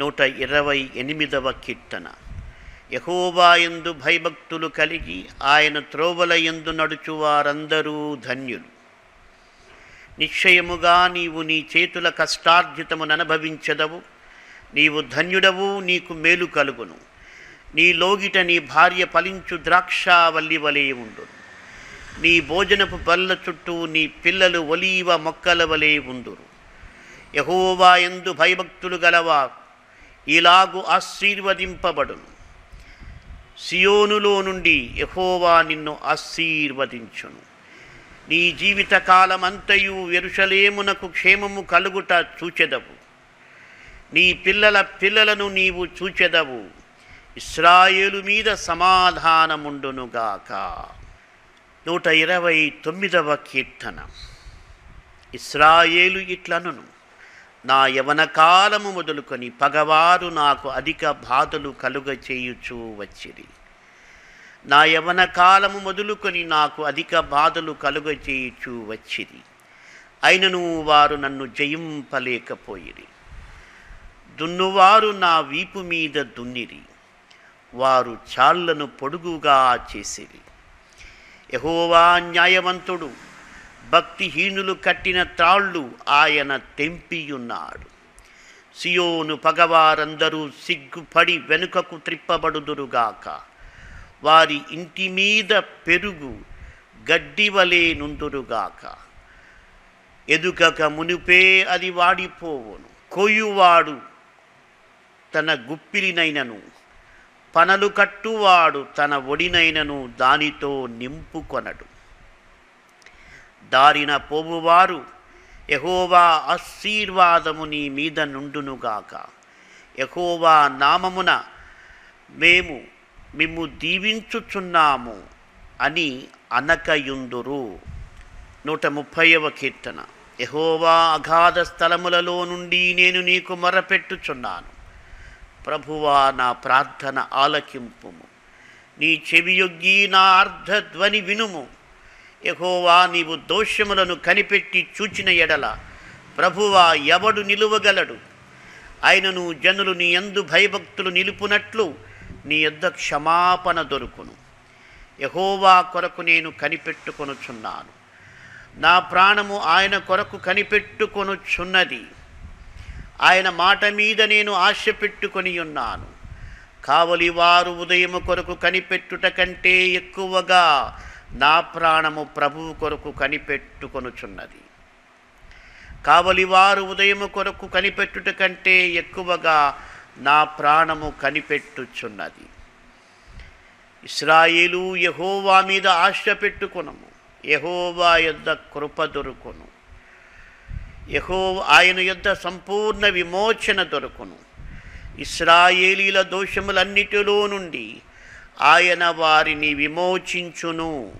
నూట ఇరవై ఎనిమిదవ కీర్తన. యహోవా యందు భయభక్తులు కలిగి ఆయన త్రోవల యందు నడుచు వారందరూ ధన్యులు. నిశ్చయముగా నీవు నీ చేతుల కష్టార్జితమును అనుభవించదవు. నీవు ధన్యుడవు నీకు మేలు కలుగును. నీ లోగిట నీ భార్య ఫలించు ద్రాక్షావల్లి వలె ఉండును నీ భోజనపు బల్ల చుట్టూ నీ పిల్లలు ఒలీవ మొక్కల వలె ఉండురు యహోవా ఎందు భయభక్తులు గలవా? ఇలాగు ఆశీర్వదింపబడును. సియోనులో నుండి యహోవా నిన్ను ఆశీర్వదించును. నీ జీవితకాలమంతయు ఎరుషలేమునకు క్షేమము కలుగుట చూచెదవు. నీ పిల్లల పిల్లలను నీవు చూచెదవు. ఇస్రాయేలు మీద సమాధానముండునుగాక. నూట ఇరవై తొమ్మిదవ కీర్తన. ఇస్రాయేలు ఇట్లనును నా యవన కాలము మొదలుకొని పగవారు నాకు అధిక బాధలు కలుగ చేయుచూ వచ్చిరి. నా యవన కాలము మొదలుకొని నాకు అధిక బాధలు కలుగజేయుచు చేయుచూ అయినను వారు నన్ను జయింపలేకపోయిరి. దున్నువారు నా వీపు మీద దున్నిరి. వారు చాళ్ళను పొడుగుగా చేసిరి. యహోవా న్యాయవంతుడు భక్తిహీనులు కట్టిన త్రాళ్ళు ఆయన తెంపియున్నాడు. సియోను పగవారందరూ సిగ్గుపడి వెనుకకు త్రిప్పబడుదురుగాక. వారి ఇంటి మీద పెరుగు గడ్డివలే నుండురుగాక. ఎదుకక మునిపే అది వాడిపోవును. కొయ్యువాడు తన గుప్పిలినైనను. పనలు కట్టువాడు తన ఒడినైనను దానితో నింపుకొనడు దారిన పోవువారు ఎహోవా ఆశీర్వాదము నీ మీద నుండునుగాక. ఎహోవా నామమున మేము మిమ్ము దీవించుచున్నాము అని అనకయుందురు. నూట ముప్పైవ కీర్తన. యహోవా అగాధ స్థలములలో నుండి నేను నీకు మొరపెట్టుచున్నాను. ప్రభువా నా ప్రార్థన ఆలకింపుము. నీ చెవియొగ్గి నా అర్ధధ్వని వినుము. యహోవా నీవు దోషములను కనిపెట్టి చూచిన ఎడల ప్రభువా ఎవడు నిలువగలడు? ఆయనను జనులు నీ ఎందు భయభక్తులు నిలుపునట్లు నీ యొద్ద క్షమాపణ దొరుకును. యహోవా కొరకు నేను కనిపెట్టుకొనుచున్నాను. నా ప్రాణము ఆయన కొరకు కనిపెట్టుకొనుచున్నది. ఆయన మాట మీద నేను ఆశ పెట్టుకొని ఉన్నాను. కావలి వారు ఉదయము కొరకు కనిపెట్టుట కంటే ఎక్కువగా నా ప్రాణము ప్రభువు కొరకు కనిపెట్టుకొనుచున్నది. కావలి వారు ఉదయము కొరకు కనిపెట్టుట కంటే ఎక్కువగా నా ప్రాణము కనిపెట్టుచున్నది. ఇస్రాయేలు యహోవా మీద ఆశ పెట్టుకునము. యహోవా యొద్ద కృప దొరుకును. యహో ఆయన యొద్ద సంపూర్ణ విమోచన దొరుకును. ఇస్రాయేలీల దోషములన్నిటిలో నుండి ఆయన వారిని విమోచించును.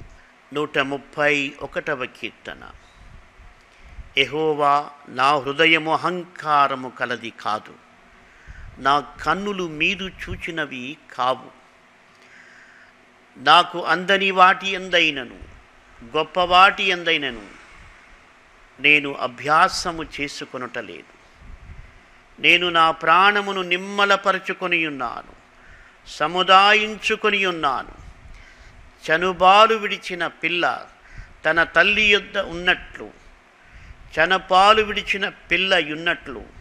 నూట ముప్పై ఒకటవ కీర్తన. ఎహోవా నా హృదయము అహంకారము కలది కాదు. నా కన్నులు మీరు చూచినవి కావు. నాకు అందని వాటి ఎందైనను గొప్ప వాటి ఎందైనను నేను అభ్యాసము చేసుకొనుటలేదు నేను నా ప్రాణమును నిమ్మలపరుచుకొని ఉన్నాను సముదాయించుకొని ఉన్నాను. చనుబాలు విడిచిన పిల్ల తన తల్లి యొద్ద ఉన్నట్లు చనపాలు విడిచిన పిల్ల ఉన్నట్లు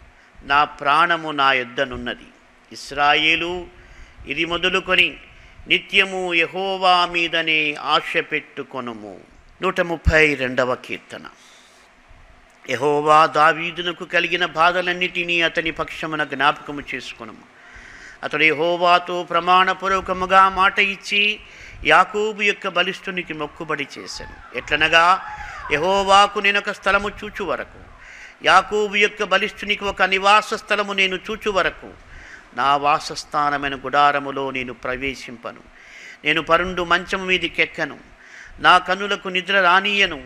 నా ప్రాణము నా ఎద్దనున్నది ఇస్రాయేలు ఇది మొదలుకొని నిత్యము యహోవా మీదనే ఆశ పెట్టుకొనుము. నూట ముప్పై రెండవ కీర్తన. యహోవా దావీదునకు కలిగిన బాధలన్నిటినీ అతని పక్షమున జ్ఞాపకము చేసుకొనుము. అతడు యహోవాతో ప్రమాణపూర్వకముగా మాట ఇచ్చి యాకూబు యొక్క బలిష్ఠునికి మొక్కుబడి చేశాను. ఎట్లనగా యహోవాకు నేనొక స్థలము చూచు వరకు యాకూబు యొక్క బలిష్ఠునికి ఒక నివాస స్థలము నేను చూచు వరకు నా వాసస్థానమైన గుడారములో నేను ప్రవేశింపను. నేను పరుండు మంచం మీదికెక్కను నా కనులకు నిద్ర రానీయను.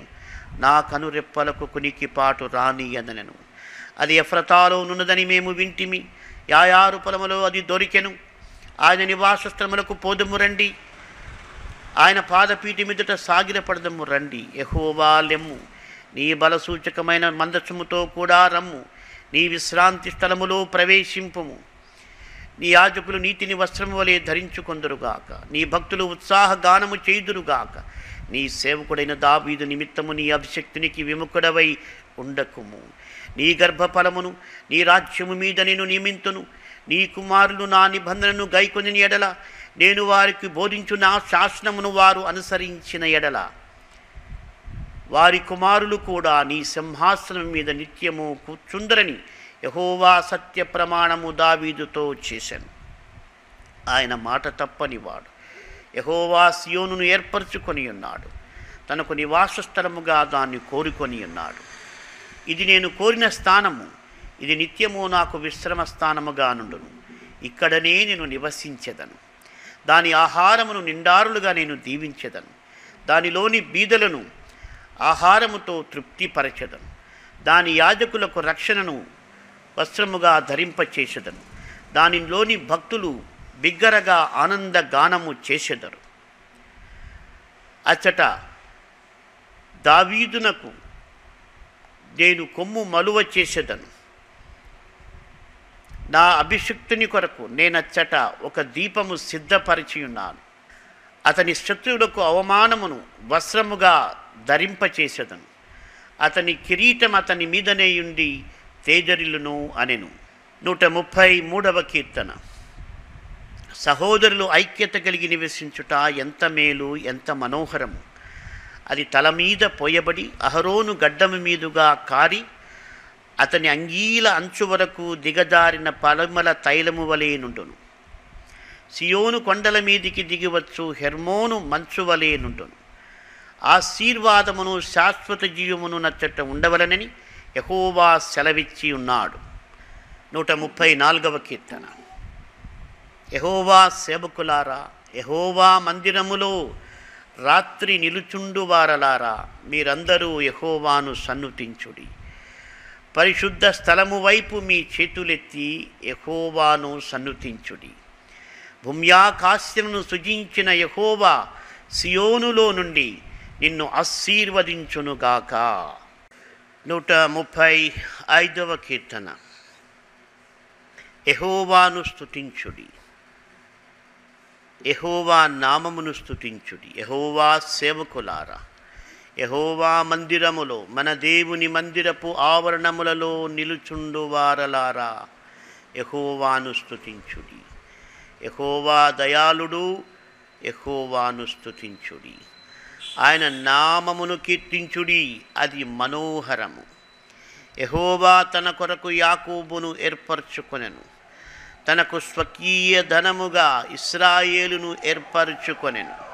నా కనురెప్పలకు కునికిపాటు రానీయనను. అది ఎఫ్రతాలో నున్నదని మేము వింటిమి. యాయారు పొలములో అది దొరికెను. ఆయన నివాస స్థలములకు పోదుము రండి. ఆయన పాదపీటి మీదట సాగిలపడదము రండి. ఎహోవాలెమ్ము నీ బలసూచకమైన మందసముతో కూడా రమ్ము. నీ విశ్రాంతి స్థలములో ప్రవేశింపుము. నీ యాజకులు నీతిని వస్త్రము వలె ధరించుకొందురుగాక. నీ భక్తులు ఉత్సాహ గానము చేయుదురుగాక. నీ సేవకుడైన దావీదు నిమిత్తము నీ అభిషక్తునికి విముఖుడవై ఉండకుము. నీ గర్భఫలమును నీ రాజ్యము మీద నేను నియమింతును. నీ కుమారులు నా నిబంధనను గైకొని ఎడల నేను వారికి బోధించు నా శాసనమును వారు అనుసరించిన ఎడల. వారి కుమారులు కూడా నీ సింహాసనం మీద నిత్యము కూర్చుందరని యహోవా సత్య ప్రమాణము దావీదుతో చేశాను. ఆయన మాట తప్పనివాడు యహోవా సియోనును ఏర్పరచుకొని ఉన్నాడు. తనకు నివాస స్థలముగా దాన్ని కోరుకొని ఉన్నాడు. ఇది నేను కోరిన స్థానము. ఇది నిత్యము నాకు విశ్రమ స్థానముగా నుండును. ఇక్కడనే నేను నివసించెదను. దాని ఆహారమును నిండారులుగా నేను దీవించెదను. దానిలోని బీదలను ఆహారముతో తృప్తిపరచెదను. దాని యాజకులకు రక్షణను వస్త్రముగా ధరింపచేసెదను దానిలోని భక్తులు బిగ్గరగా ఆనంద గానము చేసెదరు అచ్చట దావీదునకు నేను కొమ్ము మలువ చేసేదను నా అభిషక్తుని కొరకు నేనచ్చట ఒక దీపము సిద్ధపరిచి ఉన్నాను అతని శత్రువులకు అవమానమును వస్త్రముగా ధరింపచేసేదను. అతని కిరీటం అతని మీదనే ఉండి తేజరిలును అనెను. నూట ముప్పై మూడవ కీర్తన. సహోదరులు ఐక్యత కలిగి నివసించుట ఎంత మేలు ఎంత మనోహరము అది తల మీద పోయబడి అహరోను గడ్డము మీదుగా కారి అతని అంగీల అంచు వరకు దిగజారిన పలమల తైలము వలె నుండును. సియోను కొండల మీదికి దిగివచ్చు హెర్మోను మంచు వలె నుండును. ఆశీర్వాదమును శాశ్వత జీవమును నచ్చట ఉండవలనని యహోవా సెలవిచ్చి ఉన్నాడు. నూట ముప్పై నాలుగవ కీర్తన. యహోవా సేవకులారా యహోవా మందిరములో రాత్రి నిలుచుండు వారలారా మీరందరూ యహోవాను సన్నుతించుడి. పరిశుద్ధ స్థలము వైపు మీ చేతులెత్తి యహోవాను సన్నుతించుడి. భూమ్యాకాశ్యమును సృజించిన యహోవా సియోనులో నుండి నిన్ను ఆశీర్వదించునుగాక. నూట ముప్పై ఐదవ కీర్తన. యహోవాను స్థుతించుడి యహోవా నామమును స్థుతించుడి యహోవా సేవకులారా. యహోవా మందిరములో మన దేవుని మందిరపు ఆవరణములలో నిలుచుండు వారలారా. యహోవాను స్థుతించుడి యహోవా దయాళుడు యహోవాను స్థుతించుడి ఆయన నామమును కీర్తించుడి అది మనోహరము. ఎహోబా తన కొరకు యాకూబును ఏర్పరచుకొనెను. తనకు స్వకీయ ధనముగా ఇస్రాయేలును ఏర్పరచుకొనెను.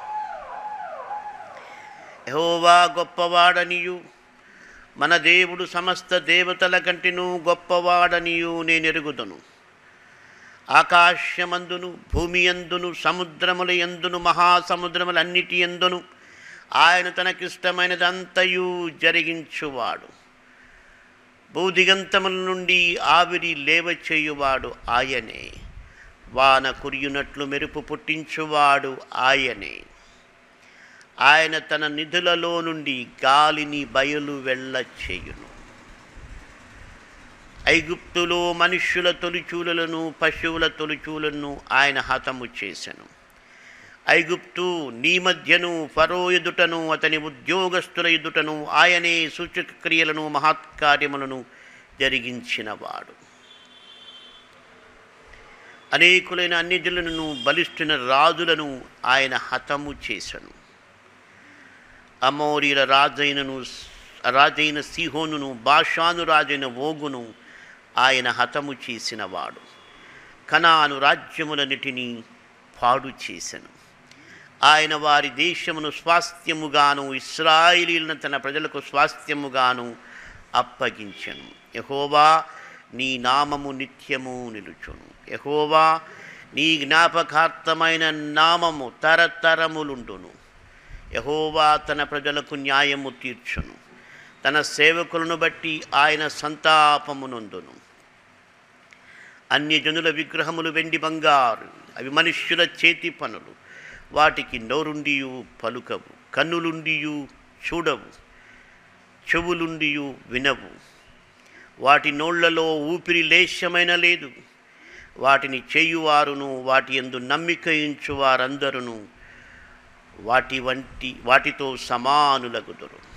ఎహోవా గొప్పవాడనియు మన దేవుడు సమస్త దేవతల కంటిను గొప్పవాడనియు నేనెరుగుదును. ఆకాశమందును భూమి ఎందును సముద్రముల ఎందును మహాసముద్రములన్నిటి ఎందును ఆయన తనకిష్టమైనదంతయు జరిగించువాడు. భూదిగంతముల నుండి ఆవిరి లేవచేయువాడు ఆయనే. వాన కురియునట్లు మెరుపు పుట్టించువాడు ఆయనే. ఆయన తన నిధులలో నుండి గాలిని బయలు వెళ్ళ చేయును ఐగుప్తులో మనుష్యుల తొలిచూలను పశువుల తొలిచూలను ఆయన హతము చేసెను. ఐగుప్తు నీ మధ్యను ఫరో ఎదుటను అతని ఉద్యోగస్తుల ఎదుటను ఆయనే సూచక క్రియలను మహత్కార్యములను జరిగించినవాడు. అనేకులైన అన్యజులను బలిష్ఠున రాజులను ఆయన హతము చేసెను. అమోరీల రాజైనను రాజైన సిహోనును బాషాను రాజైన ఓగును ఆయన హతము చేసినవాడు. కనాను రాజ్యములన్నిటినీ పాడు చేసెను. ఆయన వారి దేశమును స్వాస్థ్యముగాను ఇస్రాయిలీలను తన ప్రజలకు స్వాస్థ్యముగాను అప్పగించను. యహోవా నీ నామము నిత్యము నిలుచును. యహోవా నీ జ్ఞాపకార్థమైన నామము తరతరములుండును. యహోవా తన ప్రజలకు న్యాయము తీర్చును. తన సేవకులను బట్టి ఆయన సంతాపమునందును అన్యజనుల విగ్రహములు వెండి బంగారు అవి మనుష్యుల చేతి పనులు. వాటికి నోరుండియు పలుకవు కన్నులుండియు చూడవు చెవులుండియు వినవు. వాటి నోళ్ళలో ఊపిరి లేశ్యమైన లేదు. వాటిని చేయువారును వాటి ఎందు నమ్మిక వారందరును వాటి వంటి వాటితో సమానులగుదురు.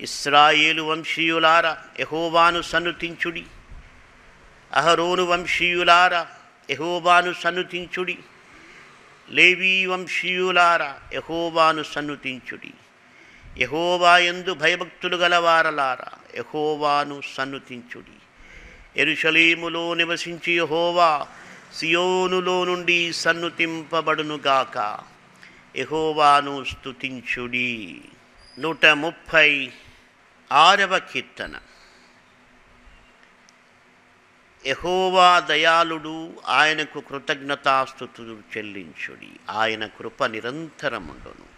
ఇస్రాయేలు వంశీయులారా యహోవాను సన్నుతించుడి అహరోను వంశీయులారా యహోవాను సన్నుతించుడి లేవీ వంశీయులారా యహోవాను సన్నుతించుడి. యహోవా ఎందు భయభక్తులు గలవారలారా యహోవాను సన్నుతించుడి. ఎరుషలీములో నివసించి యహోవా సియోనులో నుండి సన్నుతింపబడునుగాక. యహోవాను స్తుతించుడి. నూట ముప్పై ఆరవ కీర్తన. యహోవా దయాళుడు ఆయనకు కృతజ్ఞతాస్థుతులు చెల్లించుడి. ఆయన కృప నిరంతరముండును.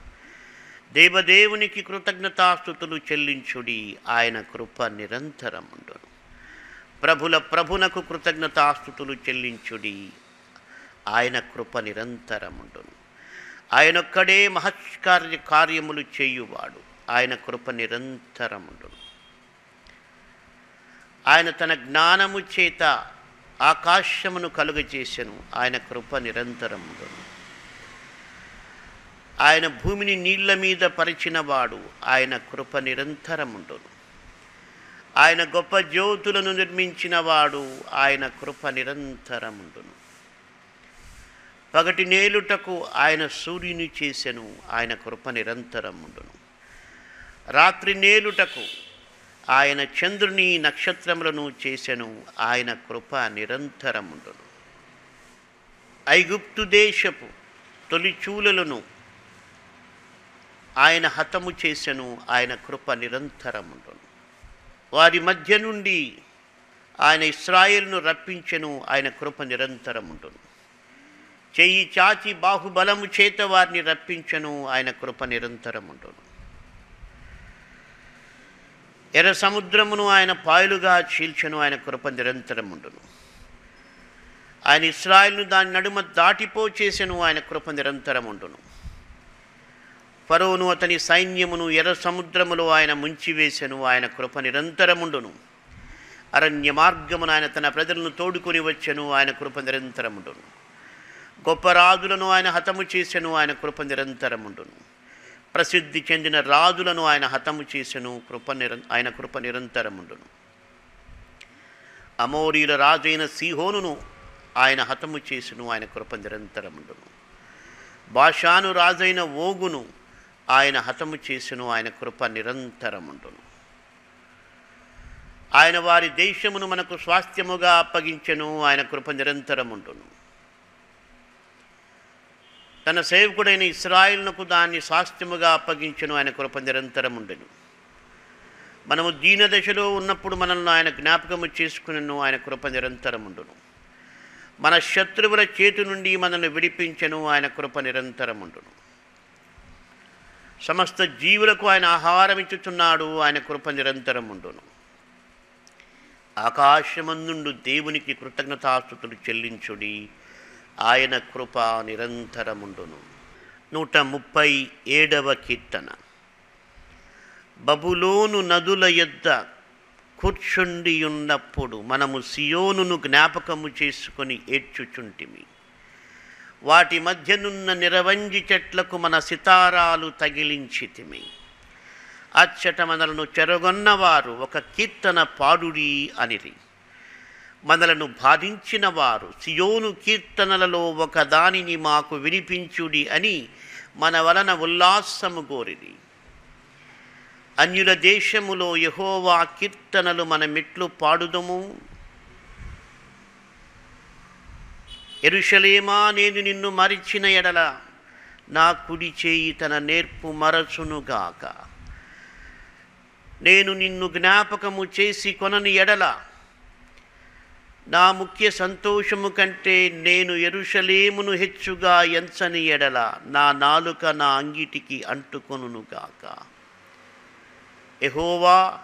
దేవదేవునికి కృతజ్ఞతాస్థుతులు చెల్లించుడి ఆయన కృప నిరంతరముండును. ప్రభుల ప్రభునకు కృతజ్ఞతాస్థుతులు చెల్లించుడి ఆయన కృప నిరంతరముండును. ఆయనొక్కడే మహత్కార్య కార్యములు చేయువాడు ఆయన కృప నిరంతరముండును. ఆయన తన జ్ఞానము చేత ఆకాశమును కలుగచేసెను ఆయన కృప నిరంతరముండును ఆయన భూమిని నీళ్ళ మీద పరిచినవాడు. ఆయన కృప నిరంతరముండును ఆయన గొప్ప జ్యోతులను నిర్మించినవాడు. ఆయన కృప నిరంతరముండును పగటి నేలుటకు ఆయన సూర్యుని చేసెను. ఆయన కృప నిరంతరముండును రాత్రి నేలుటకు ఆయన చంద్రుని నక్షత్రములను చేసెను ఆయన కృప నిరంతరముండును. ఐగుప్తు దేశపు తొలిచూలలను ఆయన హతము చేసెను ఆయన కృప నిరంతరముండును. వారి మధ్య నుండి ఆయన ఇస్రాయేల్ను రప్పించెను ఆయన కృప నిరంతరముండును. చెయ్యి చాచి బాహుబలము చేత వారిని రప్పించెను ఆయన కృప నిరంతరముండును. ఎర్ర సముద్రమును ఆయన పాయలుగా చీల్చను ఆయన కృప నిరంతరముండును ఆయన ఇస్రాయిల్ను దాని నడుమ దాటిపో చేసెను ఆయన కృప నిరంతరముండును ఫరోను అతని సైన్యమును ఎర్ర సముద్రములో ఆయన ముంచివేసెను ఆయన కృప నిరంతరముండును అరణ్య మార్గమును ఆయన తన ప్రజలను తోడుకొని వచ్చెను ఆయన కృప నిరంతరముండును గొప్ప రాజులను ఆయన హతము చేసెను ఆయన కృప నిరంతరముండును ప్రసిద్ధి చెందిన రాజులను ఆయన హతము చేసెను కృప నిర ఆయన కృప నిరంతరముండును. అమోరీల రాజైన సీహోనును ఆయన హతము చేసెను ఆయన కృప నిరంతరముండును. భాషాను రాజైన ఓగును ఆయన హతము చేసెను ఆయన కృప నిరంతరముండును. ఆయన వారి దేశమును మనకు స్వాస్థ్యముగా అప్పగించెను ఆయన కృప నిరంతరముండును. తన సేవకుడైన ఇస్రాయిల్నకు దాన్ని స్వాస్థ్యముగా అప్పగించను. ఆయన కృప నిరంతరముండెను మనము దీన దశలో ఉన్నప్పుడు మనల్ని ఆయన జ్ఞాపకము చేసుకునను. ఆయన కృప నిరంతరం ఉండును. మన శత్రువుల చేతి నుండి మనల్ని విడిపించను. ఆయన కృప నిరంతరం ఉండును. సమస్త జీవులకు ఆయన ఆహారం ఇచ్చుచున్నాడు. ఆయన కృప నిరంతరముండును ఆకాశమందుండు దేవునికి కృతజ్ఞతాస్తుతులు చెల్లించుడి. ఆయన కృప నిరంతరముండును. నూట ముప్పై ఏడవ కీర్తన. బబులోను నదుల యొద్ద కూర్చుండియున్నప్పుడు మనము సియోనును జ్ఞాపకము చేసుకొని ఏడ్చుచుంటిమి. వాటి మధ్యనున్న నిరవంజి చెట్లకు మన సితారాలు తగిలించితిమి. అచ్చట మనలను చెరగొన్నవారు ఒక కీర్తన పాడుడి అనిరి. మనలను బాధించిన వారు సియోను కీర్తనలలో ఒక దానిని మాకు వినిపించుడి అని మన వలన ఉల్లాసము కోరిది అన్యుల దేశములో యహోవా కీర్తనలు మన మెట్లు పాడుదము. ఎరుషలేమా నేను నిన్ను మరిచిన ఎడల నా కుడి చేయి తన నేర్పు మరచునుగాక నేను నిన్ను జ్ఞాపకము చేసి కొనని ఎడల నా ముఖ్య సంతోషము కంటే నేను ఎరుషలేమును హెచ్చుగా ఎంచని ఎడల నా నాలుక నా అంగిటికి అంటుకొనుగాక ఎహోవా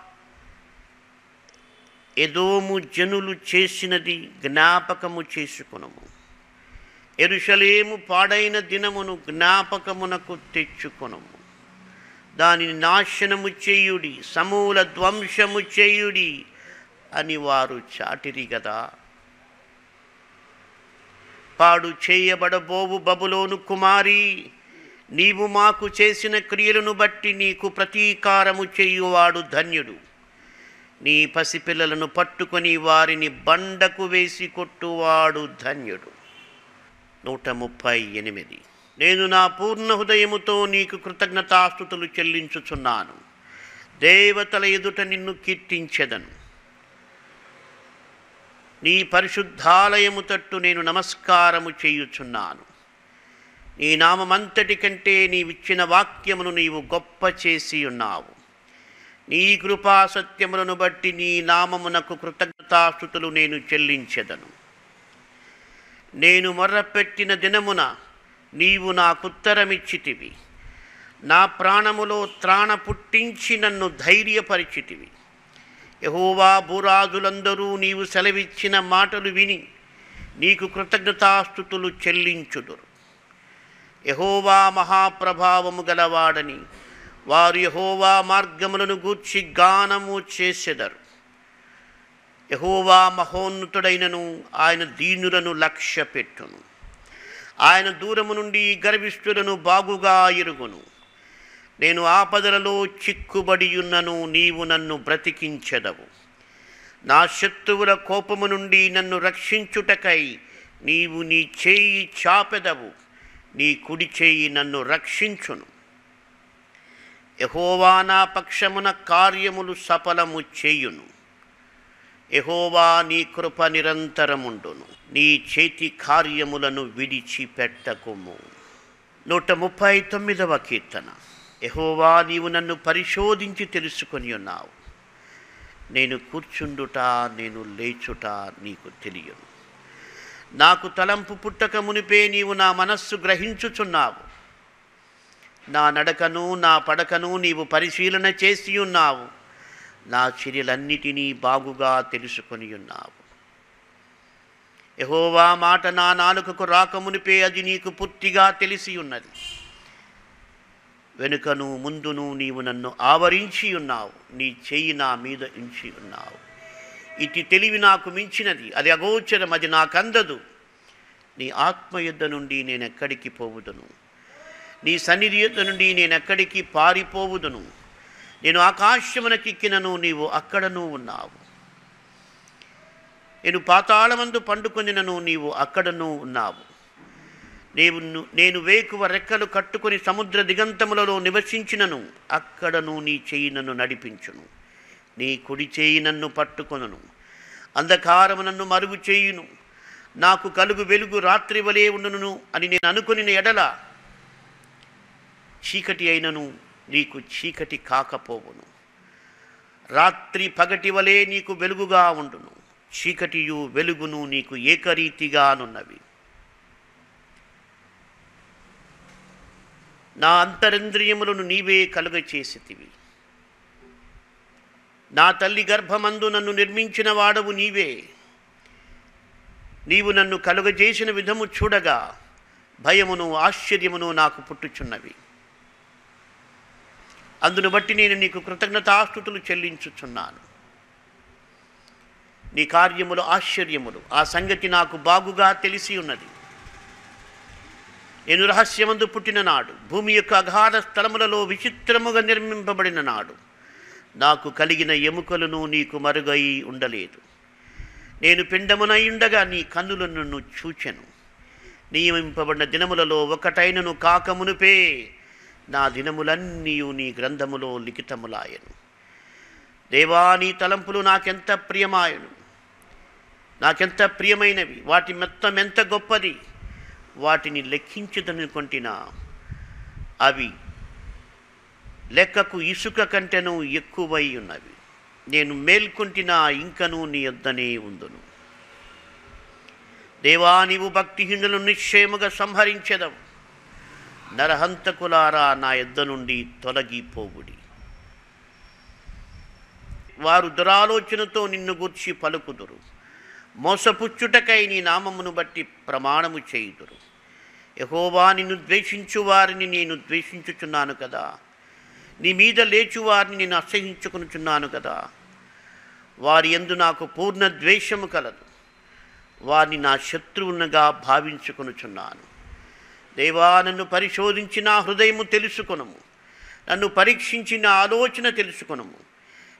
ఎదోము జనులు చేసినది జ్ఞాపకము చేసుకునము. ఎరుషలేము పాడైన దినమును జ్ఞాపకమునకు తెచ్చుకొనము. దానిని నాశనము చేయుడి సమూల ధ్వంసము చేయుడి అని వారు చాటిరి కదా పాడు చేయబడబోవు బబులోను కుమారి నీవు మాకు చేసిన క్రియలను బట్టి నీకు ప్రతీకారము చేయువాడు ధన్యుడు. నీ పసిపిల్లలను పట్టుకొని వారిని బండకు వేసి కొట్టువాడు ధన్యుడు. నూట ముప్పై ఎనిమిది. నేను నా పూర్ణ హృదయముతో నీకు కృతజ్ఞతాస్థుతులు చెల్లించుచున్నాను. దేవతల ఎదుట నిన్ను కీర్తించెదను. నీ పరిశుద్ధాలయము తట్టు నేను నమస్కారము చేయుచున్నాను. నీ నామమంతటి కంటే నీవిచ్చిన వాక్యమును నీవు గొప్ప చేసి ఉన్నావు. నీ కృపా సత్యములను బట్టి నీ నామమునకు కృతజ్ఞతాస్థుతులు నేను చెల్లించెదను. నేను మొర్రపెట్టిన దినమున నీవు నాకుత్తరమిచ్చితివి. నా ప్రాణములో త్రాణ పుట్టించి నన్ను ధైర్యపరిచితివి. యహోవా భూరాజులందరూ నీవు సెలవిచ్చిన మాటలు విని నీకు కృతజ్ఞతాస్థుతులు చెల్లించుదురు. యహోవా మహాప్రభావము గలవాడని వారు యహోవా మార్గములను గూర్చి గానము చేసెదరు. యహోవా మహోన్నతుడైనను ఆయన దీనులను లక్ష్య పెట్టును ఆయన దూరము నుండి గర్విష్ఠులను బాగుగా ఎరుగును. నేను ఆపదలలో చిక్కుబడియున్నను నీవు నన్ను బ్రతికించెదవు. నా శత్రువుల కోపము నుండి నన్ను రక్షించుటకై నీవు నీ చేయి చాపెదవు నీ కుడి చేయి నన్ను రక్షించును. యహోవా నా పక్షమున కార్యములు సఫలము చేయును. యహోవా నీ కృప నిరంతరముండును నీ చేతి కార్యములను విడిచిపెట్టకుము. నూట ముప్పై తొమ్మిదవ కీర్తన. ఎహోవా నీవు నన్ను పరిశోధించి తెలుసుకొని ఉన్నావు. నేను కూర్చుండుట నేను లేచుట నీకు తెలియను నాకు తలంపు పుట్టక మునిపే నీవు నా మనస్సు గ్రహించుచున్నావు. నా నడకను నా పడకను నీవు పరిశీలన చేసి ఉన్నావు. నా చర్యలన్నిటినీ బాగుగా తెలుసుకొని ఉన్నావు. ఎహోవా మాట నా నాలుకకు రాకమునిపే అది నీకు పూర్తిగా తెలిసి ఉన్నది. వెనుకను ముందును నీవు నన్ను ఆవరించి ఉన్నావు. నీ చెయ్యి నా మీద ఉంచి ఉన్నావు. ఇటు తెలివి నాకు మించినది. అది అగోచరం. అది నాకందదు నీ ఆత్మ యుద్ధ నుండి నేను ఎక్కడికి పోవుదును? నీ సన్నిధి యుద్ధ నుండి నేను ఎక్కడికి పారిపోవుదును? నేను ఆకాశమునకిక్కినను నీవు అక్కడనూ ఉన్నావు. నేను పాతాళమందు పండుకొనినను నీవు అక్కడనూ ఉన్నావు. నేను నేను వేకువ రెక్కలు కట్టుకొని సముద్ర దిగంతములలో నివసించినను అక్కడను నీ చేయి నన్ను నడిపించును. నీ కుడి చేయి నన్ను పట్టుకొనను. అంధకారము నన్ను మరుగు చేయును. నాకు కలుగు వెలుగు రాత్రి వలె ఉండును అని నేను అనుకుని ఎడల చీకటి అయినను నీకు చీకటి కాకపోవును. రాత్రి పగటి వలె నీకు వెలుగుగా ఉండును. చీకటియు వెలుగును నీకు ఏకరీతిగానున్నవి. నా అంతరింద్రియములను నీవే కలుగ కలుగచేసితివి. నా తల్లి గర్భమందు నన్ను నిర్మించిన వాడవు నీవే. నీవు నన్ను కలుగజేసిన విధము చూడగా భయమును ఆశ్చర్యమును నాకు పుట్టుచున్నవి. అందును బట్టి నేను నీకు కృతజ్ఞతాస్తుతులు చెల్లించుచున్నాను. నీ కార్యములు ఆశ్చర్యములు. ఆ సంగతి నాకు బాగుగా తెలిసి ఉన్నది. నేను రహస్యమందు పుట్టిన నాడు భూమి యొక్క అగాధ స్థలములలో విచిత్రముగా నిర్మింపబడిన నాడు. నాకు కలిగిన ఎముకలను నీకు మరుగై ఉండలేదు. నేను పిండమునై ఉండగా నీ కన్నులు నన్ను చూచెను. నియమింపబడిన దినములలో ఒకటైనను కాకమునుపే నా దినములన్నీ నీ గ్రంథములో లిఖితములాయను. దేవా నీ తలంపులు నాకెంత ప్రియమాయను? నాకెంత ప్రియమైనవి? వాటి మొత్తం ఎంత గొప్పది? వాటిని లెక్కించదనుకుంటున్నా అవి లెక్కకు ఇసుక కంటెను ఎక్కువై ఉన్నవి. నేను మేల్కొంటినా ఇంకను నీ యొద్దనే ఉందును. దేవా నీవు భక్తిహీనులు నిశ్చయముగా సంహరించెదవు. నరహంతకులారా నా యొద్ద నుండి తొలగిపోవుడి. వారు దురాలోచనతో నిన్ను గూర్చి పలుకుదురు. మోసపుచ్చుటకై నీ నామమును బట్టి ప్రమాణము చేయుదురు. యహోవా నిన్ను ద్వేషించు వారిని నేను ద్వేషించుచున్నాను కదా. నీ మీద లేచు వారిని నేను అసహించుకునుచున్నాను కదా. వారి ఎందు నాకు పూర్ణ ద్వేషము కలదు. వారిని నా శత్రువునగా భావించుకునుచున్నాను. దేవా నన్ను పరిశోధించి నా హృదయము తెలుసుకొనము. నన్ను పరీక్షించి నా ఆలోచన తెలుసుకొనము.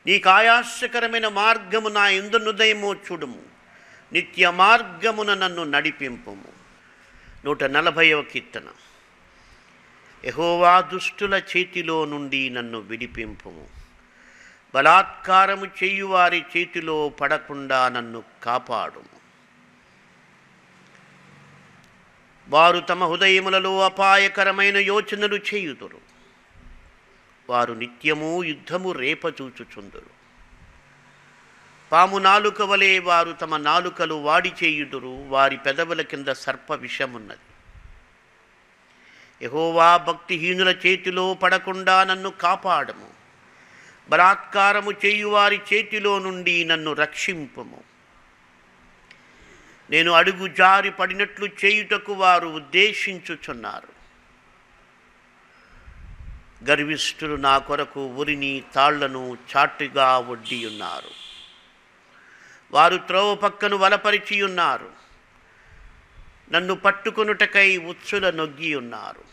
నీకు ఆయాసకరమైన మార్గము నా ఎందు హృదయమో చూడము. నిత్య మార్గమున నన్ను నడిపింపుము. నూట నలభైవ కీర్తన. యహోవా దుష్టుల చేతిలో నుండి నన్ను విడిపింపుము. బలాత్కారము చేయువారి చేతిలో పడకుండా నన్ను కాపాడుము. వారు తమ హృదయములలో అపాయకరమైన యోచనలు చేయుదురు. వారు నిత్యము యుద్ధము రేపచూచుచుందురు పాము నాలుక వలె వారు తమ నాలుకలు వాడి చేయుదురు వారి పెదవుల కింద సర్ప విషమున్నది. యహోవా భక్తిహీనుల చేతిలో పడకుండా నన్ను కాపాడము. బలాత్కారము చేయువారి చేతిలో నుండి నన్ను రక్షింపము. నేను అడుగు జారి పడినట్లు చేయుటకు వారు ఉద్దేశించుచున్నారు. గర్విష్ఠులు నా కొరకు ఉరిని తాళ్ళను చాటుగా వడ్డి ఉన్నారు వారు త్రోవ పక్కను వలపరిచియున్నారు నన్ను పట్టుకొనుటకై ఉచ్చుల నొగ్గి ఉన్నారు.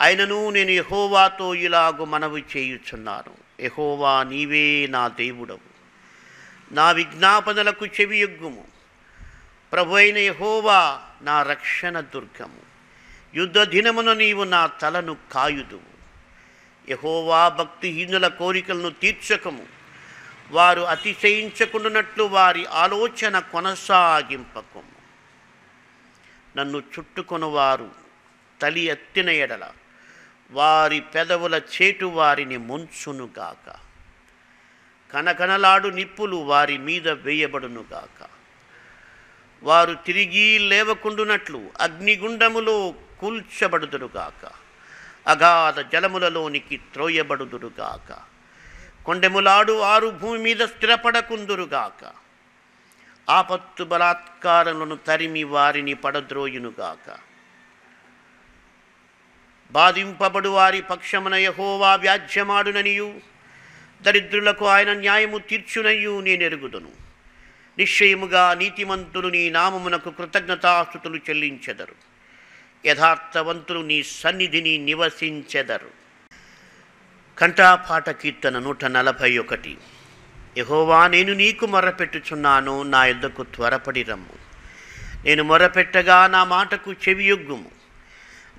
అయినను నేను యహోవాతో ఇలాగు మనవి చేయుచున్నాను. యహోవా నీవే నా దేవుడవు. నా విజ్ఞాపనలకు చెవియొగ్గుము ప్రభు అయిన యహోవా నా రక్షణ దుర్గము. యుద్ధ దినమున నీవు నా తలను కాయుదువు. యహోవా భక్తిహీనుల కోరికలను తీర్చకము. వారు అతిశయించకుండానట్లు వారి ఆలోచన కొనసాగింపకము. నన్ను చుట్టుకొనువారు తలి ఎత్తిన ఎడల. వారి పెదవుల చేటు వారిని ముంచునుగాక కనకనలాడు నిప్పులు వారి మీద వేయబడునుగాక వారు తిరిగి లేవకుండునట్లు అగ్నిగుండములో కూల్చబడుదురుగాక అగాధ జలములలోనికి త్రోయబడుదురుగాక కొండెములాడు ఆరు భూమి మీద స్థిరపడకుందురుగాక. ఆపత్తు బలాత్కారములను తరిమి వారిని పడద్రోయునుగాక. బాధింపబడు వారి పక్షమున యహోవా వ్యాజ్యమాడుననియు. దరిద్రులకు ఆయన న్యాయము తీర్చునయ్యు నేనెరుగుదును. నిశ్చయముగా నీతిమంతులు నీ నామమునకు కృతజ్ఞతాస్తుతులు చెల్లించెదరు. యథార్థవంతులు నీ సన్నిధిని నివసించెదరు. కంఠాపాట కీర్తన నూట నలభై ఒకటి. యహోవా నేను నీకు మొరపెట్టుచున్నాను నా యొద్దకు త్వరపడి రమ్ము. నేను మొరపెట్టగా నా మాటకు చెవియొగ్గుము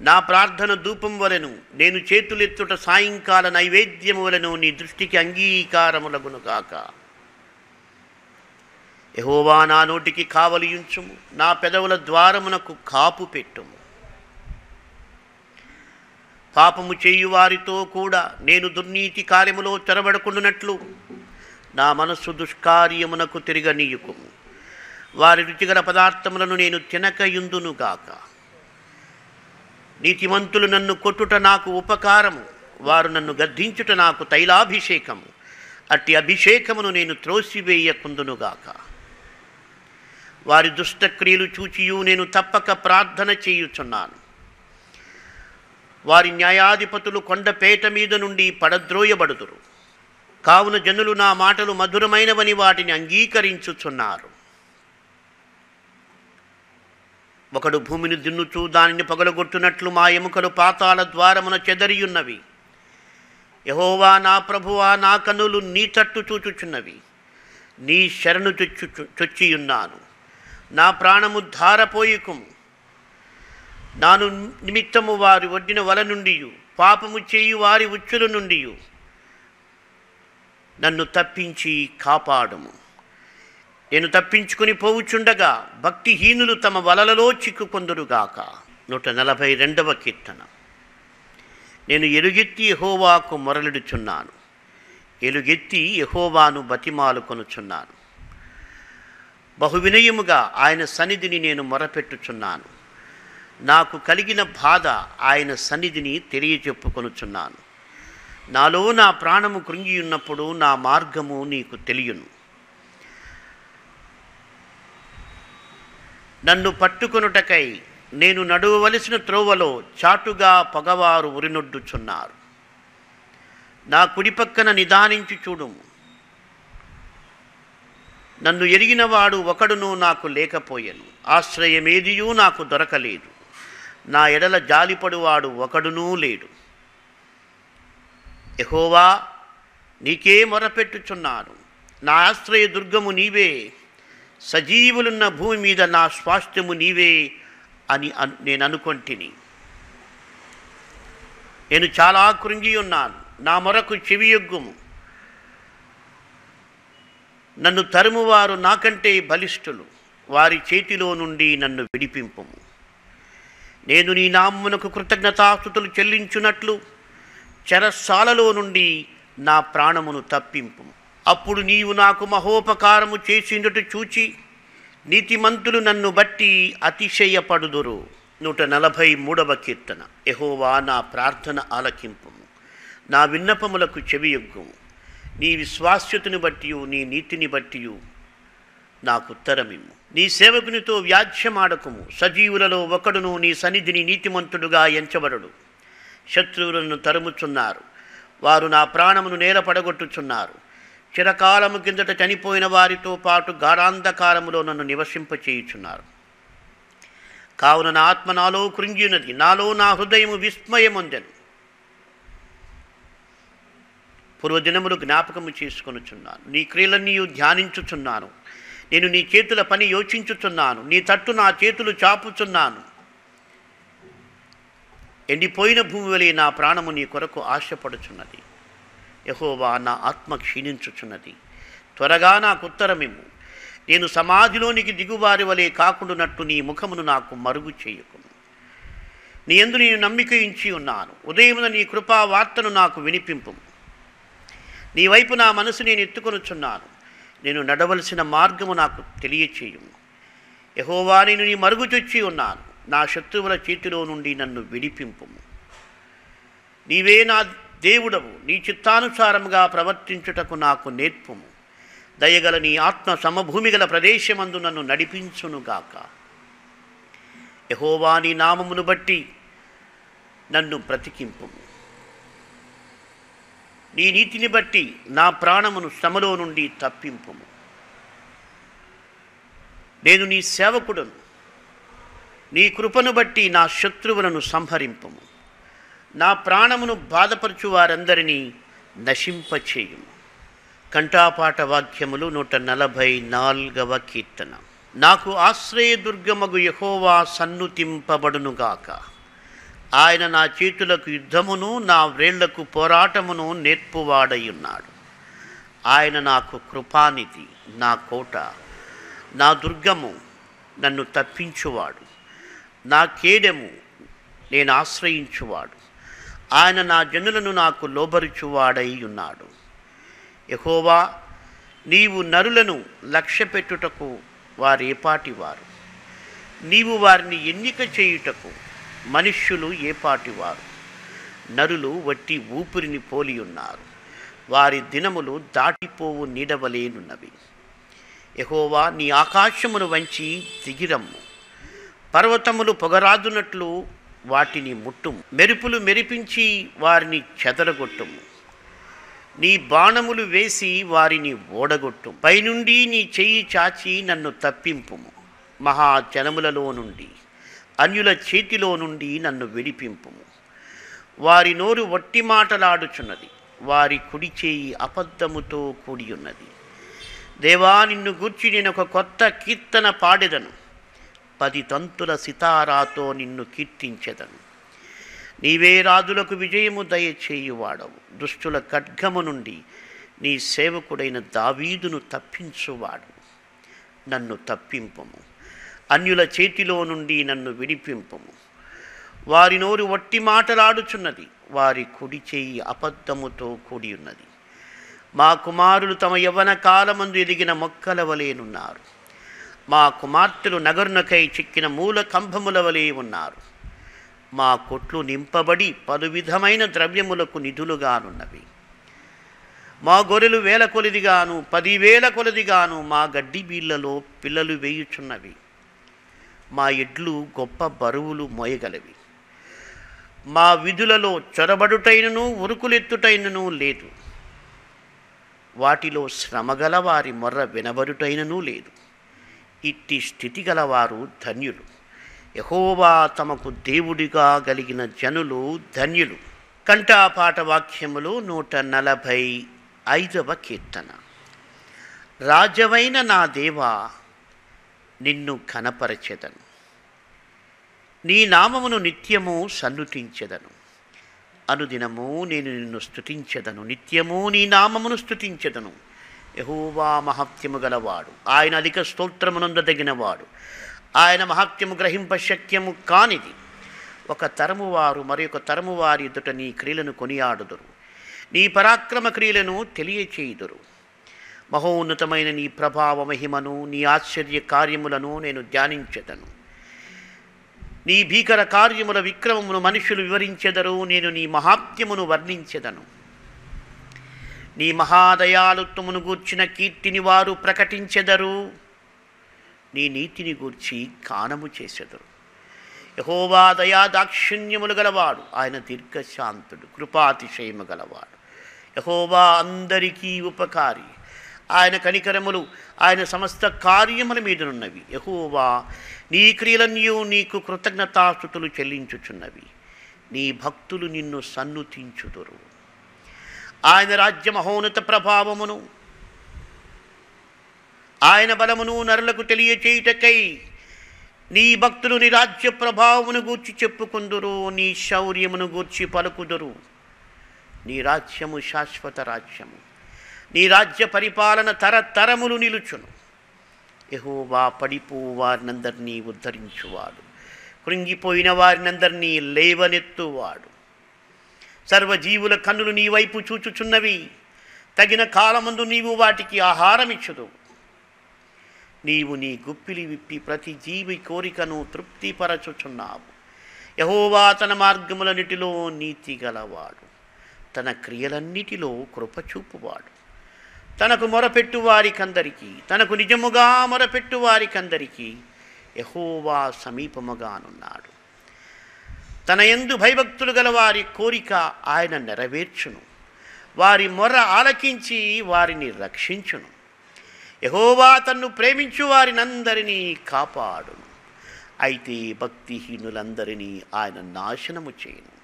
నా ప్రార్థన ధూపం వలెను నేను చేతులెత్తుట సాయంకాల నైవేద్యము వలెను నీ దృష్టికి అంగీకారములగును కాక యహోవా నా నోటికి కావలియుంచుము నా పెదవుల ద్వారమునకు కాపు పెట్టుము. పాపము చేయువారితో కూడా నేను దుర్నీతి కార్యములో చొరబడకుండునట్లు నా మనస్సు దుష్కార్యమునకు తిరగనీయుకు వారి రుచిగల పదార్థములను నేను తినకయుందునుగాక. నీతిమంతులు నన్ను కొట్టుట నాకు ఉపకారము వారు నన్ను గద్దించుట నాకు తైలాభిషేకము. అట్టి అభిషేకమును నేను త్రోసివేయకుందునుగాక వారి దుష్టక్రియలు చూచియు నేను తప్పక ప్రార్థన చేయుచున్నాను. వారి న్యాయాధిపతులు కొండపేట మీద నుండి పడద్రోయబడుదురు. కావున జనులు నా మాటలు మధురమైనవని వాటిని అంగీకరించుచున్నారు. ఒకడు భూమిని దున్నుచూ దానిని పగలగొట్టునట్లు మా ఎముకలు పాతాల ద్వారమున చెదరియున్నవి. యహోవా నా ప్రభువా నా కనులు నీ తట్టు చూచుచున్నవి. నీ శరణు చొచ్చు చొచ్చియున్నాను. నా ప్రాణము ధారపోయికుము. నాను నిమిత్తము వారి వడ్డిన వల నుండి పాపము చేయు వారి ఉచ్చుల నుండి నన్ను తప్పించి కాపాడము. నేను తప్పించుకుని పోవుచుండగా భక్తిహీనులు తమ వలలలో చిక్కుకొందురుగాక. నూట నలభై రెండవ కీర్తన. నేను ఎలుగెత్తి యహోవాకు మొరలిడుచున్నాను. ఎలుగెత్తి యహోవాను బతిమాలు కొనుచున్నాను బహువినయముగా ఆయన సన్నిధిని నేను మొరపెట్టుచున్నాను. నాకు కలిగిన బాధ ఆయన సన్నిధిని తెలియచెప్పుకొనుచున్నాను. నాలో నా ప్రాణము కృంగి ఉన్నప్పుడు నా మార్గము నీకు తెలియను. నన్ను పట్టుకొనుటకై నేను నడువవలసిన త్రోవలో చాటుగా పగవారు ఉరినొడ్డుచున్నారు. నా కుడి పక్కన నిదానించి చూడుము. నన్ను ఎరిగినవాడు ఒకడును నాకు లేకపోయెను. ఆశ్రయమేదియూ నాకు దొరకలేదు. నా ఎడల జాలిపడువాడు ఒకడునూ లేడు. యహోవా నీకే మొరపెట్టుచున్నాను. నా ఆశ్రయ దుర్గము నీవే. సజీవులున్న భూమి మీద నా స్వాస్థ్యము నీవే అని నేను అనుకొంటిని. నేను చాలా కృంగి ఉన్నాను. నా మొరకు చెవియొగ్గుము నన్ను తరుమువారు నాకంటే బలిష్ఠులు. వారి చేతిలో నుండి నన్ను విడిపింపుము. నేను నీ నామ్మునకు కృతజ్ఞతాస్థుతులు చెల్లించున్నట్లు చెరసాలలో నుండి నా ప్రాణమును తప్పింపు. అప్పుడు నీవు నాకు మహోపకారము చేసిండుట చూచి నీతిమంతులు నన్ను బట్టి అతిశయపడుదురు. నూట నలభై మూడవ కీర్తన. ఎహోవా నా ప్రార్థన ఆలకింపుము నా విన్నపములకు చెవియొగ్గుము నీ విశ్వాస్యతను బట్టి నీ నీతిని బట్టి నాకు ఉత్తరమిమ్ము. నీ సేవకునితో వ్యాధ్యమాడకుము సజీవులలో ఒకడును నీ సన్నిధిని నీతిమంతుడుగా ఎంచబడడు శత్రువులను తరుముచున్నారు. వారు నా ప్రాణమును నేల పడగొట్టుచున్నారు చిరకాలము కిందట చనిపోయిన వారితో పాటు గాఢాంధకారములో నన్ను నివసింపచేయుచున్నారు కావున నా ఆత్మ నాలో కృంగినది నాలో నా హృదయము విస్మయమొందెను. పూర్వదినములు జ్ఞాపకము చేసుకొనుచున్నాను. నీ క్రియలన్నీ ధ్యానించుచున్నాను. నేను నీ చేతుల పని యోచించుచున్నాను. నీ తట్టు నా చేతులు చాపుచున్నాను. ఎండిపోయిన భూమి వలె నా ప్రాణము నీ కొరకు ఆశపడుచున్నది. యహోవా నా ఆత్మ క్షీణించుచున్నది. త్వరగా నాకు ఉత్తరమిమ్ము. నేను సమాధిలోనికి దిగువారి వలె కాకుండానట్టు నీ ముఖమును నాకు మరుగు చేయకుము. నీ ఎందు నేను నమ్మిక ఇచ్చి ఉన్నాను. ఉదయమున నీ కృపా వార్తను నాకు వినిపింపు నీ వైపు నా మనసు నేను ఎత్తుకొనుచున్నాను. నేను నడవలసిన మార్గము నాకు తెలియచేయము. యహోవా నేను నీ మరుగుచొచ్చి ఉన్నాను. నా శత్రువుల చేతిలో నుండి నన్ను విడిపింపుము. నీవే నా దేవుడవు. నీ చిత్తానుసారముగా ప్రవర్తించుటకు నాకు నేర్పుము. దయగల నీ ఆత్మ సమభూమి గల ప్రదేశమందు నన్ను నడిపించునుగాక యహోవా నీ నామమును బట్టి నన్ను బ్రతికింపుము. నీ నీతిని బట్టి నా ప్రాణమును శ్రమలో నుండి తప్పింపుము. నేను నీ సేవకుడను. నీ కృపను బట్టి నా శత్రువులను సంహరింపము. నా ప్రాణమును బాధపరచు వారందరినీ నశింపచేయుము. కంఠాపాట వాక్యములు నూట నలభై నాల్గవ కీర్తన. నాకు ఆశ్రయదుర్గమగు యహోవా సన్నుతింపబడునుగాక. ఆయన నా చేతులకు యుద్ధమును నా వ్రేళ్ళకు పోరాటమును నేర్పువాడయున్నాడు. ఆయన నాకు కృపానిధి నా కోట నా దుర్గము నన్ను తప్పించువాడు. నా కేడెము నేను ఆశ్రయించువాడు. ఆయన నా జనులను నాకు లోబరుచువాడై ఉన్నాడు ఎహోవా నీవు నరులను లక్ష్యపెట్టుటకు వారేపాటివారు. నీవు వారిని ఎన్నిక చేయుటకు మనుష్యులు ఏపాటివారు నరులు వట్టి ఊపిరిని పోలి ఉన్నారు. వారి దినములు దాటిపోవు నీడవలేనున్నవి. ఎహోవా నీ ఆకాశమును వంచి దిగిరమ్ము. పర్వతములు పొగరాదునట్లు వాటిని ముట్టుము. మెరుపులు మెరిపించి వారిని చెదరగొట్టుము. నీ బాణములు వేసి వారిని ఓడగొట్టు. పైనుండి నీ చెయ్యి చాచి నన్ను తప్పింపుము. మహాజనములలో నుండి అన్యుల చేతిలో నుండి నన్ను విడిపింపుము. వారి నోరు వట్టి మాటలాడుచున్నది. వారి కుడి చేయి అబద్ధముతో కూడి ఉన్నది దేవా నిన్ను గూర్చి నేను ఒక కొత్త కీర్తన పాడెదను. పది తంతుల సితారాతో నిన్ను కీర్తించెదను. నీవే రాజులకు విజయము దయచేయువాడవు. దుష్టుల ఖడ్గము నుండి నీ సేవకుడైన దావీదును తప్పించువాడు. నన్ను తప్పింపము. అన్యుల చేతిలో నుండి నన్ను విడిపింపము. వారి నోరు వట్టి మాటలాడుచున్నది. వారి కుడి చేయి అబద్ధముతో కూడి ఉన్నది మా కుమారులు తమ యవ్వన కాలమందు ఎదిగిన మొక్కల వలేనున్నారు మా కుమార్తెలు నగరునకై చిక్కిన మూల కంభముల వలె ఉన్నారు. మా కొట్లు నింపబడి పలు విధమైన ద్రవ్యములకు నిధులుగానున్నవి. మా గొర్రెలు వేల కొలిదిగాను పదివేల కొలదిగాను మా గడ్డి బీళ్ళలో పిల్లలు వేయుచున్నవి. మా ఎడ్లు గొప్ప బరువులు మోయగలవి. మా విధులలో చొరబడుటైనను ఉరుకులెత్తుటైనను లేదు. వాటిలో శ్రమగల వారి మొర్ర వినబడుటైనను లేదు. ఇట్టి స్థితి గలవారు ధన్యులు. యహోవా తమకు దేవుడిగా కలిగిన జనులు ధన్యులు. కంఠాపాట వాక్యములు నూట నలభై ఐదవ కీర్తన. రాజవైన నా దేవా నిన్ను కనపరచెదను నీ నామమును నిత్యము సన్నుతించెదను అనుదినము నేను నిన్ను స్తుతించెదను. నిత్యము నీ నామమును స్తుతించెదను. యహోవా మహత్యము గలవాడు. ఆయన అధిక స్తోత్రమునందదగినవాడు. ఆయన మహత్యము గ్రహింప శక్యము కానిది. ఒక తరము వారు మరి ఒక తరము వారి ఎదుట నీ క్రియలను కొనియాడుదురు. నీ పరాక్రమ క్రియలను తెలియచేయుదురు. మహోన్నతమైన నీ ప్రభావ మహిమను నీ ఆశ్చర్య కార్యములను నేను ధ్యానించెదను. నీ భీకర కార్యముల విక్రమమును మనుషులు వివరించెదరు నేను నీ మహాత్యమును వర్ణించెదను. నీ మహాదయాలుత్వమును గూర్చిన కీర్తిని వారు ప్రకటించెదరు నీ నీతిని గూర్చి కానము చేసెదరు. యహోవా దయా దాక్షిణ్యములు గలవాడు ఆయన దీర్ఘశాంతుడు కృపాతిశయము గలవాడు. యహోవా అందరికీ ఉపకారి ఆయన కనికరములు ఆయన సమస్త కార్యముల మీదనున్నవి. యహోవా నీ క్రియలన్యూ నీకు కృతజ్ఞతాస్థుతులు చెల్లించుచున్నవి. నీ భక్తులు నిన్ను సన్నుతించుదురు. ఆయన రాజ్య మహోన్నత ప్రభావమును ఆయన బలమును నరులకు తెలియచేయుటకై నీ భక్తులు నీ రాజ్య ప్రభావమును గూర్చి చెప్పుకుందురు నీ శౌర్యమును గూర్చి పలుకుదురు. నీ రాజ్యము శాశ్వత రాజ్యము. నీ రాజ్య పరిపాలన తరతరములు నిలుచును. యహోవా పడిపో వారినందరినీ ఉద్ధరించువాడు. కృంగిపోయిన వారినందరినీ లేవనెత్తువాడు. సర్వజీవుల కన్నులు నీ వైపు చూచుచున్నవి. తగిన కాలమందు నీవు వాటికి ఆహారమిచ్చుదు నీవు నీ గుప్పిలి విప్పి ప్రతి జీవి కోరికను తృప్తిపరచుచున్నావు. యహోవా తన మార్గములన్నిటిలో నీతి గలవాడు. తన క్రియలన్నిటిలో కృపచూపువాడు తనకు మొరపెట్టు వారికందరికీ తనకు నిజముగా మొరపెట్టు వారికందరికీ యహోవా సమీపముగానున్నాడు. తన ఎందు భయభక్తులు గల వారి కోరిక ఆయన నెరవేర్చును. వారి మొర్ర ఆలకించి వారిని రక్షించును. యహోవా తన్ను ప్రేమించు వారినందరినీ కాపాడును. అయితే భక్తిహీనులందరినీ ఆయన నాశనము చేయను.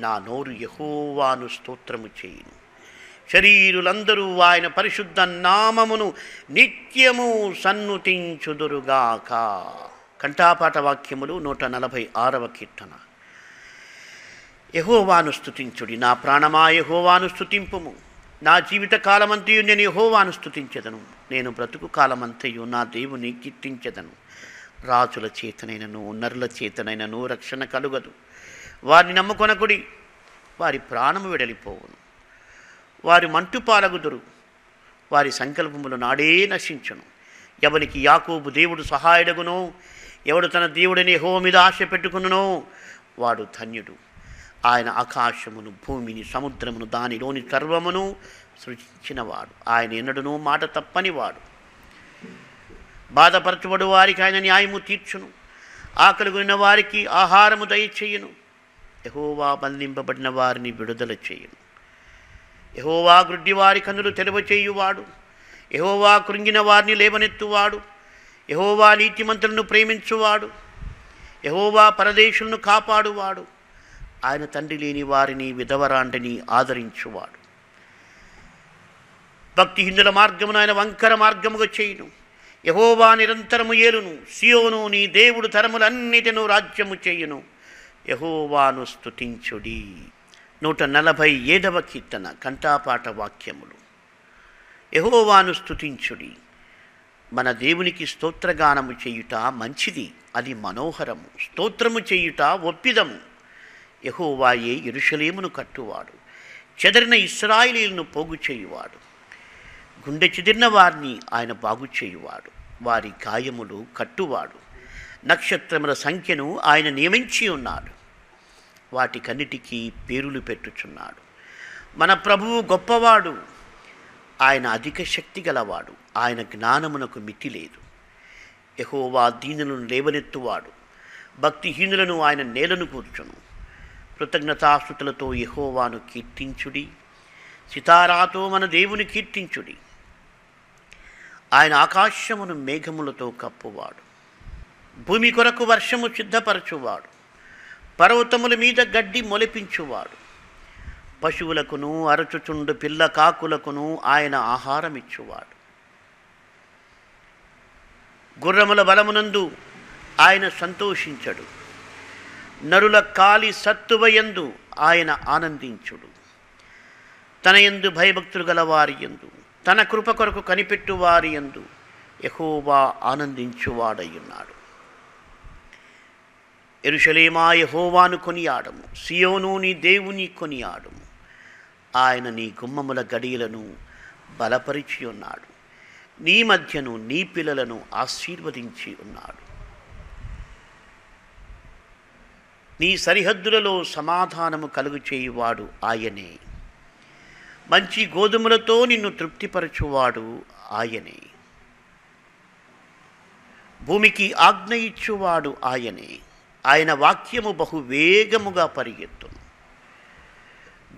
నా నోరు యహోవాను స్తోత్రము చేయును. శరీరులందరూ ఆయన పరిశుద్ధ నామమును నిత్యము సన్నుతించుదురుగాక. కంఠాపాఠ వాక్యములు నూట నలభై ఆరవ కీర్తన. యహోవాను స్తుతించుడి. నా ప్రాణమా యహోవాను స్తుతింపుము. నా జీవిత కాలమంతయు నేను యహోవాను స్తుతించెదను. నేను బ్రతుకు కాలమంతయు నా దేవుని కీర్తించదను. రాజుల చేతనైనను నరుల చేతనైనను రక్షణ కలుగదు. వారిని నమ్ముకొనకుడి. వారి ప్రాణము వెడలిపోవును. వారి మంటు పాలగుదురు. వారి సంకల్పములు నాడే నశించును. ఎవనికి యాకోబు దేవుడు సహాయుడగునో ఎవడు తన దేవుడిని హో మీద ఆశ పెట్టుకునునో వాడు ధన్యుడు. ఆయన ఆకాశమును భూమిని సముద్రమును దానిలోని సర్వమును సృష్టించినవాడు ఆయన ఎన్నడనూ మాట తప్పనివాడు. బాధపరచబడు వారికి ఆయన న్యాయము తీర్చును. ఆకలిగొనిన వారికి ఆహారము దయచేయును. యహోవా బంధింపబడిన వారిని విడుదల చేయును. యహోవా గ్రుడ్డివారి కన్నులు తెరవచేయువాడు యహోవా కృంగిన వారిని లేవనెత్తువాడు. యహోవా నీతిమంతులను ప్రేమించువాడు. యహోవా పరదేశులను కాపాడువాడు. ఆయన తండ్రి లేని వారిని విధవరాంటిని ఆదరించువాడు. భక్తిహీనుల మార్గమును ఆయన వంకర మార్గముగా చేయును. యహోవా నిరంతరము ఏలును. సియోను నీ దేవుడు తరములన్నిటిను రాజ్యము చేయును. యహోవాను స్తుతించుడి. నూట నలభై ఏడవ కీర్తన కంఠాపాట వాక్యములు. యహోవాను స్తుతించుడి. మన దేవునికి స్తోత్రగానము చేయుట మంచిది అది మనోహరము. స్తోత్రము చేయుట ఒప్పిదము. యహోవాయే ఇరుషలేమును కట్టువాడు చెదరిన ఇస్రాయిలీలను పోగు చేయువాడు. గుండె చెదిరిన వారిని ఆయన బాగు చేయువాడు వారి గాయములు కట్టువాడు. నక్షత్రముల సంఖ్యను ఆయన నియమించి ఉన్నాడు. వాటికన్నిటికీ పేరులు పెట్టుచున్నాడు. మన ప్రభువు గొప్పవాడు. ఆయన అధిక శక్తి గలవాడు. ఆయన జ్ఞానమునకు మితి లేదు. యహోవా దీనులను లేవనెత్తువాడు. భక్తిహీనులను ఆయన నేలను కూర్చును. కృతజ్ఞతాస్థుతులతో యహోవాను కీర్తించుడి. సితారాతో మన దేవుని కీర్తించుడి. ఆయన ఆకాశమును మేఘములతో కప్పువాడు. భూమి కొరకు వర్షము సిద్ధపరచువాడు. పర్వతముల మీద గడ్డి మొలిపించువాడు. పశువులకును అరచుచుండు పిల్ల కాకులకును ఆయన ఆహారం ఇచ్చువాడు గుర్రముల బలమునందు ఆయన సంతోషించడు. నరుల కాలి సత్తువయందు ఆయన ఆనందించుడు. తన యందు భయభక్తులు గల వారి యందు తన కృప కొరకు కనిపెట్టు వారి యందు ఆనందించువాడయ్యున్నాడు. ఎరుషలేమా యహోవాను కొనియాడము సియోను నీ దేవుని కొనియాడము. ఆయన నీ గుమ్మముల గడియలను బలపరిచి ఉన్నాడు. నీ మధ్యను నీ పిల్లలను ఆశీర్వదించి ఉన్నాడు. నీ సరిహద్దులలో సమాధానము కలుగు చేయువాడు ఆయనే. మంచి గోధుమలతో నిన్ను తృప్తిపరచువాడు ఆయనే. భూమికి ఆజ్ఞ ఇచ్చువాడు ఆయనే. ఆయన వాక్యము బహు వేగముగా పరిగెత్తును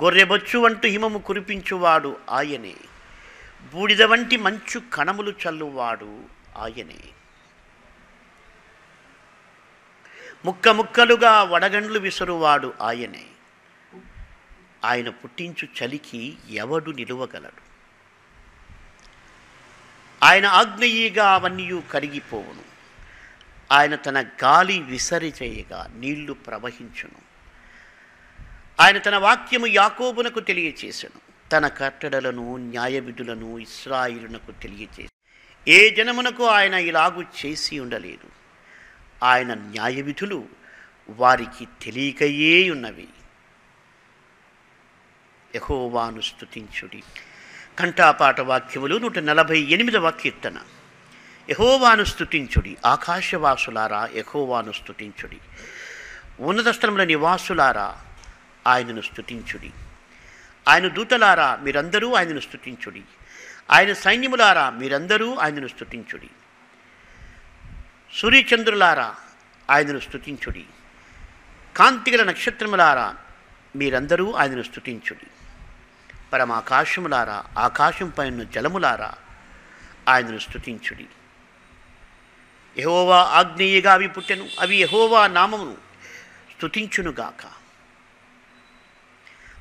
గొర్రెబొచ్చు వంటి హిమము కురిపించువాడు ఆయనే. బూడిద వంటి మంచు కణములు చల్లువాడు ఆయనే. ముక్క ముక్కలుగా వడగండ్లు విసురువాడు ఆయనే. ఆయన పుట్టించు చలికి ఎవడు నిలువగలడు? ఆయన ఆగ్నేయిగా అవన్నీ కరిగిపోవును. ఆయన తన గాలి విసరి చేయగా నీళ్ళు ప్రవహించును. ఆయన తన వాక్యము యాకోబునకు తెలియచేసెను. తన కట్టడలను న్యాయవిధులను ఇస్రాయిలునకు తెలియచేసి ఏ జనమునకు ఆయన ఇలాగు చేసి ఉండలేదు. ఆయన న్యాయవిధులు వారికి తెలియకయే ఉన్నవి. యహోవాను స్తుతించుడి. కంఠాపాట వాక్యములు నూట నలభై ఎనిమిదవ కీర్తన. యహోవాను స్తుతించుడి. ఆకాశవాసులారా యహోవాను స్తుతించుడి. ఉన్నత స్థలముల నివాసులారా ఆయనను స్థుతించుడి ఆయన దూతలారా మీరందరూ ఆయనను స్తుతించుడి. ఆయన సైన్యములారా మీరందరూ ఆయనను స్థుతించుడి సూర్యచంద్రులారా ఆయనను స్థుతించుడి కాంతిగల నక్షత్రములారా మీరందరూ ఆయనను స్థుతించుడి పరమాకాశములారా ఆకాశం పైన జలములారా ఆయనను స్థుతించుడి యహోవా ఆగ్నేయగా అవి పుట్టెను అవి యహోవా నామమును స్థుతించునుగాక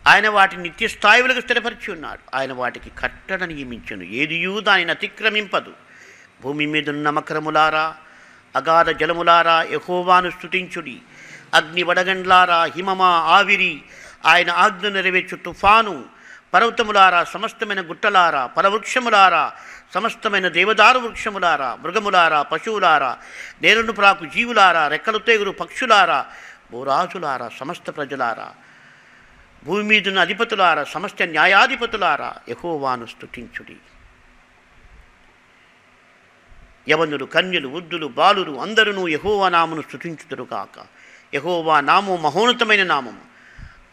ఆయన వాటిని నిత్య స్థాయిలకు స్థిరపరిచి ఉన్నాడు. ఆయన వాటికి కట్టడ నియమించును. ఏదియూ దానిని అతిక్రమింపదు. భూమి మీదున్న మకరములారా అగాధ జలములారా యహోవాను స్తుతించుడి. అగ్ని వడగండ్లారా హిమమా ఆవిరి ఆయన ఆజ్ఞ నెరవేర్చు తుఫాను పర్వతములారా సమస్తమైన గుట్టలారా ఫలవృక్షములారా సమస్తమైన దేవదారు వృక్షములారా మృగములారా పశువులారా నేలను ప్రాకు జీవులారా రెక్కలు తేగురు పక్షులారా భూరాజులారా సమస్త ప్రజలారా భూమి మీదున్న అధిపతులారా సమస్త న్యాయాధిపతులారా యహోవాను స్థుతించుడి యవనులు కన్యలు వృద్ధులు బాలురు అందరూ యహోవా నామును స్తుతించుదురుగాక. యహోవా నామము మహోన్నతమైన నామము.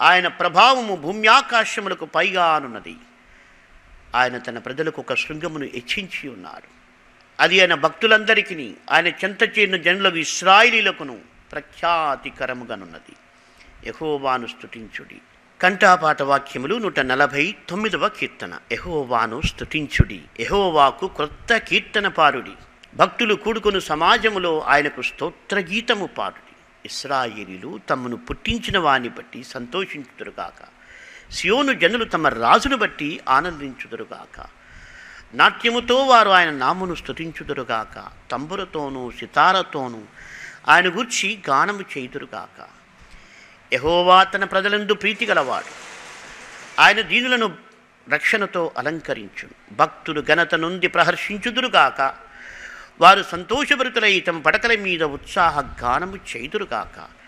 ఆయన ప్రభావము భూమ్యాకాశములకు పైగా అనున్నది. ఆయన తన ప్రజలకు ఒక శృంగమును హెచ్చించి ఉన్నాడు అది ఆయన భక్తులందరికీ ఆయన చెంత చేరిన జనులకు ఇస్రాయిలీలకును ప్రఖ్యాతికరముగానున్నది. యహోవాను స్తుతించుడి. కంఠాపాట వాక్యములు నూట నలభై తొమ్మిదవ కీర్తన. యహోవాను స్తుతించుడి. యహోవాకు క్రొత్త కీర్తన పారుడి భక్తులు కూడుకుని సమాజములో ఆయనకు స్తోత్ర గీతము పాడుడి. ఇస్రాయిలీలు తమను పుట్టించిన వాని బట్టి సంతోషించుదురుగాక. సియోను జనులు తమ రాజును బట్టి ఆనందించుదురుగాక. నాట్యముతో వారు ఆయన నామును స్థుతించుదురుగాక తంబురతోనూ సితారతోనూ ఆయన గూర్చి గానము చేయుదురుగాక. యహోవా తన ప్రజలందు ప్రీతి గలవాడు ఆయన దీనులను రక్షణతో అలంకరించు భక్తులు ఘనత నుండి ప్రహర్షించుదురుగాక. వారు సంతోషభరితులై తమ పడకల మీద ఉత్సాహ గానము చేయుదురుగాక.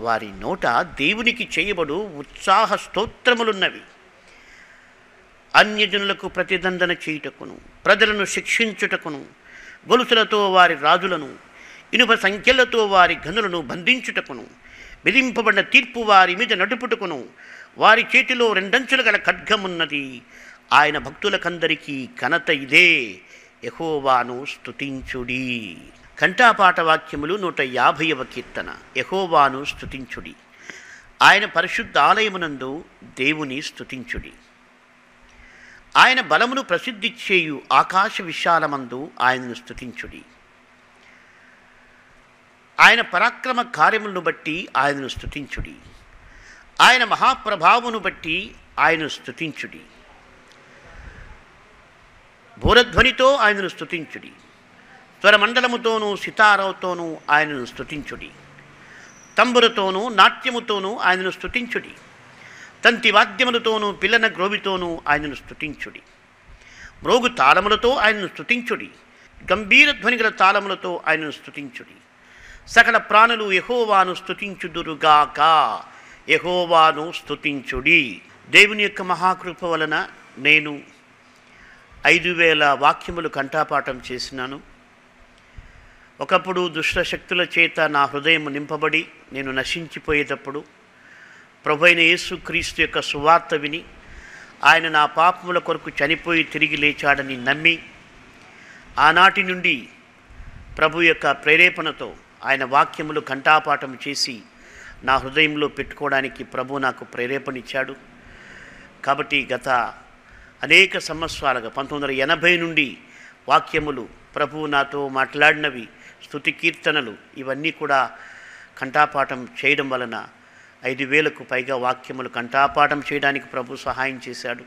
వారి నోట దేవునికి చేయబడు ఉత్సాహ స్తోత్రములున్నవి. అన్యజనులకు ప్రతిదండన చేయుటకును ప్రజలను శిక్షించుటకును గొలుసులతో వారి రాజులను ఇనుప సంఖ్యలతో వారి గనులను బంధించుటకును విధింపబడిన తీర్పు వారి మీద నడుపుటకును వారి చేతిలో రెండంచులు గల ఖడ్గమున్నది. ఆయన భక్తులకందరికీ ఘనత ఇదే. యహోవాను స్తుతించుడి. కంఠాపాట వాక్యములు నూట యాభైవ కీర్తన. యహోవాను స్థుతించుడి ఆయన పరిశుద్ధ ఆలయమునందు దేవుని స్థుతించుడి ఆయన బలమును ప్రసిద్ధి చేయు ఆకాశ విశాలమందు ఆయనను స్థుతించుడి ఆయన పరాక్రమ కార్యములను బట్టి ఆయనను స్థుతించుడి ఆయన మహాప్రభావమును బట్టి ఆయనను స్థుతించుడి భూరధ్వనితో ఆయనను స్థుతించుడి స్వరమండలముతోనూ సితారవుతోనూ ఆయనను స్తుతించుడి. తంబురతోనూ నాట్యముతోనూ ఆయనను స్తుతించుడి. తంతి వాద్యములతోనూ పిల్లన గ్రోవితోనూ ఆయనను స్తుతించుడి. మ్రోగు తాళములతో ఆయనను స్తుతించుడి. గంభీర ధ్వనిగల తాళములతో ఆయనను స్తుతించుడి. సకల ప్రాణులు యహోవాను స్తుతించుదురుగాక. యహోవాను స్తుతించుడి. దేవుని యొక్క మహాకృప వలన నేను ఐదు వేల వాక్యములు కంఠాపాఠం చేసినాను. ఒకప్పుడు దుష్ట శక్తుల చేత నా హృదయం నింపబడి నేను నశించిపోయేటప్పుడు ప్రభు అయిన యేసుక్రీస్తు యొక్క సువార్త విని ఆయన నా పాపముల కొరకు చనిపోయి తిరిగి లేచాడని నమ్మి ఆనాటి నుండి ప్రభు యొక్క ప్రేరేపణతో ఆయన వాక్యములు కంఠాపాఠం చేసి నా హృదయంలో పెట్టుకోవడానికి ప్రభు నాకు ప్రేరేపణ ఇచ్చాడు కాబట్టి గత అనేక సంవత్సరాలుగా పంతొమ్మిది వందల ఎనభై నుండి వాక్యములు ప్రభువు నాతో మాట్లాడినవి స్థుతి కీర్తనలు ఇవన్నీ కూడా కంఠాపాఠం చేయడం వలన ఐదు వేలకు పైగా వాక్యములు కంఠాపాఠం చేయడానికి ప్రభు సహాయం చేశాడు.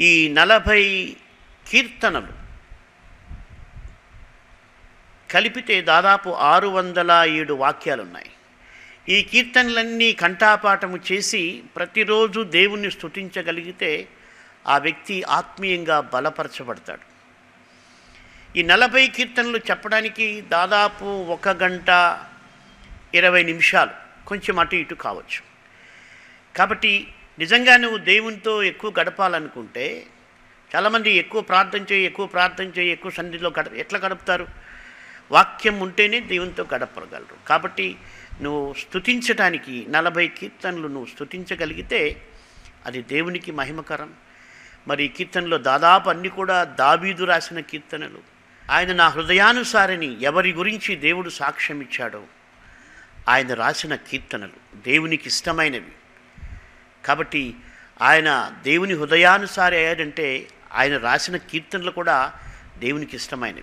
ఈ నలభై కీర్తనలు కలిపితే దాదాపు ఆరు వందల ఏడు వాక్యాలు ఉన్నాయి ఈ కీర్తనలన్నీ కంఠాపాఠము చేసి ప్రతిరోజు దేవుణ్ణి స్థుతించగలిగితే ఆ వ్యక్తి ఆత్మీయంగా బలపరచబడతాడు. ఈ నలభై కీర్తనలు చెప్పడానికి దాదాపు ఒక గంట ఇరవై నిమిషాలు కొంచెం అటు ఇటు కావచ్చు. కాబట్టి నిజంగా నువ్వు దేవునితో ఎక్కువ గడపాలనుకుంటే చాలామంది ఎక్కువ ప్రార్థన చేయి ఎక్కువ ప్రార్థన చేయి ఎక్కువ సన్నిధిలో గడ ఎట్లా గడుపుతారు? వాక్యం ఉంటేనే దేవునితో గడపగలరు. కాబట్టి నువ్వు స్థుతించటానికి నలభై కీర్తనలు నువ్వు స్థుతించగలిగితే అది దేవునికి మహిమకరం. మరి ఈ కీర్తనలో దాదాపు అన్నీ కూడా దావీదు రాసిన కీర్తనలు ఆయన నా హృదయానుసారిని ఎవరి గురించి దేవుడు సాక్ష్యం ఇచ్చాడో ఆయన రాసిన కీర్తనలు దేవునికి ఇష్టమైనవి. కాబట్టి ఆయన దేవుని హృదయానుసారి అయ్యాడంటే ఆయన రాసిన కీర్తనలు కూడా దేవునికి ఇష్టమైనవి.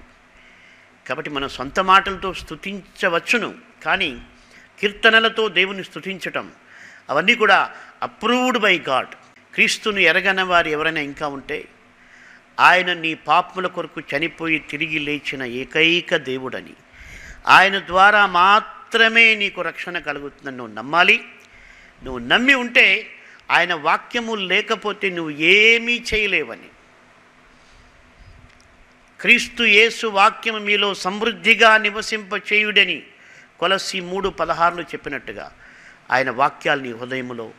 కాబట్టి మన సొంత మాటలతో స్థుతించవచ్చును కానీ కీర్తనలతో దేవుని స్థుతించటం అవన్నీ కూడా అప్రూవ్డ్ బై గాడ్ క్రీస్తును ఎరగని వారు ఎవరైనా ఇంకా ఉంటే ఆయన నీ పాపముల కొరకు చనిపోయి తిరిగి లేచిన ఏకైక దేవుడని. ఆయన ద్వారా మాత్రమే నీకు రక్షణ కలుగుతుందని నువ్వు నమ్మాలి. నువ్వు నమ్మి ఉంటే ఆయన వాక్యము లేకపోతే నువ్వు ఏమీ చేయలేవని. క్రీస్తు యేసు వాక్యము మీలో సమృద్ధిగా నివసింప చేయుడని కొలసి మూడు పదహారులు చెప్పినట్టుగా ఆయన వాక్యాలు నీ హృదయములో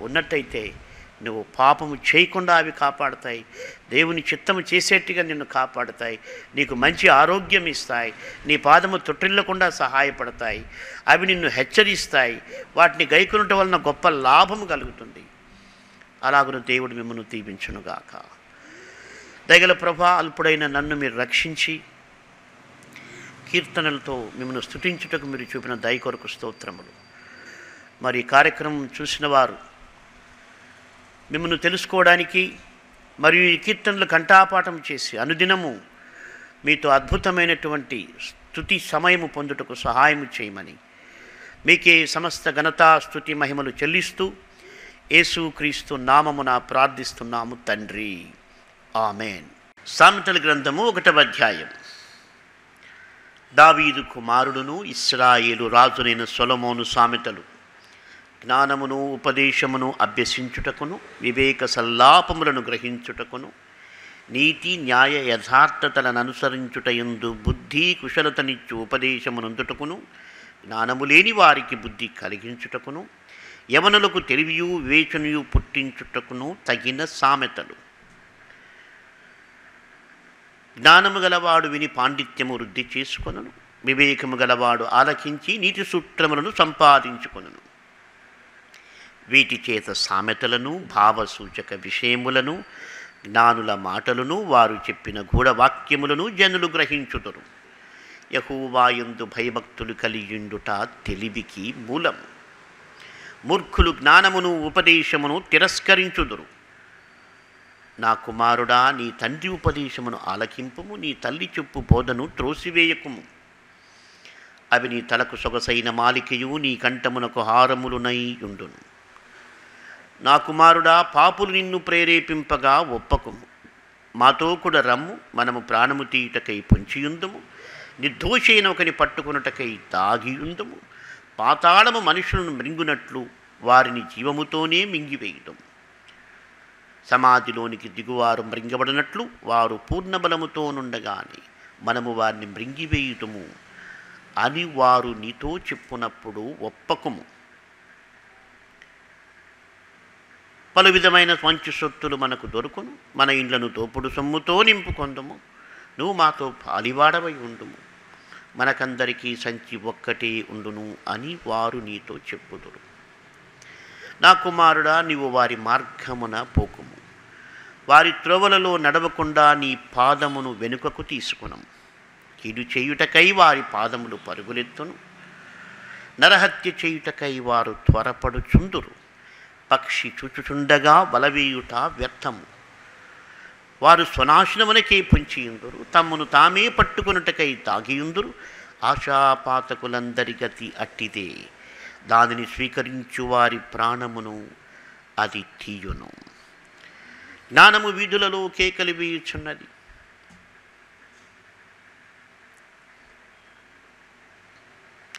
ఉన్నట్టయితే నువ్వు పాపము చేయకుండా అవి కాపాడతాయి. దేవుని చిత్తము చేసేట్టుగా నిన్ను కాపాడతాయి. నీకు మంచి ఆరోగ్యం ఇస్తాయి. నీ పాదము తొట్టిల్లకుండా సహాయపడతాయి. అవి నిన్ను హెచ్చరిస్తాయి. వాటిని గైకొనట వలన గొప్ప లాభము కలుగుతుంది. అలాగను దేవుడు మిమ్మల్ని దీవించునుగాక. దగల ప్రభా అల్పుడైన నన్ను మీరు రక్షించి కీర్తనలతో మిమ్మల్ని స్థుతించుటకు మీరు చూపిన దయ కొరకు స్తోత్రములు. మరి కార్యక్రమం చూసిన వారు మిమ్మల్ని తెలుసుకోవడానికి మరియు ఈ కీర్తనలు కంఠాపాఠం చేసి అనుదినము మీతో అద్భుతమైనటువంటి స్థుతి సమయము పొందుటకు సహాయము చేయమని మీకే సమస్త ఘనత స్థుతి మహిమలు చెల్లిస్తూ యేసు క్రీస్తు నామమున ప్రార్థిస్తున్నాము తండ్రి. ఆమెన్. సామెతల గ్రంథము ఒకటవ అధ్యాయం. దావీదు కుమారుడును ఇస్రాయేలు రాజునైన సొలమోను సామెతలు. జ్ఞానమును ఉపదేశమును అభ్యసించుటకును వివేక సల్లాపములను గ్రహించుటకును నీతి న్యాయ యథార్థతలను అనుసరించుటయందు బుద్ధి కుశలతనిచ్చు ఉపదేశమునందుటకును జ్ఞానము లేని వారికి బుద్ధి కలిగించుటకును యవనులకు తెలివియు వివేచనయు పుట్టించుటకును తగిన సామెతలు. జ్ఞానము గలవాడు విని పాండిత్యము వృద్ధి చేసుకొనును వివేకము గలవాడు ఆలకించి నీతి సూత్రములను సంపాదించుకొనును. వీటి చేత సామెతలను భావసూచక విషయములను జ్ఞానుల మాటలను వారు చెప్పిన గూఢవాక్యములను జనులు గ్రహించుదురు. యహూవాయందు భయభక్తులు కలియుండుట తెలివికి మూలము మూర్ఖులు జ్ఞానమును ఉపదేశమును తిరస్కరించుదురు. నా కుమారుడా నీ తండ్రి ఉపదేశమును ఆలకింపుము నీ తల్లి చెప్పు బోధను త్రోసివేయకుము. అవి నీ తలకు సొగసైన మాలికయు నీ కంఠమునకు హారములునై ఉండును. నా కుమారుడా పాపులు నిన్ను ప్రేరేపింపగా ఒప్పకుము. మాతో కూడా రమ్ము మనము ప్రాణము తీయుటకై పొంచియుందుము. నిర్దోషైన ఒకని పట్టుకున్నటకై తాగియుందుము. పాతాళము మనుషులను మృంగునట్లు వారిని జీవముతోనే మింగివేయుదము. సమాధిలోనికి దిగువారు మృంగబడినట్లు వారు పూర్ణబలముతో నుండగానే మనము వారిని మృంగివేయుటము అని వారు నీతో చెప్పునప్పుడు ఒప్పకుము. పలు విధమైన మంచి సొత్తులు మనకు దొరుకును. మన ఇండ్లను తోపుడు సొమ్ముతో నింపుకొందుము నువ్వు మాతో పాలివాడవై ఉండుము. మనకందరికీ సంచి ఒక్కటే ఉండును అని వారు నీతో చెప్పుదురు. నా కుమారుడా నీవు వారి మార్గమున పోకుము. వారి త్రోవలలో నడవకుండా నీ పాదమును వెనుకకు తీసుకునము కీడు చేయుటకై వారి పాదములు పరుగులెత్తును. నరహత్య చేయుటకై వారు త్వరపడుచుందురు. పక్షి చుచుచుండగా బలవేయుట వ్యర్థము. వారు స్వనాశనమునకే పొంచియుందురు తమ్మును తామే పట్టుకొనుటకై తాగియుందురు ఆశాపాతకులందరి గతి అట్టిదే. దానిని స్వీకరించు వారి ప్రాణమును అది తీయును. జ్ఞానము వీధులలో కేకలి వేయుచున్నది.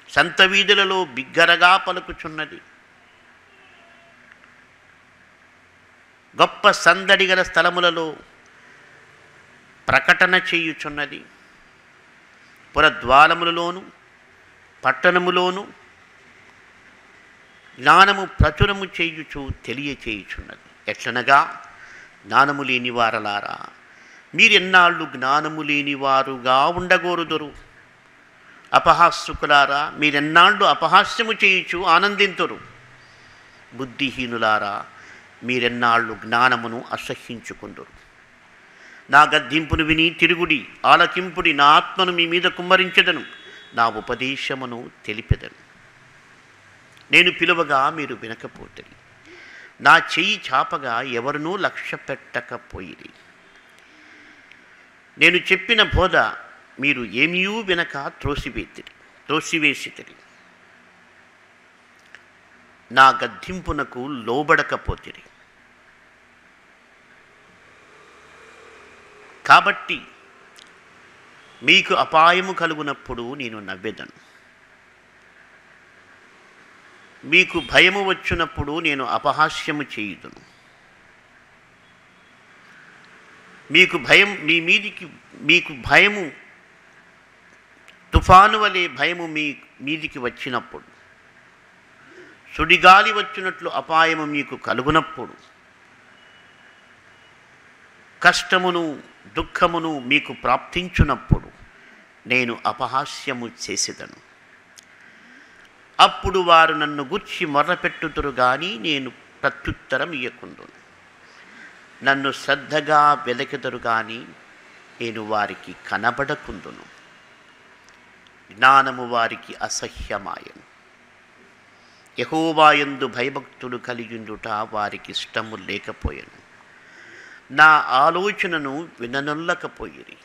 సంత వీధులలో బిగ్గరగా పలుకుచున్నది. గొప్ప సందడి గల స్థలములలో ప్రకటన చేయుచున్నది. పురద్వారములలోను పట్టణములోను జ్ఞానము ప్రచురము చేయుచు తెలియచేయుచున్నది. ఎట్లనగా జ్ఞానము లేని వారలారా మీరెన్నాళ్ళు జ్ఞానము లేని వారుగా ఉండగోరుదురు? అపహాస్యకులారా మీరెన్నాళ్ళు అపహాస్యము చేయుచు ఆనందింతురు? బుద్ధిహీనులారా మీరెన్నాళ్ళు జ్ఞానమును అసహ్యించుకుందరు. నా గద్దింపును విని తిరుగుడి ఆలకింపుడి నా ఆత్మను మీ మీద కుమ్మరించదను నా ఉపదేశమును తెలిపెదను. నేను పిలువగా మీరు వినకపోతే నా చెయ్యి చాపగా ఎవరినూ లక్ష్య పెట్టకపోయిరి నేను చెప్పిన బోధ మీరు ఏమీయూ వినక త్రోసివేతిరి త్రోసివేసితిరి. నా గద్దింపునకు లోబడకపోతిరి. కాబట్టి మీకు అపాయము కలుగునప్పుడు నేను నవ్వెదను. మీకు భయము వచ్చినప్పుడు నేను అపహాస్యము చేయుదును. మీకు భయం మీ మీదికి మీకు భయము తుఫాను వలె భయము మీ మీదికి వచ్చినప్పుడు సుడిగాలి వచ్చినట్లు అపాయము మీకు కలుగునప్పుడు కష్టమును దుఃఖమును మీకు ప్రాప్తించునప్పుడు నేను అపహాస్యము చేసేదను. అప్పుడు వారు నన్ను గుర్చి మొర్రపెట్టుతురు కానీ నేను ప్రత్యుత్తరం ఇయ్యకుందును నన్ను శ్రద్ధగా వెదకెదరు కానీ నేను వారికి కనబడకుందును జ్ఞానము వారికి అసహ్యమాయను. యహోవాయందు భయభక్తులు కలిగిండుట వారికి ఇష్టము లేకపోయాను. నా ఆలోచనను విననొల్లకపోయిరి.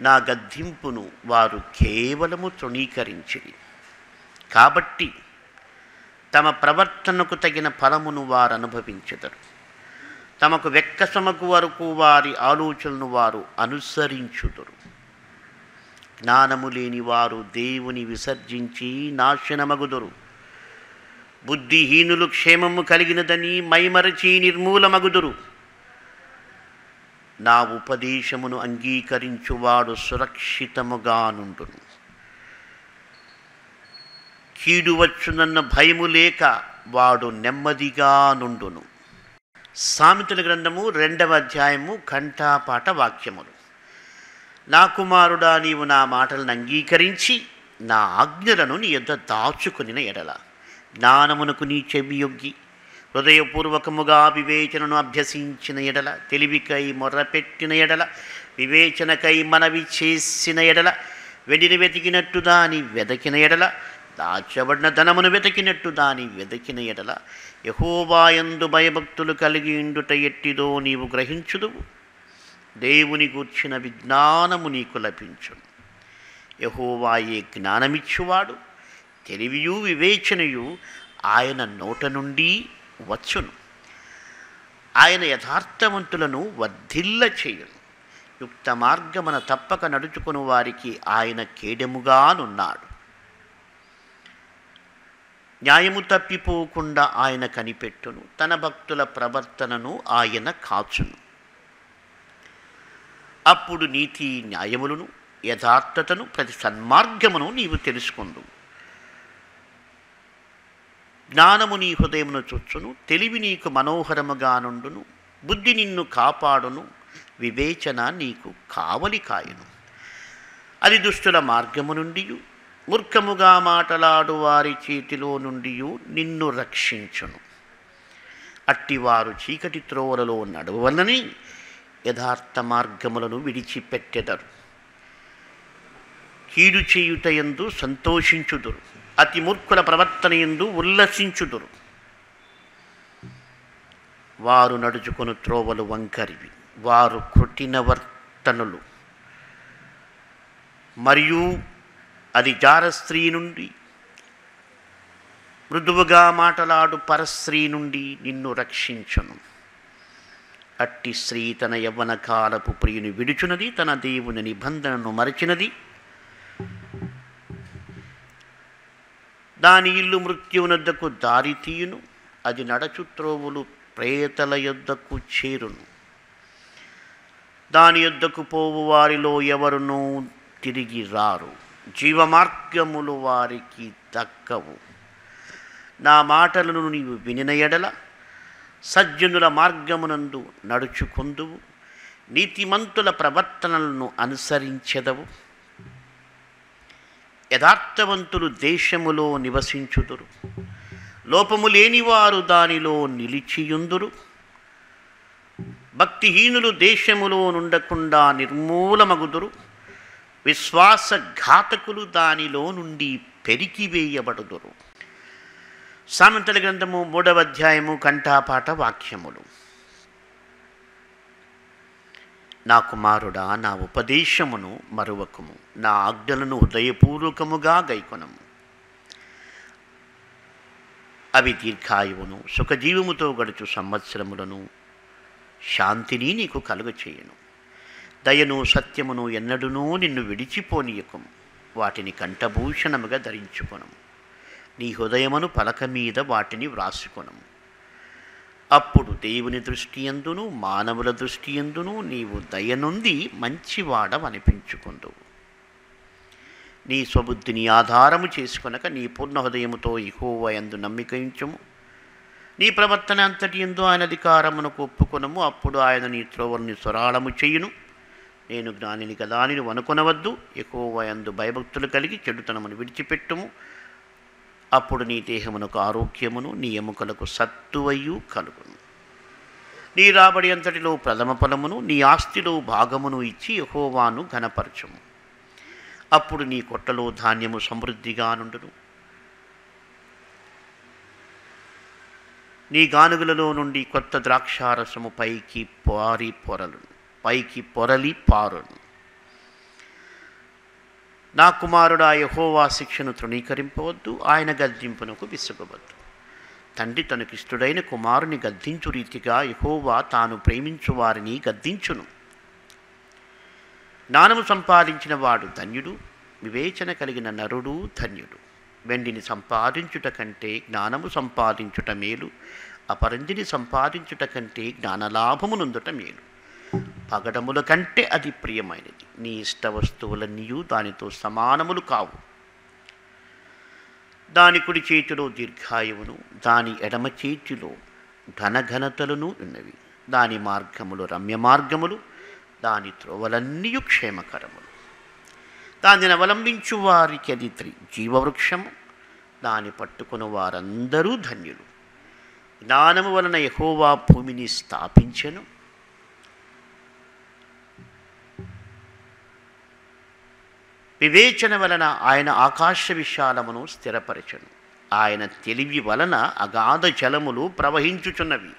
నా గద్దింపును వారు కేవలము తృణీకరించిరి. కాబట్టి తమ ప్రవర్తనకు తగిన ఫలమును వారు అనుభవించదరు తమకు వెక్కసమకు వరకు వారి ఆలోచనను వారు అనుసరించుదురు. జ్ఞానము లేని వారు దేవుని విసర్జించి నాశనమగుదురు. బుద్ధిహీనులు క్షేమము కలిగినదని మైమరచి నిర్మూలమగుదురు. నా ఉపదేశమును అంగీకరించువాడు సురక్షితముగా నుండును కీడు వచ్చునన్న భయము లేక వాడు నెమ్మదిగా నుండును సామెతల గ్రంథము రెండవ అధ్యాయము కంఠాపాట వాక్యములు. నా కుమారుడా నీవు నా మాటలను అంగీకరించి నా ఆజ్ఞలను నీ యొద్ద దాచుకునిన ఎడల. జ్ఞానమునకు నీ చెవియొగ్గి. హృదయపూర్వకముగా వివేచనను అభ్యసించిన ఎడల తెలివికై మొర్రపెట్టిన ఎడల వివేచనకై మనవి చేసిన ఎడల వెడిని వెతికినట్టు దాని వెదకిన ఎడల దాచబడిన ధనమును వెతికినట్టు దాని వెదకిన ఎడల యహోవాయందు భయభక్తులు కలిగి ఇండుట ఎట్టిదో నీవు గ్రహించుదువు. దేవుని గూర్చిన విజ్ఞానము నీకు లభించును. యహోవాయే జ్ఞానమిచ్చువాడు. తెలివియు వివేచనయు ఆయన నోట నుండి వచ్చును. ఆయన యథార్థవంతులను వర్ధిల్ల చేయును. యుక్త మార్గమున తప్పక నడుచుకుని వారికి ఆయన కేడెముగానున్నాడు. న్యాయము తప్పిపోకుండా ఆయన కనిపెట్టును. తన భక్తుల ప్రవర్తనను ఆయన కాచును. అప్పుడు నీతి న్యాయములను యథార్థతను ప్రతి సన్మార్గమును నీవు తెలుసుకుందువు. జ్ఞానము నీ హృదయమును చొచ్చును తెలివి నీకు మనోహరముగా నుండును బుద్ధి నిన్ను కాపాడును వివేచన నీకు కావలి కాయును. అది దుష్టుల మార్గము నుండి మూర్ఖముగా మాటలాడు వారి చేతిలో నుండి నిన్ను రక్షించును. అట్టివారు చీకటి త్రోవలలో నడువలని యథార్థ మార్గములను విడిచిపెట్టెదరు. కీడు చేయుటయందు సంతోషించుదురు. అతి మూర్ఖుల ప్రవర్తన ఎందు ఉల్లసించుదురు. వారు నడుచుకుని త్రోవలు వంకరివి వారు కృటిన వర్తనులు. మరియు అది జారస్త్రీ నుండి మృదువుగా మాటలాడు పరస్త్రీ నుండి నిన్ను రక్షించును. అట్టి స్త్రీ తన యవ్వన కాలపు ప్రియుని విడుచునది తన దేవుని నిబంధనను మరచినది. దాని ఇల్లు మృత్యువునద్దకు దారి తీయును అది నడచుత్రోవులు ప్రేతల యొద్దకు చేరును. దాని యొద్దకు పోవు వారిలో ఎవరునూ తిరిగి రారు. జీవమార్గములు వారికి దక్కవు నా మాటలను నీవు వినిన ఎడల సజ్జనుల మార్గమునందు నడుచుకుందువు. నీతిమంతుల ప్రవర్తనలను అనుసరించెదవు. యథార్థవంతులు దేశములో నివసించుదురు. లోపము లేనివారు దానిలో నిలిచియుందురు. భక్తిహీనులు దేశములో నుండకుండా నిర్మూలమగుదురు. విశ్వాసఘాతకులు దానిలో నుండి పెరికివేయబడుదురు సామెతల గ్రంథము మూడవ అధ్యాయము కంఠాపాట వాక్యములు. నా కుమారుడా నా ఉపదేశమును మరువకుము. నా ఆజ్ఞలను హృదయపూర్వకముగా గైకొనము. అవి దీర్ఘాయువును సుఖజీవముతో గడుచు సంవత్సరములను శాంతిని నీకు కలుగచేయను. దయను సత్యమును ఎన్నడునూ నిన్ను విడిచిపోనీయకము. వాటిని కంఠభూషణముగా ధరించుకొనము. నీ హృదయమును పలక మీద వాటిని వ్రాసుకొనము. అప్పుడు దేవుని దృష్టి ఎందును మానవుల దృష్టి ఎందును నీవు దయనుంది మంచివాడవనిపించుకుందువు నీ స్వబుద్ధిని ఆధారము చేసుకొనక నీ పూర్ణ హృదయముతో ఇహోవ ఎందు నమ్మికయించుము. నీ ప్రవర్తన అంతటి ఎందు ఆయన అధికారమునకు ఒప్పుకొనము. అప్పుడు ఆయన నీ త్రోవల్ని స్వరాళము చేయును. నేను జ్ఞానిని కదా అని నువ్వు అనుకొనవద్దు. ఎక్కువ ఎందు భయభక్తులు కలిగి చెడుతనమును విడిచిపెట్టుము. అప్పుడు నీ దేహమునకు ఆరోగ్యమును నీ ఎముకలకు సత్తువయు కలుగును. నీ రాబడి అంతటిలో ప్రథమ ఫలమును నీ ఆస్తిలో భాగమును ఇచ్చి యహోవాను ఘనపరచుము. అప్పుడు నీ కొట్టలో ధాన్యము సమృద్ధిగా నుండును. నీ గానుగులలో నుండి కొత్త ద్రాక్షారసము పైకి పారి పొరలు పైకి పొరలి పారును. నా కుమారుడు ఆ యహోవా శిక్షను తృణీకరింపవద్దు ఆయన గద్దింపునకు విసుగవద్దు. తండ్రి తనకిష్టుడైన కుమారుని గద్దించు రీతిగా యహోవా తాను ప్రేమించు వారిని గద్దించును. జ్ఞానము సంపాదించిన వాడు ధన్యుడు వివేచన కలిగిన నరుడు ధన్యుడు. వెండిని సంపాదించుట కంటే జ్ఞానము సంపాదించుట మేలు అపరంజిని సంపాదించుట కంటే జ్ఞానలాభమునందుట మేలు. పగడముల కంటే అది ప్రియమైనది. నీ ఇష్ట వస్తువులన్నీయు దానితో సమానములు కావు. దాని కుడి చేతిలో దీర్ఘాయువును దాని ఎడమ చేతిలో ఘనఘనతలను ఉన్నవి. దాని మార్గములు రమ్య మార్గములు దాని త్రోవలన్నీ క్షేమకరములు. దానిని అవలంబించు వారికి అది త్రి జీవవృక్షము దాని పట్టుకుని వారందరూ ధన్యులు. జ్ఞానము వలన యహోవా భూమిని స్థాపించెను. వివేచన వలన ఆయన ఆకాశ విశాలమును స్థిరపరచను. ఆయన తెలివి వలన అగాధ జలములు ప్రవహించుచున్నవి.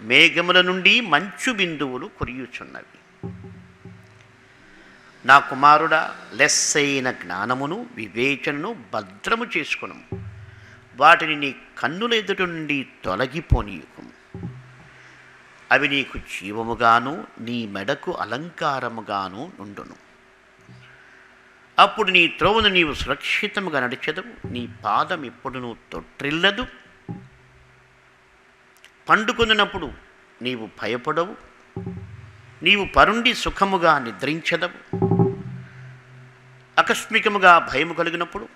మేఘముల నుండి మంచు బిందువులు కురియుచున్నవి. నా కుమారుడా లెస్సైన జ్ఞానమును వివేచనను భద్రము చేసుకును. వాటిని నీ కన్నుల ఎదుటి నుండి తొలగిపోనీయకు. అవి నీకు జీవముగాను నీ మెడకు అలంకారముగాను నుండును. అప్పుడు నీ త్రోవను నీవు సురక్షితముగా నడిచెదవు. నీ పాదం ఎప్పుడు నువ్వు తొట్టిల్లదు పండుకొనినప్పుడు నీవు భయపడవు. నీవు పరుండి సుఖముగా నిద్రించదవు. ఆకస్మికముగా భయము కలిగినప్పుడు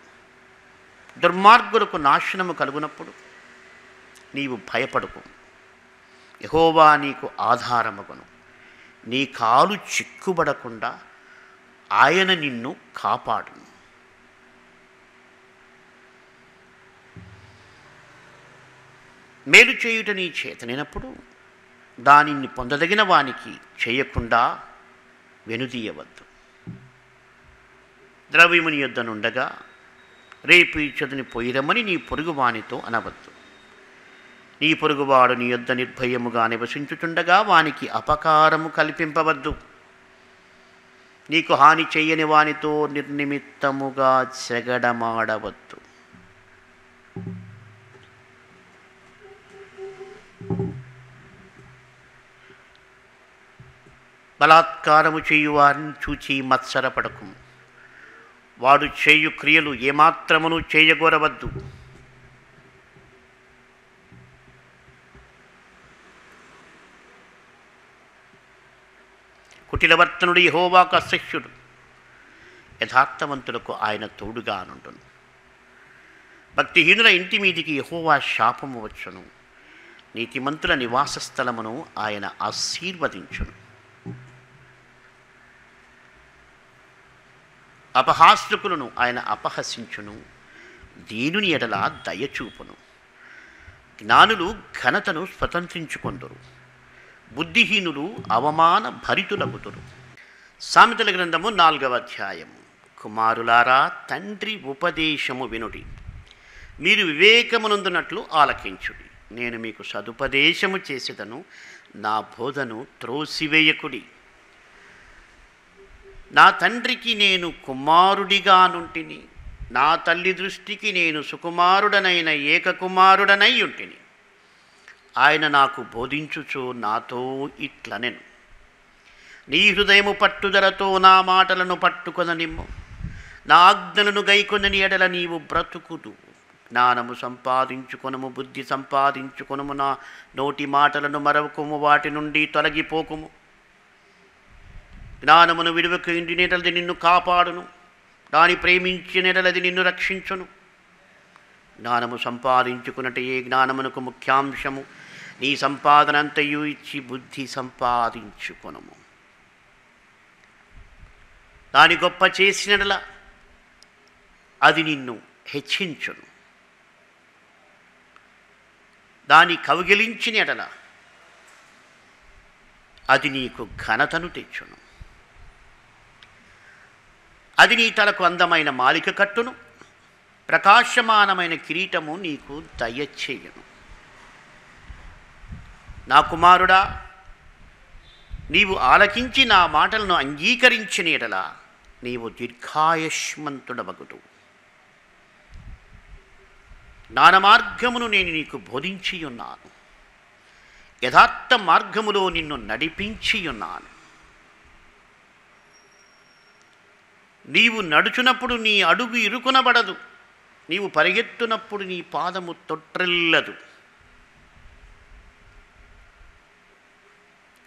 దుర్మార్గులకు నాశనము కలుగునప్పుడు నీవు భయపడకు. యహోవా నీకు ఆధారముగను. నీ కాలు చిక్కుబడకుండా ఆయన నిన్ను కాపాడు. మేలు చేయుట నీ చేతనైనప్పుడు దానిని పొందదగిన వానికి చేయకుండా వెనుదీయవద్దు. ద్రవ్యముని యొద్దనుండగా రేపు ఇచ్చదని పోయిరమ్మని నీ పొరుగువానితో అనవద్దు. నీ పొరుగువాడు నీ యొద్ద నిర్భయముగా నివసించుచుండగా వానికి అపకారము కల్పింపవద్దు. నీకు హాని చెయ్యని వానితో నిర్నిమిత్తముగా చెగడమాడవద్దు. బలాత్కారము చేయువారిని చూచి మత్సరపడకు వాడు చేయు క్రియలు ఏమాత్రమును చేయగోరవద్దు. కుటిలవర్తనుడు యహోవాకు అసహ్యుడు యథార్థవంతులకు ఆయన తోడుగా నుండును. భక్తిహీనుల ఇంటి మీదికి యహోవా శాపము వచ్చును. నీతిమంతుల నివాస స్థలమును ఆయన ఆశీర్వదించును. అపహాస్యకులను ఆయన అపహసించును. దీనుని ఎడల దయచూపును జ్ఞానులు ఘనతను స్వతంత్రించుకొందరు. బుద్ధిహీనులు అవమాన భరితులగుతురు సామెతల గ్రంథము నాలుగవ అధ్యాయము. కుమారులారా తండ్రి ఉపదేశము వినుడి. మీరు వివేకమునందునట్లు ఆలకించుడి. నేను మీకు సదుపదేశము చేసేదను నా బోధను త్రోసివేయకుడి. నా తండ్రికి నేను కుమారుడిగా నుంటిని నా తల్లి దృష్టికి నేను సుకుమారుడనైన ఏకకుమారుడనై ఉంటిని. ఆయన నాకు బోధించుచు నాతో ఇట్లనెను. నీ హృదయము పట్టుదలతో నా మాటలను పట్టుకొననిమ్ము. నా ఆజ్ఞలను గైకొనని ఎడల నీవు బ్రతుకుదు. జ్ఞానము సంపాదించుకొనము బుద్ధి సంపాదించుకొనము నా నోటి మాటలను మరవకుము వాటి నుండి తొలగిపోకుము. జ్ఞానమును విడువకు ఇంటి నెడలది నిన్ను కాపాడును. దాని ప్రేమించినెడలది నిన్ను రక్షించును. జ్ఞానము సంపాదించుకున్నట్టు ఏ జ్ఞానమునకు ముఖ్యాంశము. నీ సంపాదనంతయు ఇచ్చి బుద్ధి సంపాదించుకొనము. దాని గొప్ప చేసినడల అది నిన్ను హెచ్చించును. దాని కౌగిలించిన ఎడల అది నీకు ఘనతను తెచ్చును. అది నీ తలకు అందమైన మాలిక కట్టును. ప్రకాశమానమైన కిరీటము నీకు దయచేయను. నా కుమారుడా నీవు ఆలకించి నా మాటలను అంగీకరించిన ఎడల నీవు దీర్ఘాయుష్మంతుడవగుదు జ్ఞాన మార్గమును నేను నీకు బోధించి ఉన్నాను యథార్థ మార్గములో నిన్ను నడిపించి ఉన్నాను నీవు నడుచునప్పుడు నీ అడుగు ఇరుకునబడదు నీవు పరిగెత్తునప్పుడు నీ పాదము తొట్రెల్లదు.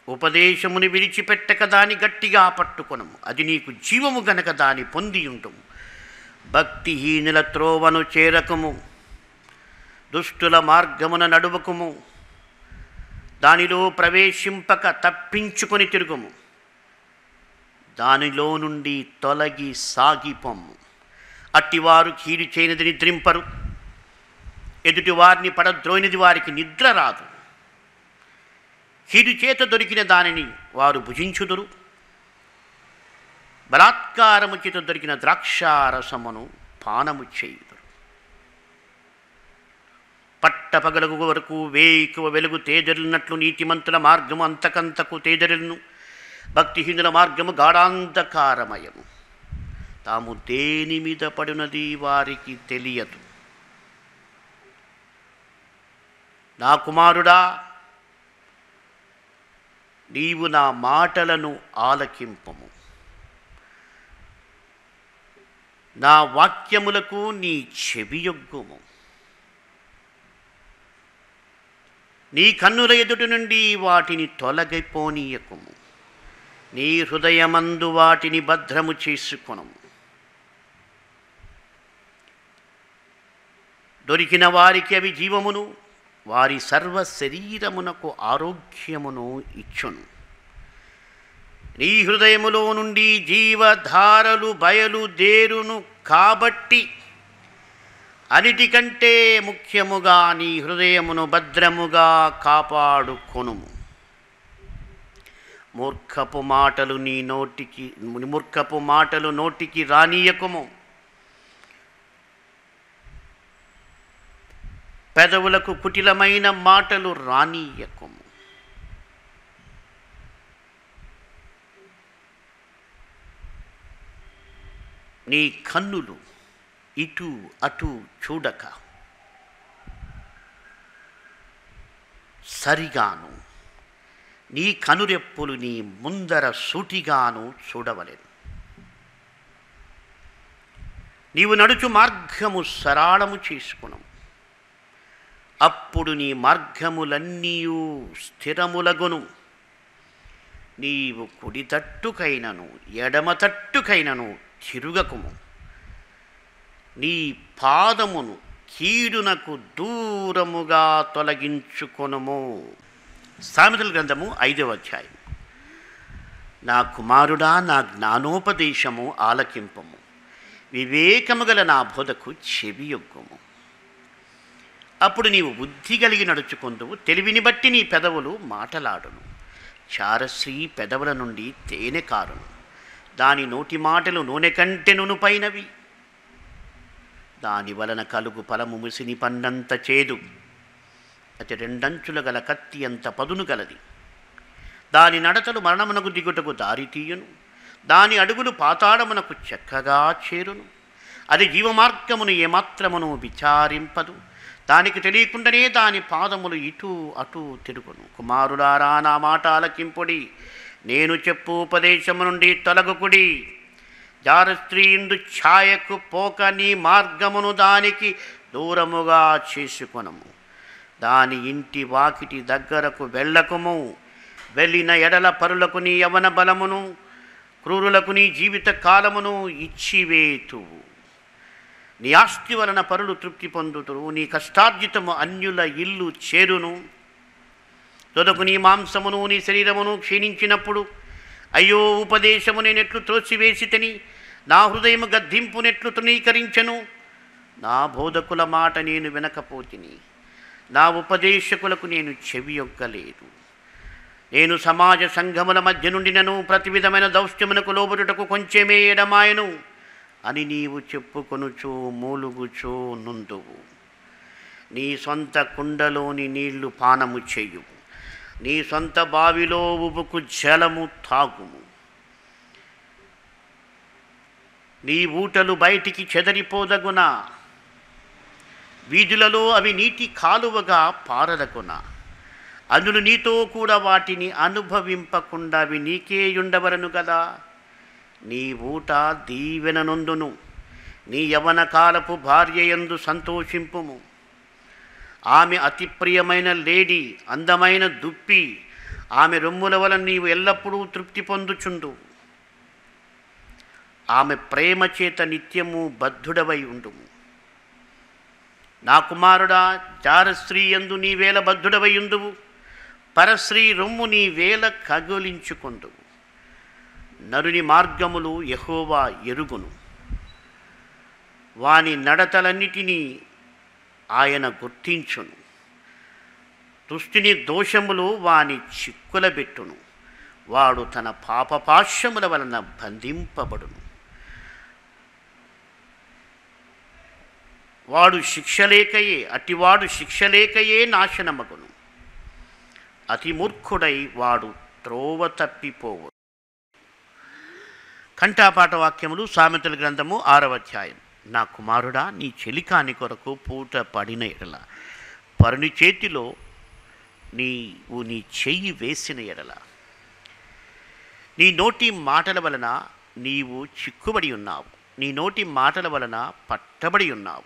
ఉపదేశముని విడిచిపెట్టక దాని గట్టిగా పట్టుకొనము. అది నీకు జీవము గనక దాని పొంది ఉంటుము భక్తిహీనుల త్రోవను చేరకము. దుష్టుల మార్గమున నడువకుము. దానిలో ప్రవేశింపక తప్పించుకొని తిరుగుము. దానిలో నుండి తొలగి సాగిపోము అట్టివారు కీడు చేయనిది నిద్రింపరు. ఎదుటి వారిని పడద్రోయినది వారికి నిద్ర రాదు. కీడు చేత దొరికిన దానిని వారు భుజించుదురు. బలాత్కారము చేత దొరికిన ద్రాక్షారసమును పానము చేయుదురు. పట్టపగలుగు వరకు వేకువ వెలుగు తేజరిల్లినట్లు నీతిమంతుల మార్గము అంతకంతకు తేజరిల్ను భక్తిహీనుల మార్గము గాఢాంధకారమయము. తాము దేని మీద పడినది వారికి తెలియదు. నా కుమారుడా నీవు నా మాటలను ఆలకింపము. నా వాక్యములకు నీ చెవియొగ్గుము నీ కన్నుల ఎదుటి నుండి వాటిని తొలగిపోనీయకుము. నీ హృదయమందు వాటిని భద్రము చేసుకొనము. దొరికిన వారికి అవి జీవమును వారి సర్వ శరీరమునకు ఆరోగ్యమును ఇచ్చును. నీ హృదయములో నుండి జీవధారలు బయలుదేరును కాబట్టి అన్నిటికంటే ముఖ్యముగా నీ హృదయమును భద్రముగా కాపాడుకొనుము మూర్ఖపు మాటలు నీ నోటికి మూర్ఖపు మాటలు నోటికి రానీయకుము. పెదవులకు కుటిలమైన మాటలు రానీయకము. నీ కన్నులు ఇటు అటు చూడక. సరిగాను నీ కనురెప్పులు నీ ముందర సూటిగాను చూడవలేదు నీవు నడుచు మార్గము సరాళము చేసుకును అప్పుడు నీ మార్గములన్నీయు స్థిరములగును. నీవు కుడి తట్టుకైనను ఎడమ తట్టుకైనను తిరుగకుము. నీ పాదమును కీడునకు దూరముగా తొలగించుకొనుము. సామెతల గ్రంథము ఐదవ అధ్యాయం. నా కుమారుడా నా జ్ఞానోపదేశము ఆలకింపము. వివేకము గల నా బోధకు చెవియొగ్గుము. అప్పుడు నీవు బుద్ధి కలిగి నడుచుకుందువు. తెలివిని బట్టి నీ పెదవులు మాటలాడును. చారశ్రీ పెదవుల నుండి తేనె కారును. దాని నోటి మాటలు నూనె కంటే నునుపైనవి దాని వలన కలుగు ఫలము ముసిని పండంత చేదు. అతి రెండంచుల గల కత్తి అంత పదును గలది. దాని నడతలు మరణమునకు దిగుటకు దారితీయును దాని అడుగులు పాతాళమునకు చక్కగా చేరును. అది జీవమార్గమును ఏమాత్రమును విచారింపదు. దానికి తెలియకుండానే దాని పాదములు ఇటు అటు తిరుగును. కుమారులారా నా మాట ఆలకింపుడి నేను చెప్పు ఉపదేశము నుండి తొలగుకుడి. జారస్త్రీందు ఛాయకు పోక నీ మార్గమును దానికి దూరముగా చేసుకొనము. దాని ఇంటి వాకిటి దగ్గరకు వెళ్ళకుము. వెళ్ళిన ఎడల పరులకు నీ యవన బలమును క్రూరులకు నీ జీవిత కాలమును ఇచ్చివేతువు. నీ ఆస్తి వలన పరులు తృప్తి పొందుతురు నీ కష్టార్జితము అన్యుల ఇల్లు చేరును. తొదకు నీ మాంసమును నీ శరీరమును క్షీణించినప్పుడు అయ్యో ఉపదేశము నేనెట్లు త్రోసివేసితని నా హృదయము గద్దింపునెట్లు తృణీకరించను. నా బోధకుల మాట నేను వినకపోతిని నా ఉపదేశకులకు నేను చెవియొగ్గలేదు నేను సమాజ సంఘముల మధ్య నుండినను ప్రతి విధమైన దౌష్యమునకు లోబడుటకు కొంచెమే ఎడమాయను. అని నీవు చెప్పుకొనుచు మూలుగుచూ నుందువు. నీ సొంత కుండలోని నీళ్ళు పానము చేయు. నీ సొంత బావిలో ఉబుకు జలము తాగుము. నీ ఊటలు బయటికి చెదరిపోదగున? వీధులలో అవి నీటి కాలువగా పారదగున? అందులు నీతో కూడా వాటిని అనుభవింపకుండా అవి నీకే ఉండవరను కదా నీ ఊట దీవెననొందును నీ యవన కాలపు భార్య యందు సంతోషింపుము. ఆమె అతి ప్రియమైన లేడీ అందమైన దుప్పి ఆమె రొమ్ముల వలన నీవు ఎల్లప్పుడూ తృప్తి పొందుచుండు. ఆమె ప్రేమ చేత నిత్యము బద్ధుడవై ఉండుము. నా కుమారుడా జారశ్రీ యందు నీ వేల బద్ధుడవై ఉండువు. పరశ్రీ రొమ్ము నీ వేల కగులించుకొందువు నరుని మార్గములు యహోవా ఎరుగును. వాని నడతలన్నిటినీ ఆయన గుర్తించును. దుష్టిని దోషములు వాని చిక్కులబెట్టును. వాడు తన పాపపాశ్యముల వలన బంధింపబడును. వాడు శిక్షలేకయే అటివాడు శిక్షలేకయే నాశనమగును. అతి మూర్ఖుడై వాడు త్రోవ తప్పిపోవు కంఠాపాఠ వాక్యములు సామెతల గ్రంథము ఆరవ అధ్యాయం. నా కుమారుడా నీ చెలికాని కొరకు పూట పడిన ఎడల పరుని చేతిలో నీవు నీ చెయ్యి వేసిన ఎడల. నీ నోటి మాటల వలన నీవు చిక్కుబడి ఉన్నావు. నీ నోటి మాటల వలన పట్టబడి ఉన్నావు.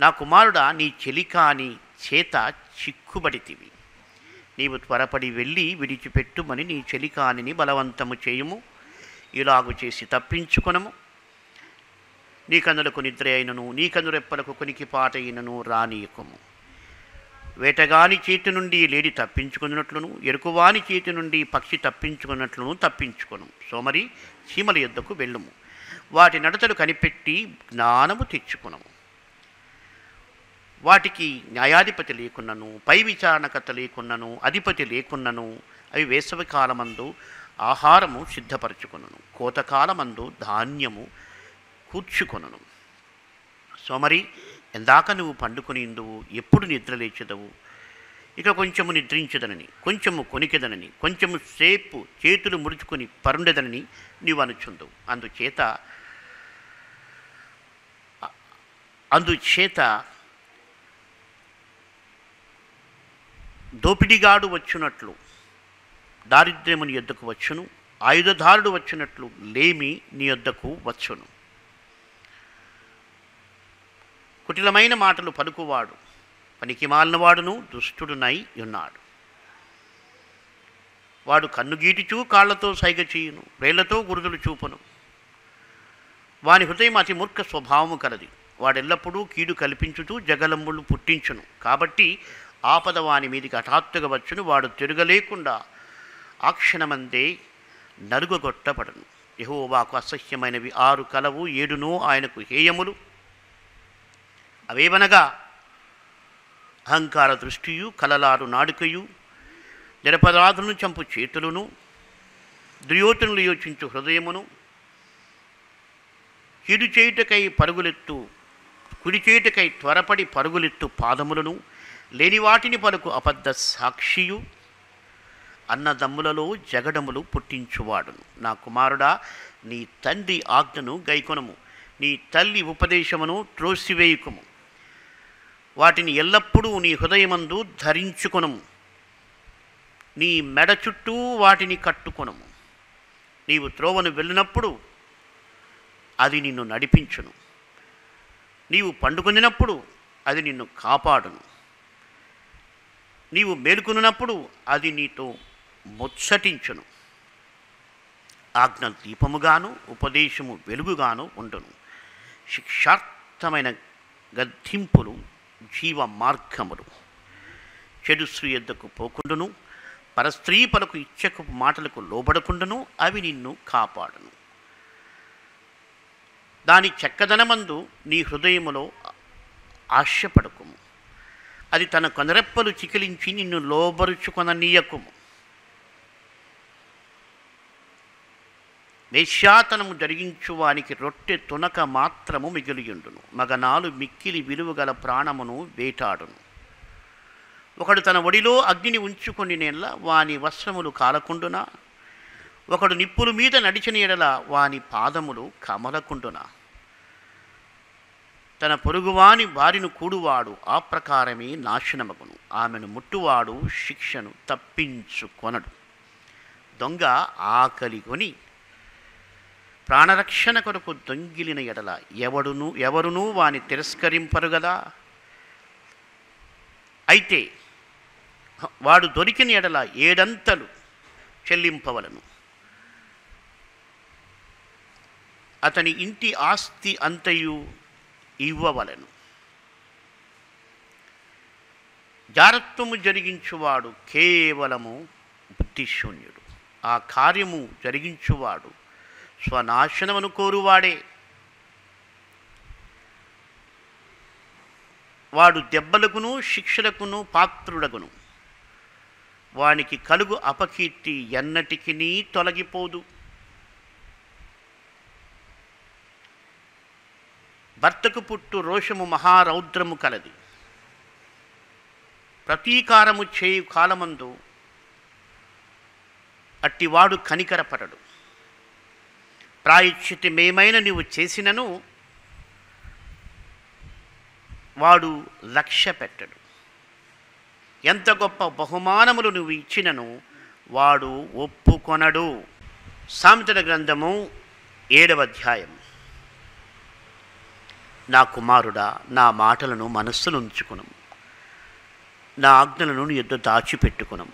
నా కుమారుడా నీ చెలికాని చేత చిక్కుబడితివి. నీవు త్వరపడి వెళ్ళి విడిచిపెట్టుమని నీ చెలికానిని బలవంతము చేయుము. ఇలాగు చేసి తప్పించుకొనము. నీ కందులకు నిద్ర అయినను నీ కందురెప్పలకు కొనికి పాట అయినను రానీయకము. వేటగాని చేతి నుండి లేడి తప్పించుకున్నట్లును ఎరుకువాని చేతి నుండి పక్షి తప్పించుకున్నట్లును తప్పించుకొను. సోమరి చీమల యొద్దకు వెళ్ళుము. వాటి నడతలు కనిపెట్టి జ్ఞానము తెచ్చుకునము. వాటికి న్యాయాధిపతి లేకున్నను పై విచారణకర్త లేకున్నను అధిపతి లేకున్నను అవి వేసవి కాలమందు ఆహారము సిద్ధపరచుకొనును. కోతకాలమందు ధాన్యము కూర్చుకొనును. సోమరి ఎందాక నువ్వు పండుకొని ఇందువు ఎప్పుడు నిద్రలేచెదవు ఇక కొంచెము నిద్రించదనని కొంచెము కొనికెదనని కొంచెము సేపు చేతులు ముడుచుకొని పరుండెదనని నీవు అనుచుందువు అందుచేత అందుచేత దోపిడిగాడు వచ్చినట్లు దారిద్ర్యము నీ యొద్దకు వచ్చును ఆయుధదారుడు వచ్చినట్లు లేమి నీ యొద్దకు వచ్చును. కుటిలమైన మాటలు పలుకువాడు పనికి మాలినవాడును దుష్టుడునై ఉన్నాడు. వాడు కన్నుగీటిచూ కాళ్ళతో సైగ చేయును వేళ్ళతో గురుదులు చూపును. వాని హృదయం అతి మూర్ఖ స్వభావము కలది. వాడెల్లప్పుడూ కీడు కల్పించుతూ జగలంబులు పుట్టించును. కాబట్టి ఆపద వాని మీదికి హఠాత్తుగా వచ్చును వాడు తిరగలేకుండా ఆ క్షణమందే నలుగొట్టబడను యహోవాకు అసహ్యమైనవి ఆరు కలవు ఏడునో ఆయనకు హేయములు. అవేవనగా అహంకార దృష్టియు కలలారు నాడుకయు నిరపరాధులను చంపు చేతులను దుర్యోధనులు యోచించు హృదయమును కీడు చేయుటకై పరుగులెత్తు కుడి చేయుటకై త్వరపడి పరుగులెత్తు పాదములను లేని వాటిని పలుకు అబద్ధ సాక్షియు అన్నదమ్ములలో జగడములు పుట్టించువాడును నా కుమారుడా నీ తండ్రి ఆజ్ఞను గైకొనము. నీ తల్లి ఉపదేశమును త్రోసివేయుకము. వాటిని ఎల్లప్పుడూ నీ హృదయమందు ధరించుకొనము. నీ మెడ చుట్టూ వాటిని కట్టుకొనము. నీవు త్రోవను వెళ్ళినప్పుడు అది నిన్ను నడిపించును. నీవు పండుకొనినప్పుడు అది నిన్ను కాపాడును. నీవు మేలుకొనినప్పుడు అది నీతో ముచ్చటించును. ఆజ్ఞ దీపముగాను ఉపదేశము వెలుగుగాను ఉండును. శిక్షార్థమైన గద్దింపులు జీవ మార్గములు చెడు స్త్రీ ఎద్దకు పోకుండును పరస్త్రీ పలకు ఇచ్చకు మాటలకు లోబడకుండును అవి నిన్ను కాపాడును. దాని చెక్కదనమందు నీ హృదయములో ఆశపడకుము. అది తన కొనరెప్పలు చికిలించి నిన్ను లోబరుచుకొననీయకుము. వేశ్యాతనము జరిగించు వానికి రొట్టె తునక మాత్రము మిగిలియుండును. మగనాలు మిక్కిలి విలువగల ప్రాణమును వేటాడును. ఒకడు తన ఒడిలో అగ్నిని ఉంచుకొని నేల వాని వస్త్రములు కాలకుండునా? ఒకడు నిప్పుల మీద నడిచిన ఎడల వాని పాదములు కమలకుండునా? తన పొరుగువాని వారిను కూడువాడు ఆ ప్రకారమే నాశనమగును. ఆమెను ముట్టువాడు శిక్షను తప్పించుకొనడు. దొంగ ఆకలి కొని ప్రాణరక్షణ కొరకు దొంగిలిన ఎడల ఎవడును ఎవరునూ వాని తిరస్కరింపరు గదా అయితే వాడు దొరికిన ఎడల ఏడంతలు చెల్లింపవలను. అతని ఇంటి ఆస్తి అంతయు ఇవ్వవలను. జారత్వము జరిగించువాడు కేవలము బుద్ధిశూన్యుడు. ఆ కార్యము జరిగించువాడు స్వనాశనమును కోరువాడే. వాడు దెబ్బలకును శిక్షలకును పాత్రుడగును. వానికి కలుగు అపకీర్తి ఎన్నటికి తొలగిపోదు. భర్తకు పుట్టు రోషము మహారౌద్రము కలది. ప్రతీకారము చేయు కాలమందు అట్టివాడు కనికరపడడు. ప్రాయశ్చితమేమైనా నీవు చేసినను వాడు లక్ష్య పెట్టడు. ఎంత గొప్ప బహుమానములు నువ్వు ఇచ్చినను వాడు ఒప్పుకొనడు. సామెతల గ్రంథము ఏడవ అధ్యాయం నా కుమారుడా నా మాటలను మనస్సును ఉంచుకును నా ఆజ్ఞలను నీ యుద్ధ దాచిపెట్టుకును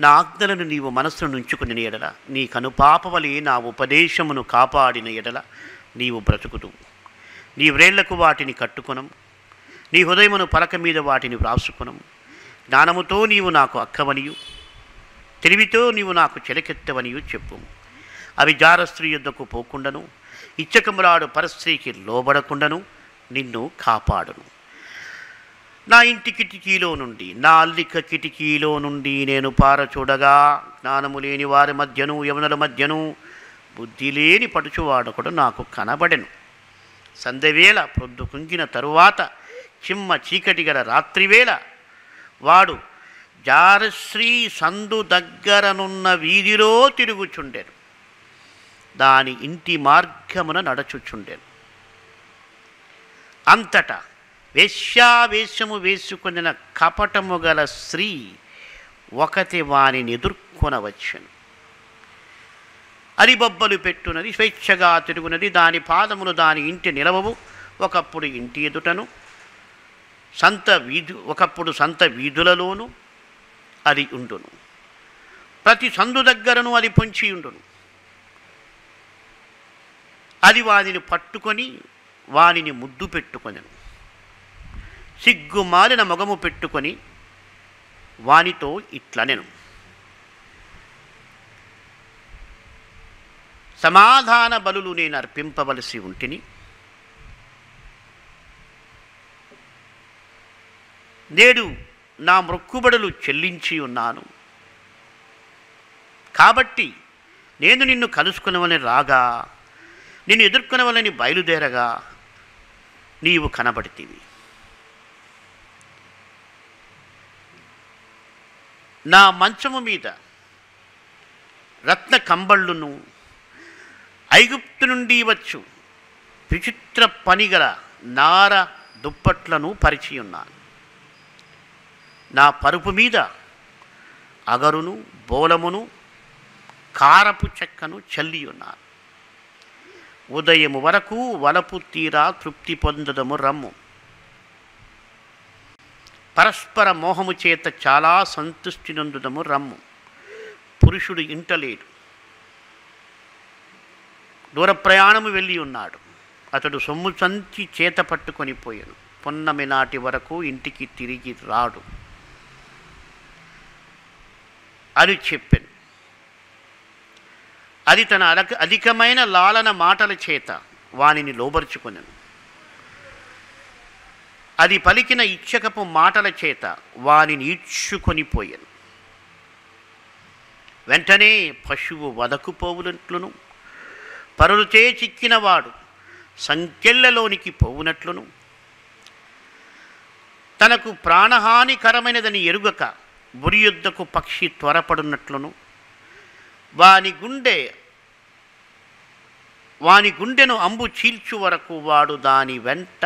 నా ఆజ్ఞలను నీవు మనస్సును ఉంచుకుని ఎడల. నీ కనుపాపవలి నా ఉపదేశమును కాపాడిన ఎడల నీవు బ్రతుకుతూ. నీ వ్రేళ్ళకు వాటిని కట్టుకునం. నీ హృదయమును పలక మీద వాటిని వ్రాసుకునం. జ్ఞానముతో నీవు నాకు అక్కవనియు. తెలివితో నీవు నాకు చెలకెత్తవనియు చెప్పు. అవి జారస్త్రీ యుద్ధకు పోకుండాను. ఇచ్చకములాడు పరస్త్రీకి లోబడకుండాను. నిన్ను కాపాడును. నా ఇంటి కిటికీలో నుండి నా అల్లిక కిటికీలో నుండి నేను పారచూడగా జ్ఞానము లేని వారి మధ్యను యవనుల మధ్యను బుద్ధి లేని పడుచువాడొకడు నాకు కనబడెను. సంధ్యవేళ ప్రొద్దు కుంగిన తరువాత చిమ్మ చీకటి గల రాత్రివేళ వాడు జారశ్రీ సందు దగ్గరనున్న వీధిలో తిరుగుచుండెను. దాని ఇంటి మార్గమున నడచుచుండెను. అంతటా వేశ్యావేశము వేసుకుందిన కపటము గల స్త్రీ ఒకటి వానిని ఎదుర్కొనవచ్చును. అరిబొబ్బలు పెట్టునది స్వేచ్ఛగా తిరుగునది దాని పాదములు దాని ఇంటి నిలవవు ఒకప్పుడు ఇంటి ఎదుటను సంత వీధు ఒకప్పుడు సంత వీధులలోను అది ఉండును. ప్రతి సందు దగ్గరను అది పొంచి ఉండును. అది వానిని పట్టుకొని వానిని ముద్దు పెట్టుకొనను. సిగ్గుమాలిన మొగము పెట్టుకొని వానితో ఇట్లనెను సమాధాన బలులు నేను అర్పింపవలసి ఉంటిని. నేడు నా మొక్కుబడులు చెల్లించి ఉన్నాను. కాబట్టి నేను నిన్ను కలుసుకునవని రాగా నిన్ను ఎదుర్కొనవలని బయలుదేరగా నీవు కనబడితివి. నా మంచము మీద రత్న కంబళ్ళును ఐగుప్తు నుండి వచ్చు. విచిత్ర పనిగల నార దుప్పట్లను పరిచియున్నాను నా పరుపు మీద అగరును బోలమును కారపు చెక్కను చల్లియున్నాను ఉదయం ఉదయము వరకు వలపు తీరా తృప్తి పొందదము రమ్ము. పరస్పర మోహము చేత చాలా సంతుష్టి నందుదము రమ్ము. పురుషుడు ఇంటలేడు. దూర ప్రయాణము వెళ్ళి ఉన్నాడు. అతడు సొమ్ము సంచి చేత పట్టుకొని పోయాను పొన్నమి నాటి వరకు ఇంటికి తిరిగి రాడు. అని చెప్పాను. అది తన అధికమైన లాలన మాటల చేత వానిని లోబరుచుకున్నాను అది పలికిన ఇచ్చకపు మాటల చేత వానిని ఈడ్చుకొని పోయాను. వెంటనే పశువు వదకుపోవునట్లును పరులచే చిక్కినవాడు సంకెళ్ళలోనికి పోవునట్లును. తనకు ప్రాణహానికరమైనదని ఎరుగక బురియుద్ధకు పక్షి త్వరపడున్నట్లును వాని గుండె వాని గుండెను అంబు చీల్చు వరకు వాడు దాని వెంట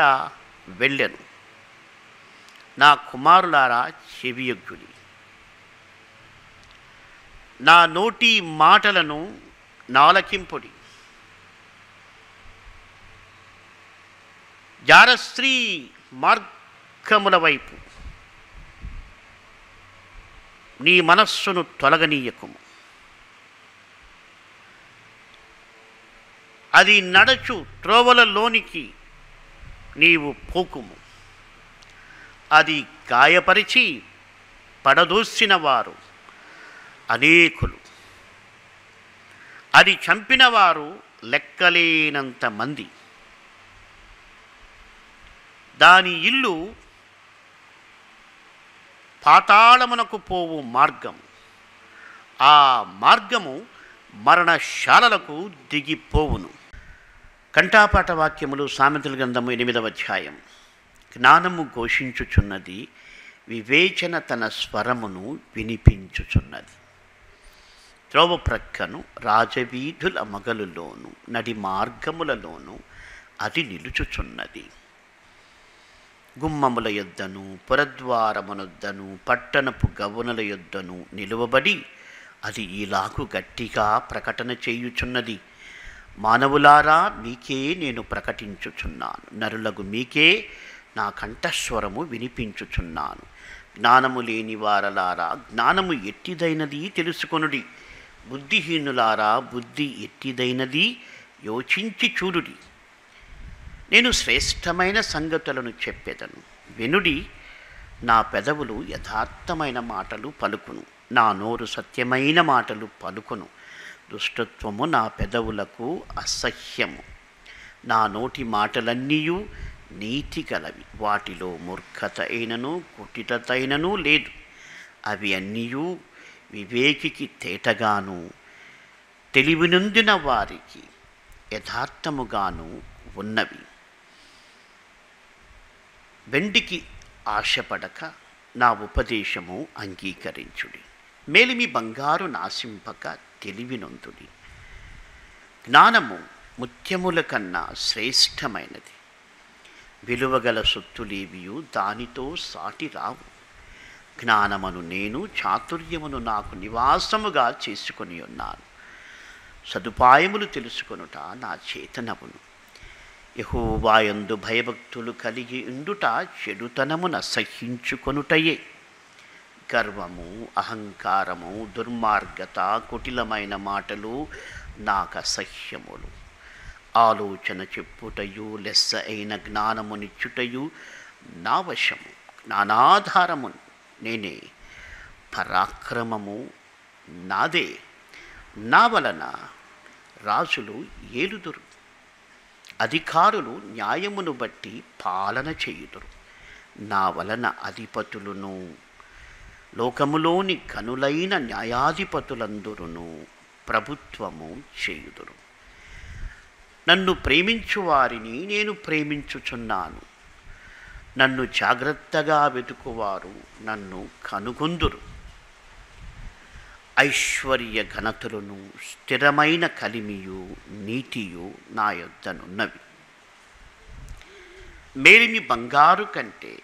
వెళ్ళెను. నా కుమారులారా చెవియొగ్గుడి నా నోటి మాటలను నాలకింపుడి. జారస్త్రీ మార్గముల వైపు నీ మనస్సును తొలగనీయకుము. అది నడచు త్రోవలలోనికి నీవు పోకుము. అది గాయపరిచి పడదూసినవారు అనేకులు. అది చంపినవారు లెక్కలేనంత మంది. దాని ఇల్లు పాతాళమునకు పోవు మార్గం. ఆ మార్గము మరణశాలలకు దిగిపోవును. కంఠాపాఠ వాక్యములు సామెతల గ్రంథము ఎనిమిదవ అధ్యాయం. జ్ఞానము ఘోషించుచున్నది వివేచన తన స్వరమును వినిపించుచున్నది. త్రోవ ప్రక్కను రాజవీధుల మగలులోను నడి మార్గములలోను అది నిలుచుచున్నది. గుమ్మముల యొద్దను పురద్వారమునొద్దను పట్టణపు గవ్వనుల యొద్దను నిలువబడి అది ఇలాగు గట్టిగా ప్రకటన చేయుచున్నది. మానవులారా మీకే నేను ప్రకటించుచున్నాను. నరులకు మీకే నా కంఠస్వరము వినిపించుచున్నాను. జ్ఞానము లేని వారలారా జ్ఞానము ఎట్టిదైనది తెలుసుకొనుడి. బుద్ధిహీనులారా బుద్ధి ఎట్టిదైనది యోచించి చూడుడి. నేను శ్రేష్టమైన సంగతులను చెప్పెదను. వెనుడి నా పెదవులు యథార్థమైన మాటలు పలుకును. నా నోరు సత్యమైన మాటలు పలుకును. దుష్టత్వము నా పెదవులకు అసహ్యము. నా నోటి మాటలన్నీయు నీతి కలవి వాటిలో మూర్ఖత అయినను కుటిలత లేదు. అవి అన్నీయూ వివేకికి తేటగాను తెలివినొందిన వారికి యథార్థముగాను ఉన్నవి. వెండికి ఆశపడక నా ఉపదేశము అంగీకరించుడి. మేలిమి బంగారు నాశింపక తెలివినొందుడి. జ్ఞానము ముత్యముల కన్నా శ్రేష్టమైనది. విలువగల సొత్తులేవియు దానితో సాటి రావు. జ్ఞానమును నేను చాతుర్యమును నాకు నివాసముగా చేసుకొని ఉన్నాను. సదుపాయములు తెలుసుకొనుట నా చేతనమును. యహోవాయందు భయభక్తులు కలిగి ఉండుట చెడుతనమున సహించుకొనుటయే. గర్వము అహంకారము దుర్మార్గత కుటిలమైన మాటలు నాకు అసహ్యములు ఆలోచన చెప్పుటయు లెస్స అయిన జ్ఞానమునిచ్చుటయు నా వశము జ్ఞానాధారము నేనే. పరాక్రమము నాదే. నా వలన రాజులు ఏలుదురు. అధికారులు న్యాయమును బట్టి పాలన చేయుదురు. నా వలన అధిపతులను లోకములోని కనులైన న్యాయాధిపతులందరును ప్రభుత్వము చేయుదురు. నన్ను ప్రేమించు వారిని నేను ప్రేమించుచున్నాను. నన్ను జాగ్రత్తగా వెతుకువారు నన్ను కనుగొందురు. ఐశ్వర్య ఘనతులను స్థిరమైన కలిమియు నీతియు నా యొద్దనున్నవి. మేలిమి బంగారు కంటే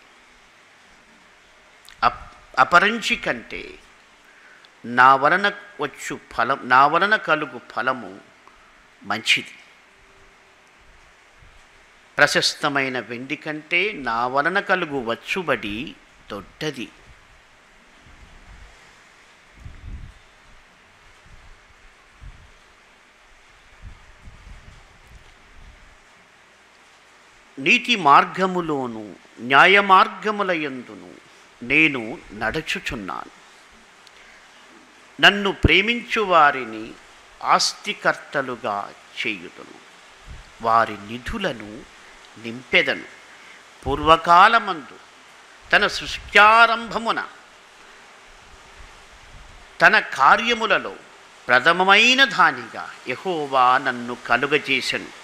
అప్ అపరంచి కంటే నా వలన వచ్చు ఫలం నా వలన కలుగు ఫలము మంచిది. ప్రశస్తమైన వెండి కంటే నా వలన కలుగు వచ్చుబడి దొడ్డది. నీతి మార్గములోను న్యాయ మార్గముల యందును నేను నడుచుచున్నాను. నన్ను ప్రేమించు వారిని ఆస్తికర్తలుగా చేయుదును. వారి నిధులను నింపెదను. పూర్వకాలమందు తన సృష్ట్యారంభమున తన కార్యములలో ప్రథమమైన దానిగా యహోవా నన్ను కలుగజేసెను.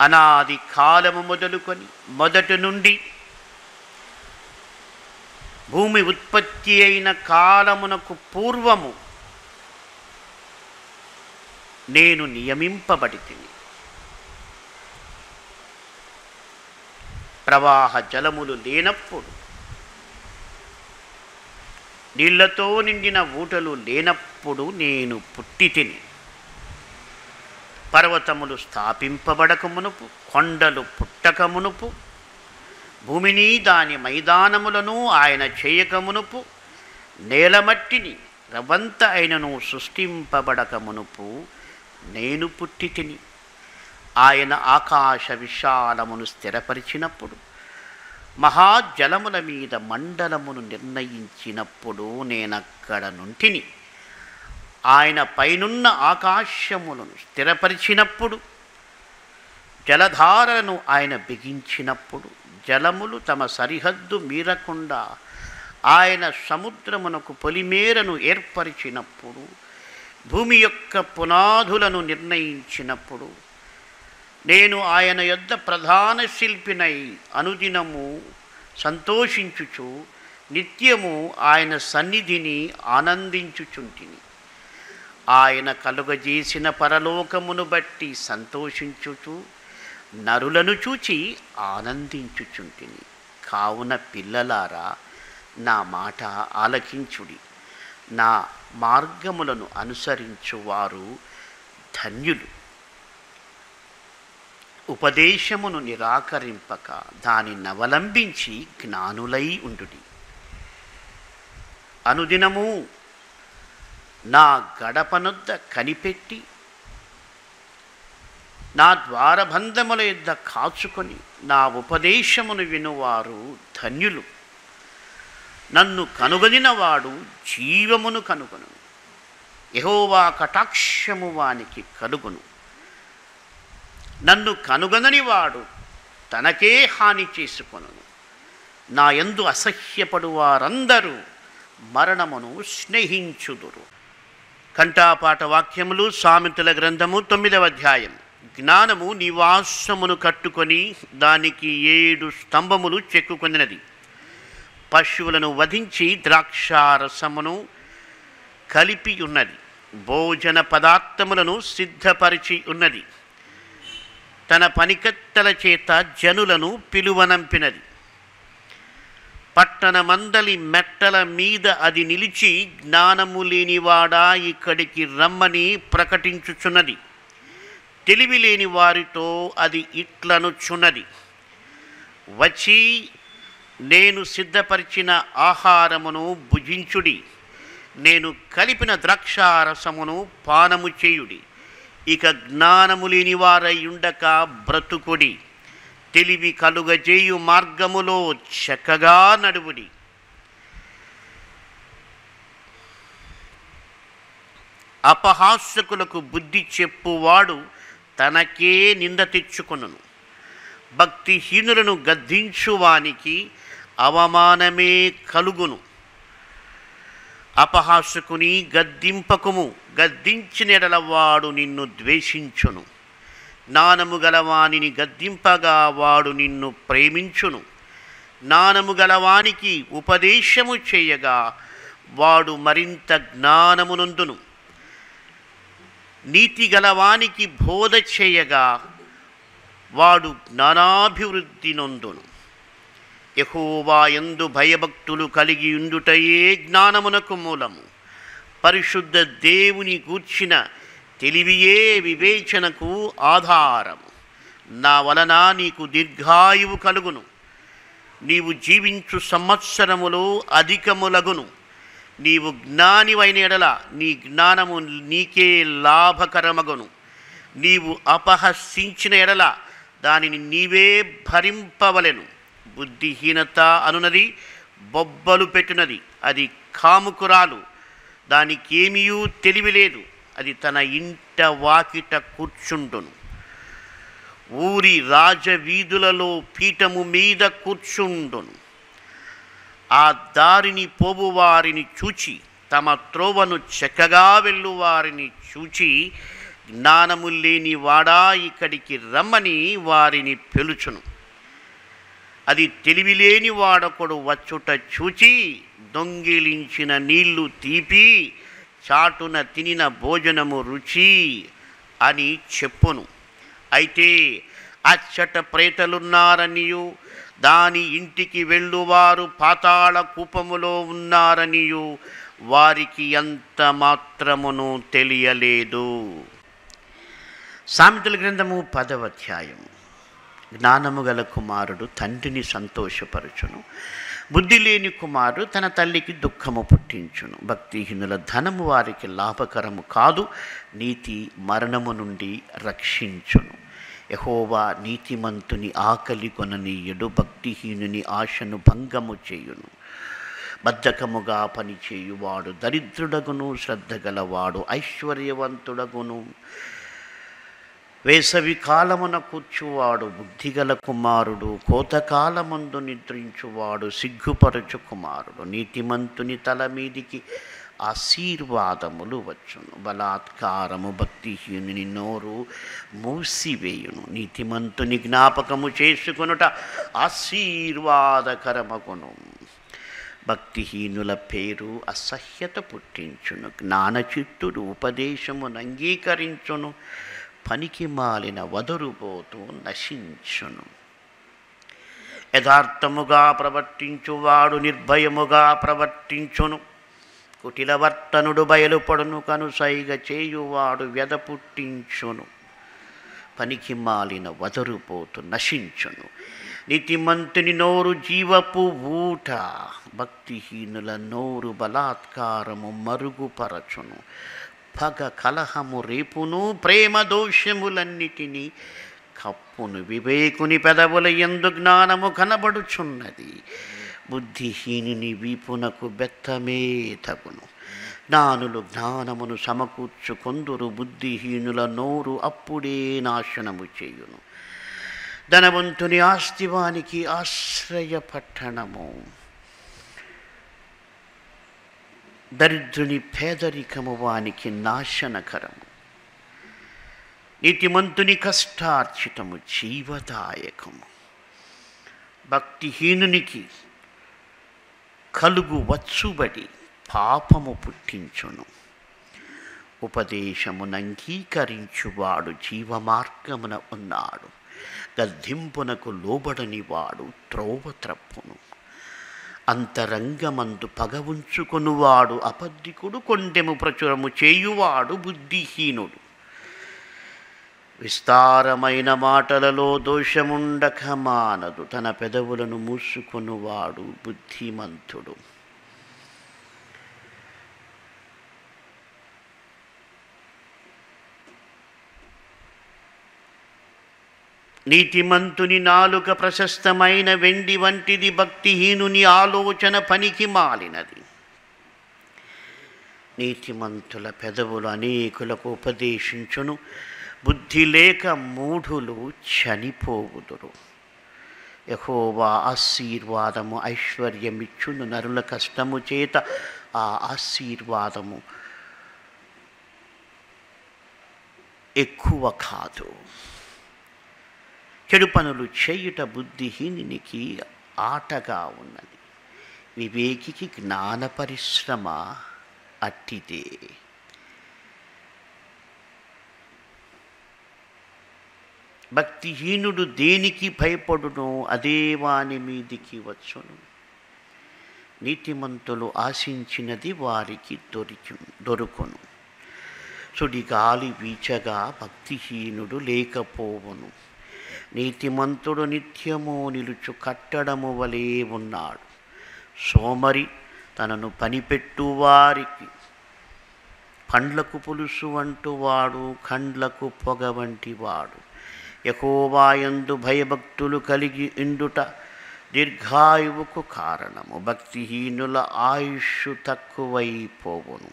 అనాది కాలము మొదలుకొని మొదటి నుండి భూమి ఉత్పత్తి అయిన కాలమునకు పూర్వము నేను నియమింపబడి తిని ప్రవాహ జలములు లేనప్పుడు నీళ్ళతో నిండిన ఊటలు లేనప్పుడు నేను పుట్టి తిని పర్వతములు స్థాపింపబడక మునుపు కొండలు పుట్టక మునుపు భూమిని దాని మైదానములను ఆయన చేయక మునుపు నేలమట్టిని రవంత అయినను సృష్టింపబడక మునుపు నేను పుట్టి తిని. ఆయన ఆకాశ విశాలమును స్థిరపరిచినప్పుడు మహాజలముల మీద మండలమును నిర్ణయించినప్పుడు నేనక్కడ నుంటిని ఆయన పైనున్న ఆకాశములను స్థిరపరిచినప్పుడు జలధారలను ఆయన బిగించినప్పుడు జలములు తమ సరిహద్దు మీరకుండా ఆయన సముద్రమునకు పొలిమేరను ఏర్పరిచినప్పుడు భూమి యొక్క పునాదులను నిర్ణయించినప్పుడు నేను ఆయన యొద్ద ప్రధాన శిల్పినై అనుదినము సంతోషించుచు నిత్యము ఆయన సన్నిధిని ఆనందించుచుంటిని. ఆయన కలుగజేసిన పరలోకమును బట్టి సంతోషించుచు నరులను చూచి ఆనందించుచుంటిని. కావున పిల్లలారా నా మాట ఆలకించుడి. నా మార్గములను అనుసరించువారు ధన్యులు. ఉపదేశమును నిరాకరింపక దానినవలంబించి జ్ఞానులై ఉండుడి. అనుదినము నా గడపనొద్ద కనిపెట్టి నా ద్వారబంధముల యొద్ద కాచుకొని నా ఉపదేశమును వినువారు ధన్యులు. నన్ను కనుగొనినవాడు జీవమును కనుగొను. యహోవా కటాక్షము వానికి కలుగును. నన్ను కనుగొనని వాడు తనకే హాని చేసుకొను. నా ఎందు అసహ్యపడు వారందరూ మరణమును స్నేహించుదురు. కంఠాపాట వాక్యములు సామెతల గ్రంథము తొమ్మిదవ అధ్యాయం. జ్ఞానము నివాసమును కట్టుకొని దానికి ఏడు స్తంభములు చెక్కుకొనినది. పశువులను వధించి ద్రాక్షారసమును కలిపి ఉన్నది భోజన పదార్థములను సిద్ధపరిచి ఉన్నది తన పనికత్తెల చేత జనులను పిలువనంపినది. పట్టణమందలి మెట్టల మీద అది నిలిచి జ్ఞానము లేనివాడా ఇక్కడికి రమ్మని ప్రకటించుచున్నది. తెలివి లేని వారితో అది ఇట్లనుచున్నది. వచ్చి నేను సిద్ధపరిచిన ఆహారమును భుజించుడి. నేను కలిపిన ద్రాక్షారసమును పానము చేయుడి. ఇక జ్ఞానము లేని వారై ఉండక బ్రతుకుడి. తెలివి కలుగజేయు మార్గములో చక్కగా నడువుడి. అపహాస్యకులకు బుద్ధి చెప్పువాడు తనకే నింద తెచ్చుకొనును. భక్తిహీనులను గద్దించువానికి అవమానమే కలుగును. అపహాసుకుని గద్దింపకుము గద్దించిన నిన్ను ద్వేషించును. నానము గలవానిని గద్దింపగా వాడు నిన్ను ప్రేమించును. జ్ఞానము గలవానికి ఉపదేశము చేయగా వాడు మరింత జ్ఞానమునందును. నీతి గలవానికి బోధ చేయగా వాడు జ్ఞానాభివృద్ధి నొందును. యహోవాయందు భయభక్తులు కలిగి ఉండుటయే జ్ఞానమునకు మూలము. పరిశుద్ధ దేవుని గూర్చిన తెలివియే వివేచనకు ఆధారము. నా వలన నీకు దీర్ఘాయువు కలుగును. నీవు జీవించు సంవత్సరములో అధికములగును. నీవు జ్ఞానివైన ఎడల నీ జ్ఞానము నీకే లాభకరమగును. నీవు అపహసించిన ఎడల దానిని నీవే భరింపవలెను. బుద్ధిహీనత అనునది బొబ్బలు పెట్టినది. అది కాముకురాలు. దానికేమీయూ తెలివి లేదు. అది తన ఇంట వాకిట కూర్చుండును. ఊరి రాజవీధులలో పీఠము మీద కూర్చుండును. ఆ దారిని పోవువారిని చూచి తమ త్రోవను చక్కగా వెళ్ళు వారిని చూచి జ్ఞానము లేని వాడా ఇక్కడికి రమ్మని వారిని పిలుచును. అది తెలివిలేని వాడొకడు వచ్చుట చూచి దొంగిలించిన నీళ్ళు తీపి చాటున తినిన భోజనము రుచి అని చెప్పును. అయితే అచ్చట ప్రేతలున్నారనియు దాని ఇంటికి వెళ్ళువారు పాతాళ కూపములో ఉన్నారనియు వారికి ఎంత మాత్రమును తెలియలేదు. సామెతల గ్రంథము పదవ అధ్యాయం జ్ఞానము గల కుమారుడు తండ్రిని సంతోషపరచును. బుద్ధి లేని కుమారుడు తన తల్లికి దుఃఖము పుట్టించును. భక్తిహీనుల ధనము వారికి లాభకరము కాదు నీతి మరణము నుండి రక్షించును. యహోవా నీతిమంతుని ఆకలి కొననీయుడు భక్తిహీనుని ఆశను భంగము చేయును. బద్ధకముగా పనిచేయువాడు దరిద్రుడగును శ్రద్ధ గలవాడు ఐశ్వర్యవంతుడగును. వేసవి కాలమున కూర్చువాడు బుద్ధిగల కుమారుడు కోతకాలమందు నిద్రించువాడు సిగ్గుపరచు కుమారుడు. నీతిమంతుని తల మీదికి ఆశీర్వాదములు వచ్చును. బలాత్కారము భక్తిహీనుని నోరు మూసివేయును. నీతిమంతుని జ్ఞాపకము చేసుకొనుట ఆశీర్వాదకరమగును. భక్తిహీనుల పేరు అసహ్యత పుట్టించును. జ్ఞానచిత్తుడు ఉపదేశమును అంగీకరించును. పనికి మాలిన వదరుపోతూ నశించును. యథార్థముగా ప్రవర్తించువాడు నిర్భయముగా ప్రవర్తించును. కుటిలవర్తనుడు బయలుపడును కనుసైగ చేయువాడు వ్యధ పుట్టించును. పనికి మాలిన వదరుపోతు నశించును. నీతిమంతుని నోరు జీవపు ఊట భక్తిహీనుల నోరు బలాత్కారము మరుగుపరచును. పగ కలహము రేపును ప్రేమ దోష్యములన్నిటినీ కప్పును వివేకుని పెదవుల ఎందు జ్ఞానము కనబడుచున్నది. బుద్ధిహీనుని వీపునకు బెత్తమే తగును. జ్ఞానులు జ్ఞానమును సమకూర్చుకొందురు బుద్ధిహీనుల నోరు అప్పుడే నాశనము చేయును. ధనవంతుని ఆస్తివానికి ఆశ్రయ పట్టణము. దరిద్రుని పేదరికము వానికి నాశనకరము. నీతిమంతుని కష్టార్చితము జీవదాయకము. భక్తిహీనునికి కలుగు వచ్చుబడి పాపము పుట్టించును. ఉపదేశమును అంగీకరించువాడు జీవమార్గమున ఉన్నాడు. గద్దింపునకు లోబడని వాడు త్రోవ త్రప్పును అంతరంగమందు పగ ఉంచుకొనువాడు అపద్ధికుడు కొండెము ప్రచురము చేయువాడు బుద్ధిహీనుడు. విస్తారమైన మాటలలో దోషముండక మానదు తన పెదవులను మూసుకొనువాడు బుద్ధిమంతుడు. నీతిమంతుని నాలుక ప్రశస్తమైన వెండి వంటిది భక్తిహీనుని ఆలోచన పనికి మాలినది. నీతిమంతుల పెదవులు అనేకులకు ఉపదేశించును. బుద్ధి లేక మూఢులు చనిపోవుదురు. యహోవా ఆశీర్వాదము ఐశ్వర్యమిచ్చును. నరుల కష్టము చేత ఆ ఆశీర్వాదము ఎక్కువ కాదు. చెడు పనులు చేయుట బుద్ధిహీనునికి ఆటగా ఉన్నది. వివేకికి జ్ఞాన పరిశ్రమ అట్టిదే. భక్తిహీనుడు దేనికి భయపడునో అదే వాని మీదికి వచ్చును. నీతిమంతులు ఆశించినది వారికి దొరికి దొరుకును. సుడిగాలి వీచగా భక్తిహీనుడు లేకపోవును. నీతిమంతుడు నిత్యము నిలుచు కట్టడము వలె ఉన్నాడు. సోమరి తనను పనిపెట్టువారికి పండ్లకు పులుసు వంటి వాడు కండ్లకు పొగ వంటి వాడు. యకోవాయందు భయభక్తులు కలిగి ఇండుట దీర్ఘాయువుకు కారణము. భక్తిహీనుల ఆయుష్ తక్కువైపోవును.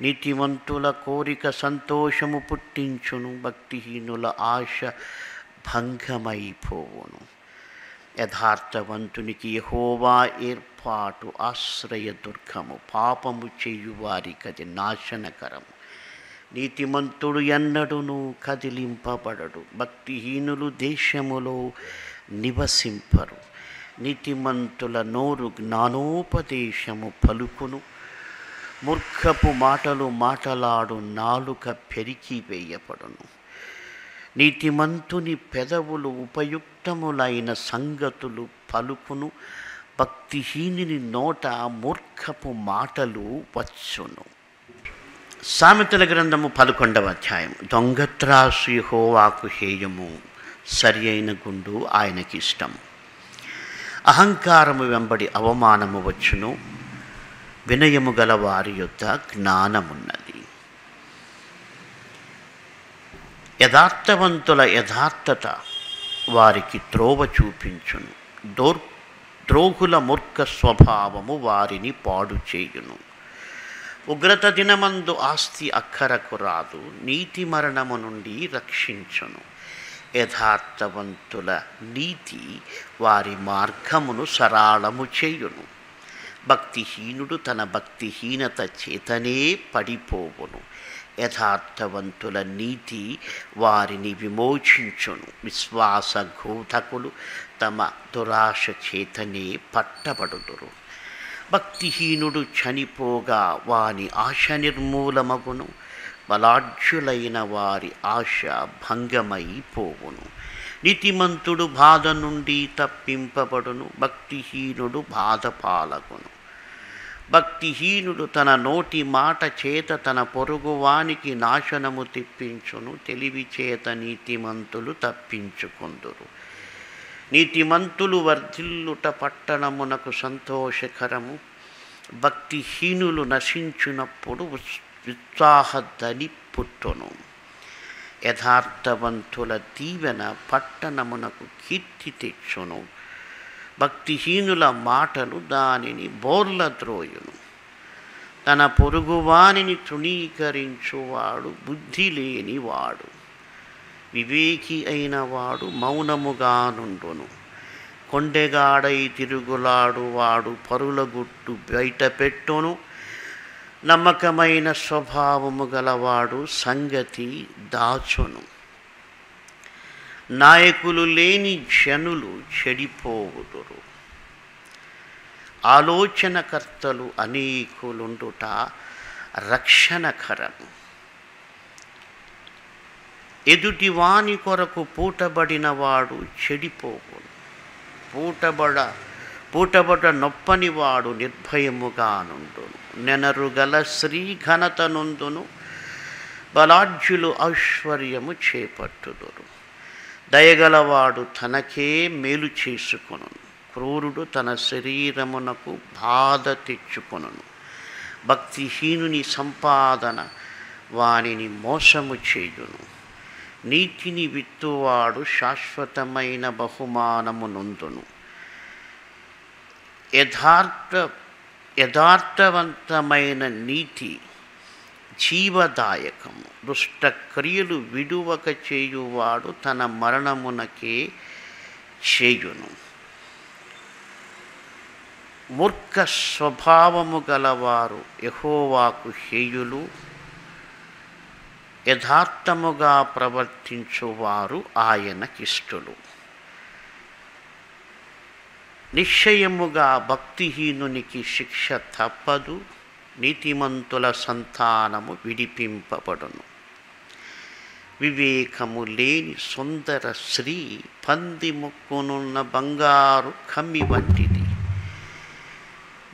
నీతివంతుల కోరిక సంతోషము పుట్టించును. భక్తిహీనుల ఆశ భంగమైపోవును యథార్థవంతునికి యహోవా ఏర్పాటు ఆశ్రయ దుర్గము పాపము చేయువారికది నాశనకరము. నీతిమంతుడు ఎన్నడును కదిలింపబడడు భక్తిహీనులు దేశములో నివసింపరు. నీతిమంతుల నోరు జ్ఞానోపదేశము పలుకును. మూర్ఖపు మాటలు మాటలాడు నాలుక పెరికి వేయబడును. నీతిమంతుని పెదవులు ఉపయుక్తములైన సంగతులు పలుకును. భక్తిహీనుని నోట మూర్ఖపు మాటలు వచ్చును. సామెతల గ్రంథము పదకొండవ అధ్యాయం దొంగత్రాసు హోవాకు హేయము. సరి అయిన గుండు ఆయనకి ఇష్టం అహంకారము వెంబడి అవమానము వచ్చును. వినయము గల వారి యొక్క జ్ఞానమున్నది. యథార్థవంతుల యథార్థత వారికి త్రోవ చూపించును. దోర్ ద్రోహుల మూర్ఖ స్వభావము వారిని పాడు చేయును. ఉగ్రత దినమందు ఆస్తి అక్కరకు రాదు నీతి మరణము నుండి రక్షించును. యథార్థవంతుల నీతి వారి మార్గమును సరాళము చేయును. భక్తిహీనుడు తన భక్తిహీనత చేతనే పడిపోవును. యథార్థవంతుల నీతి వారిని విమోచించును. విశ్వాసఘూతకులు తమ దురాశ చేతనే పట్టబడుదురు. భక్తిహీనుడు చనిపోగా వాని ఆశ నిర్మూలమగును. బలాఢ్యులైన వారి ఆశ భంగమైపోవును. నీతిమంతుడు బాధ నుండి తప్పింపబడును. భక్తిహీనుడు బాధ పాలగును. భక్తిహీనుడు తన నోటి మాట చేత తన పొరుగువానికి నాశనము తెప్పించును తెలివి చేత నీతిమంతులు తప్పించుకొందురు. నీతిమంతులు వర్ధిల్లుట పట్టణమునకు సంతోషకరము. భక్తిహీనులు నశించినప్పుడు ఉత్సాహదని పుట్టును. యథార్థవంతుల దీవెన పట్టణమునకు కీర్తి తెచ్చును. భక్తిహీనుల మాటలు దానిని బోర్ల త్రోయును తన పొరుగువానిని తృణీకరించువాడు బుద్ధి లేనివాడు వివేకి అయిన వాడు మౌనముగా నుండును కొండెగాడై తిరుగులాడు వాడు పరుల గుట్టు బయట పెట్టును నమ్మకమైన స్వభావము గలవాడు సంగతి దాచును. నాయకులు లేని జనులు చెడిపోవుదురు. ఆలోచనకర్తలు అనేకులుండుట రక్షణకరము ఎదుటివాని కొరకు పూటబడిన వాడు పూటబడ పూటబడ నొప్పని వాడు నిర్భయముగా నుండును నెనరుగల శ్రీ ఘనత బలాఢ్యులు ఐశ్వర్యము చేపట్టుదురు. దయగలవాడు తనకే మేలు చేసుకొను. క్రూరుడు తన శరీరమునకు బాధ తెచ్చుకొనును భక్తిహీనుని సంపాదన వానిని మోసము చేయును. నీతిని విత్తువాడు శాశ్వతమైన బహుమానము నొందును. యథార్థ యథార్థవంతమైన నీతి జీవదాయకము. దుష్టక్రియలు విడువక చేయువాడు తన మరణమునకే చేయును. మూర్ఖ స్వభావము గలవారు యహోవాకు హేయులు. యథార్థముగా ప్రవర్తించువారు ఆయనకిష్టులు. నిశ్చయముగా భక్తిహీనునికి శిక్ష తప్పదు. నీతిమంతుల సంతానము విడిపింపబడును. వివేకము లేని సుందర శ్రీ పంది ముక్కునున్న బంగారు కమ్మి వంటిది.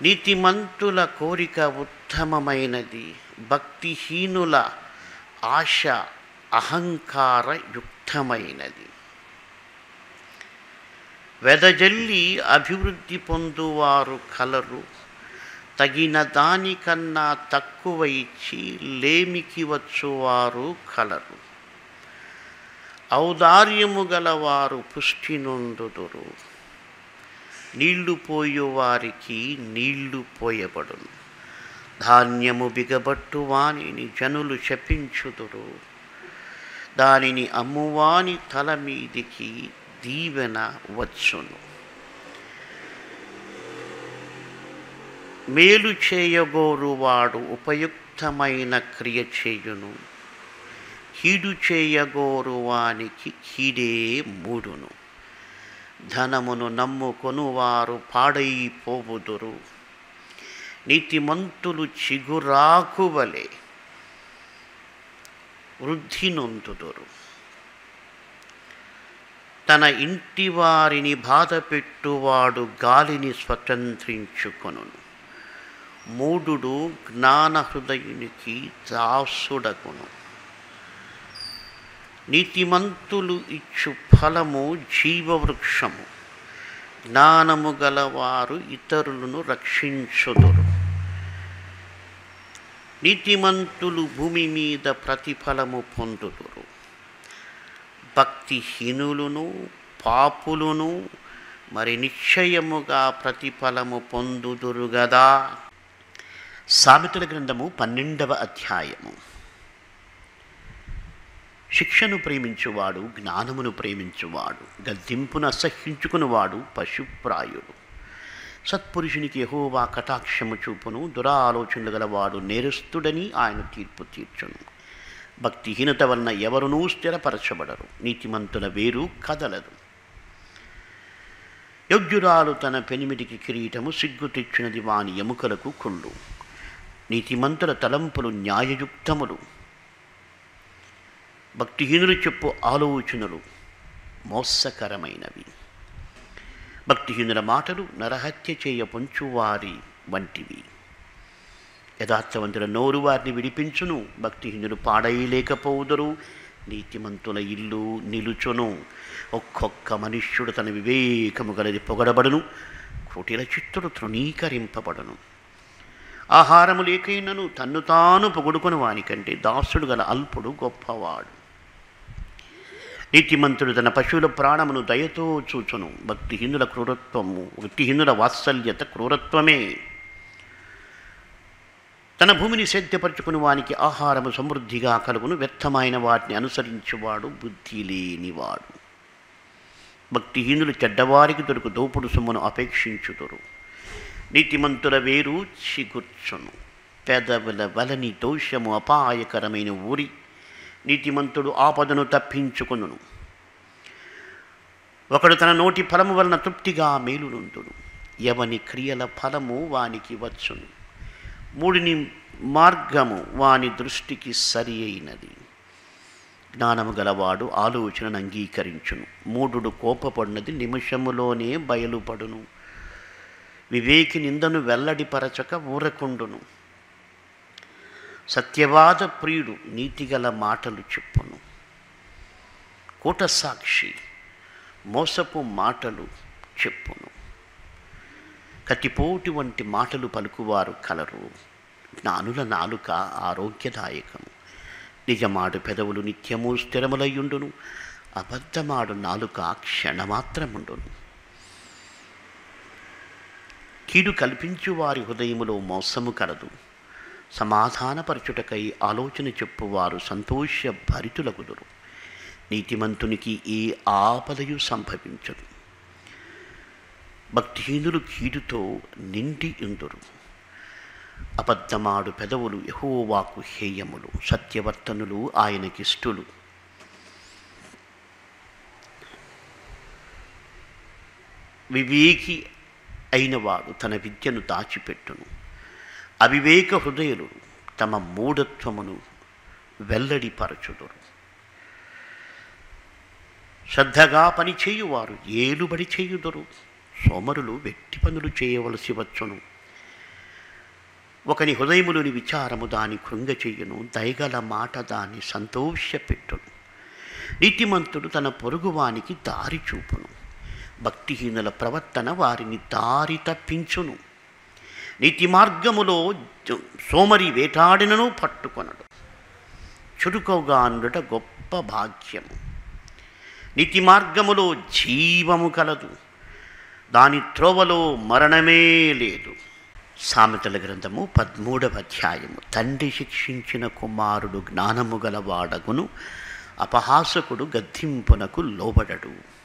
నీతిమంతుల కోరిక ఉత్తమమైనది. భక్తిహీనుల ఆశ అహంకార యుక్తమైనది. వెదజల్లి అభివృద్ధి పొందువారు కలరు. తగిన దానికన్నా తక్కువ ఇచ్చి లేమికి వచ్చువారు కలరు. ఔదార్యము గలవారు పుష్టి నొందుదురు నీళ్ళు పోయువారికి నీళ్ళు పోయబడును. ధాన్యము బిగబట్టు వానిని జనులు శపించుదురు. దానిని అమ్మువాని తల మీదికి దీవెన వచ్చును. మేలు చేయగోరువాడు ఉపయుక్తమైన క్రియ చేయును. కీడు చేయగోరువానికి కీడే మూడును. ధనమును నమ్ముకొనువారు పాడైపోవుదురు. నీతిమంతులు చిగురాకువలే వృద్ధి నొందుదురు తన ఇంటి వారిని బాధపెట్టువాడు గాలిని స్వతంత్రించుకొనును. మూడు జ్ఞాన హృదయునికి దాసుడగును. నీతిమంతులు ఇచ్చు ఫలము జీవవృక్షము. జ్ఞానము గలవారు ఇతరులను రక్షించుదురు. నీతిమంతులు భూమి మీద ప్రతిఫలము పొందుదురు. భక్తిహీనులను పాపులను మరి నిశ్చయముగా ప్రతిఫలము పొందుదురు గదా. సామెతల గ్రంథము పన్నెండవ అధ్యాయము. శిక్షను ప్రేమించువాడు జ్ఞానమును ప్రేమించువాడు గద్దింపును అసహ్యించుకునివాడు పశుప్రాయుడు. సత్పురుషునికి యహోవా కటాక్షము చూపును దురాలోచనలు గలవాడు నేరస్తుడని ఆయన తీర్పు తీర్చును. భక్తిహీనత వలన ఎవరునూ స్థిరపరచబడరు నీతిమంతుల వేరు కదలదు. యోగ్యురాలు తన పెనిమిటికి కిరీటము సిగ్గు తెచ్చినది వాని ఎముకలకు కుళ్ళు నీతిమంతుల తలంపులు న్యాయయుక్తములు. భక్తిహీనులు చెప్పు ఆలోచనలు మోసకరమైనవి. భక్తిహీనుల మాటలు నరహత్య చేయ పొంచువారి వంటివి. యథార్థవంతుల నోరు వారిని విడిపించును. భక్తిహీనులు పాడైలేకపోదురు. నీతిమంతుల ఇల్లు నిలుచును. ఒక్కొక్క మనుష్యుడు తన వివేకము గలది పొగడబడును. కుటిల చిత్తుడు తృణీకరింపబడును. ఆహారము లేకైనను తన్ను తాను పొగుడుకొని వానికంటే దాసుడు గల అల్పుడు గొప్పవాడు. నీతిమంతుడు తన పశువుల ప్రాణమును దయతో చూచును. భక్తిహీనుల క్రూరత్వము భక్తిహీనుల వాత్సల్యత క్రూరత్వమే. తన భూమిని సేద్యపరచుకుని వానికి ఆహారము సమృద్ధిగా కలుగును. వ్యర్థమైన వాటిని అనుసరించువాడు బుద్ధి లేనివాడు. భక్తిహీనులు చెడ్డవారికి దొరుకు దోపుడు సొమ్మును అపేక్షించుదురు. నీతిమంతుల వేరు చిగుర్చును. పెదవుల వలని దోషము అపాయకరమైన ఊరి నీతిమంతుడు ఆపదను తప్పించుకొనును. ఒకడు తన నోటి ఫలము వలన తృప్తిగా మేలునుందును ఎవని క్రియల ఫలము వానికి వచ్చును. మూడిని మార్గము వాని దృష్టికి సరి అయినది. జ్ఞానము గలవాడు ఆలోచనను అంగీకరించును. మూఢుడు కోపపడినది నిమిషములోనే బయలుపడును. వివేకి నిందను వెల్లడిపరచక ఊరకుండును. సత్యవాద ప్రియుడు నీతిగల మాటలు చెప్పును. కూటసాక్షి మోసపు మాటలు చెప్పును. కటిపోటి వంటి మాటలు పలుకువారు కలరు. జ్ఞానుల నాలుక ఆరోగ్యదాయకము. నిజమాడు పెదవులు నిత్యము స్థిరములయ్యుండును. అబద్ధమాడు నాలుక క్షణమాత్రముండును. కీడు కల్పించు వారి హృదయములో మోసము కలదు. సమాధానపరచుటకై ఆలోచన చెప్పువారు సంతోష భరితులగుదురు నీతిమంతునికి ఏ ఆపదయు సంభవించదు. భక్తిహీనులు కీడుతో నిండి ఇందురు అబద్ధమాడు పెదవులు యహోవాకు హేయములు. సత్యవర్తనులు ఆయనకిష్టులు. వివేకి అయినవాడు తన విద్యను దాచిపెట్టును. అవివేక హృదయులు తమ మూఢత్వమును వెల్లడిపరచుదురు. శ్రద్ధగా పని చేయువారు ఏలుబడి చేయుదురు. సోమరులు వెట్టి పనులు చేయవలసి వచ్చును. ఒకని హృదయములోని విచారము దాని కృంగ చెయ్యును దయగల మాట దాన్ని సంతోషపెట్టును నీతిమంతుడు తన పొరుగువానికి దారి చూపును. భక్తిహీనుల ప్రవర్తన వారిని దారి తప్పించును. నీతి మార్గములో సోమరి వేటాడినను పట్టుకొనడు. చురుకవుగా అనుట గొప్ప భాగ్యము. నీతి మార్గములో జీవము కలదు. దాని త్రోవలో మరణమే లేదు. సామెతల గ్రంథము పదమూడవ అధ్యాయము తండ్రి శిక్షించిన కుమారుడు జ్ఞానము గలవాడగును అపహాసకుడు గద్దింపునకు లోబడడు.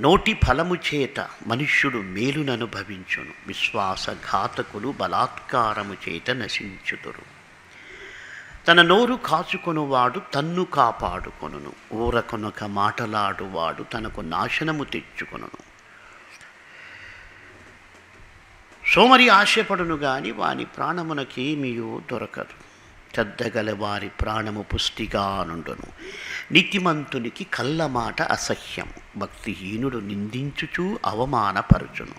నోటి ఫలము చేత మనుష్యుడు మేలుననుభవించును. విశ్వాసఘాతకులు బలాత్కారము చేత నశించుదురు. తన నోరు కాచుకొనువాడు తన్ను కాపాడుకొనును. ఊరకొనొక మాటలాడువాడు తనకు నాశనము తెచ్చుకొనును. సోమరి ఆశపడును గాని వాని ప్రాణమునకేమియో దొరకదు. శ్రద్ధగల వారి ప్రాణము పుష్టిగా నుండును నీతిమంతునికి కళ్ళ మాట అసహ్యము భక్తిహీనుడు నిందించుచూ అవమానపరచును.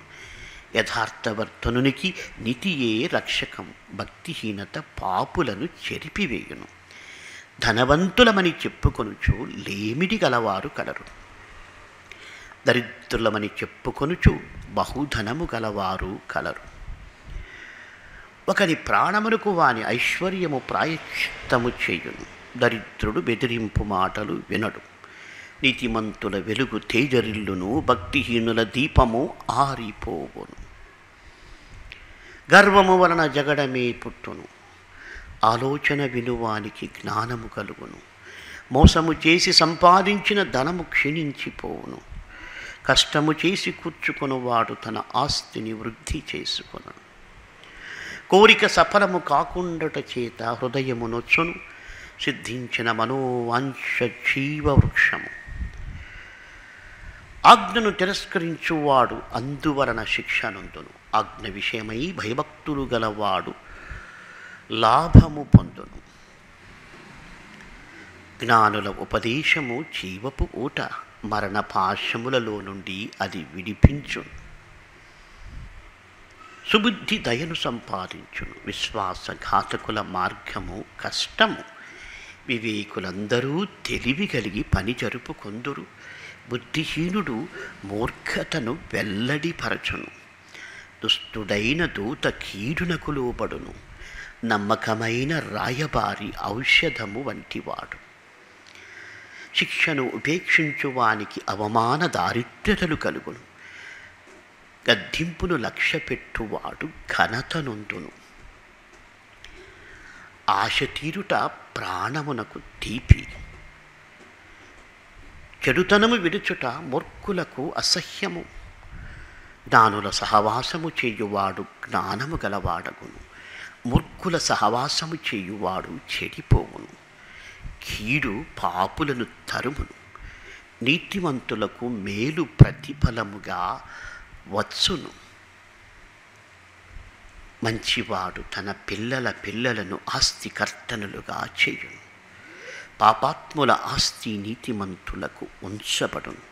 యథార్థవర్ధనునికి నితియే రక్షకం. భక్తిహీనత పాపులను చెరిపివేయును. ధనవంతులమని చెప్పుకొనుచు లేమిడి గలవారు కలరు. దరిద్రులమని చెప్పుకొనుచు బహుధనము గలవారు కలరు. ఒకని ప్రాణమునకు వాని ఐశ్వర్యము ప్రాయశ్చిత్తము చేయును. దరిద్రుడు బెదిరింపు మాటలు వినడు. నీతిమంతుల వెలుగు తేజరిల్లును భక్తిహీనుల దీపము ఆరిపోవును. గర్వము వలన జగడమే పుట్టును. ఆలోచన వినువానికి జ్ఞానము కలుగును. మోసము చేసి సంపాదించిన ధనము క్షీణించిపోవును. కష్టము చేసి కూర్చుకొనువాడు తన ఆస్తిని వృద్ధి చేసుకొను కోరిక సఫలము కాకుండట చేత హృదయము నొచ్చును సిద్ధించిన మనోవాంఛ జీవ వృక్షము. ఆజ్ఞను తిరస్కరించువాడు అందువలన శిక్షనందును. ఆజ్ఞ విషయమై భయభక్తులు గలవాడు లాభము పొందును. జ్ఞానుల ఉపదేశము జీవపు ఊట. మరణ పాశములలో నుండి అది విడిపించును. సుబుద్ధి దయను సంపాదించును. విశ్వాసఘాతకుల మార్గము కష్టము. వివేకులందరూ తెలివి కలిగి పని జరుపుకొందురు బుద్ధిహీనుడు మూర్ఖతను వెల్లడిపరచును దుస్తుడైన దూత కీడునకు లోబడును. నమ్మకమైన రాయబారి ఔషధము వంటివాడు. శిక్షను ఉపేక్షించువానికి అవమాన దారిద్ర్యతలు కలుగును. గద్దింపును లక్ష్యపెట్టువాడు ఘనతనొందును. ఆశ తీరుట ప్రాణమునకు తీపి. చెడుతనము విడుచుట మూర్ఖులకు అసహ్యము. దానుల సహవాసము చేయువాడు జ్ఞానము గలవాడగును. మూర్ఖుల సహవాసము చేయువాడు చెడిపోవును. కీడు పాపులను తరుమును. నీతిమంతులకు మేలు ప్రతిఫలముగా వచ్చును. మంచివాడు తన పిల్లల పిల్లలను ఆస్తికర్తనులుగా చేయును. పాపాత్ముల ఆస్తి నీతిమంతులకు ఉంచబడును.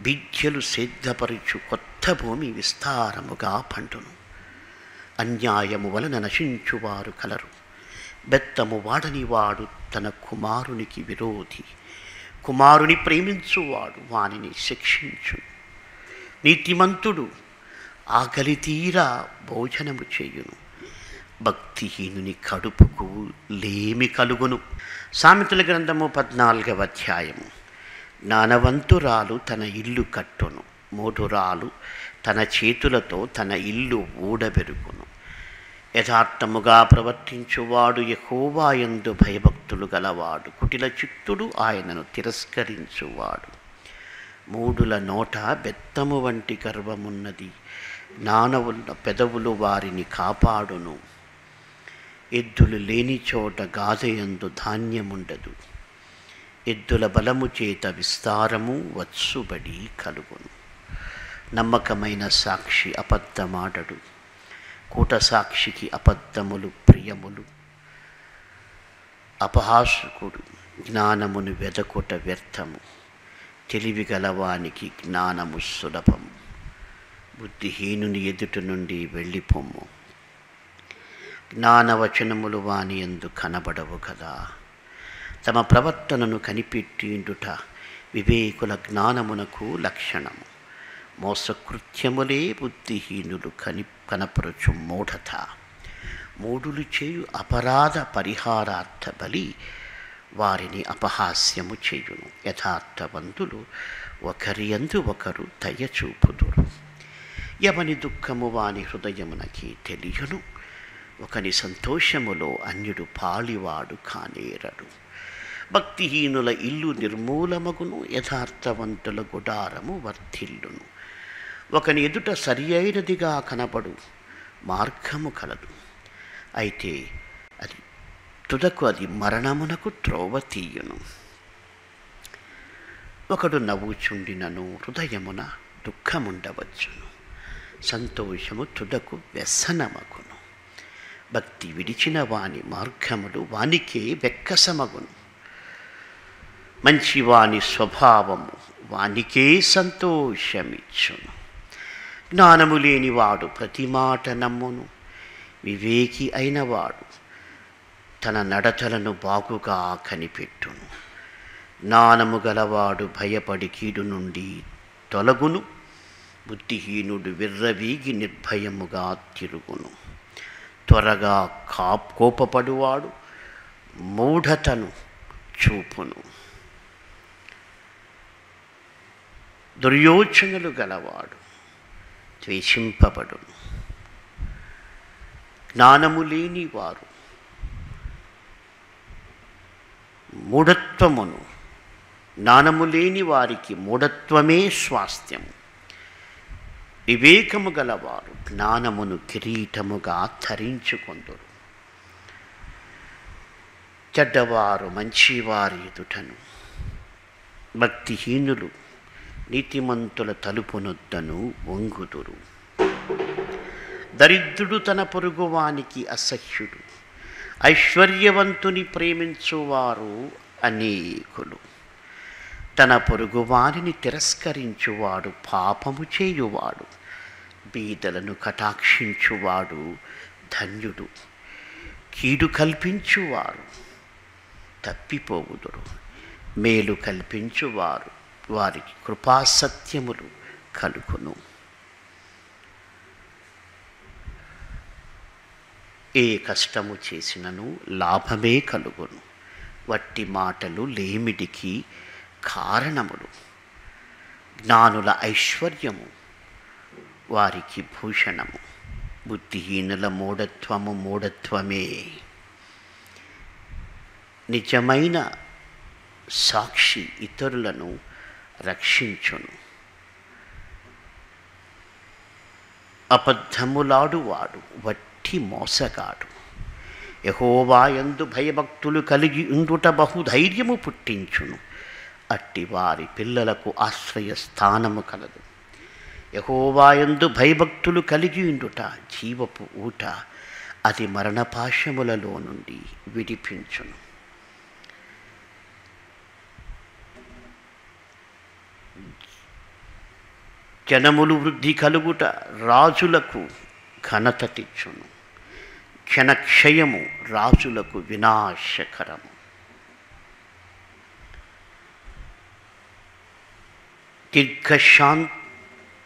విద్యలు సిద్ధపరచు కొత్త భూమి విస్తారముగా పండును. అన్యాయము వలన నశించువారు కలరు. బెత్తము వాడని వాడు తన కుమారునికి విరోధి. కుమారుని ప్రేమించువాడు వానిని శిక్షించు నీతిమంతుడు. ఆకలి తీరా భోజనము చేయును. భక్తిహీనుని కడుపుకు లేమి కలుగును. సామెతల గ్రంథము పద్నాలుగవ అధ్యాయము. జ్ఞానవంతురాలు తన ఇల్లు కట్టును. మూఢురాలు తన చేతులతో తన ఇల్లు ఊడబెరుగును. యథార్థముగా ప్రవర్తించువాడు యహోవాయందు భయభక్తులు గలవాడు. కుటిల చిత్తుడు ఆయనను తిరస్కరించువాడు. మూడుల నోట బెత్తము వంటి గర్వమున్నది. నానవున్న పెదవులు వారిని కాపాడును. ఎద్దులు లేని చోట గాదయందు ధాన్యముండదు. ఎద్దుల బలము చేత విస్తారము వచ్చుబడి కలుగును. నమ్మకమైన సాక్షి అబద్ధమాడడు. కూట సాక్షికి అబద్ధములు ప్రియములు. అపహాసుకుడు జ్ఞానమును వెదకుట వ్యర్థము. తెలివి గలవానికి జ్ఞానము సులభం. బుద్ధిహీనుని ఎదుట నుండి వెళ్ళిపోము జ్ఞానవచనములు వాని ఎందు కనబడవు కదా. తమ ప్రవర్తనను కనిపెట్టిండుట వివేకుల జ్ఞానమునకు లక్షణము. మోసకృత్యములే బుద్ధిహీనులు కని కనపరచు మూఢత. మూఢులు చేయు అపరాధ పరిహారార్థ బలి వారిని అపహాస్యము చేయును. యథార్థవంతులు ఒకరి యందు ఒకరు దయచూపుదురు. ఎవని దుఃఖము వాని హృదయమునకి తెలియను. ఒకని సంతోషములో అన్యుడు పాలివాడు కానేరడు భక్తిహీనుల ఇల్లు నిర్మూలమగును. యథార్థవంతుల గుడారము వర్ధిల్లును. ఒకని ఎదుట సరి అయినదిగా కనబడు. మార్గము కలదు. అయితే తుదకు అది మరణమునకు త్రోవ తీయును. ఒకడు నవ్వుచుండినను హృదయమున దుఃఖముండవచ్చును. సంతోషము తుదకు వ్యసనమగును. భక్తి విడిచిన వాని మార్గములు వానికే వెక్కసమగును. మంచి వాని స్వభావము వానికే సంతోషమిచ్చును. జ్ఞానము లేనివాడు ప్రతి మాట నమ్మును. వివేకి అయినవాడు తన నడతలను బాగుగా కనిపెట్టును. జ్ఞానము గలవాడు భయపడి కీడు నుండి తొలగును. బుద్ధిహీనుడు విర్రవీగి నిర్భయముగా తిరుగును. త్వరగా కా కోపపడువాడు మూఢతను చూపును. దుర్యోచనలు గలవాడు ద్వేషింపబడును. జ్ఞానము లేని వారు మూఢత్వమును. జ్ఞానము లేని వారికి మూఢత్వమే స్వాస్థ్యము. వివేకము గలవారు జ్ఞానమును కిరీటముగా ధరించుకొందురు. చెడ్డవారు మంచివారి ఎదుటను. భక్తిహీనులు నీతిమంతుల తలుపునొద్దను వంగుదురు. దరిద్రుడు తన పొరుగువానికి అసహ్యుడు. ఐశ్వర్యవంతుని ప్రేమించువారు అనేకులు. తన పొరుగువారిని తిరస్కరించువాడు పాపము చేయువాడు బీదలను కటాక్షించువాడు ధన్యుడు కీడు కల్పించువారు తప్పిపోవుదురు మేలు కల్పించువారు వారికి కృపాసత్యములు కలుగును. ఏ కష్టము చేసినను లాభమే కలుగును. వట్టి మాటలు లేమిడికి కారణములు. జ్ఞానుల ఐశ్వర్యము వారికి భూషణము. బుద్ధిహీనుల మూఢత్వము మూఢత్వమే. నిజమైన సాక్షి ఇతరులను రక్షించును. అబద్ధములాడువాడు వట్టి మోసగాడు. యహోవాయందు భయభక్తులు కలిగి ఉండుట బహుధైర్యము పుట్టించును. అట్టి వారి పిల్లలకు ఆశ్రయ స్థానము కలదు. యహోవాయందు భయభక్తులు కలిగి ఉండుట జీవపు ఊట అది మరణపాశములలో నుండి విడిపించును. జనములు వృద్ధి కలుగుట రాజులకు ఘనత తెచ్చును. క్షణక్షయము రాజులకు వినాశకరము. దీర్ఘశాం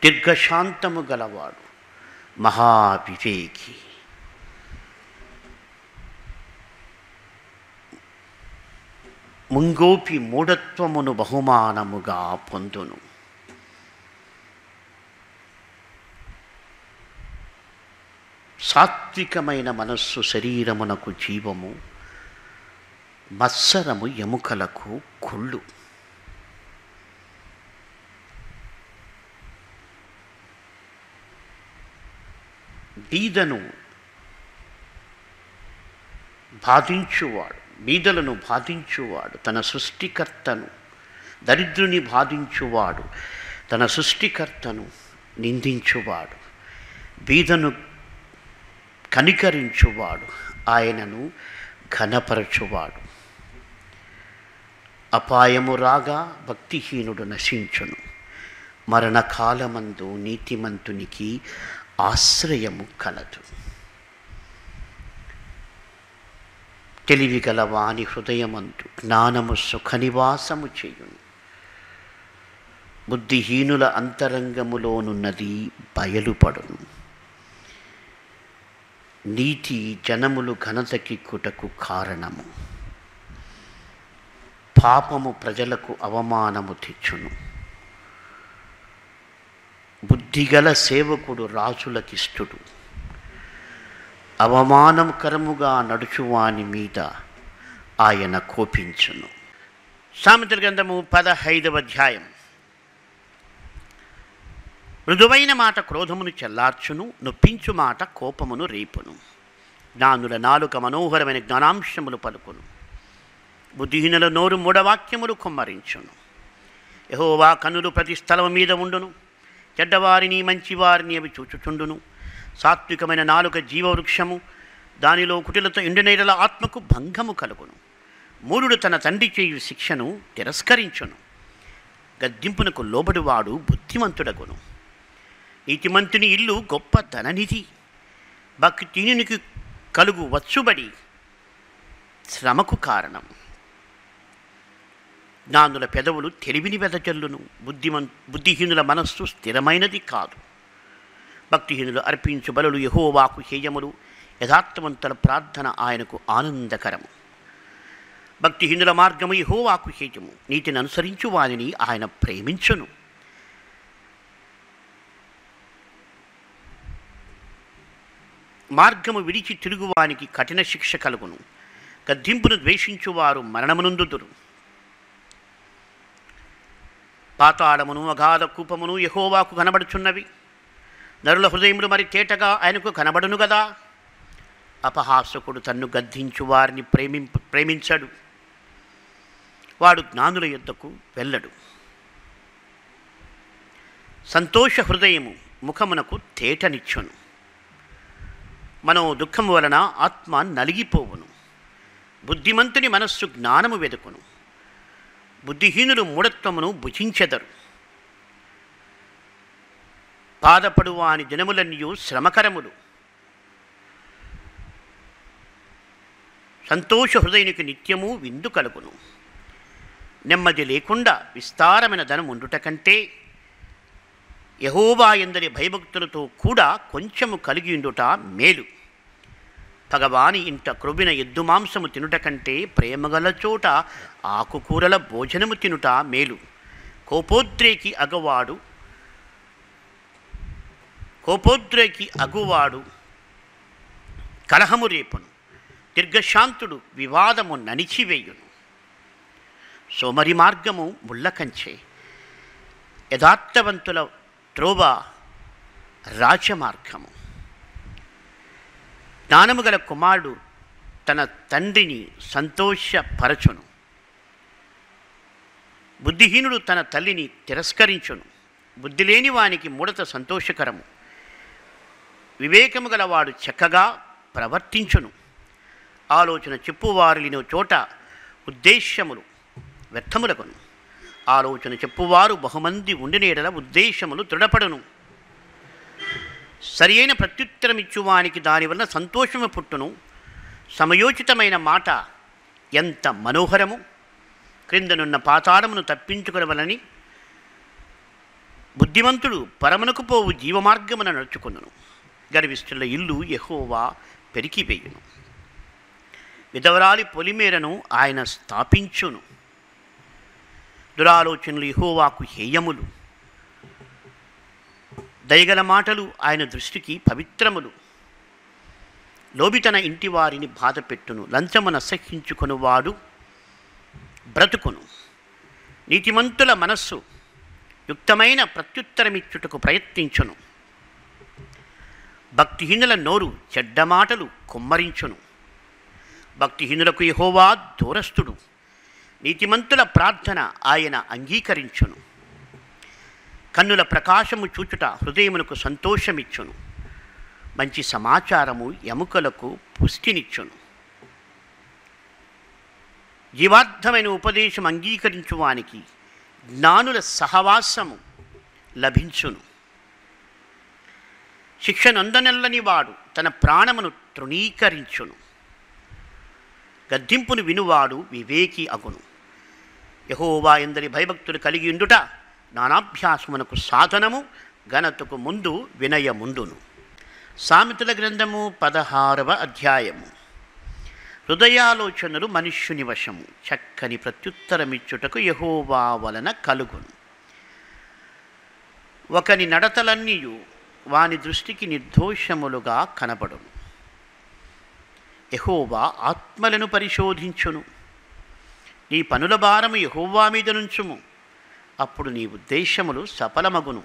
దీర్ఘశాంతము గలవాడు మహావివేకి. ముంగోపి మూఢత్వమును బహుమానముగా పొందును. సాత్వికమైన మనస్సు శరీరమునకు జీవము మత్సరము ఎముకలకు కుళ్ళు. బీదను బాధించువాడు బీదలను బాధించువాడు తన సృష్టికర్తను దరిద్రుని బాధించువాడు తన సృష్టికర్తను నిందించువాడు. బీదను కనికరించువాడు. ఆయనను ఘనపరచువాడు. అపాయము రాగా భక్తిహీనుడు నశించును. మరణకాలమందు నీతిమంతునికి ఆశ్రయము కలదు. తెలివిగల వాని హృదయమందు జ్ఞానము సుఖనివాసము చేయును. బుద్ధిహీనుల అంతరంగములోనున్నది బయలుపడును. నీతి జనములు ఘనతకిక్కుటకు కారణము. పాపము ప్రజలకు అవమానము తెచ్చును. బుద్ధిగల సేవకుడు రాజులకిష్టుడు అవమానకరముగా నడుచువాని మీద ఆయన కోపించును. సామెతల గ్రంథము పదహైదవ అధ్యాయం మృదువైన మాట క్రోధమును చెల్లార్చును నొప్పించు మాట కోపమును రేపును. జ్ఞానుల నాలుక మనోహరమైన జ్ఞానాంశములు పలుకును. బుద్ధిహీనుల నోరు మూఢవాక్యములు కుమ్మరించును. యహోవా కనులు ప్రతి స్థలము మీద ఉండును. చెడ్డవారిని మంచివారిని అవి చూచుచుండును. సాత్వికమైన నాలుక జీవవృక్షము దానిలో కుటిలతో ఎండునేరల ఆత్మకు భంగము కలుగును. మూరుడు తన తండ్రి చేయు శిక్షను తిరస్కరించును. గద్దింపునకు లోబడివాడు బుద్ధిమంతుడగును. ఇతిమంతుని ఇల్లు గొప్ప ధననిధి. భక్తినికి కలుగు వచ్చుబడి శ్రమకు కారణం. జ్ఞానుల పెదవులు తెలివిని వెదజల్లును. బుద్ధిమన్ బుద్ధిహీనుల మనస్సు స్థిరమైనది కాదు. భక్తిహీనులు అర్పించు బలులు యహోవాకు హేయములు. యథార్థవంతుల ప్రార్థన ఆయనకు ఆనందకరము భక్తిహీనుల మార్గము యహోవాకు హేయము. నీతిని అనుసరించు వారిని ఆయన ప్రేమించును. మార్గము విడిచి తిరుగువానికి కఠిన శిక్ష కలుగును. గద్దింపును ద్వేషించువారు మరణమునందుదురు. పాతాళమును అగాధ కూపమును యహోవాకు కనబడుచున్నవి. నరుల హృదయములు మరి తేటగా ఆయనకు కనబడును గదా. అపహాసకుడు తన్ను గద్దించు వారిని ప్రేమి ప్రేమించడు. వాడు జ్ఞానుల యుద్ధకు వెళ్ళడు. సంతోష హృదయము ముఖమునకు తేటనిచ్చును. మనో దుఃఖం వలన ఆత్మ నలిగిపోవును. బుద్ధిమంతుని మనస్సు జ్ఞానము వెదుకును. బుద్ధిహీనులు మూఢత్వమును భుజించెదరు. బాధపడు వాని దినములన్నయూ శ్రమకరములు. సంతోష హృదయునికి నిత్యము విందు కలుగును. నెమ్మది లేకుండా విస్తారమైన ధనం ఉండుట కంటే యహోవా ఎందరి భయభక్తులతో కూడా కొంచెము కలిగి ఉండుట మేలు. భగవాని ఇంట క్రొవ్విన ఎద్దు మాంసము తినుట కంటే ప్రేమగల చోట ఆకుకూరల భోజనము తినుట మేలు. కోపోద్రేకి అగవాడు కోపోద్రేకి అగువాడు కలహము రేపును దీర్ఘశాంతుడు వివాదము నణిచివేయును సోమరి మార్గము ముళ్ళకంచే యథార్థవంతుల త్రోవ రాజమార్గము. జ్ఞానము గల కుమారుడు తన తండ్రిని సంతోషపరచును. బుద్ధిహీనుడు తన తల్లిని తిరస్కరించును. బుద్ధి లేని వానికి ముడత సంతోషకరము. వివేకము గలవాడు చక్కగా ప్రవర్తించును. ఆలోచన చెప్పువారులిన చోట ఉద్దేశ్యములు వ్యర్థములకును ఆలోచన చెప్పువారు బహుమంది ఉండినేడల ఉద్దేశములు దృఢపడును. సరి అయిన ప్రత్యుత్తరమిచ్చువానికి దానివల్ల సంతోషము పుట్టును. సమయోచితమైన మాట ఎంత మనోహరము. క్రిందనున్న పాతాళమును తప్పించుకునవలని బుద్ధిమంతుడు పరమునకు పోవు జీవమార్గమున నడుచుకును గర్విష్ఠుల ఇల్లు ఎహోవా పెరికివేయును. విధవరాలి పొలిమేరను ఆయన స్థాపించును. దురాలోచనలు యహోవాకు హేయములు. దయగల మాటలు ఆయన దృష్టికి పవిత్రములు. లోబి తన ఇంటి వారిని బాధపెట్టును లంచమున అసహ్యించుకొనువాడు బ్రతుకును. నీతిమంతుల మనస్సు యుక్తమైన ప్రత్యుత్తరమిచ్చుటకు ప్రయత్నించును. భక్తిహీనుల నోరు చెడ్డ మాటలు కుమ్మరించును. భక్తిహీనులకు యహోవా దూరస్తుడు. నీతిమంతుల ప్రార్థన ఆయన అంగీకరించును. కన్నుల ప్రకాశము చూచుట హృదయమునకు సంతోషమిచ్చును. మంచి సమాచారము ఎముకలకు పుష్టినిచ్చును. జీవార్థమైన ఉపదేశం అంగీకరించువానికి జ్ఞానుల సహవాసము లభించును. శిక్షనందనెల్లని వాడు తన ప్రాణమును తృణీకరించును. గద్దింపును వినువాడు వివేకి అగును. యహోవా ఎందరి భయభక్తులు కలిగి ఉండుట నానాభ్యాసమునకు సాధనము ఘనతకు ముందు వినయముండును. సామెతల గ్రంథము పదహారవ అధ్యాయము. హృదయాలోచనలు మనుష్యుని వశము చక్కని ప్రత్యుత్తరమిచ్చుటకు యహోవా వలన కలుగును. ఒకని నడతలన్నీయు వాని దృష్టికి నిర్దోషములుగా కనబడును. యహోవా ఆత్మలను పరిశోధించును. నీ పనుల భారము యహోవా మీద నుంచుము. అప్పుడు నీ ఉద్దేశములు సఫలమగును.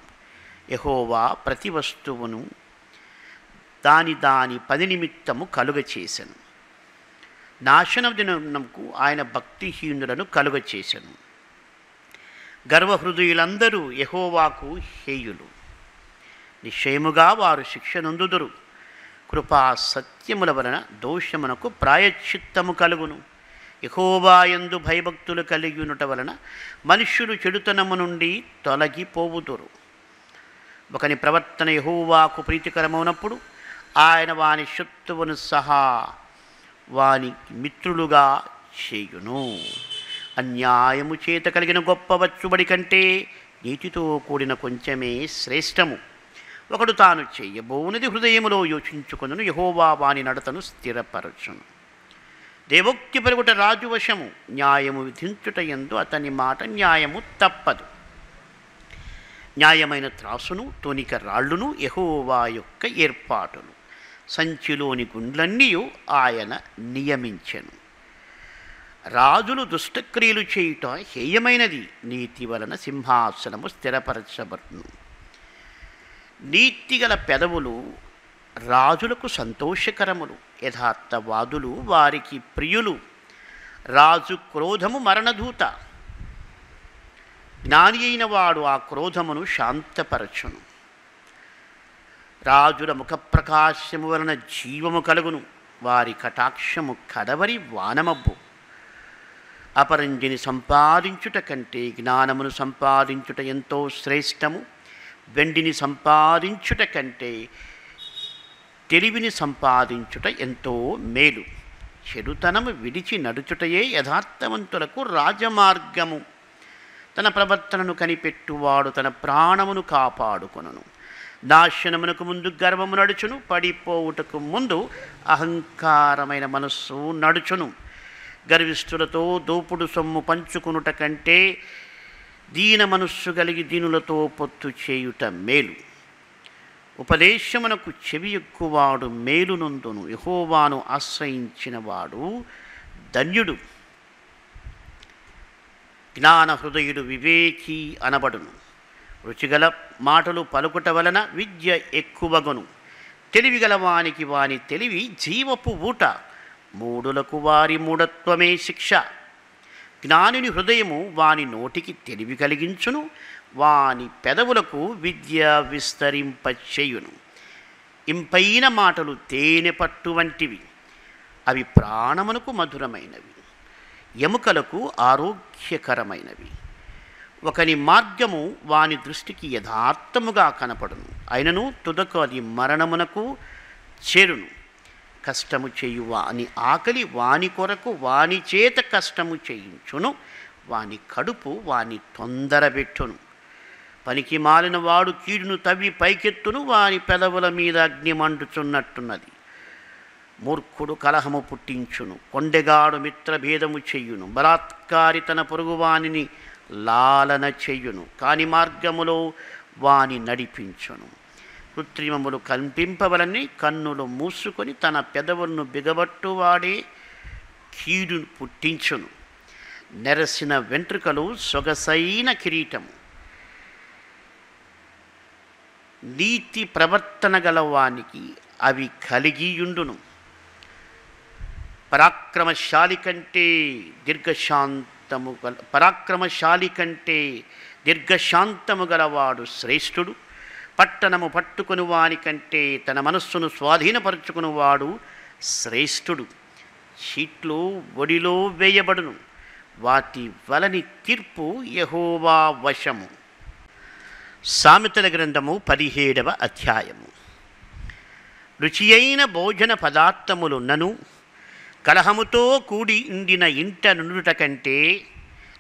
యహోవా ప్రతి వస్తువును దాని దాని పని నిమిత్తము కలుగచేసెను నాశనం దినమునకు ఆయన భక్తిహీనులను కలుగచేసెను గర్వహృదయులందరూ యహోవాకు హేయులు. నిశ్చయముగా వారు శిక్ష నొందుదురు. కృపా సత్యముల వలన దోషమునకు ప్రాయశ్చిత్తము కలుగును. యహోవాయందు భయభక్తులు కలిగి ఉండటం వలన మనుష్యులు చెడుతనము నుండి తొలగిపోవుతురు ఒకని ప్రవర్తన యహోవాకు ప్రీతికరమవునప్పుడు ఆయన వాని శత్రువును సహా వాని మిత్రులుగా చేయును. అన్యాయము చేత కలిగిన గొప్ప వచ్చుబడి కంటే నీతితో కూడిన కొంచెమే శ్రేష్టము. ఒకడు తాను చెయ్యబోనది హృదయములో యోచించుకొను యహోవా వాని నడతను స్థిరపరచును. దేవోక్తి పెరుగుట రాజు వశము న్యాయము విధించుట ఎందు అతని మాట న్యాయము తప్పదు. న్యాయమైన త్రాసును తొనిక రాళ్ళును యహోవా యొక్క ఏర్పాటును సంచిలోని గుండ్లన్నీ ఆయన నియమించెను. రాజులు దుష్టక్రియలు చేయుట హేయమైనది నీతి వలన సింహాసనము స్థిరపరచబడును. నీతిగల పెదవులు రాజులకు సంతోషకరములు. యథార్థవాదులు వారికి ప్రియులు. రాజు క్రోధము మరణదూత. జ్ఞాని అయిన వాడు ఆ క్రోధమును శాంతపరచును. రాజుల ముఖ ప్రకాశము వలన జీవము కలుగును. వారి కటాక్షము కడవరి వానమబ్బు. అపరంజిని సంపాదించుట కంటే జ్ఞానమును సంపాదించుట ఎంతో శ్రేష్టము. వెండిని సంపాదించుట కంటే తెలివిని సంపాదించుట ఎంతో మేలు. చెడుతనము విడిచి నడుచుటయే యథార్థవంతులకు రాజమార్గము. తన ప్రవర్తనను కనిపెట్టువాడు తన ప్రాణమును కాపాడుకొనును. నాశనమునకు ముందు గర్వము నడుచును పడిపోవుటకు ముందు అహంకారమైన మనస్సు నడుచును. గర్విష్ఠులతో దోపుడు సొమ్ము పంచుకునుట కంటే దీన మనస్సు కలిగి దీనులతో పొత్తు చేయుట మేలు. ఉపదేశమునకు చెవి ఎక్కువాడు మేలునందును. యహోవాను ఆశ్రయించినవాడు ధన్యుడు. జ్ఞాన హృదయుడు వివేకి అనబడును. రుచిగల మాటలు పలుకుట వలన విద్య ఎక్కువగను. తెలివిగల వానికి వాని తెలివి జీవపు ఊట. మూడులకు వారి మూఢత్వమే శిక్ష. జ్ఞానుని హృదయము వాని నోటికి తెలివి కలిగించును. వాని పెదవులకు విద్య విస్తరింపచేయును. ఇంపైన మాటలు తేనె పట్టు వంటివి అవి ప్రాణమునకు మధురమైనవి ఎముకలకు ఆరోగ్యకరమైనవి. ఒకని మార్గము వాని దృష్టికి యథార్థముగా కనపడును. అయినను తుదకు అది మరణమునకు చేరును. కష్టము చేయు వాని ఆకలి వాని కొరకు వాని చేత కష్టము చేయించును. వాని కడుపు వాని తొందరబెట్టును. పనికి మాలిన వాడు కీడును తవ్వి పైకెత్తును వాని పెదవుల మీద అగ్ని మండుచున్నట్టున్నది. మూర్ఖుడు కలహము పుట్టించును కొండెగాడు మిత్రభేదము చెయ్యును బలాత్కారి తన పొరుగువానిని లాలన చెయ్యును కాని మార్గములో వాని నడిపించును. కృత్రిమములు కల్పింపవలని కన్నులు మూసుకొని తన పెదవులను బిగబట్టువాడే కీడును పుట్టించును. నెరసిన వెంట్రుకలు సొగసైన కిరీటము. నీతి ప్రవర్తన గలవానికి అవి కలిగియుండును. పరాక్రమశాలి కంటే దీర్ఘశాంతము గల పరాక్రమశాలి కంటే దీర్ఘశాంతము గలవాడు శ్రేష్ఠుడు. పట్టణము పట్టుకుని వానికంటే తన మనస్సును స్వాధీనపరుచుకునివాడు శ్రేష్ఠుడు. చీట్లు ఒడిలో వేయబడును. వాటి వలని తీర్పు యహోవా వశము. సామెతల గ్రంథము పదిహేడవ అధ్యాయము. రుచి అయిన భోజన పదార్థములున్నను కలహముతో కూడి ఉండిన ఇంట నుండుట కంటే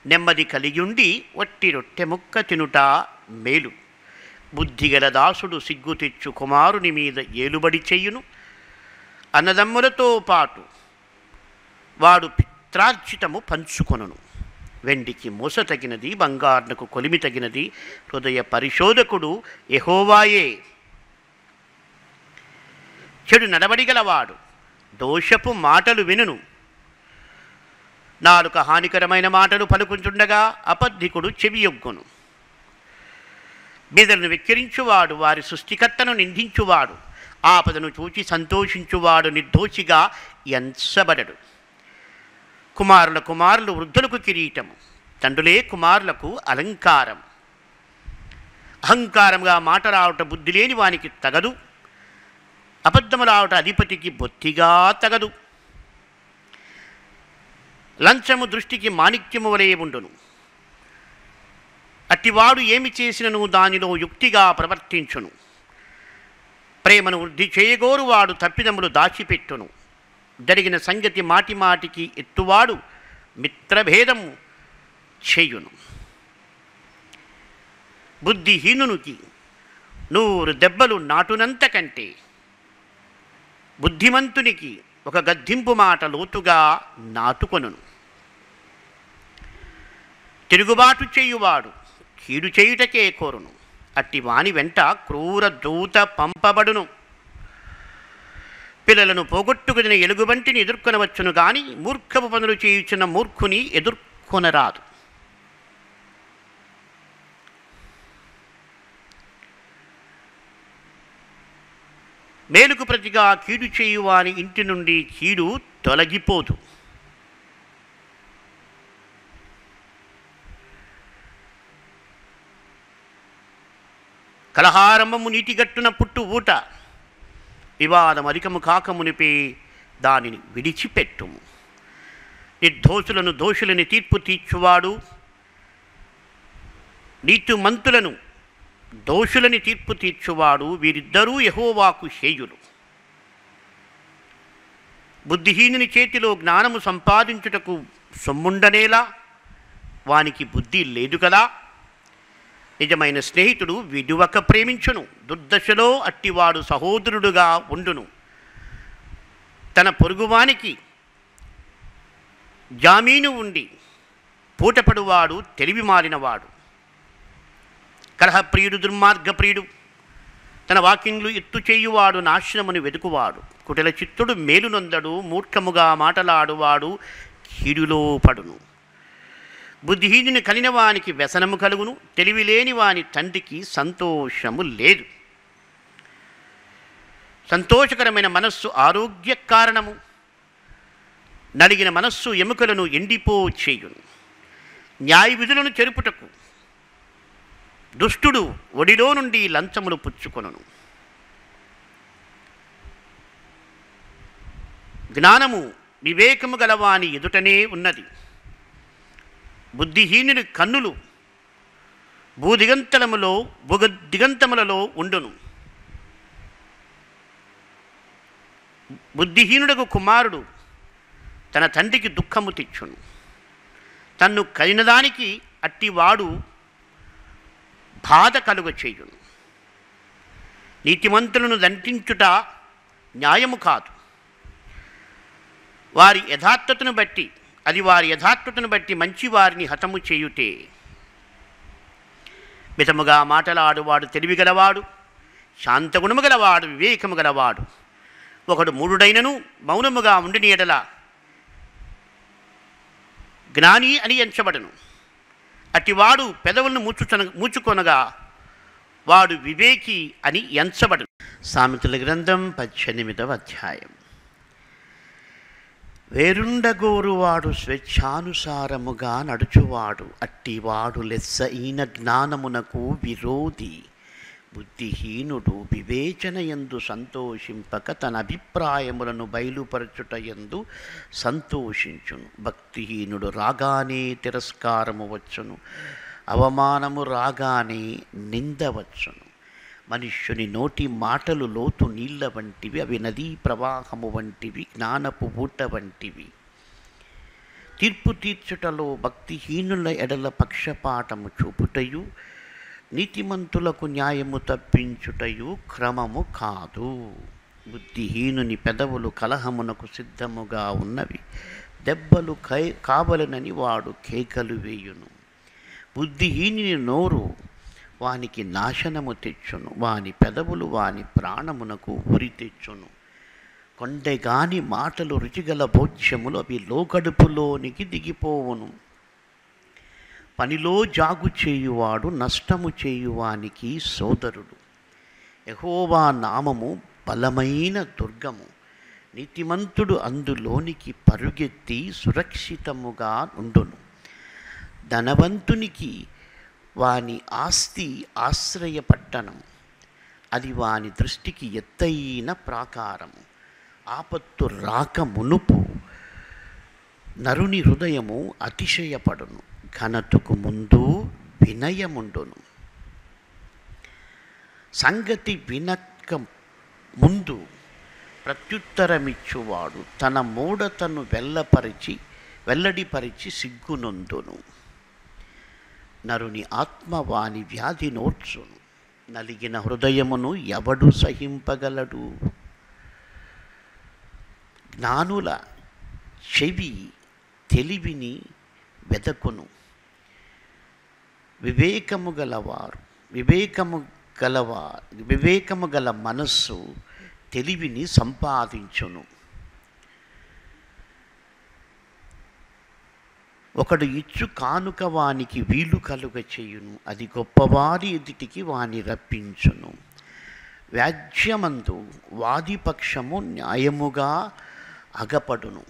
నెమ్మది కలియుండి వట్టి రొట్టె ముక్క తినుట మేలు. బుద్ధిగల దాసుడు సిగ్గు తెచ్చు కుమారుని మీద ఏలుబడి చెయ్యును అన్నదమ్ములతో పాటు వాడు పిత్రార్జితము పంచుకొనును. వెండికి మూస తగినది బంగారునకు కొలిమి తగినది. హృదయ పరిశోధకుడు ఎహోవాయే చెడు నడవడిగలవాడు దోషపు మాటలు వినును. నాలుక హానికరమైన మాటలు పలుకుంటుండగా అబద్ధికుడు చెవియొగ్గును బీదలను వెక్కిరించువాడు వారి సృష్టికర్తను నిందించువాడు. ఆపదను చూచి సంతోషించువాడు నిర్దోషిగా ఎంచబడడు. కుమారుల కుమారులు వృద్ధులకు కిరీటము తండ్రులే కుమారులకు అలంకారం. అహంకారంగా మాట రావట బుద్ధి లేని వానికి తగదు అబద్ధము రావట అధిపతికి బొత్తిగా తగదు. లంచము దృష్టికి మాణిక్యము వలె ఉండును. అట్టివాడు ఏమి చేసినను దానిలో యుక్తిగా ప్రవర్తించును. ప్రేమను వృద్ధి చేయగోరు వాడు తప్పిదములు దాచిపెట్టును. జరిగిన సంగతి మాటి మాటికి ఎత్తువాడు మిత్రభేదము చేయును. బుద్ధిహీనునికి నూరు దెబ్బలు నాటునంత కంటే బుద్ధిమంతునికి ఒక గద్దింపు మాట లోతుగా నాటుకొనును. తిరుగుబాటు చేయువాడు కీడు చేయుటకే కోరును. అట్టి వాని వెంట క్రూర దూత పంపబడును. పిల్లలను పోగొట్టుకుని ఎలుగుబంటిని ఎదుర్కొనవచ్చును కానీ మూర్ఖపు పనులు చేయుచున్న మూర్ఖుని ఎదుర్కొనరాదు. మేలుకు ప్రతిగా కీడు చేయువాని ఇంటి నుండి కీడు తొలగిపోదు. కలహారంభము నీటిగట్టున పుట్టు ఊట. వివాదం అధికము కాకమునిపి దానిని విడిచిపెట్టుము. నిర్దోషులను దోషులని తీర్పు తీర్చువాడు నీతిమంతులను దోషులని తీర్పు తీర్చువాడు వీరిద్దరూ యహోవాకు హేయులు బుద్ధిహీనుని చేతిలో జ్ఞానము సంపాదించుటకు సొమ్ముండనేలా వానికి బుద్ధి లేదు కదా? నిజమైన స్నేహితుడు విడువక ప్రేమించును. దుర్దశలో అట్టివాడు సహోదరుడుగా ఉండును. తన పొరుగువానికి జామీను ఉండి పూటపడువాడు తెలివి మారినవాడు కలహప్రియుడు దుర్మార్గప్రియుడు తన వాకింగ్లు ఎత్తు చేయువాడు నాశనముని వెతుకువాడు. కుటిల చిత్తుడు మేలునొందడు మూర్ఖముగా మాటలాడువాడు కీడులో పడును. బుద్ధిహీనుని కలిగిన వానికి వ్యసనము కలుగును తెలివిలేని వాని తండ్రికి సంతోషము లేదు. సంతోషకరమైన మనస్సు ఆరోగ్య కారణము. నలిగిన మనస్సు ఎముకలను ఎండిపో చేయును న్యాయ విధులను చెరుపుటకు. దుష్టుడు ఒడిలో నుండి లంచములు పుచ్చుకొనును. జ్ఞానము వివేకము గలవాని ఎదుటనే ఉన్నది. బుద్ధిహీనుని కన్నులు భూదిగంతలములో భుగ దిగంతములలో ఉండును. బుద్ధిహీనుడకు కుమారుడు తన తండ్రికి దుఃఖము తెచ్చును తన్ను కలినదానికి అట్టివాడు బాధ కలుగ చేయును. నీతిమంతులను దంటించుట న్యాయము కాదు. వారి యథార్థతను బట్టి అది వారి యథార్థతను బట్టి మంచి వారిని హతము చేయుటే. మితముగా మాటలాడువాడు తెలివిగలవాడు శాంతగుణము గలవాడు వివేకము గలవాడు. ఒకడు మూడుడైనను మౌనముగా ఉండిని ఎడల జ్ఞాని అని ఎంచబడను. అటివాడు పెదవులను మూచుచన మూచుకొనగా వాడు వివేకి అని ఎంచబడను. సామెతల గ్రంథం పద్దెనిమిదవ అధ్యాయం. వేరుండగోరువాడు స్వేచ్ఛానుసారముగా నడుచువాడు. అట్టివాడు లెస్స ఈన జ్ఞానమునకు విరోధి. బుద్ధిహీనుడు వివేచనయందు సంతోషింపక తన అభిప్రాయములను బయలుపరచుటయందు సంతోషించును. భక్తిహీనుడు రాగానే తిరస్కారము వచ్చును. అవమానము రాగానే నిందవచ్చును మనుష్యుని నోటి మాటలు లోతు నీళ్ళ వంటివి అవి నదీ ప్రవాహము వంటివి జ్ఞానపు ఊట వంటివి. తీర్పు తీర్చుటలో భక్తిహీనుల ఎడల పక్షపాతము చూపుటయు నీతిమంతులకు న్యాయము తప్పించుటయు క్రమము కాదు. బుద్ధిహీనుని పెదవులు కలహమునకు సిద్ధముగా ఉన్నవి. దెబ్బలు కై కావలనని వాడు కేకలు వేయును. బుద్ధిహీనుని నోరు వానికి నాశనము తెచ్చును వాని పెదవులు వాని ప్రాణమునకు ఉరి తెచ్చును. కొండెగాని మాటలు రుచిగల భోజ్యములు అవి లోకడుపులోనికి దిగిపోవును. పనిలో జాగు చేయువాడు నష్టము చేయువానికి సోదరుడు. యహోవా నామము బలమైన దుర్గము. నీతిమంతుడు అందులోనికి పరుగెత్తి సురక్షితముగా ఉండును ధనవంతునికి వాని ఆస్తి ఆశ్రయపట్టణం అది వాని దృష్టికి ఎత్తైన ప్రాకారము ఆపత్తు రాక మునుపు నరుని హృదయము అతిశయపడును. ఘనతకు ముందు వినయముండును. సంగతి వినక్క ముందు ప్రత్యుత్తరమిచ్చువాడు తన మూఢతను వెల్లపరిచి వెల్లడిపరిచి సిగ్గునొందును. నరుని ఆత్మవాణి వ్యాధి నోడ్చును నలిగిన హృదయమును ఎవడు సహింపగలడు? జ్ఞానుల చెవి తెలివిని వెదకును. వివేకము గలవారు వివేకము గలవా వివేకము గల మనస్సు తెలివిని సంపాదించును. ఒకడు ఇచ్చు కానుక వానికి వీలు కలుగ చేయును. అది గొప్పవారి ఎదుటికి వాని రప్పించును. వ్యాజ్యమందు వాదిపక్షము న్యాయముగా అగపడును.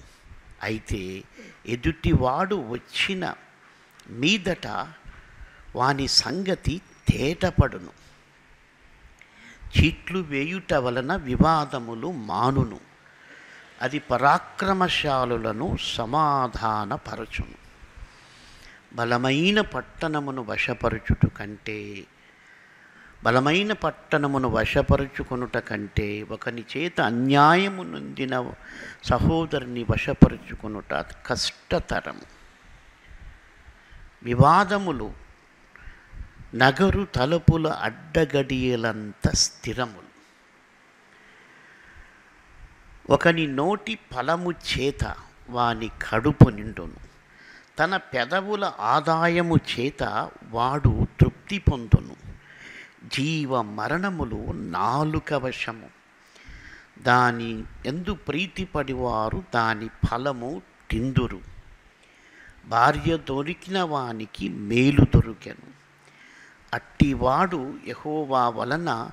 అయితే ఎదుటివాడు వచ్చిన మీదట వాని సంగతి తేటపడును. చీట్లు వేయుట వలన వివాదములు మానును. అది పరాక్రమశాలులను సమాధానపరచును. బలమైన పట్టణమును వశపరుచుట కంటే బలమైన పట్టణమును వశపరుచుకొనుట కంటే ఒకని చేత అన్యాయము నొందిన సహోదరుని వశపరుచుకొనుట కష్టతరం. వివాదములు నగరు తలుపుల అడ్డగడియలంత స్థిరములు. ఒకని నోటి ఫలము చేత వాని కడుపు నిండును. తన పెదవుల ఆదాయము చేత వాడు తృప్తి పొందును. జీవ మరణములు నాలుక వశము. దాని ఎందు ప్రీతిపడివారు దాని ఫలము తిందురు. భార్య దొరికిన వానికి మేలు దొరికెను. అట్టివాడు యహోవా వలన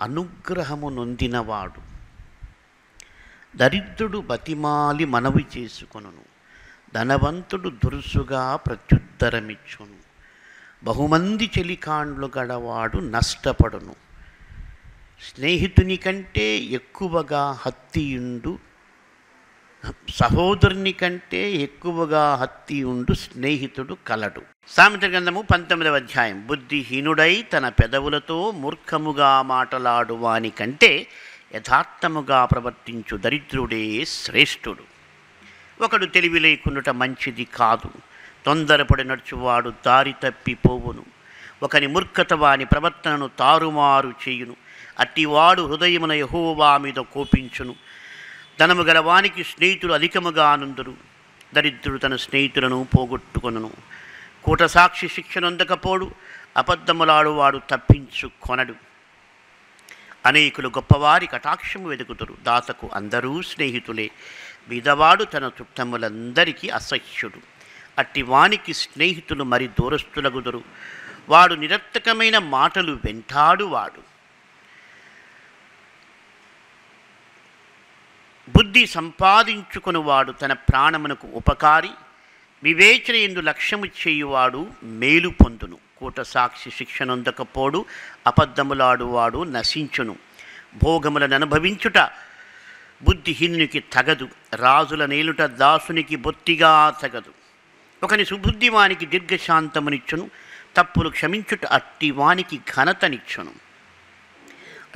అనుగ్రహము నొందినవాడు. దరిద్రుడు బతిమాలి మనవి చేసుకొనును. ధనవంతుడు దురుసుగా ప్రత్యుత్తరమిచ్చును. బహుమంది చెలికాండ్లు గడవాడు నష్టపడును. స్నేహితుని కంటే ఎక్కువగా హత్తియుండు సహోదరుని కంటే ఎక్కువగా హత్తియుండు స్నేహితుడు కలడు. సామెత గ్రంథము పంతొమ్మిదవ అధ్యాయం. బుద్ధిహీనుడై తన పెదవులతో మూర్ఖముగా మాటలాడువాని కంటే యథార్థముగా ప్రవర్తించు దరిద్రుడే శ్రేష్ఠుడు. ఒకడు తెలివి లేకుండుట మంచిది కాదు. తొందరపడి నడుచువాడు దారి తప్పిపోవును ఒకని మూర్ఖత వాని ప్రవర్తనను తారుమారు చేయును. అట్టివాడు హృదయమున యహోవా మీద కోపించును. ధనము గల వానికి స్నేహితులు అధికముగా ఆనందురు దరిద్రుడు తన స్నేహితులను పోగొట్టుకొనును. కూటసాక్షి సాక్షి అబద్ధములాడువాడు తప్పించుకొనడు. అనేకులు గొప్పవారి కటాక్షము వెతుకుతురు దాతకు అందరూ స్నేహితులే. విధవాడు తన చుట్టములందరికీ అసహ్యుడు. అట్టివానికి స్నేహితులు మరి దూరస్తులగుదురు వాడు నిరర్థకమైన మాటలు వెంటాడు వాడు బుద్ధి సంపాదించుకునివాడు తన ప్రాణమునకు ఉపకారి. వివేచన ఎందు లక్ష్యము చేయువాడు మేలు పొందును. కూట సాక్షి శిక్షణొందకపోడు అబద్ధములాడువాడు నశించును. భోగములను అనుభవించుట బుద్ధిహీనునికి తగదు రాజుల నేలుట దాసునికి బొత్తిగా తగదు. ఒకని సుబుద్ధివానికి దీర్ఘశాంతమునిచ్చును తప్పులు క్షమించుట అట్టి వానికి ఘనతనిచ్చును.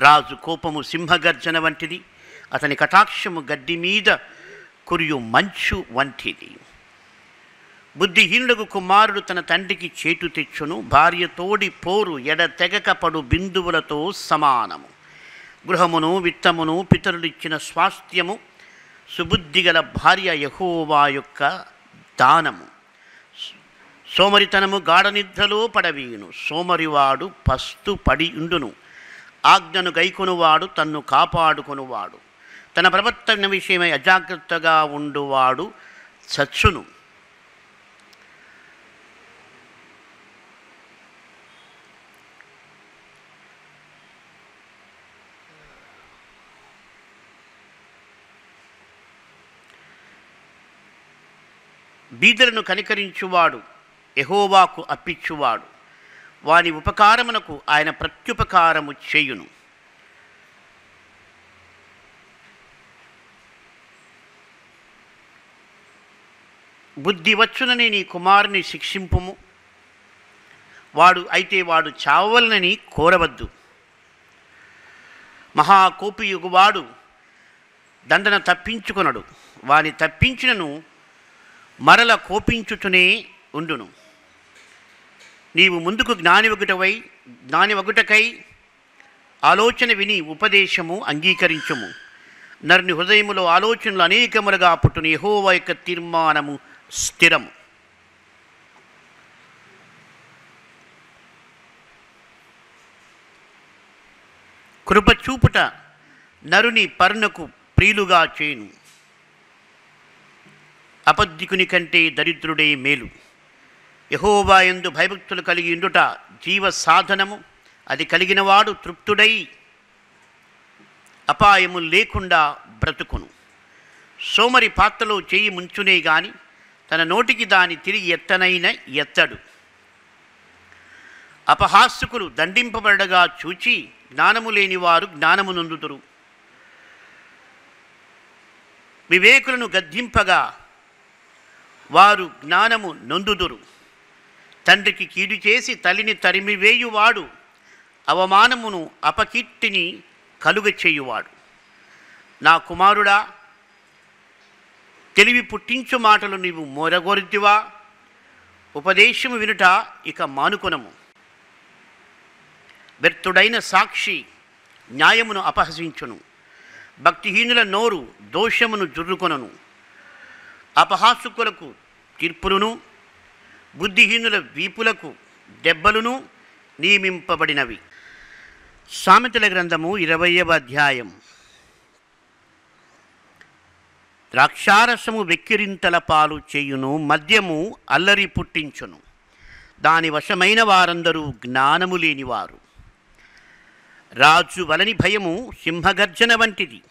రాజు కోపము సింహగర్జన వంటిది అతని కటాక్షము గడ్డి మీద కురియు మంచు వంటిది. బుద్ధిహీనులకు కుమారుడు తన తండ్రికి చేటు తెచ్చును భార్య తోడి పోరు ఎడ తెగక పడు బిందువులతో సమానము. గృహమును విత్తమును పితరులిచ్చిన స్వాస్థ్యము సుబుద్ధిగల భార్య యహోవా యొక్క దానము. సోమరితనము గాఢనిద్రలో పడవీయును. సోమరివాడు పస్తు పడి ఉండును. ఆజ్ఞను గైకొనువాడు తన్ను కాపాడుకొనువాడు. తన ప్రవర్తన విషయమై అజాగ్రత్తగా ఉండువాడు చచ్చును. బీదలను కనికరించువాడు ఎహోవాకు అప్పిచ్చువాడు. వాని ఉపకారమునకు ఆయన ప్రత్యుపకారము చేయును. బుద్ధి వచ్చునని నీ కుమారుని శిక్షింపుము. వాడు అయితే వాడు చావలనని కోరవద్దు. మహాకోపియుగువాడు దండన తప్పించుకొనడు. వాని తప్పించినను మరల కోపించుచునే ఉండును. నీవు ముందుకు జ్ఞాని ఒకటవై జ్ఞాని ఒకటకై ఆలోచన విని ఉపదేశము అంగీకరించుము. నరుని హృదయములో ఆలోచనలు అనేకములుగా పుట్టుని. యహోవా యొక్క తీర్మానము స్థిరము. కృపచూపుట నరుని పరునకు ప్రియులుగా చేయును. అపద్ధికుని కంటే దరిద్రుడే మేలు. యహోవా భయభక్తులు కలిగి ఉండుట జీవ సాధనము అది కలిగినవాడు తృప్తుడై అపాయము లేకుండా బ్రతుకును. సోమరి పాత్రలో చేయి ముంచునే గాని తన నోటికి దాని తిరిగి ఎత్తనైన ఎత్తడు. అపహాస్సుకులు దండింపబడగా చూచి జ్ఞానము లేనివారు జ్ఞానము నొందుతురు వివేకులను గద్దింపగా వారు జ్ఞానము నొందుదురు. తండ్రికి కీడు చేసి తల్లిని తరిమివేయువాడు అవమానమును అపకీర్తిని కలుగ చేయువాడు. నా కుమారుడా తెలివి పుట్టించు మాటలు నీవు మొరగొరితివా? ఉపదేశము వినుట ఇక మానుకొనము. వ్యర్థుడైన సాక్షి న్యాయమును అపహసించును. భక్తిహీనుల నోరు దోషమును జుర్రుకొనను. అపహాసుకులకు తీర్పులను బుద్ధిహీనుల వీపులకు దెబ్బలును నియమింపబడినవి. సామెతల గ్రంథము ఇరవయవ అధ్యాయం. ద్రాక్షారసము వెక్కిరింతల పాలు చేయును మద్యము అల్లరి పుట్టించును. దాని వశమైన వారందరూ జ్ఞానము లేనివారు. రాజు వలని భయము సింహగర్జన వంటిది.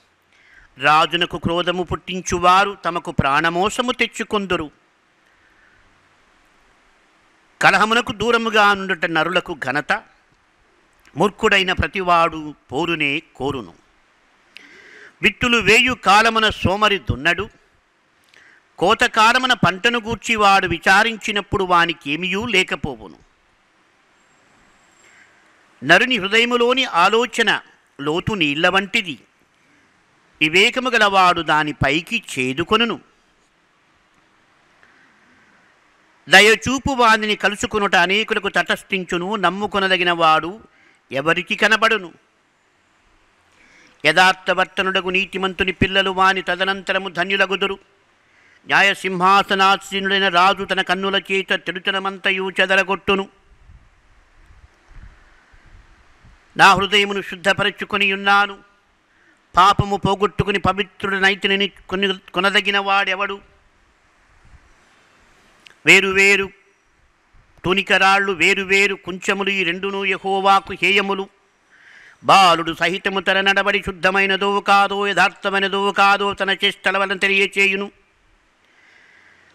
రాజునకు క్రోధము పుట్టించువారు తమకు ప్రాణమోసము తెచ్చుకొందురు. కలహమునకు దూరముగా నుండుట నరులకు ఘనత మూర్ఖుడైన ప్రతివాడు పోరునే కోరును. విత్తులు వేయు కాలమున సోమరి దున్నడు కోతకాలమున పంటను గూర్చి వాడు విచారించినప్పుడు వానికి ఏమియూ లేకపోవును. నరుని హృదయములోని ఆలోచన లోతు నీళ్ళ వంటిది. వివేకము గలవాడు దాని పైకి చేదుకొనును. దయచూపు వానిని కలుసుకొనుట అనేకులకు తటస్థించును నమ్ముకొనదగిన వాడు ఎవరికి కనబడును? యథార్థవర్తనుడగు నీతిమంతుని పిల్లలు వాని తదనంతరము ధన్యులగుదురు. న్యాయసింహాసనాసీనుడైన రాజు తన కన్నుల చేత తిరుచనమంతయు చెదరగొట్టును. నా హృదయమును శుద్ధపరచుకొని ఉన్నాను పాపము పోగొట్టుకుని పవిత్రుడనైతిని కొని కొనదగిన వాడెవడు? వేరు వేరు తునికరాళ్ళు వేరు వేరు కుంచములు ఈ రెండును యహోవాకు హేయములు. బాలుడు సహితము తన నడబడి శుద్ధమైనదో కాదో యథార్థమైనదో కాదో తన చేష్టల వలన తెలియచేయును.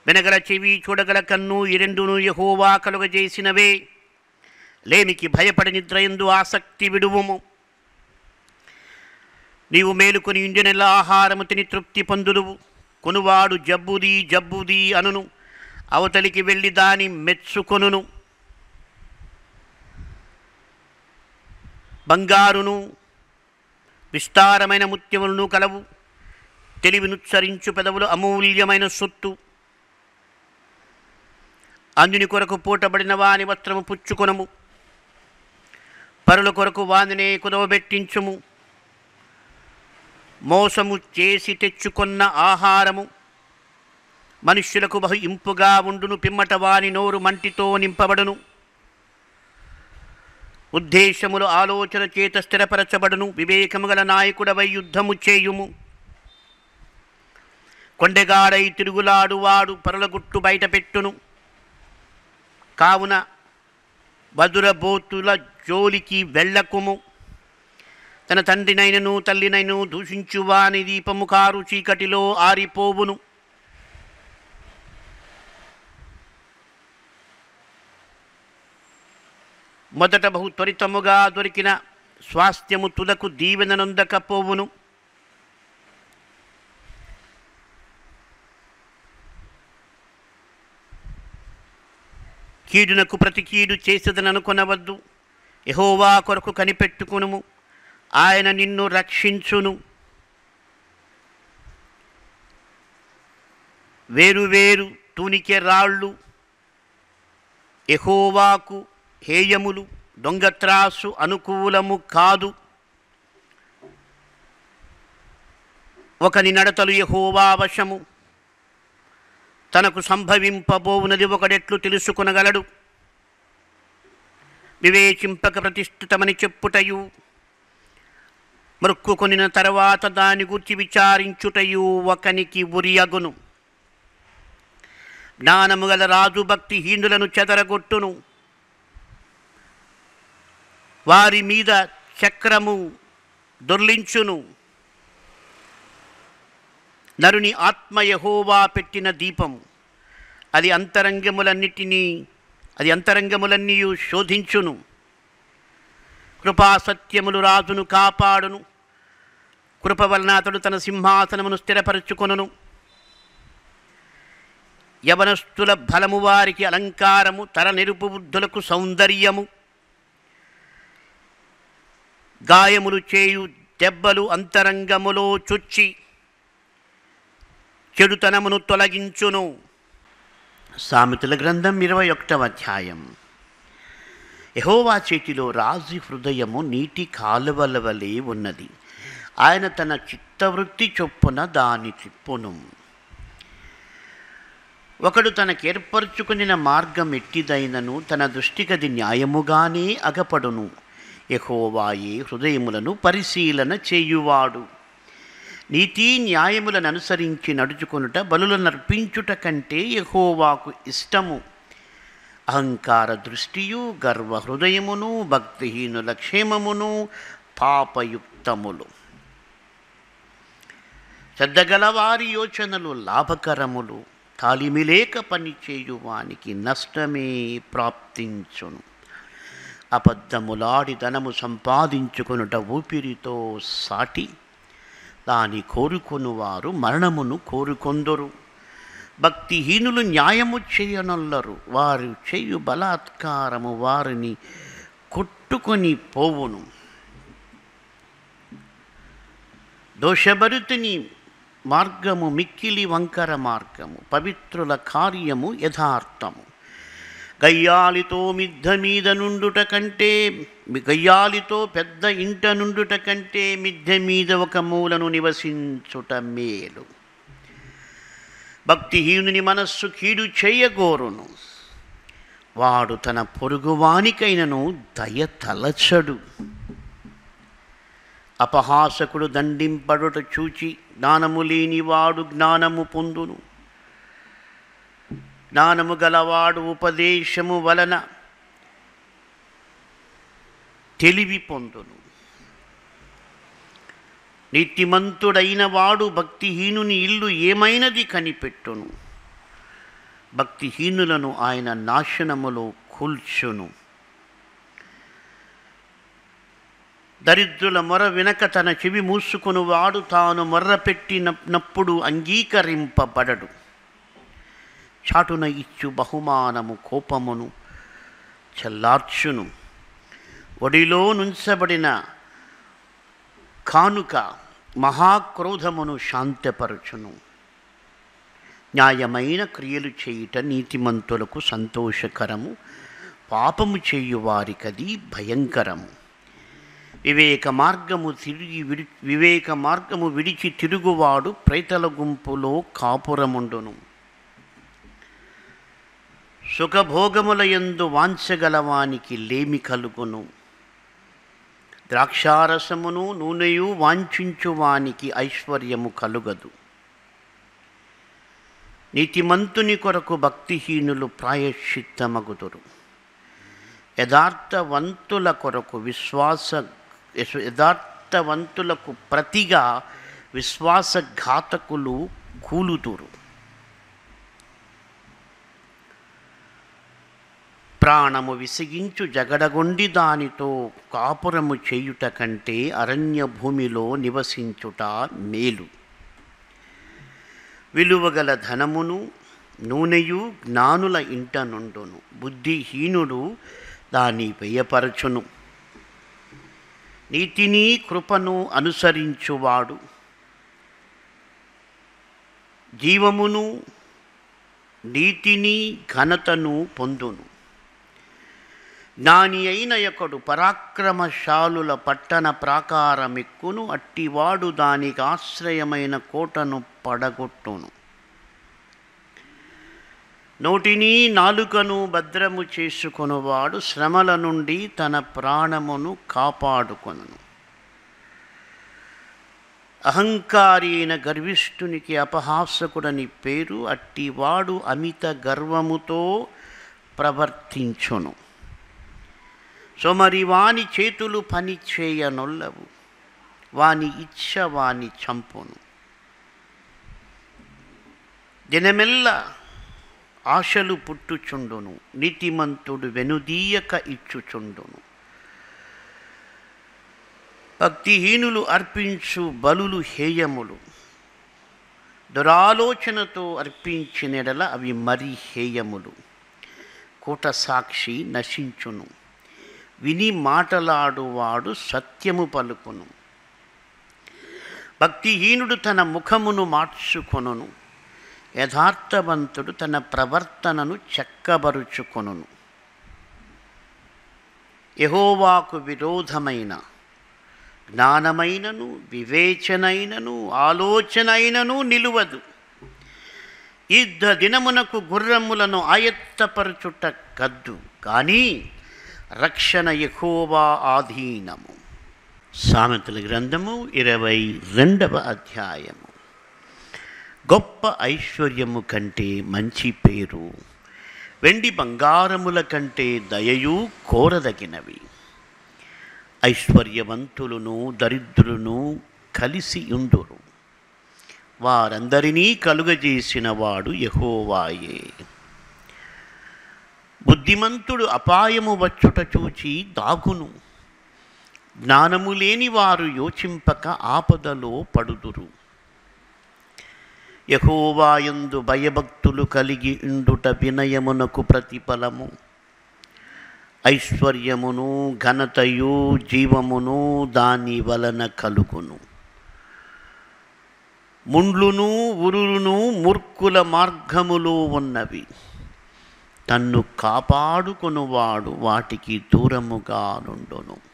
వినగల చెవి చూడగల కన్ను ఈ రెండును యహోవా కలుగజేసినవే. లేమికి భయపడి నిద్రయందు ఆసక్తి విడువుము. నీవు మేలుకొని ఇంజనెల ఆహారము తిని తృప్తి పొందుదువు. కొనువాడు జబ్బుది జబ్బుది అనును. అవతలికి వెళ్ళి దాని మెచ్చుకొనును. బంగారును విస్తారమైన ముత్యములను కలవు. తెలివినుచ్చరించు పెదవులు అమూల్యమైన సొత్తు. అందుని కొరకు పూటబడిన వాని వస్త్రము పుచ్చుకొనము. పరుల కొరకు వానినే కుదవబెట్టించుము. మోసము చేసి తెచ్చుకొన్న ఆహారము మనుష్యులకు బహు ఇంపుగా ఉండును పిమ్మట వాని నోరు మంటితో నింపబడును. ఉద్దేశములు ఆలోచన చేత స్థిరపరచబడును. వివేకము గల నాయకుడవై యుద్ధము చేయుము. కొండెగాడై తిరుగులాడువాడు పరలగుట్టు బయటపెట్టును. కావున బదురబోతుల జోలికి వెళ్ళకుము. తన తండ్రినైనను తల్లినైను దూషించువాని దీపము కారు చీకటిలో ఆరిపోవును. మొదట బహు త్వరితముగా దొరికిన స్వాస్థ్యము తులకు దీవెననొందకపోవును. కీడునకు ప్రతి కీడు చేసేదననుకొనవద్దు. ఎహోవా కొరకు కనిపెట్టుకునుము. ఆయన నిన్ను రక్షించును. వేరు వేరు తూనికె రాళ్ళు ఎహోవాకు హేయములు దొంగత్రాసు అనుకూలము కాదు. ఒకని నడతలు యహోవా వశము. తనకు సంభవింపబోవునది ఒకడెట్లు తెలుసుకొనగలడు. వివేచింపక ప్రతిష్ఠితమని చెప్పుటయు మృక్కుకొనిన తర్వాత దాని గురించి విచారించుటయు ఒకనికి ఉరియగును. జ్ఞానము గల రాజు భక్తి హీనులను చెదరగొట్టును. వారి మీద చక్రము దొర్లించును. నరుని ఆత్మ యహోవా పెట్టిన దీపము. అది అంతరంగములన్నిటినీ అది అంతరంగములన్నీ శోధించును. కృపాసత్యములు రాజును కాపాడును. కృప వలన అతడు తన సింహాసనమును స్థిరపరచుకొనును. యవనస్తుల బలము వారికి అలంకారము తర నిరుపు బుద్ధులకు సౌందర్యము. గాయములు చేయు దెబ్బలు అంతరంగములో చొచ్చి చెడుతనమును తొలగించును. సామెతల గ్రంథం ఇరవై ఒకటవ అధ్యాయం. యహోవా చేతిలో రాజు హృదయము నీటి కాలువల వలె ఉన్నది. ఆయన తన చిత్తవృత్తి చొప్పున దాని తిప్పును ఒకడు తనకేర్పరచుకునిన మార్గం ఎట్టిదైనను తన దృష్టికది న్యాయముగానే అగపడును. ఎహోవాయే హృదయములను పరిశీలన చేయువాడు. నీతి న్యాయములను అనుసరించి నడుచుకొనుట బలులను నర్పించుట కంటే ఎహోవాకు ఇష్టము. అహంకార దృష్టియు గర్వ హృదయమును భక్తిహీనుల క్షేమమును పాపయుక్తములు. చెద్దగలవారి యోచనలు లాభకరములు తాలిమిలేక పనిచేయువానికి నష్టమే ప్రాప్తించును. అబద్ధములాడి ధనము సంపాదించుకునుట ఊపిరితో సాటి దాని కోరుకొనువారు మరణమును కోరుకొందరు. భక్తిహీనులు న్యాయము చేయనొల్లరు వారు చేయు బలాత్కారము వారిని కొట్టుకొని పోవును. దోషభరితిని మార్గము మిక్కిలి వంకర మార్గము పవిత్రుల కార్యము యథార్థము. గయ్యాలితో మిద్ద మీద నుండుట కంటే గయ్యాలితో పెద్ద ఇంట నుండుట కంటే మిద్దె మీద ఒక మూలను నివసించుట మేలు. భక్తిహీనుని మనస్సు కీడు చేయగోరును. వాడు తన పొరుగువానికైనను దయ తలచడు. అపహాసకుడు దండింపడుట చూచి జ్ఞానము లేనివాడు జ్ఞానము పొందును. జ్ఞానము గలవాడు ఉపదేశము వలన తెలివి పొందును. నీతిమంతుడైన వాడు భక్తిహీనుని ఇల్లు ఏమైనది కనిపెట్టును. భక్తిహీనులను ఆయన నాశనములో కూల్చును. దరిద్రుల మొర వినక తన చెవి మూసుకునివాడు తాను మొర్రపెట్టినప్పుడు అంగీకరింపబడడు. చాటున ఇచ్చు బహుమానము కోపమును చల్లార్చును. ఒడిలో నుంచబడిన కానుక మహాక్రోధమును శాంతపరచును. న్యాయమైన క్రియలు చేయుట నీతిమంతులకు సంతోషకరము పాపము చేయువారికది భయంకరము. వివేక మార్గము తిరిగి విడి వివేక మార్గము విడిచి తిరుగువాడు ప్రైతల గుంపులో కాపురముండును. సుఖభోగముల యందు వాంచగలవానికి లేమి కలుగును. ద్రాక్షారసమును నూనెయు వాంఛించువానికి ఐశ్వర్యము కలుగదు. నీతిమంతుని కొరకు భక్తిహీనులు ప్రాయశ్చిత్తమగుదురు. యథార్థవంతుల కొరకు విశ్వాస యథార్థవంతులకు ప్రతిగా విశ్వాసఘాతకులు కూలుతురు ప్రాణము విసిగించు జగడగొండి దానితో కాపురము చేయుట కంటే అరణ్య భూమిలో నివసించుట మేలు. విలువగల ధనమును నూనెయు జ్ఞానుల ఇంట నుండును బుద్ధిహీనుడు దాని వ్యయపరచును. నీతిని కృపను అనుసరించువాడు. జీవమును నీతిని ఘనతను పొందును. నాని అయిన ఒకడు పరాక్రమశాలుల పట్టణ ప్రాకారమెక్కును అట్టివాడు దానికి ఆశ్రయమైన కోటను పడగొట్టును. నోటిని నాలుకను భద్రము చేసుకొనువాడు శ్రమల నుండి తన ప్రాణమును కాపాడుకొను అహంకారైన గర్విష్ఠునికి అపహాసకుడని పేరు అట్టివాడు అమిత గర్వముతో ప్రవర్తించును. సో మరి వాని చేతులు పని చేయనొల్లవు వాని ఇచ్చ వాని చంపును. దినమెల్లా ఆశలు పుట్టుచుండును నీతిమంతుడు వెనుదీయక ఇచ్చుచుండును. భక్తిహీనులు అర్పించు బలులు హేయములు. దురాలోచనతో అర్పించినెడల అవి మరీ హేయములు. కూట సాక్షి నశించును. విని మాటలాడువాడు సత్యము పలుకును. భక్తిహీనుడు తన ముఖమును మార్చుకొనును. యథార్థవంతుడు తన ప్రవర్తనను చెక్కబరుచుకొనును. యహోవాకు విరోధమైన జ్ఞానమైనను వివేచనైనను ఆలోచనైనను నిలువదు. యుద్ధ దినమునకు గుర్రములను ఆయత్తపరచుట కద్దు కానీ రక్షణ యహోవా ఆధీనము. సామెతల గ్రంథము ఇరవై రెండవ అధ్యాయము. గొప్ప ఐశ్వర్యము కంటే మంచి పేరు. వెండి బంగారముల కంటే దయయు కోరదగినవి. ఐశ్వర్యవంతులను దరిద్రులను కలిసి ఉండురు. వారందరినీ కలుగజేసిన వాడు యహోవాయే. బుద్ధిమంతుడు అపాయము వచ్చుట చూచి దాగును. జ్ఞానము లేని వారు యోచింపక ఆపదలో పడుదురు. యహోవాయందు భయభక్తులు కలిగి ఉండుట వినయమునకు ప్రతిఫలము. ఐశ్వర్యమును ఘనతయు జీవమును దాని వలన కలుగును. ముండ్లును ఉరులును మూర్ఖుల మార్గములో ఉన్నవి. తన్ను కాపాడుకొనువాడు వాటికి దూరముగా నుండును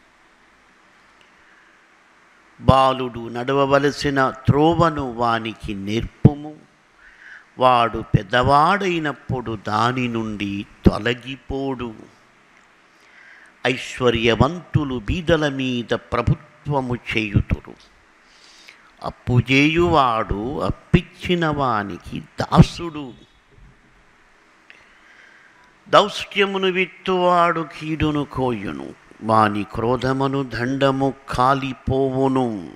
బాలుడు నడవవలసిన త్రోవను వానికి నేర్పుము. వాడు పెద్దవాడైనప్పుడు దాని నుండి తొలగిపోడు. ఐశ్వర్యవంతులు బీదల మీద ప్రభుత్వము చేయుతురు. అప్పు చేయువాడు అప్పిచ్చిన వానికి దాసుడు. దౌష్ట్యమును విత్తువాడు కీడును కోయును. వాని క్రోధమును దండము కాలిపోవును.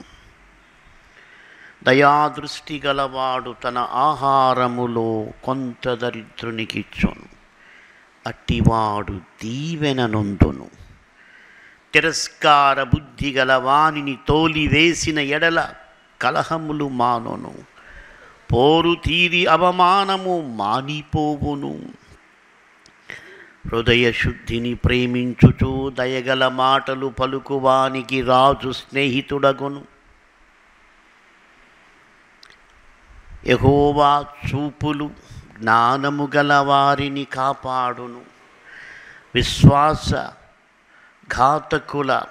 దయాదృష్టి గలవాడు తన ఆహారములో కొంత దరిద్రునికిచ్చును అట్టివాడు దీవెననుందును. తిరస్కార బుద్ధి గల వానిని తోలివేసిన ఎడల కలహములు మానును. పోరు తీరి అవమానము మానిపోవును. హృదయ శుద్ధిని ప్రేమించుచు దయగల మాటలు పలుకువానికి రాజు స్నేహితుడగును. ఎహోవా చూపులు జ్ఞానము గల వారిని కాపాడును. విశ్వాస ఘాతకుల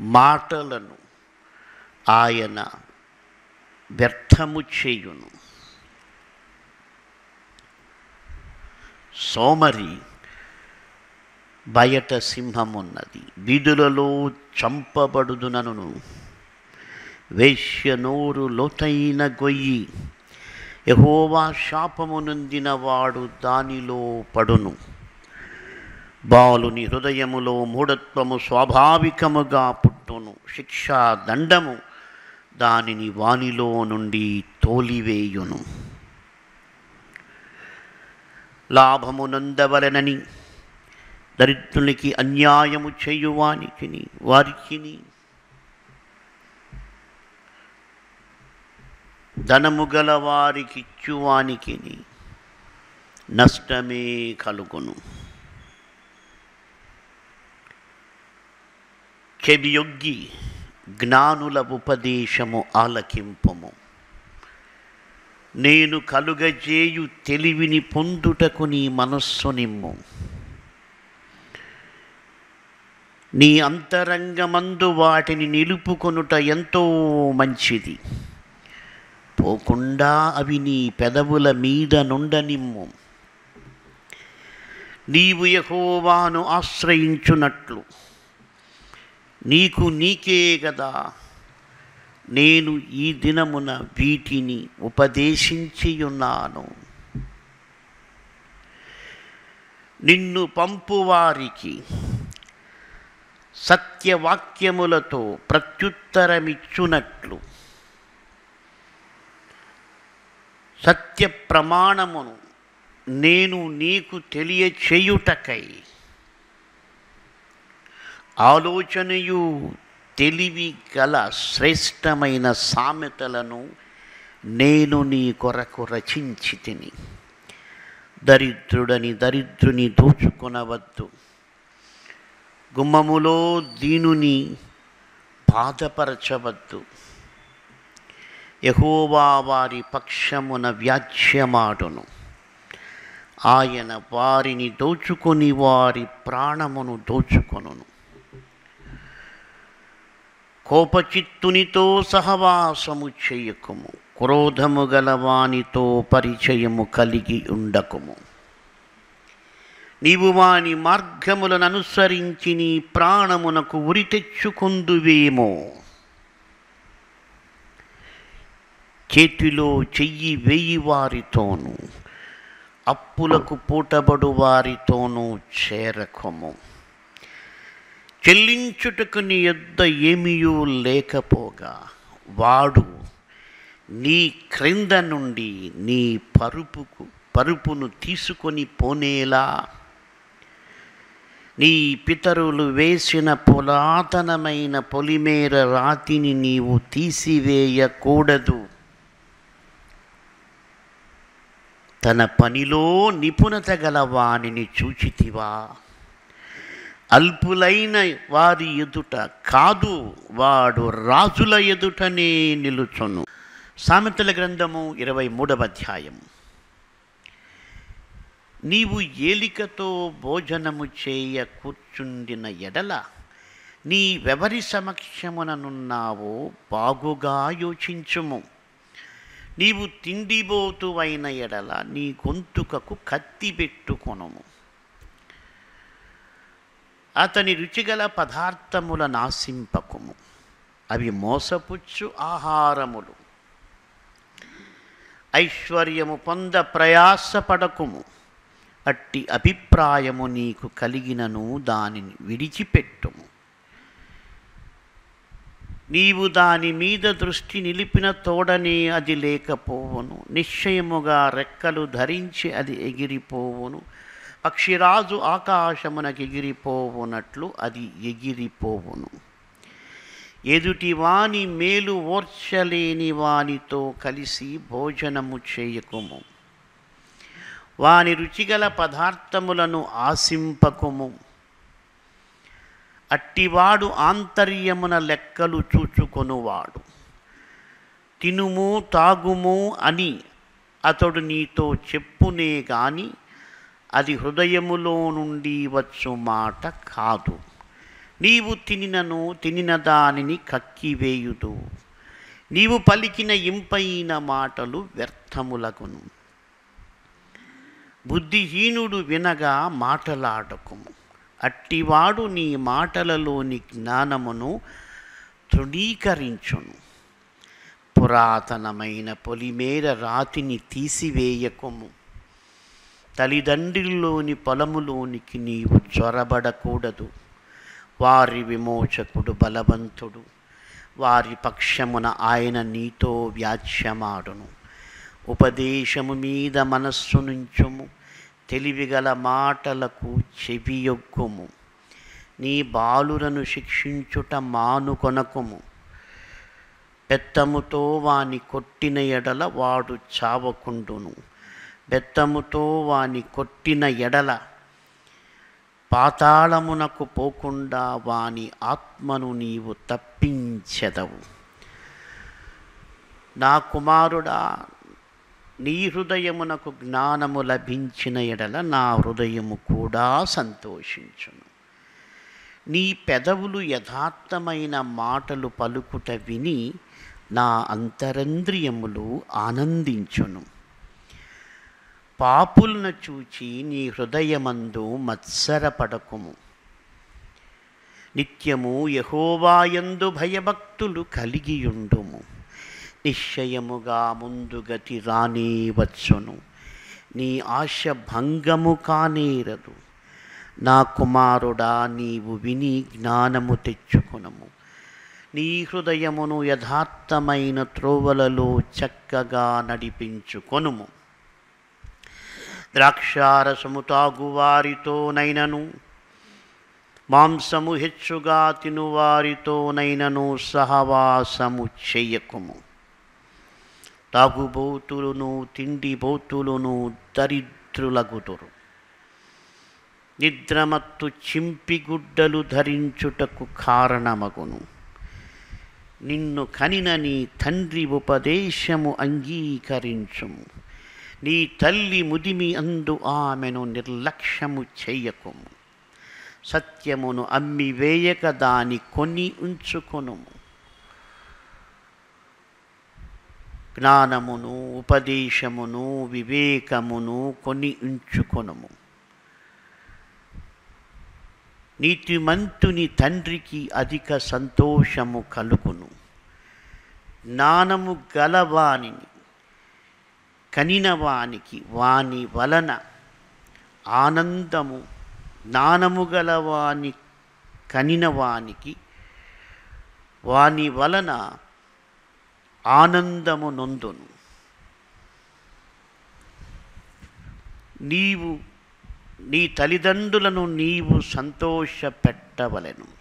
మాటలను ఆయన వ్యర్థము చేయును. సోమరి బయట సింహమున్నది. వీధులలో చంపబడుదునను వేశ్య నోరు లోతైన గొయ్యి. యహోవా శాపము నొందిన వాడు దానిలో పడును. బాలుని హృదయములో మూఢత్వము స్వాభావికముగా పుట్టును. శిక్షా దండము దానిని వానిలో నుండి తోలివేయును. లాభము నందవలనని దరిద్రునికి అన్యాయము చేయువానికి వారికిని ధనము గల వారికి ఇచ్చువానికి నష్టమే కలుగును. చెవియొగ్గి జ్ఞానుల ఉపదేశము ఆలకింపము. నేను కలుగజేయు తెలివిని పొందుటకు నీ మనస్సు నిమ్ము. నీ అంతరంగమందు వాటిని నిలుపుకొనుట ఎంతో మంచిది. పోకుండా అవి నీ పెదవుల మీద నుండనిమ్ము. నీవు యహోవాను ఆశ్రయించునట్లు. నీకు నీకే గదా. నేను ఈ దినమున వీటిని ఉపదేశించియున్నాను. నిన్ను పంపువారికి సత్యవాక్యములతో ప్రత్యుత్తరమిచ్చునట్లు. సత్య ప్రమాణమును నేను నీకు తెలియచేయుటకై ఆలోచనయు తెలివి గల శ్రేష్టమైన సామెతలను నేను నీ కొరకు రచించి తిని దరిద్రుడని దరిద్రుని దోచుకొనవద్దు. గుమ్మములో దీనుని బాధపరచవద్దు. యహోవా వారి పక్షమున వ్యాజ్యమాడును. ఆయన వారిని దోచుకొని వారి ప్రాణమును దోచుకొనును. కోపచిత్తునితో సహవాసము చేయకుము. క్రోధము గలవానితో పరిచయము కలిగి ఉండకుము. నీవు వాని మార్గములను అనుసరించి నీ ప్రాణమునకు ఉరి తెచ్చుకుందువేమో. చేతిలో చెయ్యి వేయి వారితోనూ అప్పులకు పూటబడు వారితోనూ చేరకము. చెల్లించుటకు నీ యొద్ద ఏమీయూ లేకపోగా వాడు నీ క్రింద నుండి నీ పరుపుకు పరుపును తీసుకొని పోనేలా నీ పితరులు వేసిన పురాతనమైన పొలిమేర రాతిని నీవు తీసివేయకూడదు. తన పనిలో నిపుణత గల వానిని చూచితివా. అల్పులైన వారి ఎదుట కాదు వాడు రాజుల ఎదుటనే నిలుచును. సామెతల గ్రంథము ఇరవై మూడవ అధ్యాయం నీవు ఏలికతో భోజనము చేయ కూర్చుండిన ఎడల నీ వెవరి సమక్షముననున్నావో బాగుగా యోచించుము. నీవు తిండిబోతువైన ఎడల నీ గొంతుకకు కత్తి పెట్టుకొనుము. అతని రుచిగల పదార్థముల నాశింపకుము అవి మోసపుచ్చు ఆహారములు. ఐశ్వర్యము పొంద ప్రయాసపడకుము. అట్టి అభిప్రాయము నీకు కలిగినను దానిని విడిచిపెట్టుము. నీవు దాని మీద దృష్టి నిలిపిన తోడనే అది లేకపోవును. నిశ్చయముగా రెక్కలు ధరించి అది ఎగిరిపోవును. పక్షిరాజు ఆకాశమునకు ఎగిరిపోవునట్లు అది ఎగిరిపోవును. ఎదుటి వాని మేలు ఓర్చలేని వానితో కలిసి భోజనము చేయకుము. వాని రుచిగల పదార్థములను ఆశింపకుము. అట్టివాడు ఆంతర్యమున లెక్కలు చూచుకొనువాడు. తినుము తాగుము అని అతడు నీతో చెప్పునే గాని అది హృదయములో నుండి వచ్చు మాట కాదు. నీవు తినినను తినిన దానిని కక్కివేయుదు. నీవు పలికిన ఇంపైన మాటలు వ్యర్థములగును. బుద్ధిహీనుడు వినగా మాటలాడకుము. అట్టివాడు నీ మాటలలోని జ్ఞానమును తృణీకరించును. పురాతనమైన పొలిమేర రాతిని తీసివేయకుము. తల్లిదండ్రుల్లోని పొలములోనికి నీవు చొరబడకూడదు వారి విమోచకుడు బలవంతుడు. వారి పక్షమున ఆయన నీతో వ్యాజ్యమాడును ఉపదేశము మీద మనస్సు నుంచుము తెలివిగల మాటలకు చెవియొక్కుము నీ బాలురను శిక్షించుట మానుకొనకుము బెత్తముతో వాని కొట్టిన ఎడల వాడు చావకుండును. బెత్తముతో వాని కొట్టిన ఎడల పాతాళమునకు పోకుండా వాని ఆత్మను నీవు తప్పించెదవు. నా కుమారుడా నీ హృదయమునకు జ్ఞానము లభించిన ఎడల నా హృదయము కూడా సంతోషించును. నీ పెదవులు యథార్థమైన మాటలు పలుకుట విని నా అంతరంద్రియములు ఆనందించును. పాపులను చూచి నీ హృదయమందు మత్సరపడకుము. నిత్యము యహోవాయందు భయభక్తులు కలిగియుండుము. నిశ్చయముగా ముందుగతి రానే వచ్చును నీ ఆశ భంగము కానేరదు. నా కుమారుడా నీవు విని జ్ఞానము తెచ్చుకునము. నీ హృదయమును యథార్థమైన త్రోవలలో చక్కగా నడిపించుకొనుము. ద్రాక్షారసము తాగువారితోనైనను మాంసము హెచ్చుగా తినువారితోనైనను సహవాసము చెయ్యకుము తాగుబోతులను తిండిబోతులను దరిద్రులగుదురు. నిద్రమత్తు చింపిగుడ్డలు ధరించుటకు కారణమగును. నిన్ను కనిన నీ తండ్రి ఉపదేశము అంగీకరించుము. నీ తల్లి ముదిమి అందు ఆమెను నిర్లక్ష్యము చెయ్యకుము సత్యమును అమ్మి వేయక దాని కొని ఉంచుకొనుము. జ్ఞానమును ఉపదేశమును వివేకమును కొని ఉంచుకొనము. నీతిమంతుని తండ్రికి అధిక సంతోషము కలుగును. జ్ఞానము గలవానిని కనిన వానికి వాని వలన ఆనందము జ్ఞానము గలవాని కనిన వానికి వాని వలన ఆనందము నొందును. నీవు నీ తల్లిదండ్రులను నీవు సంతోషపెట్టవలెను.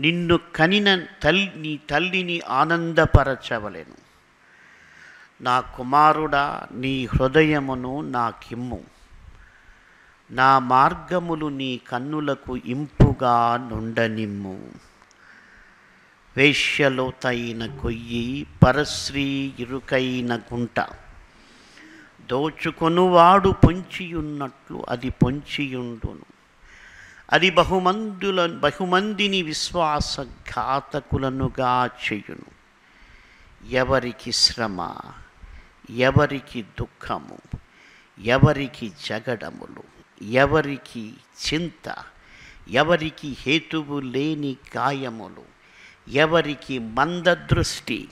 నిన్ను కనిన తల్లి నీ తల్లిని ఆనందపరచవలెను. నా కుమారుడా నీ హృదయమును నాకిమ్ము. నా మార్గములు నీ కన్నులకు ఇంపుగా నుండనిమ్ము. వేశ్యలోతైన కొయ్యి పరశ్రీ ఇరుకైన గుంట. దోచుకొనువాడు పొంచియున్నట్లు అది పొంచియుండును. అది బహుమందుల బహుమందిని విశ్వాసఘాతకులనుగా చేయును. ఎవరికి శ్రమ ఎవరికి దుఃఖము ఎవరికి జగడములు ఎవరికి చింత ఎవరికి హేతువు లేని గాయములు. ఎవరికి మందదృష్టి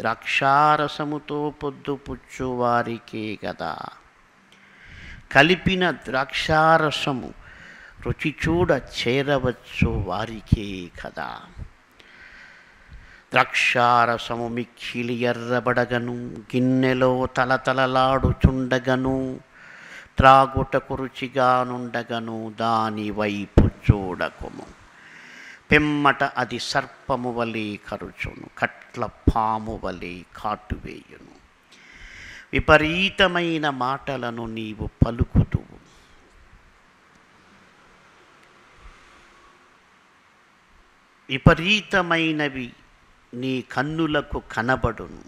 ద్రాక్షారసముతో పొద్దుపుచ్చువారికే కదా కలిపిన ద్రాక్షారసము రుచి చూడ చేరవచ్చు వారికే కదా. ద్రాక్షారసము మిక్కిలి ఎర్రబడగను గిన్నెలో తలతలలాడుచుండగను త్రాగుటకు రుచిగానుండగను దాని వైపు చూడకుము. పిమ్మట అది సర్పము వలె కరుచును కట్ల పాము వలె కాటువేయును విపరీతమైన మాటలను నీవు పలుకుతువు విపరీతమైనవి నీ కన్నులకు కనబడును.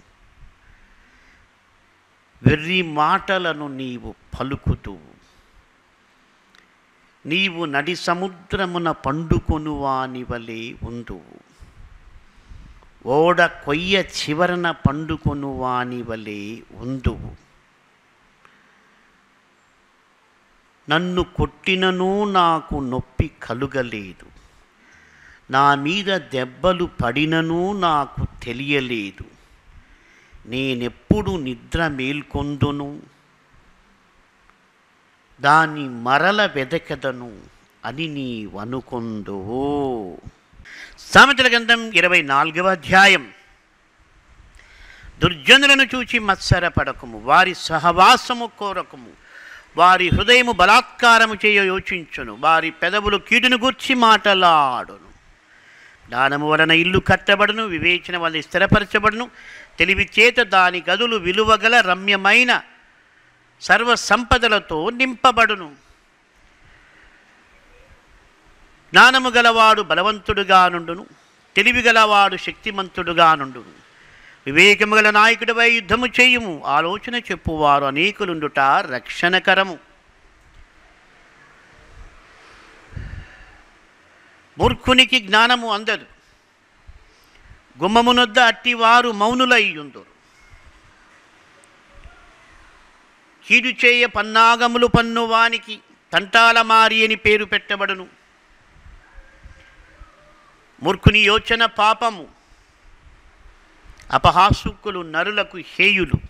వెర్రి మాటలను నీవు పలుకుతువు నీవు నడి సముద్రమున పండుకొను వాని వలె ఉందువు ఓడ కొయ్య చివరన పండుకొను వాని వలె ఉందువు నన్ను కొట్టినను నాకు నొప్పి కలుగలేదు. నా మీద దెబ్బలు పడినను నాకు తెలియలేదు. నేనెప్పుడు నిద్ర మేల్కొందును? దాని మరల వెదకదను అని నీవనుకొందువు సామెతల గ్రంథం ఇరవై నాలుగవ అధ్యాయం. దుర్జనులను చూచి మత్సరపడకము వారి సహవాసము కోరకము వారి హృదయము బలాత్కారము చేయ యోచించును వారి పెదవులు కీడును గూర్చి మాటలాడును. దానము వలన ఇల్లు కట్టబడును వివేచన వలన స్థిరపరచబడును తెలివి చేత దాని గదులు విలువగల రమ్యమైన సర్వ సంపదలతో నింపబడును. జ్ఞానము గలవాడు బలవంతుడుగా నుండును తెలివి గలవాడు శక్తిమంతుడుగా నుండును. వివేకము గల నాయకుడిపై యుద్ధము చేయుము ఆలోచన చెప్పువారు అనేకులుండుట రక్షణకరము. మూర్ఖునికి జ్ఞానము అందదు. గుమ్మమునొద్ద అట్టివారు మౌనులయ్యుందురు. కీడు చేయ పన్నాగములు పన్నువానికి తంటాలమారి అని పేరు పెట్టబడును. మూర్ఖుని యోచన పాపము అపహాసుకులు నరులకు హేయులు.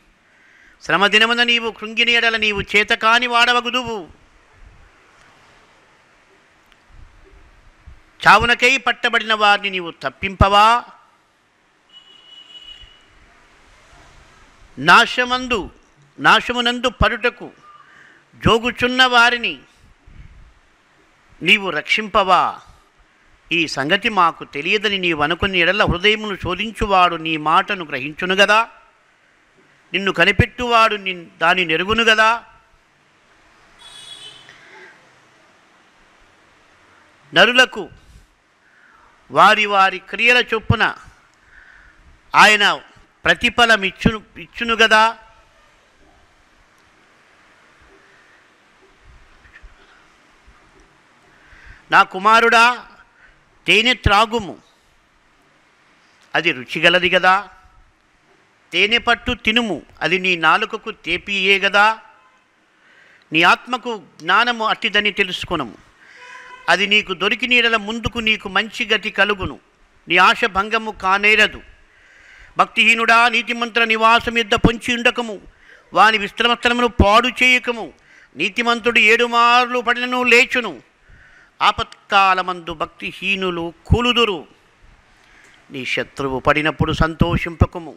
శ్రమదినమున నీవు కృంగిని ఎడల నీవు చేతకాని వాడవగుదువు. చావునకై పట్టబడిన వారిని నీవు తప్పింపవా? నాశమందు నాశమునందు పరుటకు జోగుచున్న వారిని నీవు రక్షింపవా. ఈ సంగతి మాకు తెలియదని నీవనుకుని ఎడల హృదయమును శోధించువాడు నీ మాటను గ్రహించును గదా. నిన్ను కనిపెట్టువాడు ని దాని నెరుగును గదా. నరులకు వారి వారి క్రియల చొప్పున ఆయన ప్రతిఫలమిచ్చును ఇచ్చును గదా. నా కుమారుడా తేనె త్రాగుము. అది రుచిగలది కదా తేనె పట్టు తినుము. అది నీ నాలుకకు తేపియే గదా. నీ ఆత్మకు జ్ఞానము అట్టిదని తెలుసుకునము. అది నీకు దొరికి నీడల ముందుకు నీకు మంచి గతి కలుగును. నీ ఆశ భంగము కానేరదు. భక్తిహీనుడా నీతిమంత్ర నివాసం యుద్ధ పొంచి ఉండకము. వాని విశ్రమస్థలమును పాడు చేయకము. నీతిమంతుడు ఏడు మార్లు పడినను లేచును. ఆపత్కాలమందు భక్తిహీనులు కూలుదురు. నీ శత్రువు పడినప్పుడు సంతోషింపకము.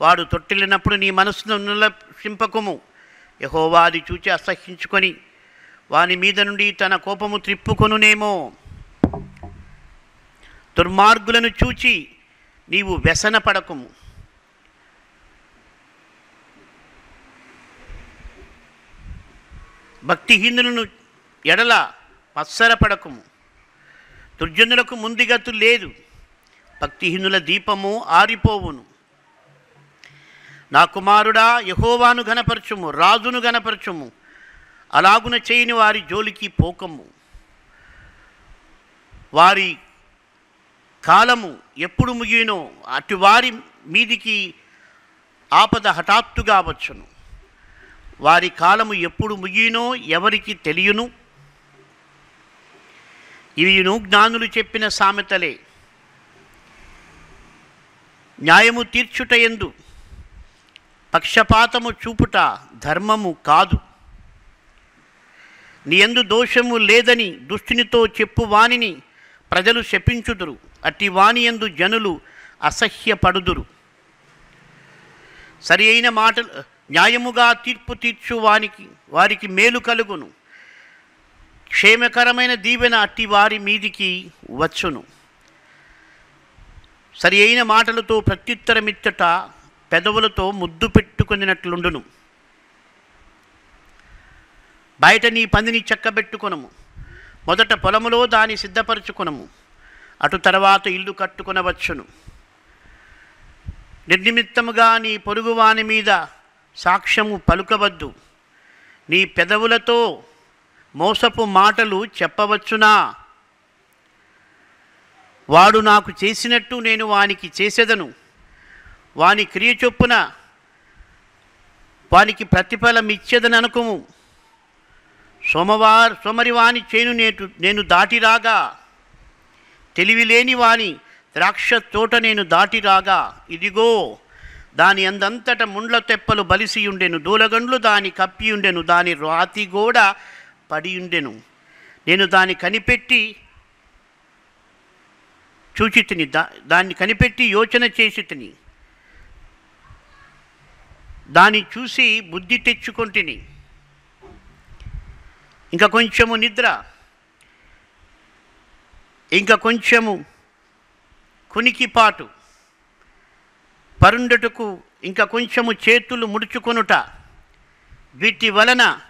వాడు తొట్టిల్లినప్పుడు నీ మనసును నిర్లక్షింపకము యహోవాది చూచి అసహ్యించుకొని వాని మీద నుండి తన కోపము త్రిప్పుకొనునేమో. దుర్మార్గులను చూచి నీవు వ్యసన పడకుము భక్తిహీనులను ఎడల మత్సరపడకము దుర్జనులకు ముందుగతు లేదు. భక్తిహీనుల దీపము ఆరిపోవును. నా కుమారుడా యహోవాను గనపరచుము రాజును గనపరచుము అలాగున చేయని వారి జోలికి పోకము. వారి కాలము ఎప్పుడు ముగినో అటు వారి మీదికి ఆపద హఠాత్తుగా వచ్చును. వారి కాలము ఎప్పుడు ముగినో ఎవరికి తెలియను. ఇవిను జ్ఞానులు చెప్పిన సామెతలే. న్యాయము తీర్చుట ఎందు పక్షపాతము చూపుట ధర్మము కాదు. నీ ఎందు దోషము లేదని దుష్టినితో చెప్పు వానిని ప్రజలు శపించుదురు అట్టి వాణి ఎందు జనులు అసహ్యపడుదురు. సరి అయిన మాటలు న్యాయముగా తీర్పు తీర్చు వానికి వారికి మేలు కలుగును. క్షేమకరమైన దీవెన అట్టి వారి మీదికి వచ్చును. సరి అయిన మాటలతో ప్రత్యుత్తరమిచ్చట పెదవులతో ముద్దు పెట్టుకునినట్లుండును. బయట నీ పందిని చెక్కబెట్టుకొనము. మొదట పొలములో దాని సిద్ధపరచుకునము. అటు తర్వాత ఇల్లు కట్టుకునవచ్చును. నిర్నిమిత్తముగా నీ పొరుగువాని మీద సాక్ష్యము పలుకవద్దు. నీ పెదవులతో మోసపు మాటలు చెప్పవచ్చునా? వాడు నాకు చేసినట్టు నేను వానికి చేసేదను. వాని క్రియ చొప్పున వానికి ప్రతిఫలం ఇచ్చేదని అనుకుము. సోమవార్ సోమరివాని చేను నేటు నేను దాటిరాగా. తెలివిలేని వాని ద్రాక్ష తోట నేను దాటిరాగా. ఇదిగో దాని అందంతట ముండ్ల తెప్పలు బలిసి ఉండెను. దూలగండ్లు దాని కప్పి ఉండెను. దాని రాతి గోడ పడి ఉండెను. నేను దాన్ని కనిపెట్టి చూచి తిని దా దాన్ని కనిపెట్టి యోచన చేసి తిని దాన్ని చూసి బుద్ధి తెచ్చుకొంటిని. ఇంకా కొంచెము నిద్ర. ఇంకా కొంచెము కునికిపాటు. పరుండటకు ఇంకా కొంచెము చేతులు ముడుచుకొనుట. వీటి వలన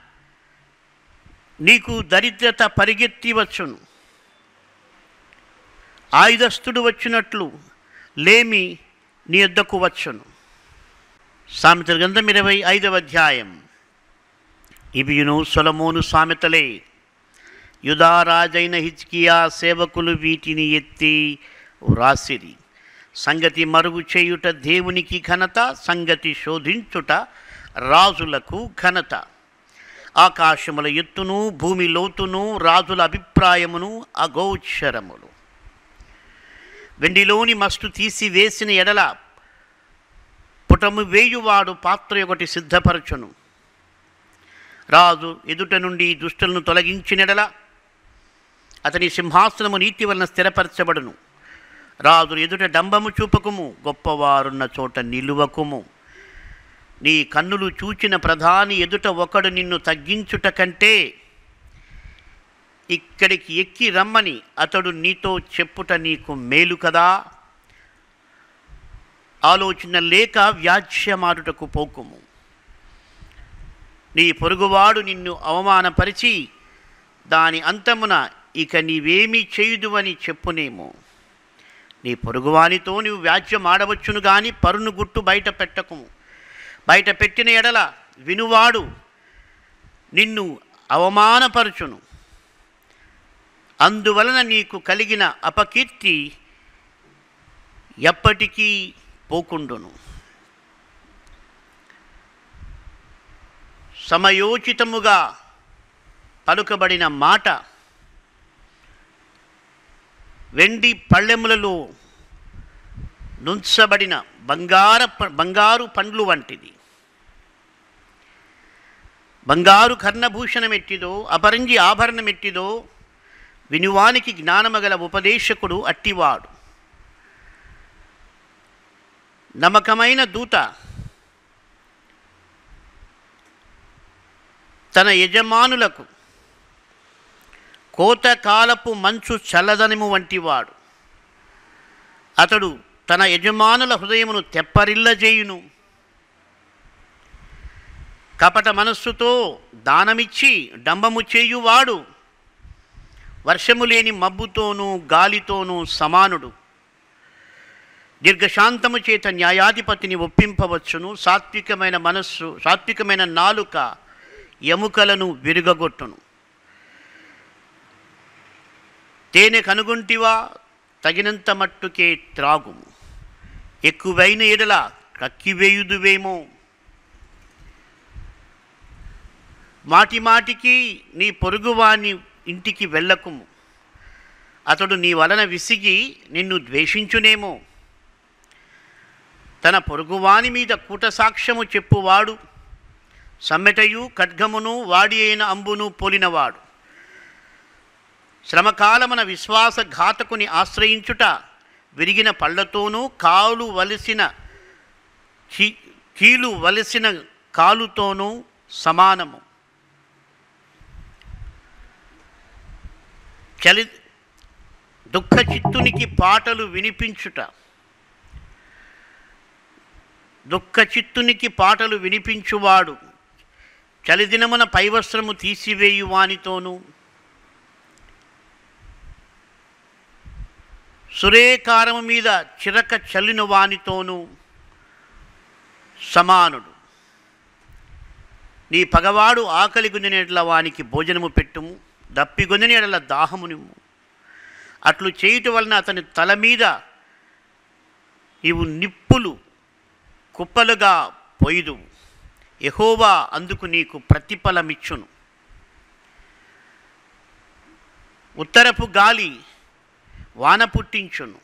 నీకు దరిద్రత పరిగెత్తి వచ్చును. ఆయుధస్తుడు వచ్చినట్లు లేమి నీ యొద్దకు వచ్చును. సామెతల గ్రంథం ఇరవై ఐదవ అధ్యాయం. ఇవియును సొలమోను సామెతలే యుధారాజైన హిజ్కియా సేవకులు వీటిని ఎత్తి వ్రాసిరి. సంగతి మరుగు చేయుట దేవునికి ఘనత సంగతి శోధించుట రాజులకు ఘనత. ఆకాశముల ఎత్తును భూమి లోతును రాజుల అభిప్రాయమును అగోచరములు. వెండిలోని మస్టు తీసి వేసిన ఎడల పుటము వేయువాడు పాత్ర ఒకటి సిద్ధపరచును. రాజు ఎదుట నుండి దుష్టులను తొలగించినడల అతని సింహాసనము నీతి వలన స్థిరపరచబడును. రాజు ఎదుట డంబము చూపకుము గొప్పవారున్న చోట నిలువకుము. నీ కన్నులు చూచిన ప్రధాని ఎదుట ఒకడు నిన్ను తగ్గించుట కంటే ఇక్కడికి ఎక్కి రమ్మని అతడు నీతో చెప్పుట నీకు మేలు కదా? ఆలోచన లేక వ్యాజ్యమాడుటకు పోకుము. నీ పొరుగువాడు నిన్ను అవమానపరిచి దాని అంతమున ఇక నీవేమీ చేయుదువని చెప్పునేమో. నీ పొరుగువానితో నీవు వ్యాజ్యం ఆడవచ్చును కానీ పరును గుట్టు బయట పెట్టకుము. బయట పెట్టిన ఎడల వినువాడు నిన్ను అవమానపరచును. అందువలన నీకు కలిగిన అపకీర్తి ఎప్పటికీ పోకుండును. సమయోచితముగా పలుకబడిన మాట వెండి పళ్ళెములలో నుంచబడిన బంగార ప- బంగారు పండ్లు వంటిది. బంగారు కర్ణభూషణం ఎట్టిదో అపరంజి ఆభరణం ఎట్టిదో వినువానికి జ్ఞానమగల ఉపదేశకుడు అట్టివాడు. నమ్మకమైన దూత. తన యజమానులకు కోతకాలపు మంచు చల్లదనము వంటివాడు. అతడు తన యజమానుల హృదయమును తెప్పరిల్లజేయును. కపట మనస్సుతో దానమిచ్చి డంబము చేయువాడు. వర్షము లేని మబ్బుతోనూ గాలితోనూ సమానుడు. దీర్ఘశాంతము చేత న్యాయాధిపతిని ఒప్పింపవచ్చును. సాత్వికమైన మనస్సు సాత్వికమైన నాలుక ఎముకలను విరుగగొట్టును. తేనె కనుగొంటివా? తగినంత మట్టుకే త్రాగుము. ఎక్కువైన ఎడల కక్కివేయుదువేమో? మాటి మాటికి నీ పొరుగువాని ఇంటికి వెళ్ళకుము. అతడు నీ వలన విసిగి నిన్ను ద్వేషించునేమో. తన పొరుగువాని మీద కూటసాక్ష్యము చెప్పువాడు. సమ్మెటయు ఖడ్గమును వాడి అయిన అంబును పోలినవాడు. శ్రమకాలమున విశ్వాసఘాతకుని ఆశ్రయించుట విరిగిన పళ్ళతోనూ కాలు వలసిన కీ కీలు వలసిన కాలుతోనూ సమానము. చలి దుఃఖ చిత్తునికి పాటలు వినిపించుట. దుఃఖ చిత్తునికి పాటలు వినిపించువాడు. చలిదినమున పైవస్త్రము తీసివేయు వానితోనూ సురేకారము మీద చిరక చల్లిన వానితోనూ సమానుడు. నీ పగవాడు ఆకలి గుందినట్ల వానికి భోజనము పెట్టుము. దప్పిగొందిన ఎడల దాహము నిమ్ము. అట్లు చేయుట వలన అతని తల మీద నీవు నిప్పులు కుప్పలుగా పొయ్యదు ఎహోవా అందుకు నీకు ప్రతిఫలమిచ్చును. ఉత్తరపు గాలి వాన పుట్టించును.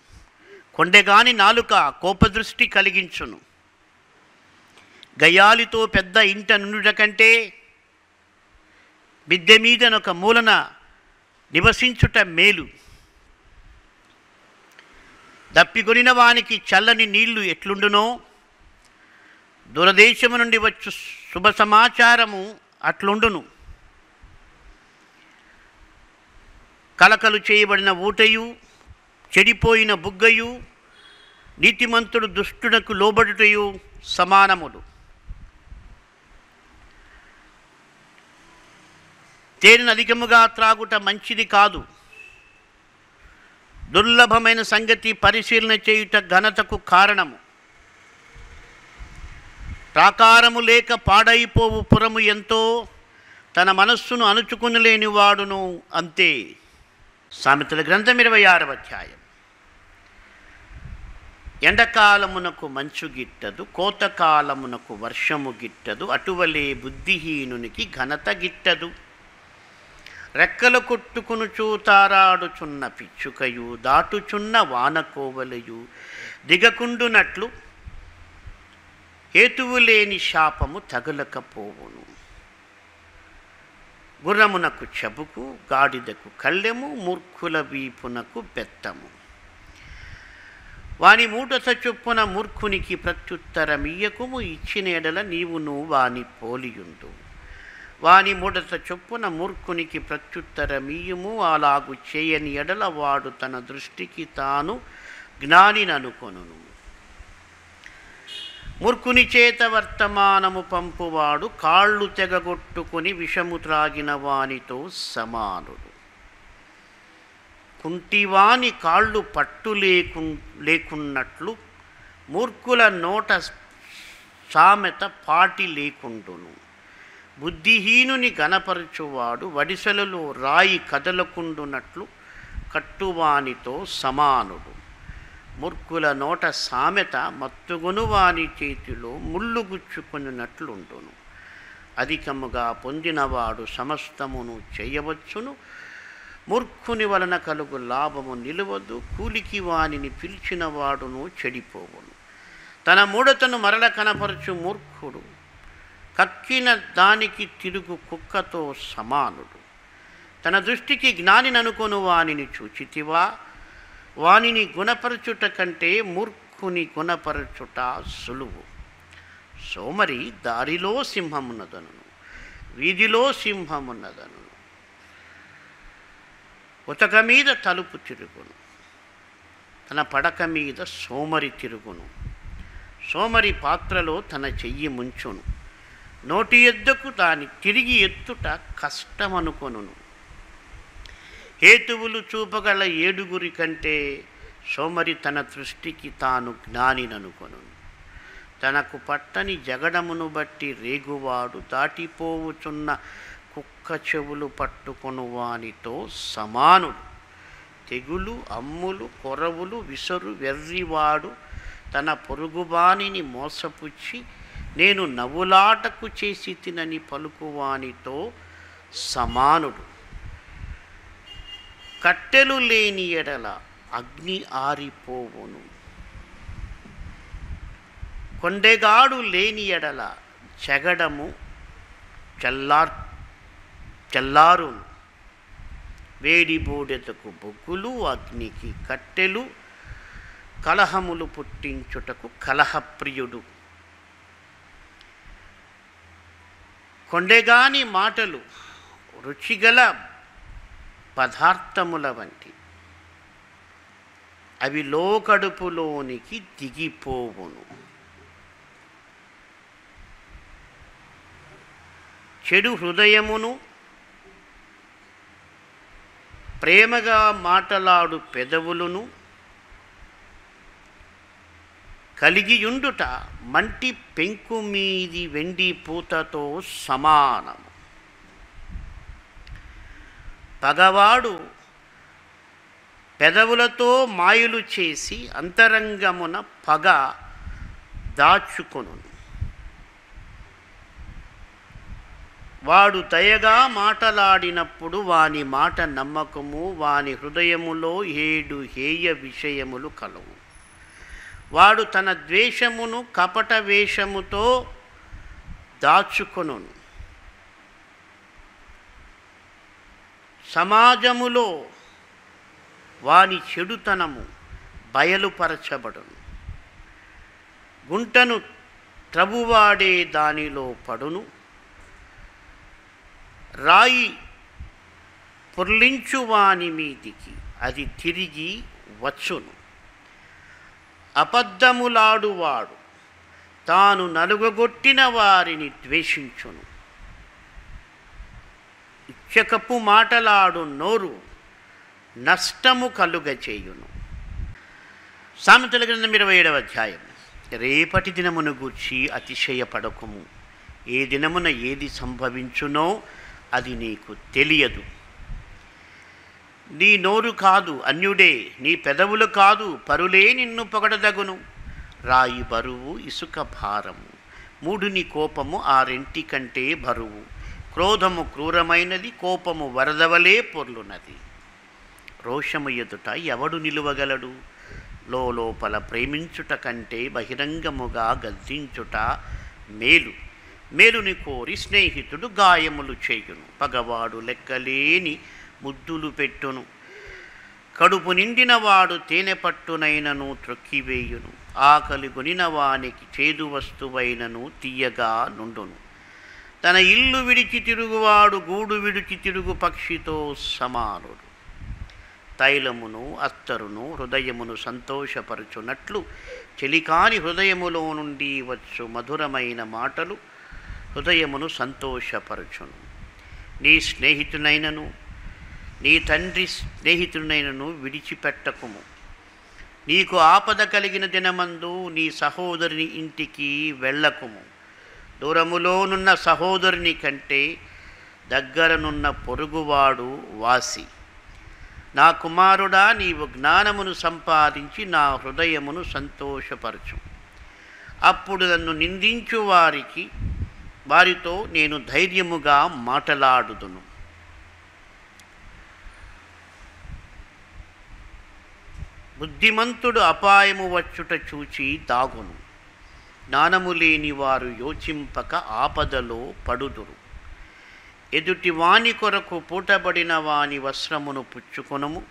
కొండెగాని నాలుక కోపదృష్టి కలిగించును. గయాలితో పెద్ద ఇంట నుండుట కంటే మిద్దె మీదనొక మూలన నివసించుట మేలు. దప్పికొనిన వానికి చల్లని నీళ్ళు ఎట్లుండునో? దూరదేశము నుండి వచ్చు శుభ సమాచారము అట్లుండును. కలకలు చేయబడిన ఊటయు చెడిపోయిన బుగ్గయు నీతిమంతుడు దుష్టునకు లోబడుటయు సమానములు. తేనెను అధికముగా త్రాగుట మంచిది కాదు. దుర్లభమైన సంగతి పరిశీలన చేయుట ఘనతకు కారణము. ప్రాకారము లేక పాడైపోవు పురము ఎంతో తన మనస్సును అణుచుకునలేని వాడును అంతే. సామెతల గ్రంథం ఇరవై ఆరవ అధ్యాయం. ఎండకాలమునకు మంచు గిట్టదు కోతకాలమునకు వర్షము గిట్టదు అటువలే బుద్ధిహీనునికి ఘనత గిట్టదు. రెక్కలు కొట్టుకునుచూ తారాడుచున్న పిచ్చుకయు దాటుచున్న వానకోవలయు దిగకుండునట్లు హేతువులేని శాపము తగులకపోవును. గుర్రమునకు చెబుకు గాడిదకు కళ్ళెము మూర్ఖుల వీపునకు బెత్తము. వాని మూటస చొప్పున మూర్ఖునికి ప్రత్యుత్తరమియ్యకుము ఇచ్చిన ఎడల నీవును వాని పోలియుండు. వాని ముడత చొప్పున మూర్ఖునికి ప్రత్యుత్తరమియ్యుము అలాగు చేయని ఎడల వాడు తన దృష్టికి తాను జ్ఞానిననుకొనును. మూర్ఖుని చేత వర్తమానము పంపువాడు కాళ్ళు తెగగొట్టుకుని విషము త్రాగిన వానితో సమానుడు. కుంటివాని కాళ్ళు పట్టు లేకు లేకున్నట్లు మూర్ఖుల నోట సామెత పాటి లేకుండును. బుద్ధిహీనుని గనపరచువాడు వడిసెలలో రాయి కదలకుండునట్లు కట్టువానితో సమానుడు. మూర్ఖుల నోట సామెత మత్తుగొనువాని చేతిలో ముళ్ళు గుచ్చుకున్నట్లుండును అధికముగా పొందినవాడు సమస్తమును చేయవచ్చును. మూర్ఖుని వలన కలుగు లాభము నిలవదు. కూలికి వానిని పిలిచిన వాడును చెడిపోవును. తన మూడతను మరల కనపరచు మూర్ఖుడు కక్కిన దానికి తిరుగు కుక్కతో సమానుడు. తన దృష్టికి జ్ఞానిననుకొను వానిని చూచితివా? వానిని గుణపరచుట కంటే మూర్ఖుని గుణపరచుట సులువు. సోమరి దారిలో సింహమున్నదను వీధిలో సింహమున్నదను ఉతక మీద తలుపు తిరుగును తన పడక మీద సోమరి తిరుగును. సోమరి పాత్రలో తన చెయ్యి ముంచును. నోటి ఎద్దుకు దాని తిరిగి ఎత్తుట కష్టమనుకొను హేతువులు చూపగల ఏడుగురి కంటే సోమరి తన దృష్టికి తాను జ్ఞానిననుకొను తనకు పట్టని జగడమును బట్టి రేగువాడు దాటిపోవుచున్న కుక్క చెవులు పట్టుకొను వానితో సమానుడు. తెగులు అమ్ములు కొరవులు విసరు వెర్రివాడు తన పొరుగుబానిని మోసపుచ్చి నేను నవ్వులాటకు చేసి తినని పలుకువానితో సమానుడు. కట్టెలు లేని ఎడల అగ్ని ఆరిపోవును. కొండెగాడు లేని ఎడల చెగడము చల్లార్ చల్లారు వేడి బూడెతకు బొగ్గులు అగ్నికి కట్టెలు కలహములు పుట్టించుటకు కలహప్రియుడు. కొండెగాని మాటలు రుచిగల పదార్థముల వంటి అవి లోకడుపులోనికి దిగిపోవును. చెడు హృదయమును ప్రేమగా మాటలాడు పెదవులను కలిగియుండుట మంటి పెంకు మీది వెండి పూతతో సమానము పగవాడు పెదవులతో మాయలు చేసి అంతరంగమున పగ దాచుకొను వాడు దయగా మాటలాడినప్పుడు వాని మాట నమ్మకము వాని హృదయములో ఏడు హేయ విషయములు కలవు. వాడు తన ద్వేషమును కపట వేషముతో దాచుకొను. సమాజములో వాని చెడుతనము బయలుపరచబడును. గుంటను త్రబువాడే దానిలో పడును. రాయి పొర్లించువాని మీదికి అది తిరిగి వచ్చును. అబద్ధములాడువాడు. తాను నలుగగొట్టిన వారిని ద్వేషించును. ఇచ్చకపు మాటలాడు నోరు నష్టము కలుగచేయును. సామెతల గ్రంథం ఇరవై ఏడవ అధ్యాయం. రేపటి దినమును గూర్చి అతిశయపడకము. ఏ దినమున ఏది సంభవించునో అది నీకు తెలియదు. నీ నోరు కాదు అన్యుడే నీ పెదవులు కాదు పరులే నిన్ను పొగడదగును. రాయి బరువు ఇసుక భారము మూడుని కోపము ఆ రెంటి కంటే బరువు. క్రోధము క్రూరమైనది కోపము వరదవలే పొర్లునది. రోషము ఎదుట ఎవడు నిలువగలడు? లోపల ప్రేమించుట కంటే బహిరంగముగా గద్దించుట మేలు. మేలుని కోరి స్నేహితుడు గాయములు చేయును. పగవాడు లెక్కలేని ముద్దులు పెట్టును. కడుపు నిండినవాడు తేనెపట్టునైనను తేనె పట్టునైనను త్రొక్కివేయును. ఆకలి కొనినవానికి చేదు వస్తువైనను తీయగా నుండును. తన ఇల్లు విడిచి తిరుగువాడు గూడు విడిచి తిరుగు పక్షితో సమానుడు. తైలమును అత్తరును హృదయమును సంతోషపరచునట్లు చెలికాని హృదయములో నుండి వచ్చు మధురమైన మాటలు. హృదయమును సంతోషపరచును. నీ స్నేహితునైనను నీ తండ్రి స్నేహితునైనను విడిచిపెట్టకుము. నీకు ఆపద కలిగిన దినమందు నీ సహోదరుని ఇంటికి వెళ్ళకుము. దూరములోనున్న సహోదరుని కంటే దగ్గరనున్న పొరుగువాడు వాసి. నా కుమారుడా నీవు జ్ఞానమును సంపాదించి నా హృదయమును సంతోషపరచు. అప్పుడు నన్ను నిందించు వారికి వారితో నేను ధైర్యముగా మాటలాడుదును. బుద్ధిమంతుడు అపాయము వచ్చుట చూచి దాగును. జ్ఞానము లేని వారు యోచింపక ఆపదలో పడుదురు. ఎదుటి వాని కొరకు పూటబడిన వాని వస్త్రమును పుచ్చుకొనుము.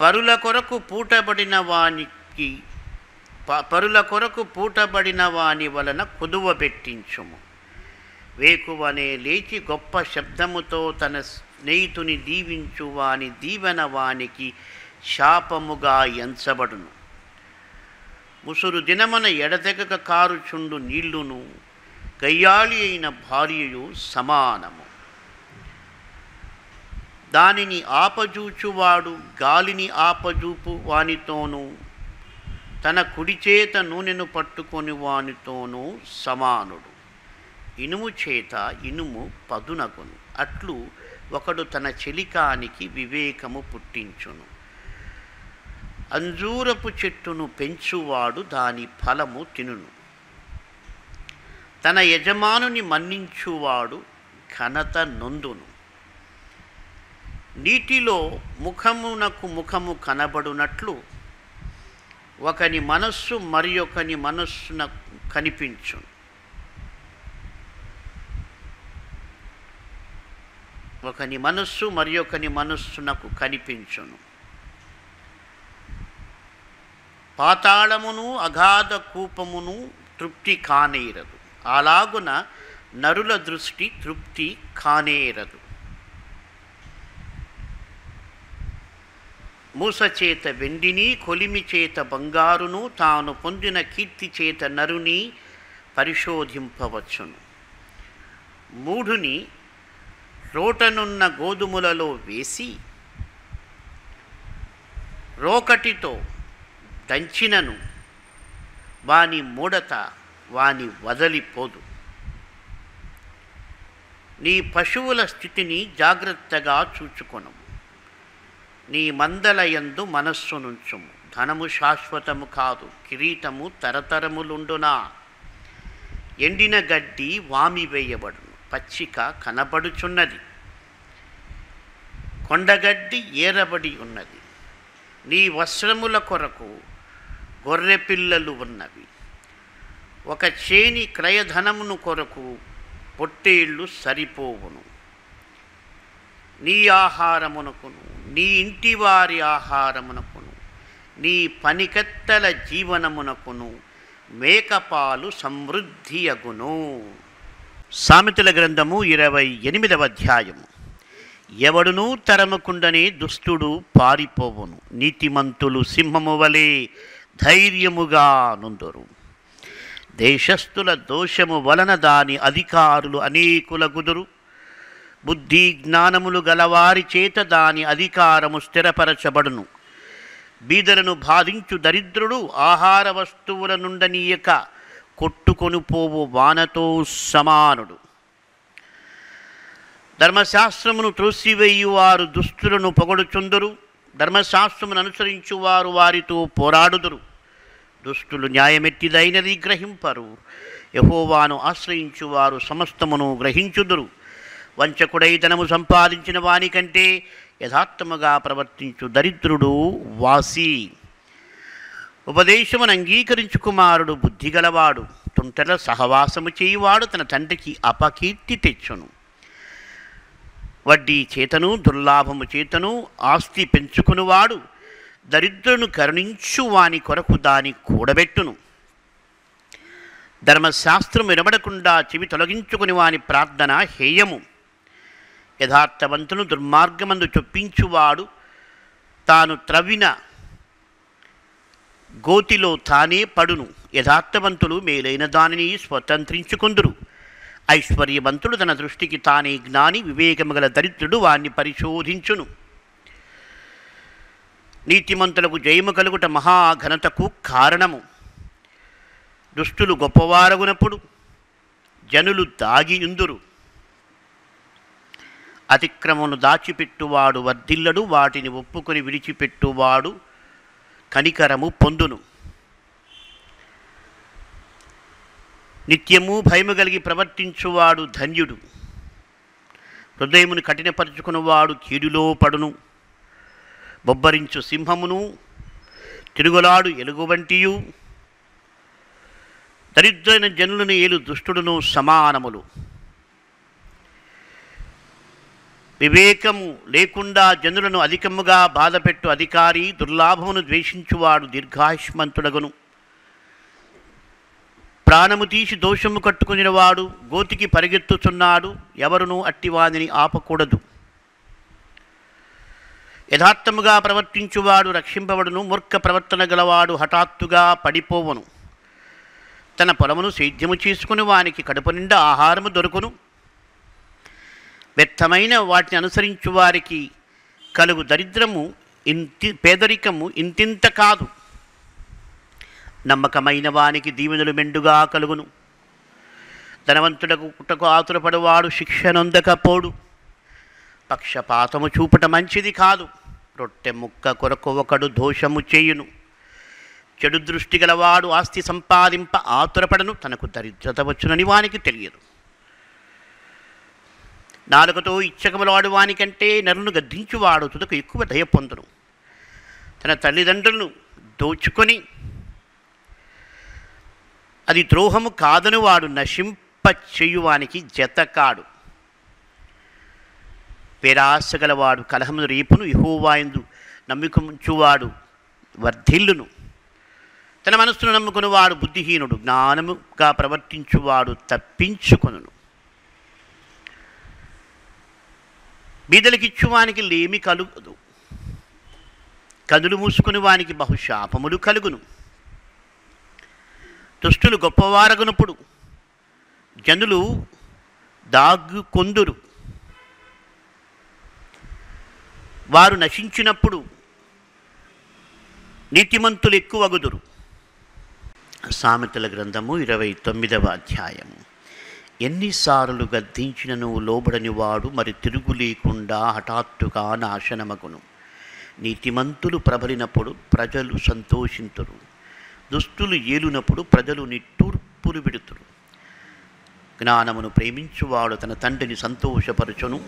పరుల కొరకు పూటబడిన వానికి ప- పరుల కొరకు పూటబడిన వాని వలన కుదువ పెట్టించుము. వేకువనే లేచి గొప్ప శబ్దముతో తన స్నేహితుని దీవించు వాని దీవెన వానికి శాపముగా ఎంచబడును. ముసురు దినమన ఎడతెగక కారుచుండు నీళ్ళును గయ్యాళి అయిన భార్యయు సమానము. దానిని ఆపజూచువాడు గాలిని ఆపజూపు వానితోనూ తన కుడి చేత నూనెను పట్టుకొని వానితోనూ సమానుడు. ఇనుము చేత ఇనుము పదునగును. అట్లు ఒకడు తన చెలికానికి వివేకము పుట్టించును. అంజూరపు చెట్టును పెంచువాడు దాని ఫలము తినును. తన యజమానుని మన్నించువాడు ఘనత నొందును. నీటిలో ముఖమునకు ముఖము కనబడునట్లు ఒకని మనస్సు మరి ఒకని మనస్సున కనిపించును. ఒకని మనస్సు మరి ఒకని మనస్సునకు కనిపించును. పాతాళమును అగాధ కూపమును తృప్తి కానేరదు. అలాగున నరుల దృష్టి తృప్తి కానేరదు. మూస చేత వెండిని కొలిమి చేత బంగారును తాను పొందిన కీర్తి చేత నరుని పరిశోధింపవచ్చును. మూఢుని రోటనున్న గోధుమలలో వేసి రోకటితో దంచినను. వాని మూడత వాని వదలిపోదు. నీ పశువుల స్థితిని జాగ్రత్తగా చూచుకొను. నీ మందలయందు మనస్సునుంచుము ధనము శాశ్వతము కాదు. కిరీటము తరతరములుండునా? ఎండిన గడ్డి వామి వేయబడును. పచ్చిక కనబడుచున్నది. కొండగడ్డి ఏరబడి ఉన్నది. నీ వస్త్రముల కొరకు గొర్రెపిల్లలు ఉన్నవి. ఒక చేని క్రయధనమును కొరకు పొట్టేళ్ళు సరిపోవును. నీ ఆహారమునకును నీ ఇంటి వారి ఆహారమునకును నీ పనికత్తల జీవనమునకును మేకపాలు సమృద్ధి అగును సామెతల గ్రంథము ఇరవై ఎనిమిదవ అధ్యాయము. ఎవడునూ తరమకుండనే దుష్టుడు పారిపోవును. నీతిమంతులు సింహము వలె ధైర్యముగా నుందురు. దేశస్థుల దోషము వలన దాని అధికారులు అనేకుల కుదురు బుద్ధి జ్ఞానములు గలవారి చేత దాని అధికారము స్థిరపరచబడును. బీదలను బాధించు దరిద్రుడు ఆహార వస్తువుల నుండనీయక కొట్టుకొని పోవు వానతో సమానుడు. ధర్మశాస్త్రమును త్రోసివేయువారు దుస్తులను పొగడుచుందురు. ధర్మశాస్త్రమును అనుసరించువారు వారితో పోరాడుదురు. దుష్టులు న్యాయమెట్టిదైనది గ్రహింపరు. యహోవాను ఆశ్రయించువారు సమస్తమును గ్రహించుదురు. వంచకుడై ధనము సంపాదించిన వానికంటే యథార్థముగా ప్రవర్తించు దరిద్రుడు వాసి. ఉపదేశమును అంగీకరించు కుమారుడు బుద్ధిగలవాడు. తుంటల సహవాసము చేయువాడు తన తండ్రికి అపకీర్తి తెచ్చును. వడ్డీ చేతను దుర్లాభము చేతను ఆస్తి పెంచుకునివాడు. దరిద్రును కరుణించు వాని కొరకు దాని కూడబెట్టును. ధర్మశాస్త్రం వినబడకుండా చెవి తొలగించుకుని వాని ప్రార్థన హేయము. యథార్థవంతును దుర్మార్గమందు చొప్పించువాడు తాను త్రవ్విన గోతిలో తానే పడును. యథార్థవంతులు మేలైన దానిని స్వతంత్రించుకుందురు. ఐశ్వర్యవంతుడు తన దృష్టికి తానే జ్ఞాని వివేకము గల దరిద్రుడు వాణ్ణి పరిశోధించును. నీతిమంతులకు జయము కలుగుట మహాఘనతకు కారణము. దుష్టులు గొప్పవారగునప్పుడు జనులు దాగియుందురు అతిక్రమను దాచిపెట్టువాడు వర్ధిల్లడు వాటిని ఒప్పుకొని విడిచిపెట్టువాడు కనికరము పొందును. నిత్యము భయము కలిగి ప్రవర్తించువాడు ధన్యుడు. హృదయమును కఠినపరుచుకున్నవాడు కీడులో పడును. బొబ్బరించు సింహమును తిరుగులాడు ఎలుగు వంటియు దరిద్రైన జనులను ఏలు దుష్టుడును సమానములు. వివేకము లేకుండా జనులను అధికముగా బాధపెట్టు అధికారి దుర్లాభమును ద్వేషించువాడు దీర్ఘాయుష్మంతుడగును. ప్రాణము తీసి దోషము కట్టుకునివాడు గోతికి పరిగెత్తుచున్నాడు ఎవరునూ అట్టివాదిని ఆపకూడదు. యథార్థముగా ప్రవర్తించువాడు రక్షింపబడును మూర్ఖ ప్రవర్తన గలవాడు హఠాత్తుగా పడిపోవను. తన పొలమును సేద్యము చేసుకుని వానికి కడుపు నిండా ఆహారము దొరుకును. వ్యర్థమైన వాటిని అనుసరించు వారికి కలుగు దరిద్రము ఇంతి పేదరికము ఇంతింత కాదు. నమ్మకమైన వానికి దీవెనలు మెండుగా కలుగును. ధనవంతుడకు కుటకు ఆతురపడవాడు శిక్ష నొందకపోడు. పక్షపాతము చూపట మంచిది కాదు. రొట్టె ముక్క కొరకు ఒకడు దోషము చేయును. చెడు దృష్టి గలవాడు ఆస్తి సంపాదింప ఆతురపడను తనకు దరిద్రత వచ్చునని వానికి తెలియదు. నాలుకతో ఇచ్చకములవాడు వానికంటే నరును గద్దించువాడు తుదకు ఎక్కువ దయ పొందును. తన తల్లిదండ్రులను దోచుకొని అది ద్రోహము కాదని వాడు నశింప చేయువానికి జతకాడు. పేరాశ గలవాడు కలహమును రేపును యహోవాయందు నమ్మికముంచువాడు వర్ధిల్లును. తన మనస్సును నమ్ముకుని వాడు బుద్ధిహీనుడు జ్ఞానముగా ప్రవర్తించువాడు తప్పించుకొనును. బీదలకిచ్చువానికి లేమి కలుగదు. కదులు మూసుకుని వానికి బహుశాపములు కలుగును. దుష్టులు గొప్పవారగునప్పుడు జనులు దాగు కొందురు వారు నశించినప్పుడు నీతిమంతులు ఎక్కువగుదురు. సామెతల గ్రంథము ఇరవై తొమ్మిదవ అధ్యాయము. ఎన్నిసార్లు గద్దించిన నువ్వు లోబడని వాడు మరి తిరుగు లేకుండా హఠాత్తుగా నాశనమగును. నీతిమంతులు ప్రబలినప్పుడు ప్రజలు సంతోషింతురు. దుస్తులు ఏలునప్పుడు ప్రజలు నిట్టూర్పులు విడుతురు. జ్ఞానమును ప్రేమించువాడు తన తండ్రిని సంతోషపరచును.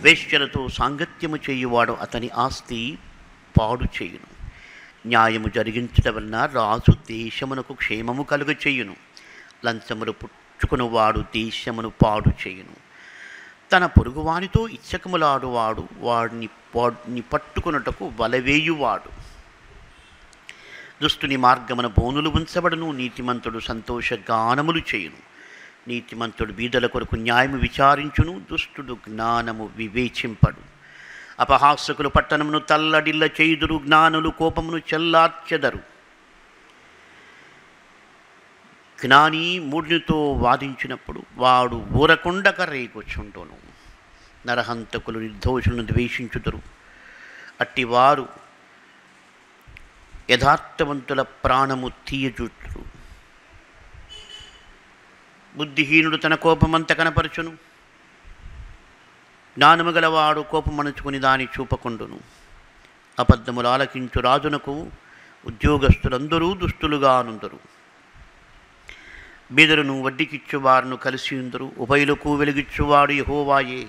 వేశ్యలతో సాంగత్యము చేయువాడు అతని ఆస్తి పాడు చేయును. న్యాయము జరిగించడం వలన రాజు దేశమునకు క్షేమము కలుగ చేయును. లంచములు పుచ్చుకునివాడు దేశమును పాడు చేయును. తన పొరుగువానితో ఇచ్చకములాడువాడు వాడిని వాడిని పట్టుకున్నటకు వలవేయువాడు. దుష్టుని మార్గమున బోనులు ఉంచబడును. నీతిమంతుడు సంతోషగానములు చేయును. నీతిమంతుడు బీదల కొరకు న్యాయము విచారించును దుష్టుడు జ్ఞానము వివేచింపడు. అపహాసకులు పట్టణమును తల్లడిల్ల చేయుదురు జ్ఞానులు కోపమును చెల్లార్చెదరు. జ్ఞాని మూఢునితో వాదించినప్పుడు వాడు ఊరకుండక రేకొచ్చుంటును నరహంతకులు నిర్దోషులను ద్వేషించుదురు. అట్టివారు యథార్థవంతుల ప్రాణము తీయచు బుద్ధిహీనుడు తన కోపమంత కనపరచును. జ్ఞానము గలవాడు కోపమణుచుకుని దాని చూపకుండును. అబద్ధములు ఆలకించు రాజునకు ఉద్యోగస్తులందరూ దుస్తులుగా నుందరు. బీదలను వడ్డీకిచ్చువారును కలిసి ఉందరు. ఉభయులకు వెలిగిచ్చువాడు యహోవాయే.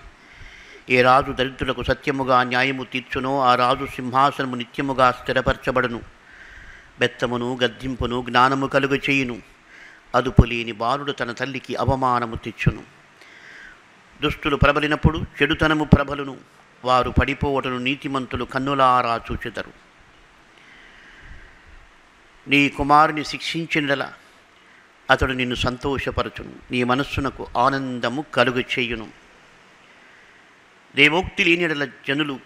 ఏ రాజు దరిద్రులకు సత్యముగా న్యాయము తీర్చునో ఆ రాజు సింహాసనము నిత్యముగా స్థిరపరచబడును. బెత్తమును గద్దింపును జ్ఞానము కలుగు చేయును అదుపు లేని బాలుడు తన తల్లికి అవమానము తెచ్చును. దుష్టులు ప్రబలినప్పుడు చెడుతనము ప్రబలును. వారు పడిపోవటను నీతిమంతులు కన్నులారా చూచెదరు. నీ కుమారుని శిక్షించినలా అతడు నిన్ను సంతోషపరచును. నీ మనస్సునకు ఆనందము కలుగు చేయును. దేవోక్తి లేనిడల జనులు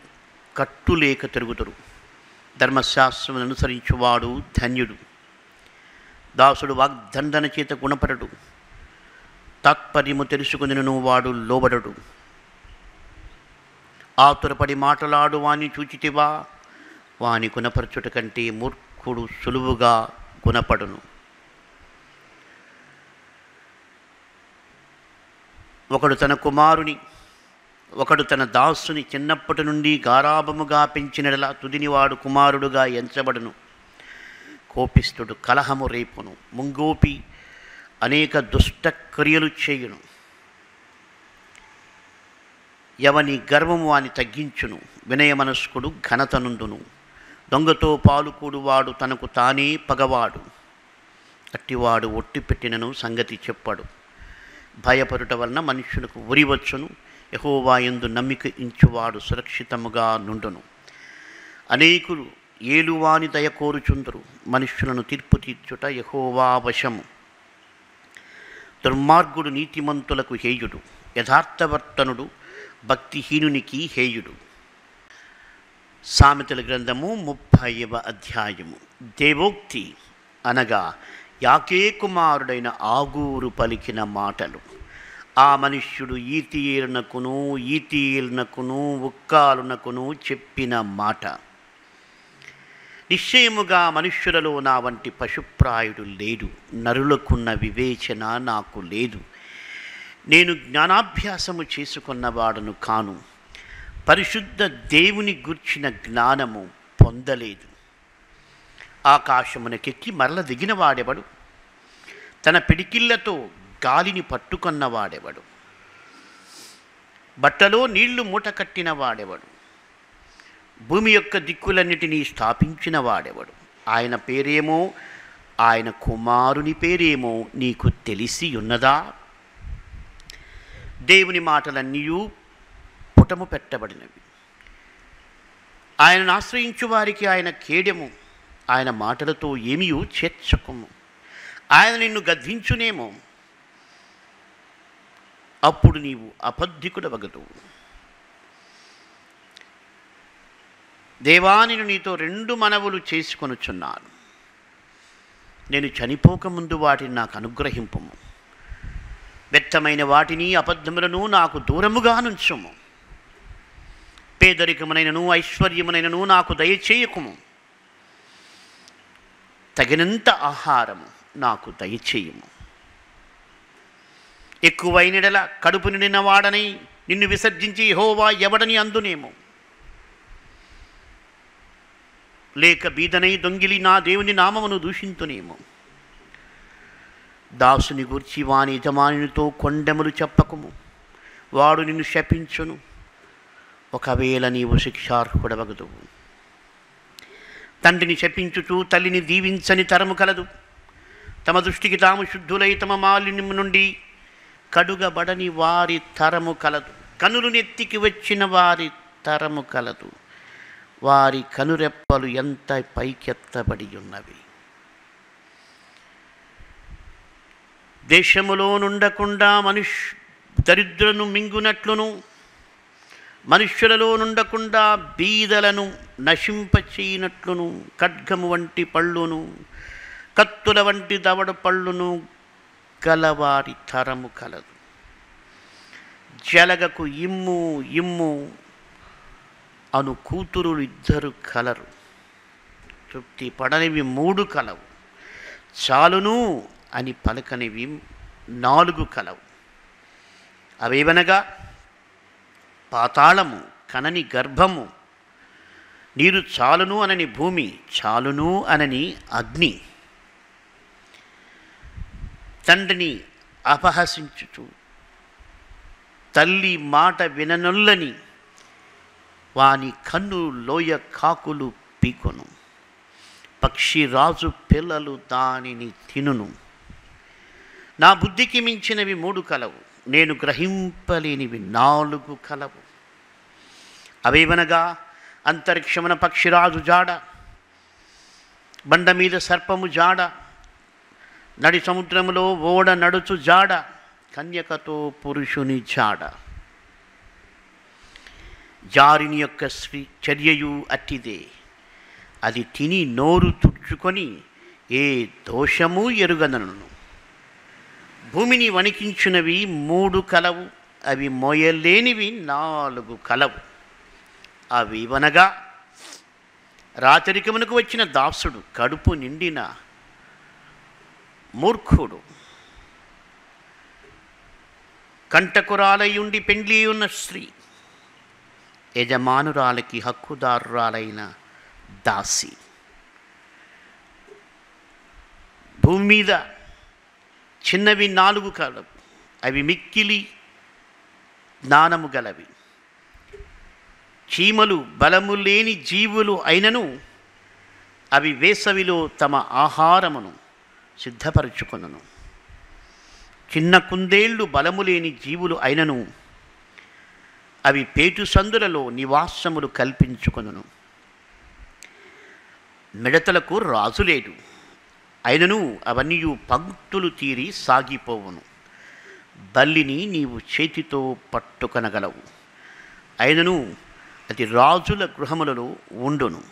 కట్టులేక తిరుగుతురు ధర్మశాస్త్రమును అనుసరించువాడు ధన్యుడు. దాసుడు వాగ్దండన చేత గుణపడడు. తాత్పర్యము నువ్వు వాడు లోబడడు. ఆతురపడి మాటలాడు వాని చూచితివా? వాని గుణపరచుట కంటే మూర్ఖుడు సులువుగా గుణపడును. ఒకడు తన కుమారుని ఒకడు తన దాసుని చిన్నప్పటి నుండి గారాభముగా పెంచినలా తుదినివాడు కుమారుడుగా ఎంచబడును. కోపిస్తుడు కలహము రేపును. ముంగోపి అనేక దుష్టక్రియలు చేయును. ఎవని గర్వము వాని తగ్గించును. వినయ మనస్కుడు ఘనతనుందును దొంగతో పాలుకూడువాడు తనకు తానే పగవాడు. అట్టివాడు ఒట్టి పెట్టినను సంగతి చెప్పాడు. భయపడుట వలన మనుషులకు ఉరివచ్చును యహోవా యందు నమ్మిక ఇంచువాడు సురక్షితముగా నుండును. అనేకులు ఏలువాని దయ కోరుచుందరు. మనుష్యులను తీర్పు తీర్చుట యహోవా వశము. దుర్మార్గుడు నీతిమంతులకు హేయుడు. యథార్థవర్తనుడు భక్తిహీనునికి హేయుడు. సామెతల గ్రంథము ముప్పైవ అధ్యాయము. దేవోక్తి అనగా యాకే కుమారుడైన ఆగూరు పలికిన మాటలు. ఆ మనుష్యుడు ఈతీయునకును ఈతీయునకును ఉక్కాలునకును చెప్పిన మాట. నిశ్చయముగా మనుష్యులలో నా వంటి పశుప్రాయుడు లేడు. నరులకున్న వివేచన నాకు లేదు. నేను జ్ఞానాభ్యాసము చేసుకున్నవాడను కాను. పరిశుద్ధ దేవుని గుర్చిన జ్ఞానము పొందలేదు. ఆకాశమునకెక్కి మరల దిగిన వాడెవడు తన పిడికిళ్ళతో గాలిని పట్టుకున్నవాడెవడు? బట్టలో నీళ్ళు మూట కట్టిన వాడెవడు భూమి యొక్క దిక్కులన్నిటినీ స్థాపించిన వాడెవడు? ఆయన పేరేమో? ఆయన కుమారుని పేరేమో నీకు తెలిసి ఉన్నదా దేవుని మాటలన్నీ పుటము పెట్టబడినవి. ఆయనను ఆశ్రయించు వారికి ఆయన కేడెము. ఆయన మాటలతో ఏమీ చేర్చకము. ఆయన నిన్ను గద్దించునేమో. అప్పుడు నీవు అబద్ధికుడవగదు దేవానిను నీతో రెండు మనవులు చేసుకొనుచున్నాను నేను చనిపోకముందు వాటిని నాకు అనుగ్రహింపము. వ్యక్తమైన వాటిని అబద్ధములను నాకు దూరముగా నుంచుము. పేదరికమునైనను ఐశ్వర్యమునైనను నాకు దయచేయకుము. తగినంత ఆహారము నాకు దయచేయము. ఎక్కువైనడల కడుపు నిండిన వాడని నిన్ను విసర్జించి హోవా ఎవడని అందునేమో. లేక బీదనై దొంగిలి నా దేవుని నామమును దూషింతునేమో. దాసుని గూర్చి వాని యజమానితో కొండెములు చెప్పకము. వాడు నిన్ను శపించును. ఒకవేళ నీవు శిక్షార్హుడవగదు తండ్రిని శపించుచు తల్లిని దీవించని తరము కలదు. తమ దృష్టికి తాము శుద్ధులై తమ మాలిన్యం నుండి కడుగబడని వారి తరము కలదు. కనులు నెత్తికి వచ్చిన వారి తరము కలదు. వారి కనురెప్పలు ఎంత పైకెత్తబడి ఉన్నవి. దేశములో నుండకుండా మనుష్ దరిద్రను మింగునట్లును మనుష్యులలో నుండకుండా బీదలను నశింపచేయనట్లును ఖడ్గము వంటి పళ్ళును కత్తుల వంటి దవడ పళ్ళును గలవారి తరము కలదు. జలగకు ఇమ్ము ఇమ్ము అను కూతురులు ఇద్దరు కలరు. తృప్తి పడనివి మూడు కలవు. చాలును అని పలకనివి నాలుగు కలవు. అవేవనగా? పాతాళము కనని గర్భము. నీరు చాలును అనని భూమి చాలును అనని అగ్ని. తండ్రిని అపహసించుచు తల్లి మాట విననొల్లని వాని కన్ను లోయ కాకులు పీకొను. పక్షి రాజు పిల్లలు దానిని తినును. నా బుద్ధికి మించినవి మూడు కలవు. నేను గ్రహింపలేనివి నాలుగు కలవు. అవేవనగా? అంతరిక్షమున పక్షిరాజు జాడ. బండ మీద సర్పము జాడ. నడి సముద్రములో ఓడ నడుచు జాడ. కన్యకతో పురుషుని జాడ. జారిని యొక్క స్త్రీ చర్యయు అట్టిదే. అది తిని నోరు తుడుచుకొని ఏ దోషము ఎరుగనను. భూమిని వణికించినవి మూడు కలవు అవి మోయలేనివి నాలుగు కలవు. అవి వనగా రాచరికమునకు వచ్చిన దాసుడు కడుపు నిండిన మూర్ఖుడు. కంటకురాలయుండి పెండ్లి ఉన్న స్త్రీ యజమానురాలకి హక్కుదారురాలైన దాసి. భూమి మీద చిన్నవి నాలుగు కలవు. అవి మిక్కిలి జ్ఞానము గలవి. చీమలు బలము లేని జీవులు అయినను అవి వేసవిలో తమ ఆహారమును సిద్ధపరచుకొనును. చిన్న కుందేళ్ళు బలము లేని జీవులు అయినను అవి పేటు సందులలో నివాసములు కల్పించుకొనును. మిడతలకు రాజులేడు అయినను అవన్నీ పంక్తులు తీరి సాగిపోవును. బల్లిని నీవు చేతితో పట్టుకొనగలవు. అయినను అది రాజుల గృహములలో ఉండును.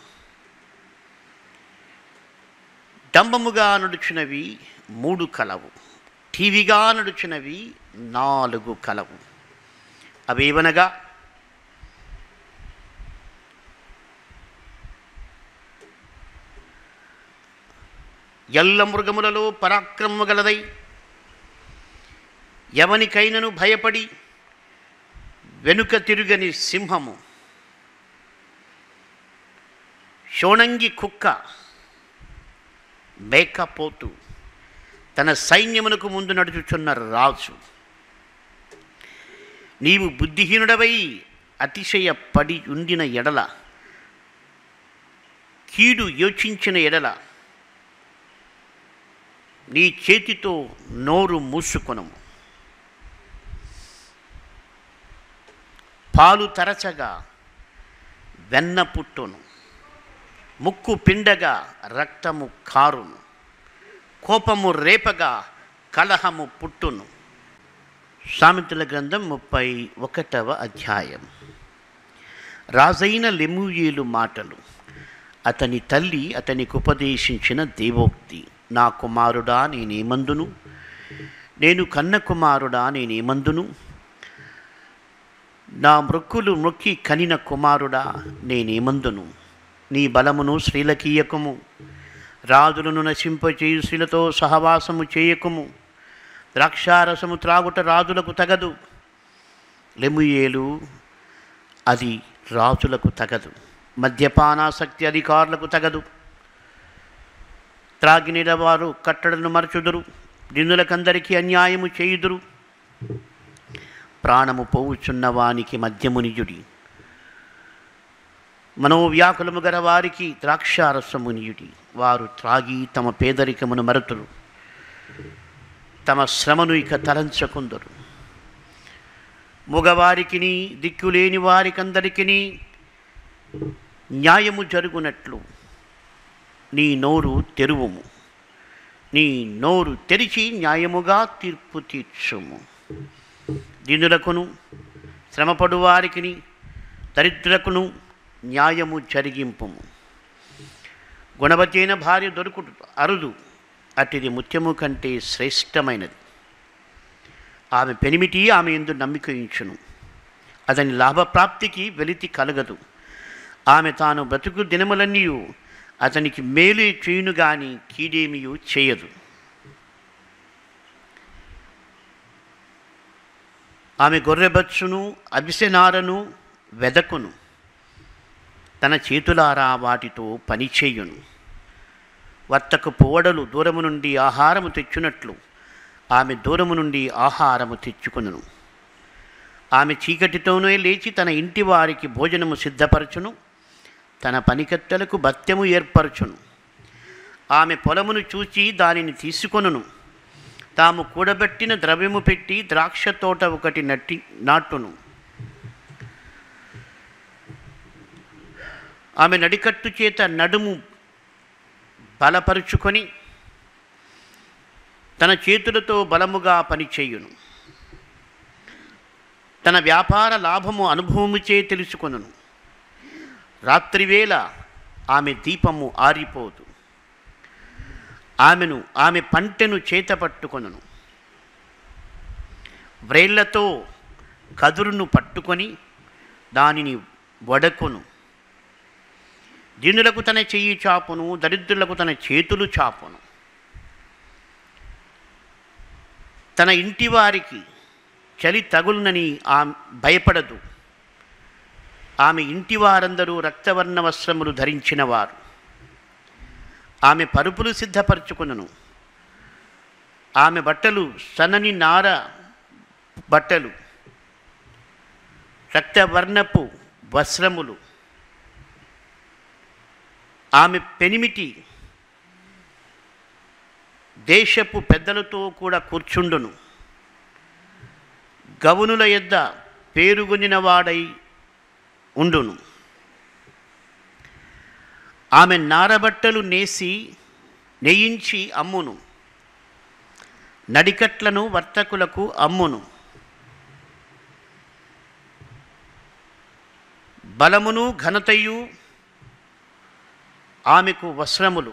డంబముగా నడుచునవి మూడు కలవు. టీవీగా నడుచునవి నాలుగు కలవు. అవేవనగా ఎల్ల మృగములలో పరాక్రమము గలదై ఎవనికైనను భయపడి వెనుక తిరుగని సింహము. షోణంగి కుక్క మేకపోతు తన సైన్యమునకు ముందు నడుచుచున్న రాజు. నీవు బుద్ధిహీనుడవై అతిశయపడి ఉండిన ఎడల కీడు యోచించిన ఎడల నీ చేతితో నోరు మూసుకొనము. పాలు తరచగా వెన్న పుట్టును ముక్కు పిండగా రక్తము కారును కోపము రేపగా కలహము పుట్టును. సామెతల గ్రంథం ముప్పై ఒకటవ అధ్యాయం. రాజైన లెమూయేలు మాటలు అతని తల్లి అతనికి ఉపదేశించిన దేవోక్తి నా కుమారుడా నేనేమందును? నేను కన్న కుమారుడా నేనేమందును? నా మృక్కులు మృక్కి కనిన కుమారుడా నేనేమందును? నీ బలమును శ్రీలకీయకము రాజులను నశింపచేయు స్త్రీలతో సహవాసము చేయకము. ద్రాక్షారసము త్రాగుట రాజులకు తగదు. లెముయేలు అది రాజులకు తగదు. మద్యపానాసక్తి అధికారులకు తగదు. త్రాగినిల వారు కట్టడను మరచుదురు. నిన్నులకందరికీ అన్యాయము చేయుదురు. ప్రాణము పోవుచున్నవానికి మద్యమునియుడి. మనోవ్యాకులము గల వారికి ద్రాక్షారసమునియుడి. వారు త్రాగి తమ పేదరికమును మరతురు. తమ శ్రమను ఇక తలంచకుందరు. మగవారికిని దిక్కులేని వారికందరికిని న్యాయము జరుగునట్లు నీ నోరు తెరువుము. నీ నోరు తెరిచి న్యాయముగా తీర్పు తీర్చుము. దీనులకును శ్రమపడు వారికిని దరిద్రులకును న్యాయము జరిగింపుము. గుణవతైన భార్య దొరుకుట అరుదు. అతిది ముత్యము కంటే శ్రేష్టమైనది. ఆమె పెనిమిటి ఆమె ఎందు నమ్మికయించును అతని లాభప్రాప్తికి వెలితి కలగదు. ఆమె తాను బ్రతుకు దినములన్నీ అతనికి మేలు చేయును గాని కీడేమియు చేయదు. ఆమె గొర్రెబచ్చును అభిసెనారను వెదకును. తన చేతులారా వాటితో పనిచేయును వర్తకు పోవడలు దూరము నుండి ఆహారము తెచ్చునట్లు. ఆమె దూరము నుండి ఆహారము తెచ్చుకొనును. ఆమె చీకటితోనే లేచి తన ఇంటి వారికి భోజనము సిద్ధపరచును. తన పనికత్తెలకు భత్యము ఏర్పరచును. ఆమె పొలమును చూచి దానిని తీసుకొనును. తాము కూడబెట్టిన ద్రవ్యము పెట్టి ద్రాక్ష తోట ఒకటి నట్టి నాటును. ఆమె నడికట్టు చేత నడుము బలపరుచుకొని తన చేతులతో బలముగా పనిచేయును. తన వ్యాపార లాభము అనుభవముచే తెలుసుకొనును. రాత్రివేళ ఆమె దీపము ఆరిపోదు. ఆమెను ఆమె పంటెను చేత పట్టుకొనును వ్రేళ్ళతో కదురును పట్టుకొని దానిని వడకొను. దీనులకు తన చెయ్యి చాపును దరిద్రులకు తన చేతులు చాపును. తన ఇంటి వారికి చలి తగులునని ఆమె భయపడదు. ఆమె ఇంటి వారందరూ రక్తవర్ణ వస్త్రములు ధరించిన వారు ఆమె పరుపులు సిద్ధపరచుకును ఆమె బట్టలు సన్నని నార బట్టలు రక్తవర్ణపు వస్త్రములు. ఆమె పెనిమిటి దేశపు పెద్దలతో కూడా కూర్చుండును. గవునుల యొద్ద పేరుగొనిన వాడై ఉండును. ఆమె నారబట్టలు నేసి నెయించి అమ్మును. నడికట్లను వర్తకులకు అమ్మును. బలమును ఘనతయు ఆమెకు వస్త్రములు.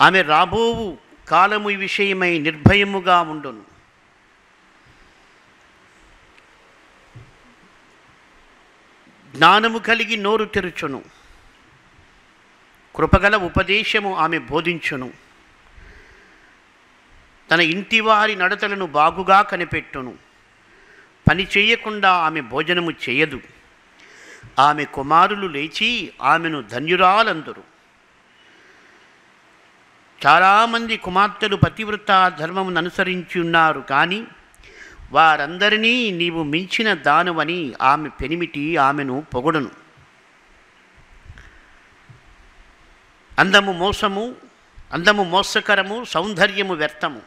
ఆమె రాబోవు కాలము విషయమై నిర్భయముగా ఉండును. జ్ఞానము కలిగి నోరు తెరుచును. కృపగల ఉపదేశము ఆమె బోధించును. తన ఇంటివారి నడతలను బాగుగా కనిపెట్టును. పని చేయకుండా ఆమె భోజనము చేయదు. ఆమె కుమారులు లేచి ఆమెను ధన్యురాలందరు. చాలామంది కుమార్తెలు పతివృత్త ధర్మమును అనుసరించి ఉన్నారు కానీ వారందరినీ నీవు మించిన దానవని ఆమె పెనిమిటి ఆమెను పొగడును. అందము మోసము అందము మోసకరము సౌందర్యము వ్యర్థము.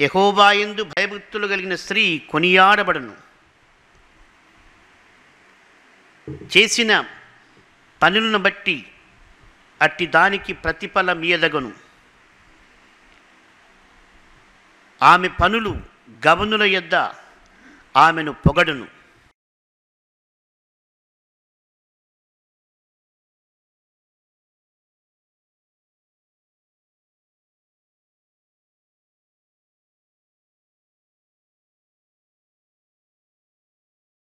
యహోబాయందు భయభక్తులు కలిగిన స్త్రీ కొనియాడబడను. చేసిన పనులను బట్టి అట్టి దానికి ప్రతిఫలం ఇయ్యదగను. ఆమె పనులు గవనుల యొద్ద ఆమెను పొగడును.